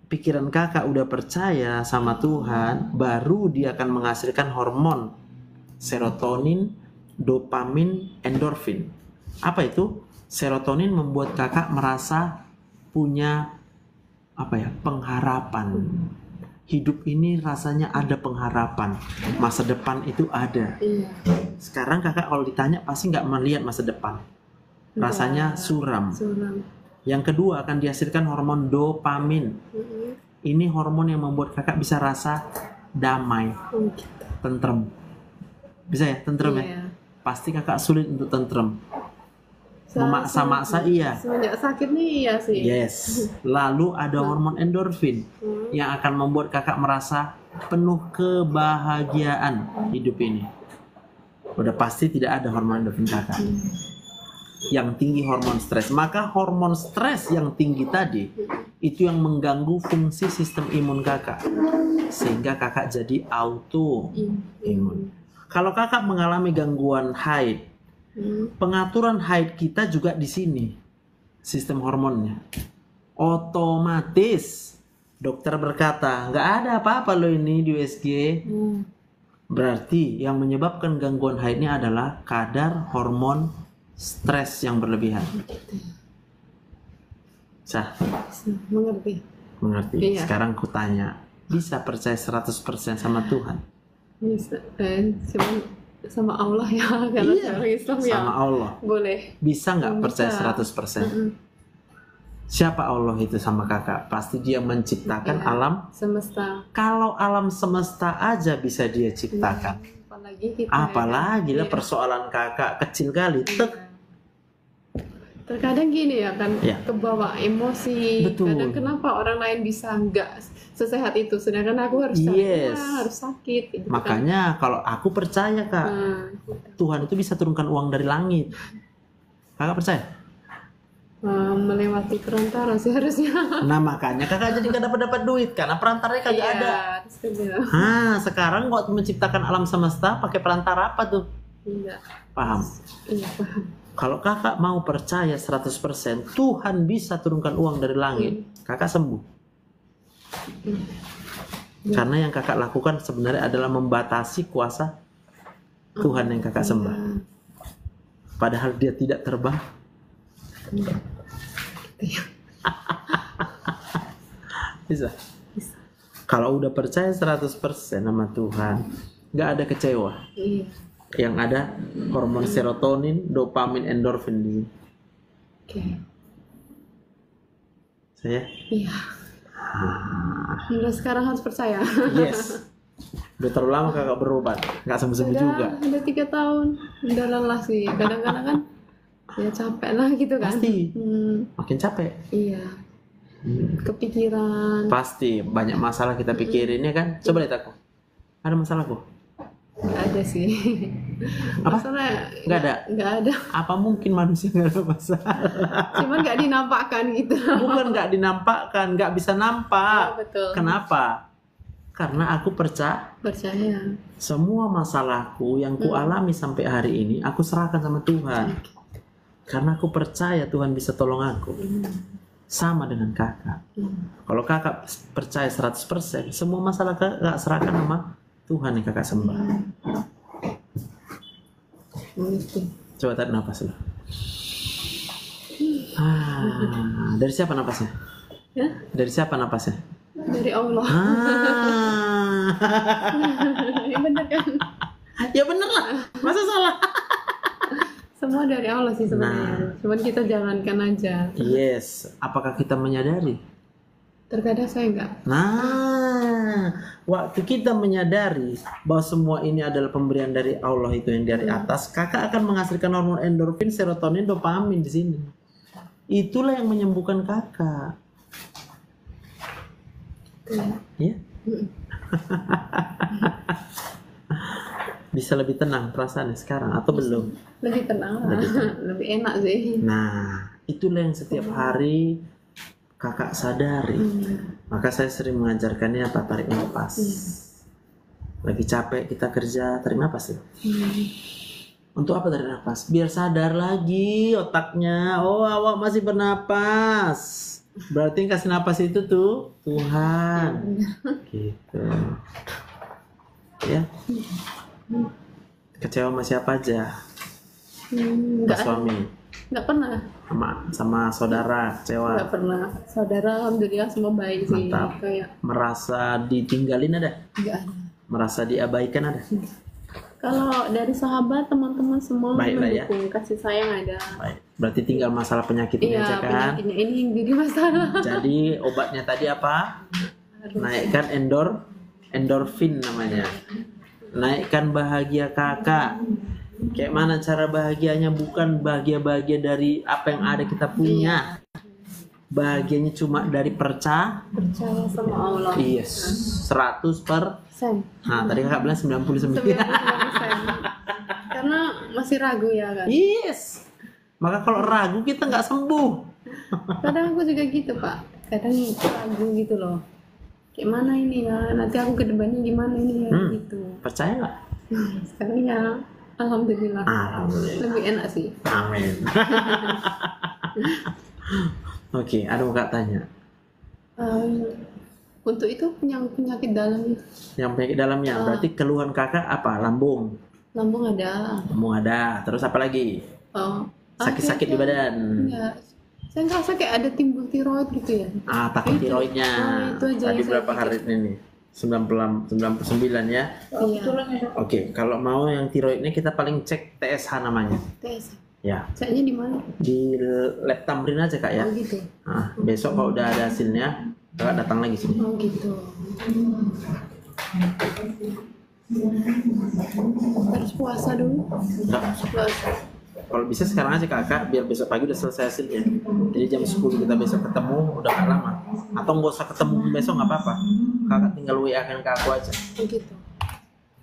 pikiran kakak udah percaya sama Tuhan, baru dia akan menghasilkan hormon serotonin, dopamin, endorfin. Apa itu? Serotonin membuat kakak merasa punya apa ya? pengharapan. Hidup ini rasanya ada pengharapan. Masa depan itu ada. Iya. Sekarang kakak kalau ditanya pasti nggak melihat masa depan. Rasanya suram. Suram. Yang kedua akan dihasilkan hormon dopamin. Ini hormon yang membuat kakak bisa rasa damai, Oh, gitu. tentrem. Bisa ya, tentrem ya? Iya. Pasti kakak sulit untuk tentrem. Memaksa-maksa iya. Semenjak sakit nih iya sih. Yes. Lalu ada hormon endorfin yang akan membuat kakak merasa penuh kebahagiaan hidup ini. Udah pasti tidak ada hormon endorfin kakak. Yang tinggi hormon stres. Maka hormon stres yang tinggi tadi itu yang mengganggu fungsi sistem imun kakak. Sehingga kakak jadi auto imun. Kalau kakak mengalami gangguan haid, Hmm. pengaturan haid kita juga di sini sistem hormonnya otomatis dokter berkata nggak ada apa-apa loh ini di USG Hmm. berarti yang menyebabkan gangguan haidnya adalah kadar hormon stres yang berlebihan sah Mengerti. mengerti Iya. sekarang ku tanya bisa percaya 100% sama Tuhan Bisa. Eh, cuman sama Allah ya (laughs) karena Iya, orang Islam ya. sama Allah Boleh. bisa nggak percaya 100% Mm-mm. Siapa Allah itu sama kakak? Pasti dia menciptakan Iya. alam. Semesta. Kalau alam semesta aja bisa dia ciptakan. Apalagi kita. Apalagi lah Iya. persoalan kakak kecil kali. Tek. Terkadang gini ya kan Iya. kebawa emosi. Betul. Kadang kenapa orang lain bisa nggak sesehat itu, sedangkan aku harus Yes. sakit, harus sakit. Gitu kan. Makanya kalau aku percaya kak, Nah, Tuhan itu bisa turunkan uang dari langit. Kakak percaya? melewati perantara sih harusnya. (laughs) Nah makanya kakak jadi nggak dapat dapat duit karena perantaranya kagak Iya, ada. Hah, sekarang waktu menciptakan alam semesta pakai perantara apa tuh? Iya, Paham? iya paham. Kalau kakak mau percaya 100% Tuhan bisa turunkan uang dari langit Kakak sembuh Karena yang kakak lakukan sebenarnya adalah membatasi kuasa Tuhan yang kakak sembah. Padahal dia tidak terbang. (laughs) Bisa. Kalau udah percaya 100% sama Tuhan, nggak ada kecewa. Iya. Yang ada hormon serotonin, dopamin, endorfin di sini. Oke. Saya Iya. Udah sekarang harus percaya. yes. Udah terlalu lama kakak berobat, nggak sembuh-sembuh juga. udah tiga tahun. Udah lelah sih. Kadang-kadang kan ya capek lah gitu kan. Pasti. Hmm, Makin capek. iya. Kepikiran. Pasti banyak masalah kita pikirin ya kan. Coba lihat aku. Ada masalahku? Nggak ada sih. (laughs) Apa? Masalah Nggak ada. nggak ada. Apa mungkin manusia nggak ada masalah? (laughs) Cuman nggak dinampakkan gitu. Bukan nggak dinampakkan, nggak bisa nampak. Oh, betul. Kenapa? Karena aku percaya Percaya. semua masalahku yang ku alami sampai hari ini aku serahkan sama Tuhan. Karena aku percaya Tuhan bisa tolong aku. Sama dengan kakak. Kalau kakak percaya 100%, semua masalah kakak serahkan sama Tuhan yang kakak sembah. Coba tarik nafas dulu. Ah, dari siapa napasnya? Ya, Dari siapa napasnya? dari Allah. Ah. (laughs) Ya bener kan? ya bener lah. Masa salah? Semua dari Allah sih sebenarnya. Cuman kita jalankan aja. Yes. Apakah kita menyadari? Terkadang saya enggak. Nah, waktu kita menyadari bahwa semua ini adalah pemberian dari Allah itu yang dari atas, kakak akan menghasilkan hormon endorfin, serotonin, dopamin di sini. Itulah yang menyembuhkan kakak. Ya. (laughs) Bisa lebih tenang perasaannya sekarang atau belum? Lebih tenang. Lebih (laughs) Lebih enak sih. Nah, itulah yang setiap hari kakak sadari. Maka saya sering mengajarkannya apa tarik nafas. Lagi capek kita kerja tarik nafas ya. Untuk apa tarik nafas? Biar sadar lagi otaknya. Oh, awak masih bernapas. Berarti kasih napas itu tuh Tuhan. Gitu. Ya. Kecewa sama siapa aja? Hmm, enggak suami, enggak pernah. sama sama saudara kecewa. Enggak pernah. Saudara alhamdulillah semua baik sih. Mantap. Kayak Merasa ditinggalin ada? enggak ada. Merasa diabaikan ada? Kalau dari sahabat, teman-teman semua Baik ya. mendukung, kasih sayang ada. Baik. Berarti tinggal masalah penyakit ini Iya, aja kan? penyakitnya ini yang jadi masalah. Jadi obatnya tadi apa? Naikkan endor endorfin namanya. Naikkan bahagia kakak. Kayak mana cara bahagianya bukan bahagia-bahagia dari apa yang ada kita punya. Bahagianya cuma dari percaya. Percaya sama Allah. Yes. 100 per Sen. Nah, tadi kakak bilang 99. 99%. Karena masih ragu ya kan. Yes. Maka kalau ragu kita nggak sembuh. Kadang aku juga gitu pak. Kadang ragu gitu loh. Kayak mana ini ya? Nanti aku ke depannya gimana ini ya? Hmm. Gitu. Percaya nggak? (laughs) Sekarang ya Alhamdulillah. Alhamdulillah. Lebih enak sih. Amin. (laughs) Oke, ada mau kak tanya. Um, untuk itu yang penyakit dalam itu Yang penyakit dalamnya, Ah. berarti keluhan kakak apa? Lambung. lambung ada. Lambung ada. Terus apa lagi? Oh, Sakit-sakit di ada- badan. Enggak. Saya ngerasa kayak ada timbul tiroid gitu ya. Ah, takut tiroidnya. Ah, itu aja Tadi berapa hari ini nih? 90 99 ya. Iya. Oke, kalau mau yang tiroidnya kita paling cek TSH namanya. Tes. Ya, Ceknya di mana? di lab Tamrin aja kak ya. Oh gitu. Nah, besok kalau udah ada hasilnya, kakak datang lagi sini. Oh gitu. Harus puasa dulu. Enggak, Puasa. kalau bisa sekarang aja kakak, biar besok pagi udah selesai hasilnya. Jadi jam 10 kita besok ketemu, udah gak lama. Atau nggak usah ketemu besok nggak apa-apa. Kakak tinggal WA kan ke aku aja. Gitu.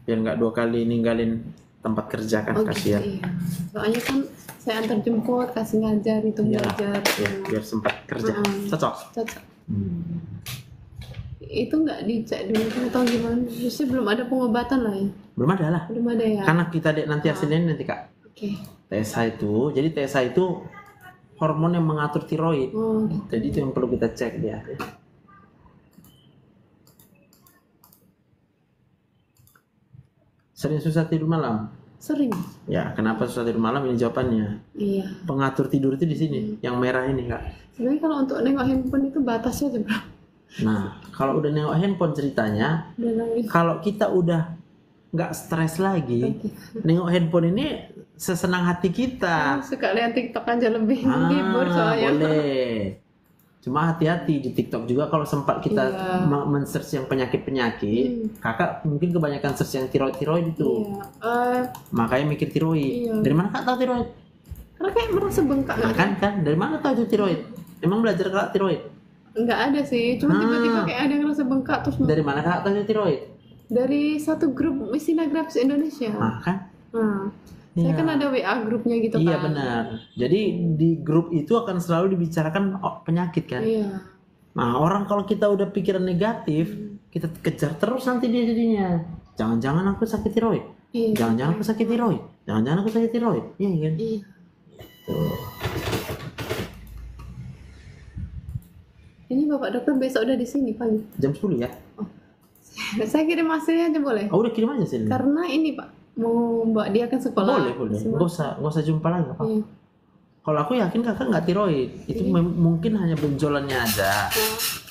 Biar nggak dua kali ninggalin tempat kerja kan Oh gitu. kasihan. Iya. Soalnya kan saya antar jemput, kasih ngajar itu Iyalah, belajar. ya, biar sempat kerja. Mm-mm. Cocok. Cocok. Itu nggak dicek dulu atau gimana? Justru belum ada pengobatan lah ya. Belum ada lah. Belum ada ya. Karena kita dek nanti hasilnya nanti kak. Oke. TSH itu, jadi TSH itu hormon yang mengatur tiroid. Oh gitu. Jadi itu yang perlu kita cek dia. Sering susah tidur malam. Sering. Ya, kenapa susah tidur malam ini jawabannya. Iya. Pengatur tidur itu di sini, Hmm. yang merah ini kak. Sebenarnya kalau untuk nengok handphone itu batasnya aja bro. Nah, kalau udah nengok handphone ceritanya, kalau kita udah nggak stres lagi, nengok handphone ini sesenang hati kita. Suka lihat TikTok aja lebih Ah, menghibur soalnya. boleh. Cuma hati-hati di TikTok juga kalau sempat kita Iya. ma- men-search yang penyakit-penyakit, kakak mungkin kebanyakan search yang tiroid-tiroid itu. Iya. Eh, Makanya mikir tiroid. Iya. Dari mana kak tahu tiroid? karena kayak merasa bengkak. Nah kan kan dari mana tahu itu tiroid? Emang belajar kak tiroid? Nggak ada sih, cuma Ah. tiba-tiba kayak ada yang rasa bengkak terus Dari mana kak tahu itu tiroid? dari satu grup Misinagraph Indonesia. Nah kan? Nah, saya Iya. kan ada WA grupnya gitu Iya kan. benar. Jadi di grup itu akan selalu dibicarakan oh, penyakit kan. Iya. Nah orang kalau kita udah pikiran negatif, kita kejar terus nanti dia jadinya. Jangan-jangan aku sakit tiroid. Iya. Jangan-jangan aku sakit tiroid. Jangan-jangan aku sakit tiroid. Iya kan? Iya. Tuh. Ini bapak dokter besok udah di sini pagi. Jam 10 ya? (laughs) saya kirim hasilnya aja boleh? Oh udah kirim aja sini. Karena ini pak mau mbak dia kan sekolah. Boleh boleh. Gak usah gak usah jumpa lagi apa. Iya. Kalau aku yakin kakak nggak tiroid. Itu mem- mungkin hanya benjolannya aja.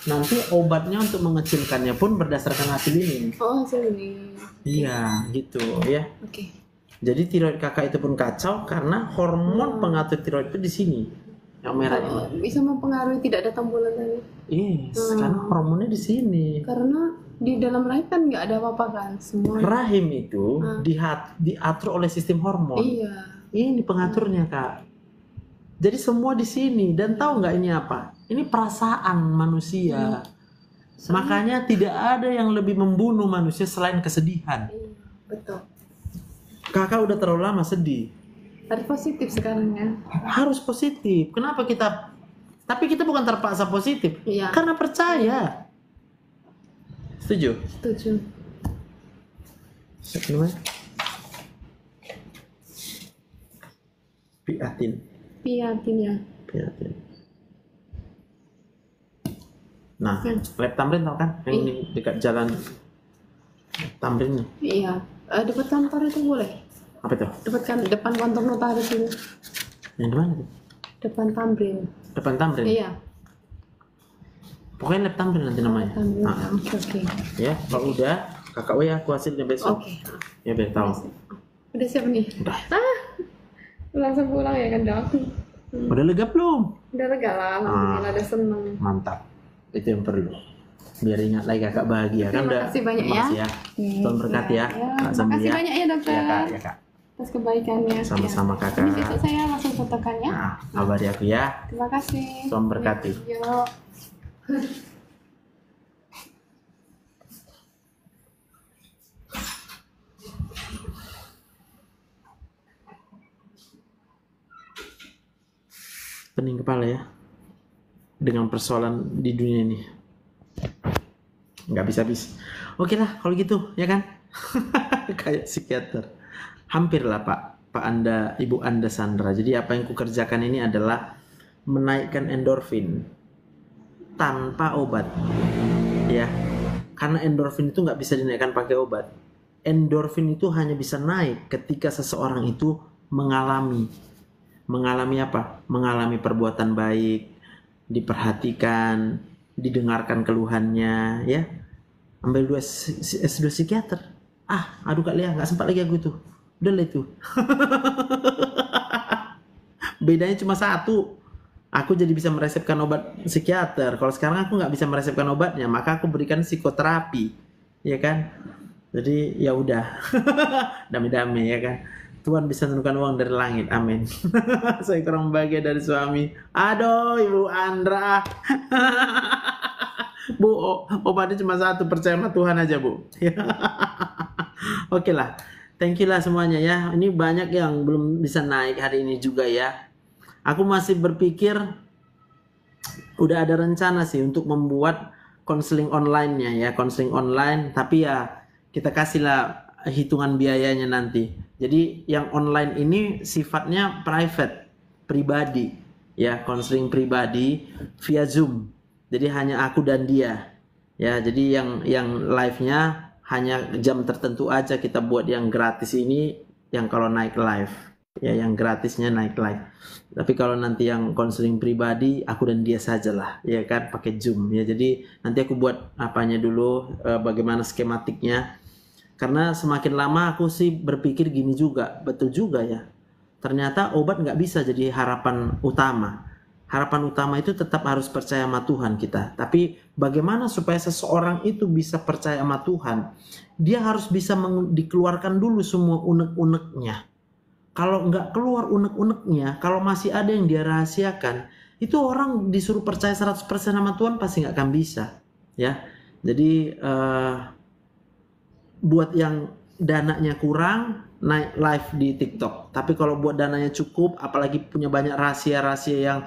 Nanti obatnya untuk mengecilkannya pun berdasarkan hasil ini. Oh hasil ini. Iya gitu ya. Oke. Jadi tiroid kakak itu pun kacau karena hormon pengatur tiroid itu di sini. Yang merah ini. Oh, bisa mempengaruhi tidak datang bulan tadi. Yes, Hmm. karena hormonnya di sini. Karena di dalam rahim kan nggak ada apa-apa kan semua. Rahim itu Hmm. dihat- diatur oleh sistem hormon. Iya. Ini pengaturnya kak. Jadi semua di sini dan tahu nggak ini apa? Ini perasaan manusia. Makanya tidak ada yang lebih membunuh manusia selain kesedihan. Betul. Kakak udah terlalu lama sedih. Harus positif sekarang ya. Harus positif. Kenapa kita? Tapi kita bukan terpaksa positif. Iya. Karena percaya. Setuju? Setuju. Gimana? Piatin. Piatin ya. Piatin. Nah, Hmm. lab Tamrin tau kan? Yang Iya. ini dekat jalan Tamrin. Iya. Eh, dekat kantor itu boleh. Apa itu? Dekat kan depan kantor notaris itu. Yang mana tuh? Depan Tamrin. Depan Tamrin. Iya. Pokoknya lab Tamrin nanti namanya. Tamrin. Ah, Oke oke. ya, kalau udah kakak WA aku hasilnya besok. Oke. Ya biar tahu. Udah siap nih. Udah. Ah. Langsung pulang ya kan dok. Udah lega belum? Udah lega lah. Alhamdulillah udah seneng. Mantap. Itu yang perlu. Biar ingat lagi kakak bahagia kan Terima udah. kasih banyak Terima ya. ya. Tuhan berkati ya. ya. Kak Makasih ya. banyak ya dokter. Ya kak, ya kak. Atas kebaikannya. Sama-sama, Ya. Kakak. Ini besok saya langsung fotokan ya. Nah, kabari aku ya. Terima kasih. Tuhan berkati. Yuk. Pening kepala ya. Dengan persoalan di dunia ini. Nggak bisa habis. Oke lah, kalau gitu, ya kan? (laughs) Kayak psikiater. Hampir lah Pak. Pak Anda, Ibu Anda Sandra. Jadi apa yang kukerjakan ini adalah menaikkan endorfin tanpa obat. Ya. Karena endorfin itu nggak bisa dinaikkan pakai obat. Endorfin itu hanya bisa naik ketika seseorang itu mengalami mengalami apa? Mengalami perbuatan baik, diperhatikan, didengarkan keluhannya, ya. Ambil dua S- S2 psikiater. Ah, aduh Kak Lia, nggak sempat lagi aku tuh. Udah lah (laughs) itu. Bedanya cuma satu. Aku jadi bisa meresepkan obat psikiater. Kalau sekarang aku nggak bisa meresepkan obatnya, maka aku berikan psikoterapi, ya kan? Jadi ya udah, (laughs) damai-damai ya kan. Tuhan bisa menurunkan uang dari langit, amin. (laughs) Saya kurang bahagia dari suami. Aduh, Ibu Andra. (laughs) bu, obatnya cuma satu, percaya sama Tuhan aja, Bu. Oke lah, thank you lah semuanya ya. Ini banyak yang belum bisa naik hari ini juga ya. Aku masih berpikir udah ada rencana sih untuk membuat konseling online-nya ya, konseling online. Tapi ya kita kasihlah hitungan biayanya nanti. Jadi yang online ini sifatnya private, pribadi, ya konseling pribadi via Zoom. Jadi hanya aku dan dia. Ya, jadi yang yang live-nya hanya jam tertentu aja kita buat yang gratis ini yang kalau naik live ya yang gratisnya naik live tapi kalau nanti yang konseling pribadi aku dan dia sajalah ya kan pakai zoom ya jadi nanti aku buat apanya dulu eh, bagaimana skematiknya karena semakin lama aku sih berpikir gini juga betul juga ya ternyata obat nggak bisa jadi harapan utama harapan utama itu tetap harus percaya sama Tuhan kita. Tapi bagaimana supaya seseorang itu bisa percaya sama Tuhan? Dia harus bisa dikeluarkan dulu semua unek-uneknya. Kalau nggak keluar unek-uneknya, kalau masih ada yang dia rahasiakan, itu orang disuruh percaya 100% sama Tuhan pasti nggak akan bisa. Ya, jadi eh, buat yang dananya kurang naik live di TikTok. Tapi kalau buat dananya cukup, apalagi punya banyak rahasia-rahasia yang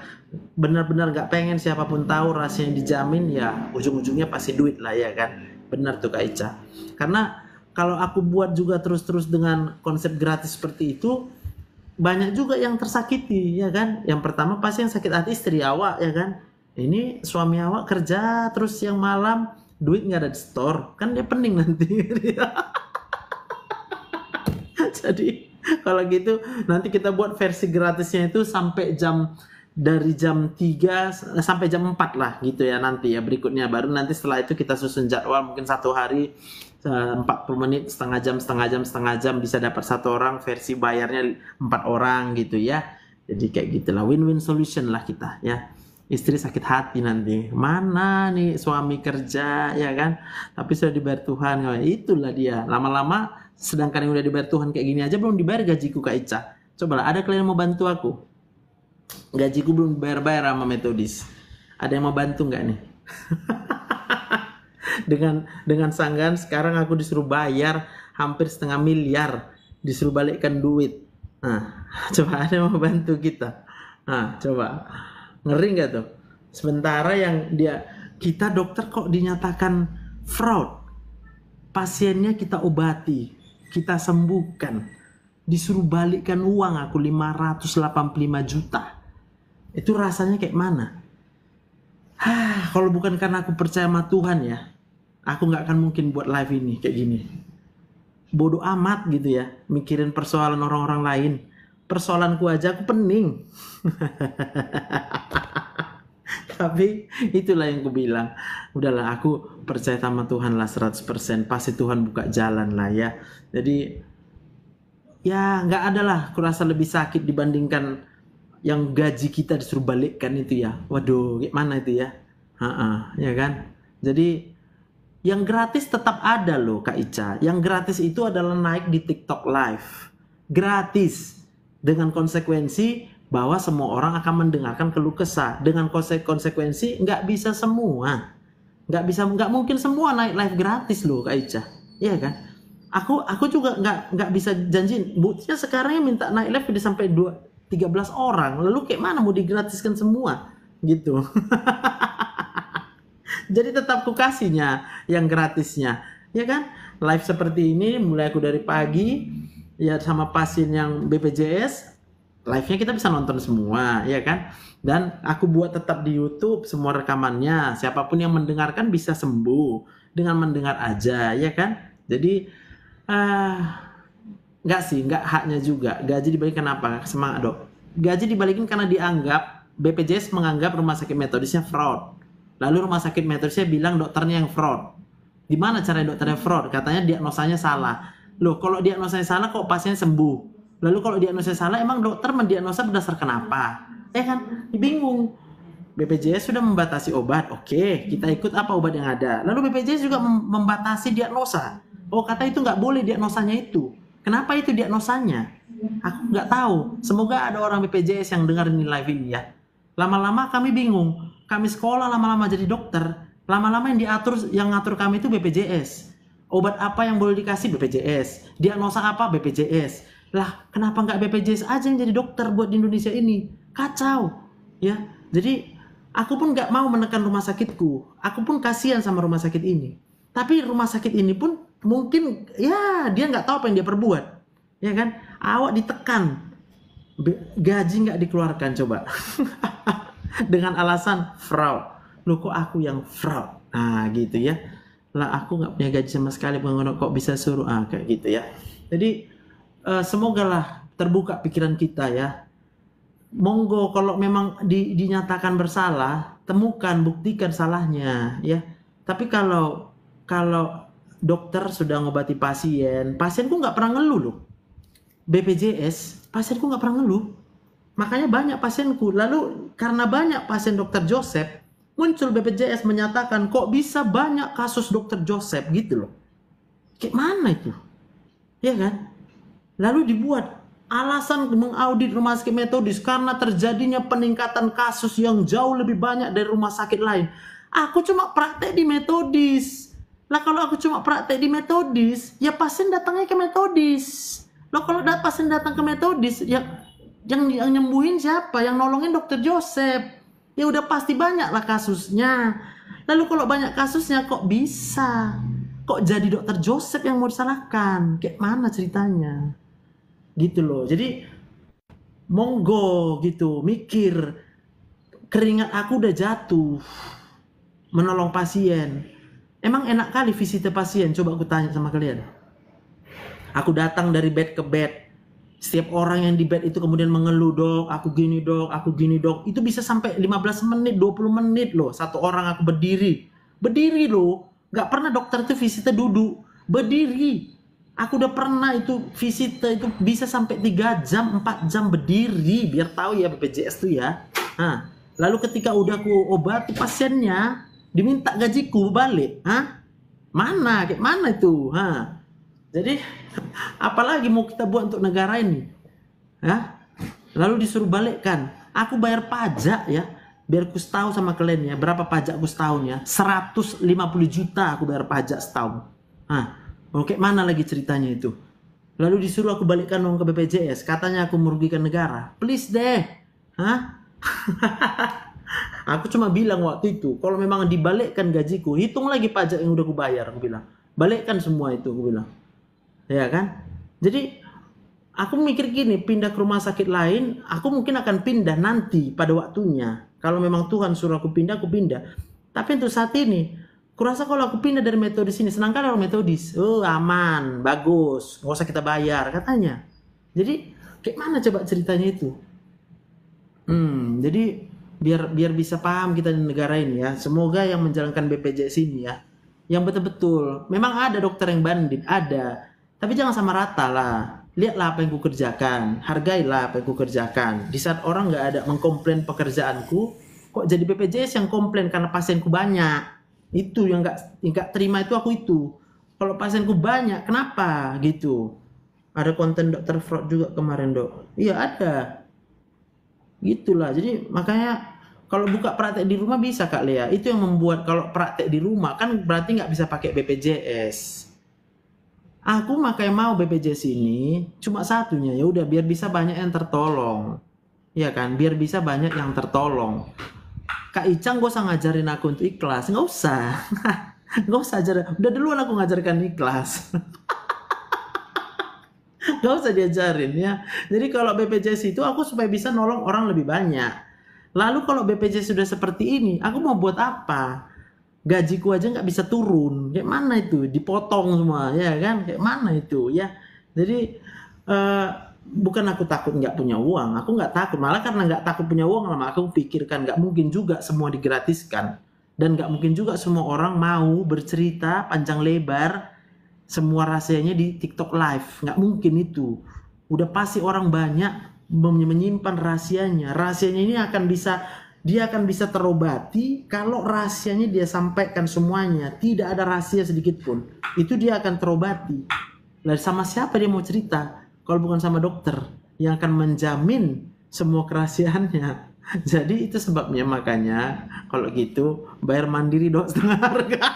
benar-benar nggak pengen siapa pun tahu rahasia yang dijamin, ya ujung-ujungnya pasti duit lah ya kan. Benar tuh Kak Ica. Karena kalau aku buat juga terus-terus dengan konsep gratis seperti itu, banyak juga yang tersakiti ya kan. Yang pertama pasti yang sakit hati istri awak ya kan. Ini suami awak kerja terus yang malam duit nggak ada di store kan dia pening nanti (laughs) jadi kalau gitu nanti kita buat versi gratisnya itu sampai jam dari jam 3 sampai jam 4 lah gitu ya nanti ya berikutnya. Baru nanti setelah itu kita susun jadwal mungkin satu hari eh, 40 menit setengah jam setengah jam setengah jam bisa dapat satu orang versi bayarnya empat orang gitu ya. Jadi kayak gitulah win-win solution lah kita ya. Istri sakit hati nanti. Mana nih suami kerja ya kan? Tapi sudah dibayar Tuhan. Itulah dia. Lama-lama sedangkan yang udah dibayar Tuhan kayak gini aja belum dibayar gajiku Kak Ica. Cobalah ada kalian mau bantu aku gajiku belum dibayar-bayar sama metodis. Ada yang mau bantu nggak nih? (laughs) Dengan dengan sanggahan sekarang aku disuruh bayar hampir setengah miliar. Disuruh balikkan duit. Nah (laughs) coba ada yang mau bantu kita? Nah coba. Ngeri nggak tuh? Sementara yang dia kita dokter kok dinyatakan fraud. Pasiennya kita obati kita sembuhkan disuruh balikkan uang aku 585 juta. Itu rasanya kayak mana? Hah, kalau bukan karena aku percaya sama Tuhan ya aku nggak akan mungkin buat live ini kayak gini. Bodoh amat gitu ya mikirin persoalan orang-orang lain. Persoalanku aja aku pening. (laughs) Tapi itulah yang ku bilang udahlah aku percaya sama Tuhan lah 100% pasti Tuhan buka jalan lah ya. Jadi ya nggak ada lah. Kurasa lebih sakit dibandingkan yang gaji kita disuruh balikkan itu ya. Waduh gimana itu ya? Ha-ha, ya kan? Jadi yang gratis tetap ada loh Kak Ica. Yang gratis itu adalah naik di TikTok live. Gratis. Dengan konsekuensi bahwa semua orang akan mendengarkan keluh kesah. Dengan konse- konsekuensi nggak bisa semua. Nggak bisa nggak mungkin semua naik live gratis loh kak Ica. Iya kan aku aku juga nggak nggak bisa janji buktinya sekarang yang minta naik live udah sampai dua 13 orang. Lalu kayak mana mau digratiskan semua? Gitu. (laughs) Jadi tetap ku kasihnya yang gratisnya. Ya kan? Live seperti ini mulai aku dari pagi ya sama pasien yang BPJS live-nya kita bisa nonton semua ya kan? Dan aku buat tetap di YouTube semua rekamannya. Siapa pun yang mendengarkan bisa sembuh dengan mendengar aja ya kan? Jadi ah nggak sih nggak haknya juga gaji dibalikin kenapa semangat dok gaji dibalikin karena dianggap BPJS menganggap rumah sakit metodisnya fraud lalu rumah sakit metodisnya bilang dokternya yang fraud gimana cara dokternya fraud katanya diagnosanya salah loh kalau diagnosanya salah kok pasien sembuh Lalu kalau diagnosa salah, emang dokter mendiagnosa berdasarkan apa? Ya kan? Bingung. BPJS sudah membatasi obat, oke, kita ikut apa obat yang ada. Lalu BPJS juga mem- membatasi diagnosa. Oh kata itu nggak boleh diagnosanya itu. Kenapa itu diagnosanya? Aku nggak tahu. Semoga ada orang BPJS yang dengar ini live ini ya. Lama-lama kami bingung. Kami sekolah lama-lama jadi dokter. Lama-lama yang diatur, yang ngatur kami itu BPJS. Obat apa yang boleh dikasih BPJS. Diagnosa apa BPJS lah kenapa nggak BPJS aja yang jadi dokter buat di Indonesia ini kacau ya jadi aku pun nggak mau menekan rumah sakitku aku pun kasihan sama rumah sakit ini tapi rumah sakit ini pun mungkin ya dia nggak tahu apa yang dia perbuat. Ya kan? Awak ditekan. Gaji nggak dikeluarkan coba. (laughs) Dengan alasan fraud. Lu kok aku yang fraud? Nah gitu ya. Lah aku nggak punya gaji sama sekali pengono kok bisa suruh? Ah kayak gitu ya. Jadi eh, semoga lah terbuka pikiran kita ya. Monggo kalau memang di- dinyatakan bersalah temukan buktikan salahnya ya. Tapi kalau kalau dokter sudah ngobati pasien pasienku nggak pernah ngeluh loh. BPJS pasienku nggak pernah ngeluh. Makanya banyak pasienku. Lalu karena banyak pasien dokter Joseph muncul BPJS menyatakan kok bisa banyak kasus dokter Joseph? Gitu loh. Kayak mana itu? Ya kan? Lalu dibuat alasan mengaudit rumah sakit metodis karena terjadinya peningkatan kasus yang jauh lebih banyak dari rumah sakit lain. Aku cuma praktek di metodis lah kalau aku cuma praktek di metodis ya pasien datangnya ke metodis. Loh kalau dat pasien datang ke metodis ya yang yang nyembuhin siapa? Yang nolongin dokter Joseph. Ya udah pasti banyak lah kasusnya. Lalu kalau banyak kasusnya kok bisa? Kok jadi dokter Joseph yang mau disalahkan? Kayak mana ceritanya? Gitu loh. Jadi monggo gitu mikir. Keringat aku udah jatuh. Menolong pasien emang enak kali visite pasien? Coba aku tanya sama kalian. Aku datang dari bed ke bed. Setiap orang yang di bed itu kemudian mengeluh dok aku gini dok aku gini dok. Itu bisa sampai 15 menit 20 menit loh satu orang aku berdiri. Berdiri loh. Nggak pernah dokter itu visite duduk. Berdiri. Aku udah pernah itu visite itu bisa sampai 3 jam 4 jam berdiri biar tahu ya BPJS tuh ya. Nah, lalu ketika udah aku obati pasiennya diminta gajiku balik Hah? mana kayak mana itu? Hah? jadi apalagi mau kita buat untuk negara ini? Hah? lalu disuruh balikkan. Aku bayar pajak ya. Biar ku tahu sama kalian ya. Berapa pajak aku setahun ya? 150 juta aku bayar pajak setahun. Hah? mau kayak mana lagi ceritanya itu? Lalu disuruh aku balikkan uang ke BPJS katanya aku merugikan negara. Please deh. Hah? (laughs) aku cuma bilang waktu itu kalau memang dibalikkan gajiku hitung lagi pajak yang udah aku bayar aku bilang. Balikkan semua itu aku bilang. Ya kan? Jadi aku mikir gini pindah ke rumah sakit lain aku mungkin akan pindah nanti pada waktunya. Kalau memang Tuhan suruh aku pindah aku pindah. Tapi untuk saat ini kurasa kalau aku pindah dari metodis ini senang kan orang metodis. Oh aman bagus nggak usah kita bayar katanya. Jadi kayak mana coba ceritanya itu? Hmm jadi biar biar bisa paham kita di negara ini ya. Semoga yang menjalankan BPJS ini ya yang betul-betul. Memang ada dokter yang bandit ada. Tapi jangan sama rata lah. Lihatlah apa yang ku kerjakan hargailah apa yang ku kerjakan. Di saat orang nggak ada mengkomplain pekerjaanku kok jadi BPJS yang komplain karena pasienku banyak? Itu yang nggak nggak terima itu aku itu. Kalau pasienku banyak kenapa? Gitu. Ada konten dokter fraud juga kemarin dok. Iya ada. Gitulah. Jadi makanya kalau buka praktek di rumah bisa kak Lea. Itu yang membuat kalau praktek di rumah kan berarti nggak bisa pakai BPJS aku makanya mau BPJS ini cuma satunya. Ya udah biar bisa banyak yang tertolong. Ya kan? Biar bisa banyak yang tertolong. Kak Icang gak usah ngajarin aku untuk ikhlas. Nggak usah. (laughs) Nggak usah ajar. Udah duluan aku ngajarkan ikhlas. (laughs) Gak usah diajarin ya. Jadi kalau BPJS itu aku supaya bisa nolong orang lebih banyak. Lalu kalau BPJS sudah seperti ini, aku mau buat apa? Gajiku aja nggak bisa turun. Kayak mana itu? Dipotong semua, ya kan? Kayak mana itu? Ya. Jadi eh, bukan aku takut nggak punya uang. Aku nggak takut. Malah karena nggak takut punya uang, lama aku pikirkan nggak mungkin juga semua digratiskan. Dan nggak mungkin juga semua orang mau bercerita panjang lebar semua rahasianya di TikTok live nggak mungkin itu udah pasti orang banyak menyimpan rahasianya. Rahasianya ini akan bisa dia akan bisa terobati kalau rahasianya dia sampaikan semuanya. Tidak ada rahasia sedikit pun. Itu dia akan terobati. Lah sama siapa dia mau cerita kalau bukan sama dokter yang akan menjamin semua kerahasiaannya? (laughs) Jadi itu sebabnya makanya kalau gitu bayar mandiri dok setengah harga. (laughs)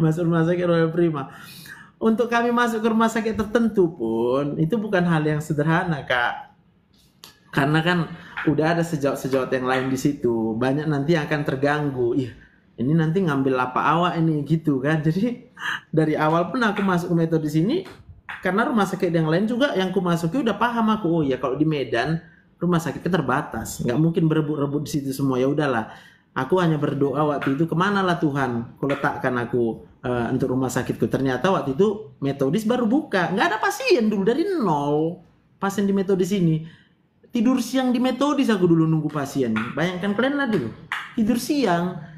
Masuk rumah sakit Royal Prima. Untuk kami masuk ke rumah sakit tertentu pun itu bukan hal yang sederhana kak. Karena kan udah ada sejawat-sejawat yang lain di situ. Banyak nanti yang akan terganggu. Ih, ini nanti ngambil apa awak ini gitu kan. (laughs) Jadi dari awal pun aku masuk ke metode sini karena rumah sakit yang lain juga yang ku masuki udah paham aku. Oh ya kalau di Medan rumah sakit kan terbatas nggak mungkin berebut-rebut di situ semua ya udahlah aku hanya berdoa waktu itu ke mana lah Tuhan kau letakkan aku eh, untuk rumah sakitku. Ternyata waktu itu metodis baru buka. Nggak ada pasien dulu dari nol. Pasien di metodis ini. Tidur siang di metodis aku dulu nunggu pasien. Bayangkan kalian lah dulu. Tidur siang.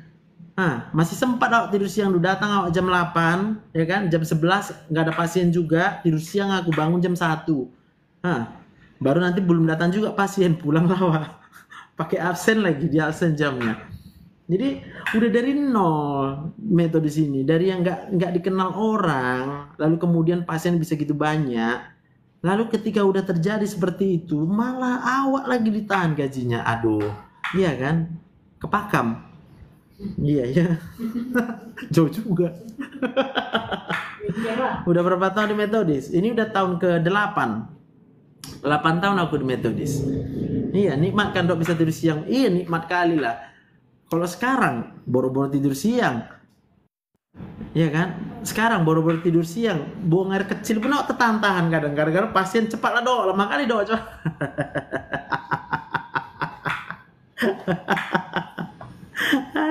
Ah, masih sempat awak tidur siang dulu. Datang awak jam 8, ya kan? Jam 11 nggak ada pasien juga, tidur siang aku bangun jam 1. Ah, baru nanti belum datang juga pasien, pulang awak. (laughs) Pakai absen lagi, di absen jamnya. Jadi udah dari nol metode sini, dari yang nggak nggak dikenal orang, lalu kemudian pasien bisa gitu banyak, lalu ketika udah terjadi seperti itu, malah awak lagi ditahan gajinya, aduh, iya kan? Kepakam. Iya iya. (laughs) Jauh juga. udah berapa tahun di metodis? Ini udah tahun ke 8 8 tahun aku di metodis. Iya nikmat kan dok bisa tidur siang. Iya nikmat kali lah. Kalau sekarang boro-boro tidur siang. Iya kan? Sekarang boro-boro tidur siang, buang air kecil pun aku tertahan kadang gara-gara pasien cepat lah dok, lama kali dok coba. (laughs)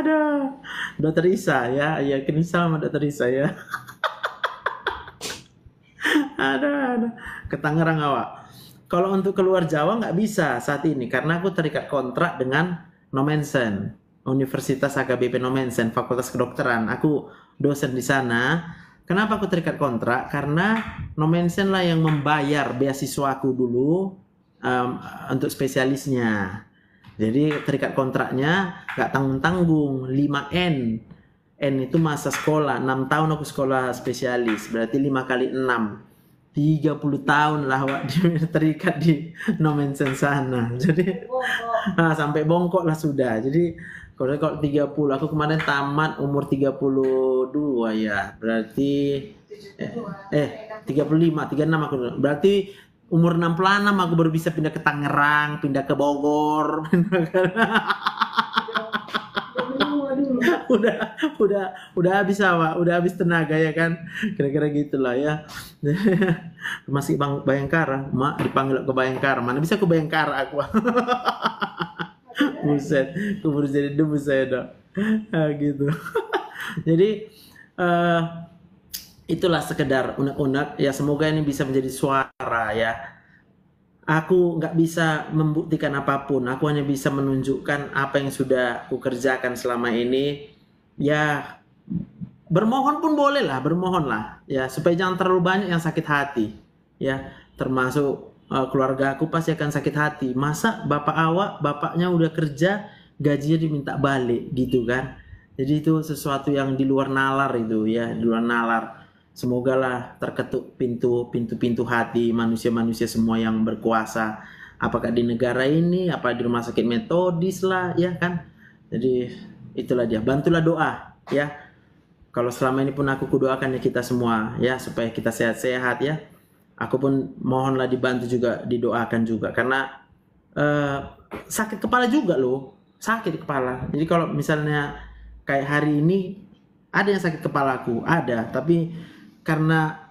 Aduh, dokter Isa ya, ya kini sama dokter Isa ya. (laughs) aduh, aduh, ke Tangerang awak. Kalau untuk keluar Jawa nggak bisa saat ini karena aku terikat kontrak dengan Nomensen, Universitas AKBP Nomensen, Fakultas Kedokteran. Aku dosen di sana. Kenapa aku terikat kontrak? Karena Nomensen lah yang membayar beasiswaku dulu um, untuk spesialisnya. Jadi terikat kontraknya nggak tanggung-tanggung 5N. N itu masa sekolah, 6 tahun aku sekolah spesialis, berarti 5 kali 6. 30 tahun lah wak di, (laughs) terikat di Nomensen sana. Jadi nah, sampai bongkok lah sudah. Jadi kalau kalau 30 aku kemarin tamat umur 32 ya. Berarti eh, eh 35, 36 aku. Berarti umur 66 aku baru bisa pindah ke Tangerang, pindah ke Bogor. (laughs) udah udah udah habis awak, udah habis tenaga ya kan. Kira-kira gitulah ya. (laughs) Masih Bang Bayangkara, mak dipanggil ke Bayangkara. Mana bisa ke Bayangkara aku. (laughs) (laughs) Buset, kubur jadi debu saya dok. Nah, gitu. (laughs) jadi eh itulah sekedar unek-unek. Ya semoga ini bisa menjadi suara ya. Aku nggak bisa membuktikan apa pun. Aku hanya bisa menunjukkan apa yang sudah aku kerjakan selama ini. Ya bermohon pun boleh lah bermohon lah ya supaya jangan terlalu banyak yang sakit hati. Ya termasuk uh, keluarga aku pasti akan sakit hati masa bapak awak bapaknya udah kerja gajinya diminta balik gitu kan jadi itu sesuatu yang di luar nalar itu ya di luar nalar Semoga lah terketuk pintu pintu pintu hati manusia-manusia semua yang berkuasa. Apakah di negara ini, apa di rumah sakit metodis lah, ya kan? Jadi itulah dia. Bantulah doa, ya. Kalau selama ini pun aku kudoakan ya kita semua, ya supaya kita sehat-sehat ya. Aku pun mohonlah dibantu juga, didoakan juga, karena uh, sakit kepala juga loh, sakit kepala. Jadi kalau misalnya kayak hari ini ada yang sakit kepalaku, ada, tapi karena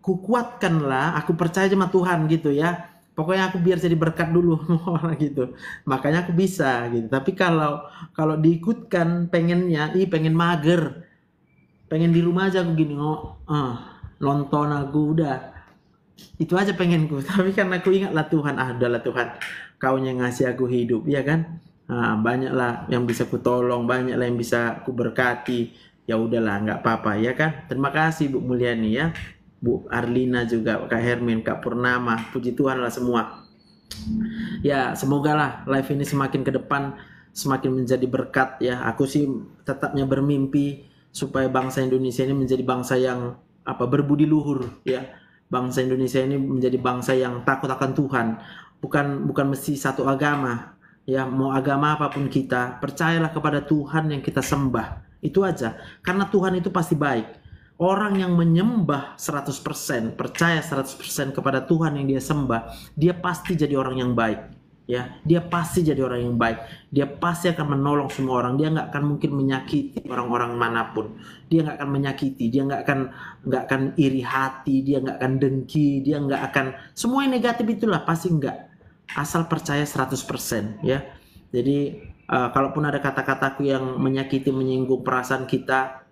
kukuatkanlah aku percaya sama Tuhan gitu ya. Pokoknya aku biar jadi berkat dulu (laughs) gitu. Makanya aku bisa gitu. Tapi kalau kalau diikutkan pengennya ih pengen mager. Pengen di rumah aja aku gini oh uh, nonton aku udah itu aja pengenku. (laughs) Tapi karena aku ingatlah Tuhan ah udahlah Tuhan. Kau yang ngasih aku hidup ya kan? Nah, banyaklah yang bisa ku tolong banyaklah yang bisa ku berkati ya udahlah nggak apa-apa ya kan? Terima kasih Bu Mulyani ya. Bu Arlina juga Kak Hermin Kak Purnama. Puji Tuhan lah semua. Ya semoga lah live ini semakin ke depan semakin menjadi berkat ya. Aku sih tetapnya bermimpi supaya bangsa Indonesia ini menjadi bangsa yang apa berbudi luhur ya bangsa Indonesia ini menjadi bangsa yang takut akan Tuhan bukan bukan mesti satu agama ya mau agama apa pun kita percayalah kepada Tuhan yang kita sembah itu aja. Karena Tuhan itu pasti baik. Orang yang menyembah 100%, percaya 100% kepada Tuhan yang dia sembah, dia pasti jadi orang yang baik. Ya, dia pasti jadi orang yang baik. Dia pasti akan menolong semua orang. Dia nggak akan mungkin menyakiti orang-orang mana pun. Dia nggak akan menyakiti. Dia nggak akan nggak akan iri hati. Dia nggak akan dengki. Dia nggak akan semua yang negatif itulah pasti nggak asal percaya 100% ya. Jadi uh, kalaupun ada kata-kataku yang menyakiti menyinggung perasaan kita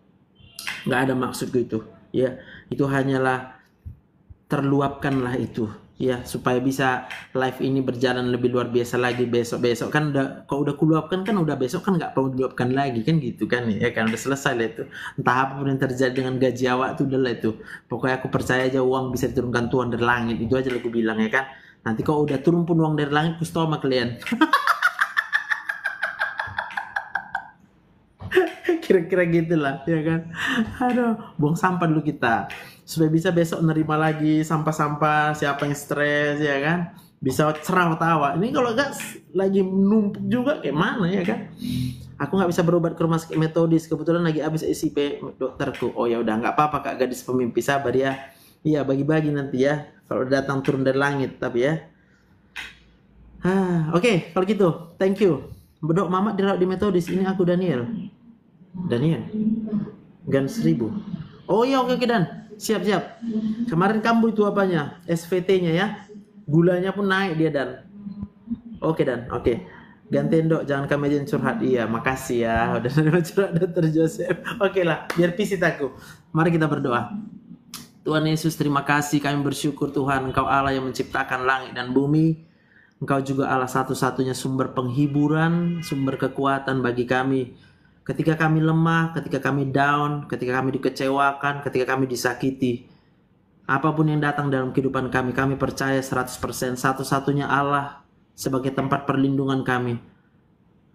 nggak ada maksud gitu ya. Itu hanyalah terluapkanlah itu ya supaya bisa live ini berjalan lebih luar biasa lagi besok besok kan udah kalau udah kuluapkan kan udah besok kan nggak perlu diluapkan lagi kan gitu kan? Ya kan udah selesai lah itu. Entah apa yang terjadi dengan gaji awak tuh udah lah itu. Pokoknya aku percaya aja uang bisa diturunkan Tuhan dari langit. Itu aja aku bilang ya kan? Nanti kalau udah turun pun uang dari langit kusto sama kalian. (laughs) Kira-kira gitulah ya kan? Aduh buang sampah dulu kita supaya bisa besok nerima lagi sampah-sampah siapa yang stres ya kan? Bisa cerah tawa ini kalau enggak lagi numpuk juga kayak mana ya kan? Aku nggak bisa berobat ke rumah sakit metodis. Kebetulan lagi habis SIP dokterku. Oh ya udah nggak apa-apa kak. Gadis pemimpi sabar ya. Iya bagi-bagi nanti ya. Kalau datang turun dari langit tapi ya. Ah oke. Okay, kalau gitu thank you. Bedok mamat dirawat di metodis. Ini aku Daniel. Daniel? Gan seribu. Oh iya oke okay, okay, Dan Siap siap. Kemarin kamu itu apanya? SVT-nya ya. Gulanya pun naik dia dan. Oke dan, oke. Gantiin dok, jangan kami aja curhat. Iya, makasih ya. Udah (laughs) nerima curhat dokter Joseph. Oke lah, biar pisit aku. Mari kita berdoa. Tuhan Yesus, terima kasih. Kami bersyukur Tuhan, Engkau Allah yang menciptakan langit dan bumi. Engkau juga Allah satu-satunya sumber penghiburan, sumber kekuatan bagi kami ketika kami lemah, ketika kami down, ketika kami dikecewakan, ketika kami disakiti. Apa pun yang datang dalam kehidupan kami, kami percaya 100% satu-satunya Allah sebagai tempat perlindungan kami.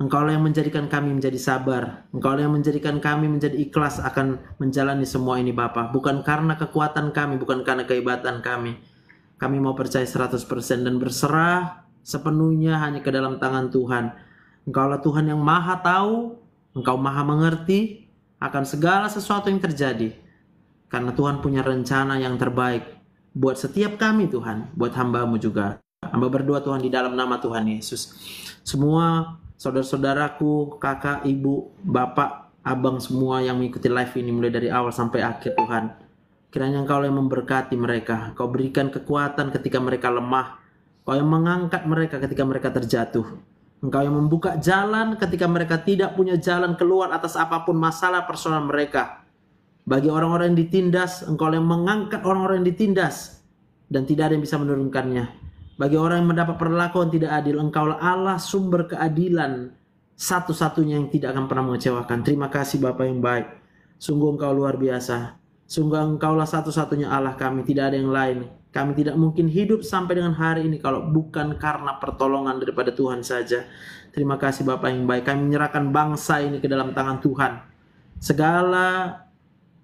Engkau yang menjadikan kami menjadi sabar. Engkau yang menjadikan kami menjadi ikhlas akan menjalani semua ini Bapa. Bukan karena kekuatan kami, bukan karena kehebatan kami. Kami mau percaya 100% dan berserah sepenuhnya hanya ke dalam tangan Tuhan. Engkaulah Tuhan yang maha tahu, Engkau maha mengerti akan segala sesuatu yang terjadi. Karena Tuhan punya rencana yang terbaik buat setiap kami Tuhan, buat hambamu juga. Hamba berdoa Tuhan di dalam nama Tuhan Yesus. Semua saudara-saudaraku, kakak, ibu, bapak, abang semua yang mengikuti live ini mulai dari awal sampai akhir Tuhan. Kiranya Engkau yang memberkati mereka. Kau berikan kekuatan ketika mereka lemah. Kau yang mengangkat mereka ketika mereka terjatuh. Engkau yang membuka jalan ketika mereka tidak punya jalan keluar atas apa pun masalah personal mereka. Bagi orang-orang yang ditindas, engkau yang mengangkat orang-orang yang ditindas dan tidak ada yang bisa menurunkannya. Bagi orang yang mendapat perlakuan tidak adil, engkaulah Allah sumber keadilan satu-satunya yang tidak akan pernah mengecewakan. Terima kasih Bapak yang baik. Sungguh engkau luar biasa. Sungguh engkaulah satu-satunya Allah kami, tidak ada yang lain. Kami tidak mungkin hidup sampai dengan hari ini kalau bukan karena pertolongan daripada Tuhan saja. Terima kasih Bapak yang baik. Kami menyerahkan bangsa ini ke dalam tangan Tuhan. Segala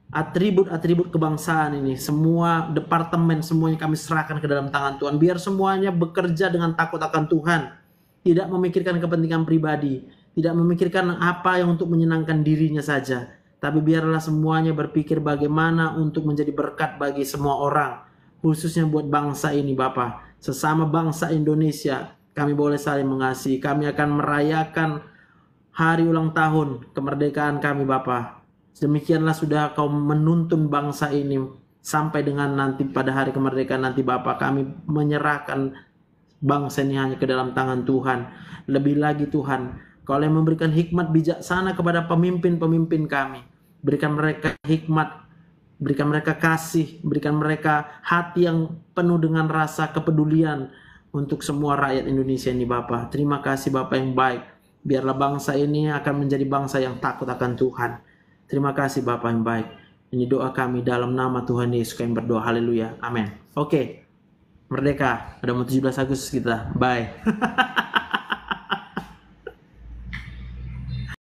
atribut-atribut kebangsaan ini, semua departemen, semuanya kami serahkan ke dalam tangan Tuhan. Biar semuanya bekerja dengan takut akan Tuhan. Tidak memikirkan kepentingan pribadi. Tidak memikirkan apa yang untuk menyenangkan dirinya saja. Tapi biarlah semuanya berpikir bagaimana untuk menjadi berkat bagi semua orang khususnya buat bangsa ini Bapak. Sesama bangsa Indonesia, kami boleh saling mengasihi. Kami akan merayakan hari ulang tahun kemerdekaan kami Bapak. Demikianlah sudah kau menuntun bangsa ini sampai dengan nanti pada hari kemerdekaan nanti Bapak kami menyerahkan bangsa ini hanya ke dalam tangan Tuhan. Lebih lagi Tuhan, kau yang memberikan hikmat bijaksana kepada pemimpin-pemimpin kami. Berikan mereka hikmat berikan mereka kasih, berikan mereka hati yang penuh dengan rasa kepedulian untuk semua rakyat Indonesia ini Bapak. Terima kasih Bapak yang baik. Biarlah bangsa ini akan menjadi bangsa yang takut akan Tuhan. Terima kasih Bapak yang baik. Ini doa kami dalam nama Tuhan Yesus kami berdoa. Haleluya. Amin. Oke. Merdeka. Ada mau 17 Agustus kita. Bye. (laughs)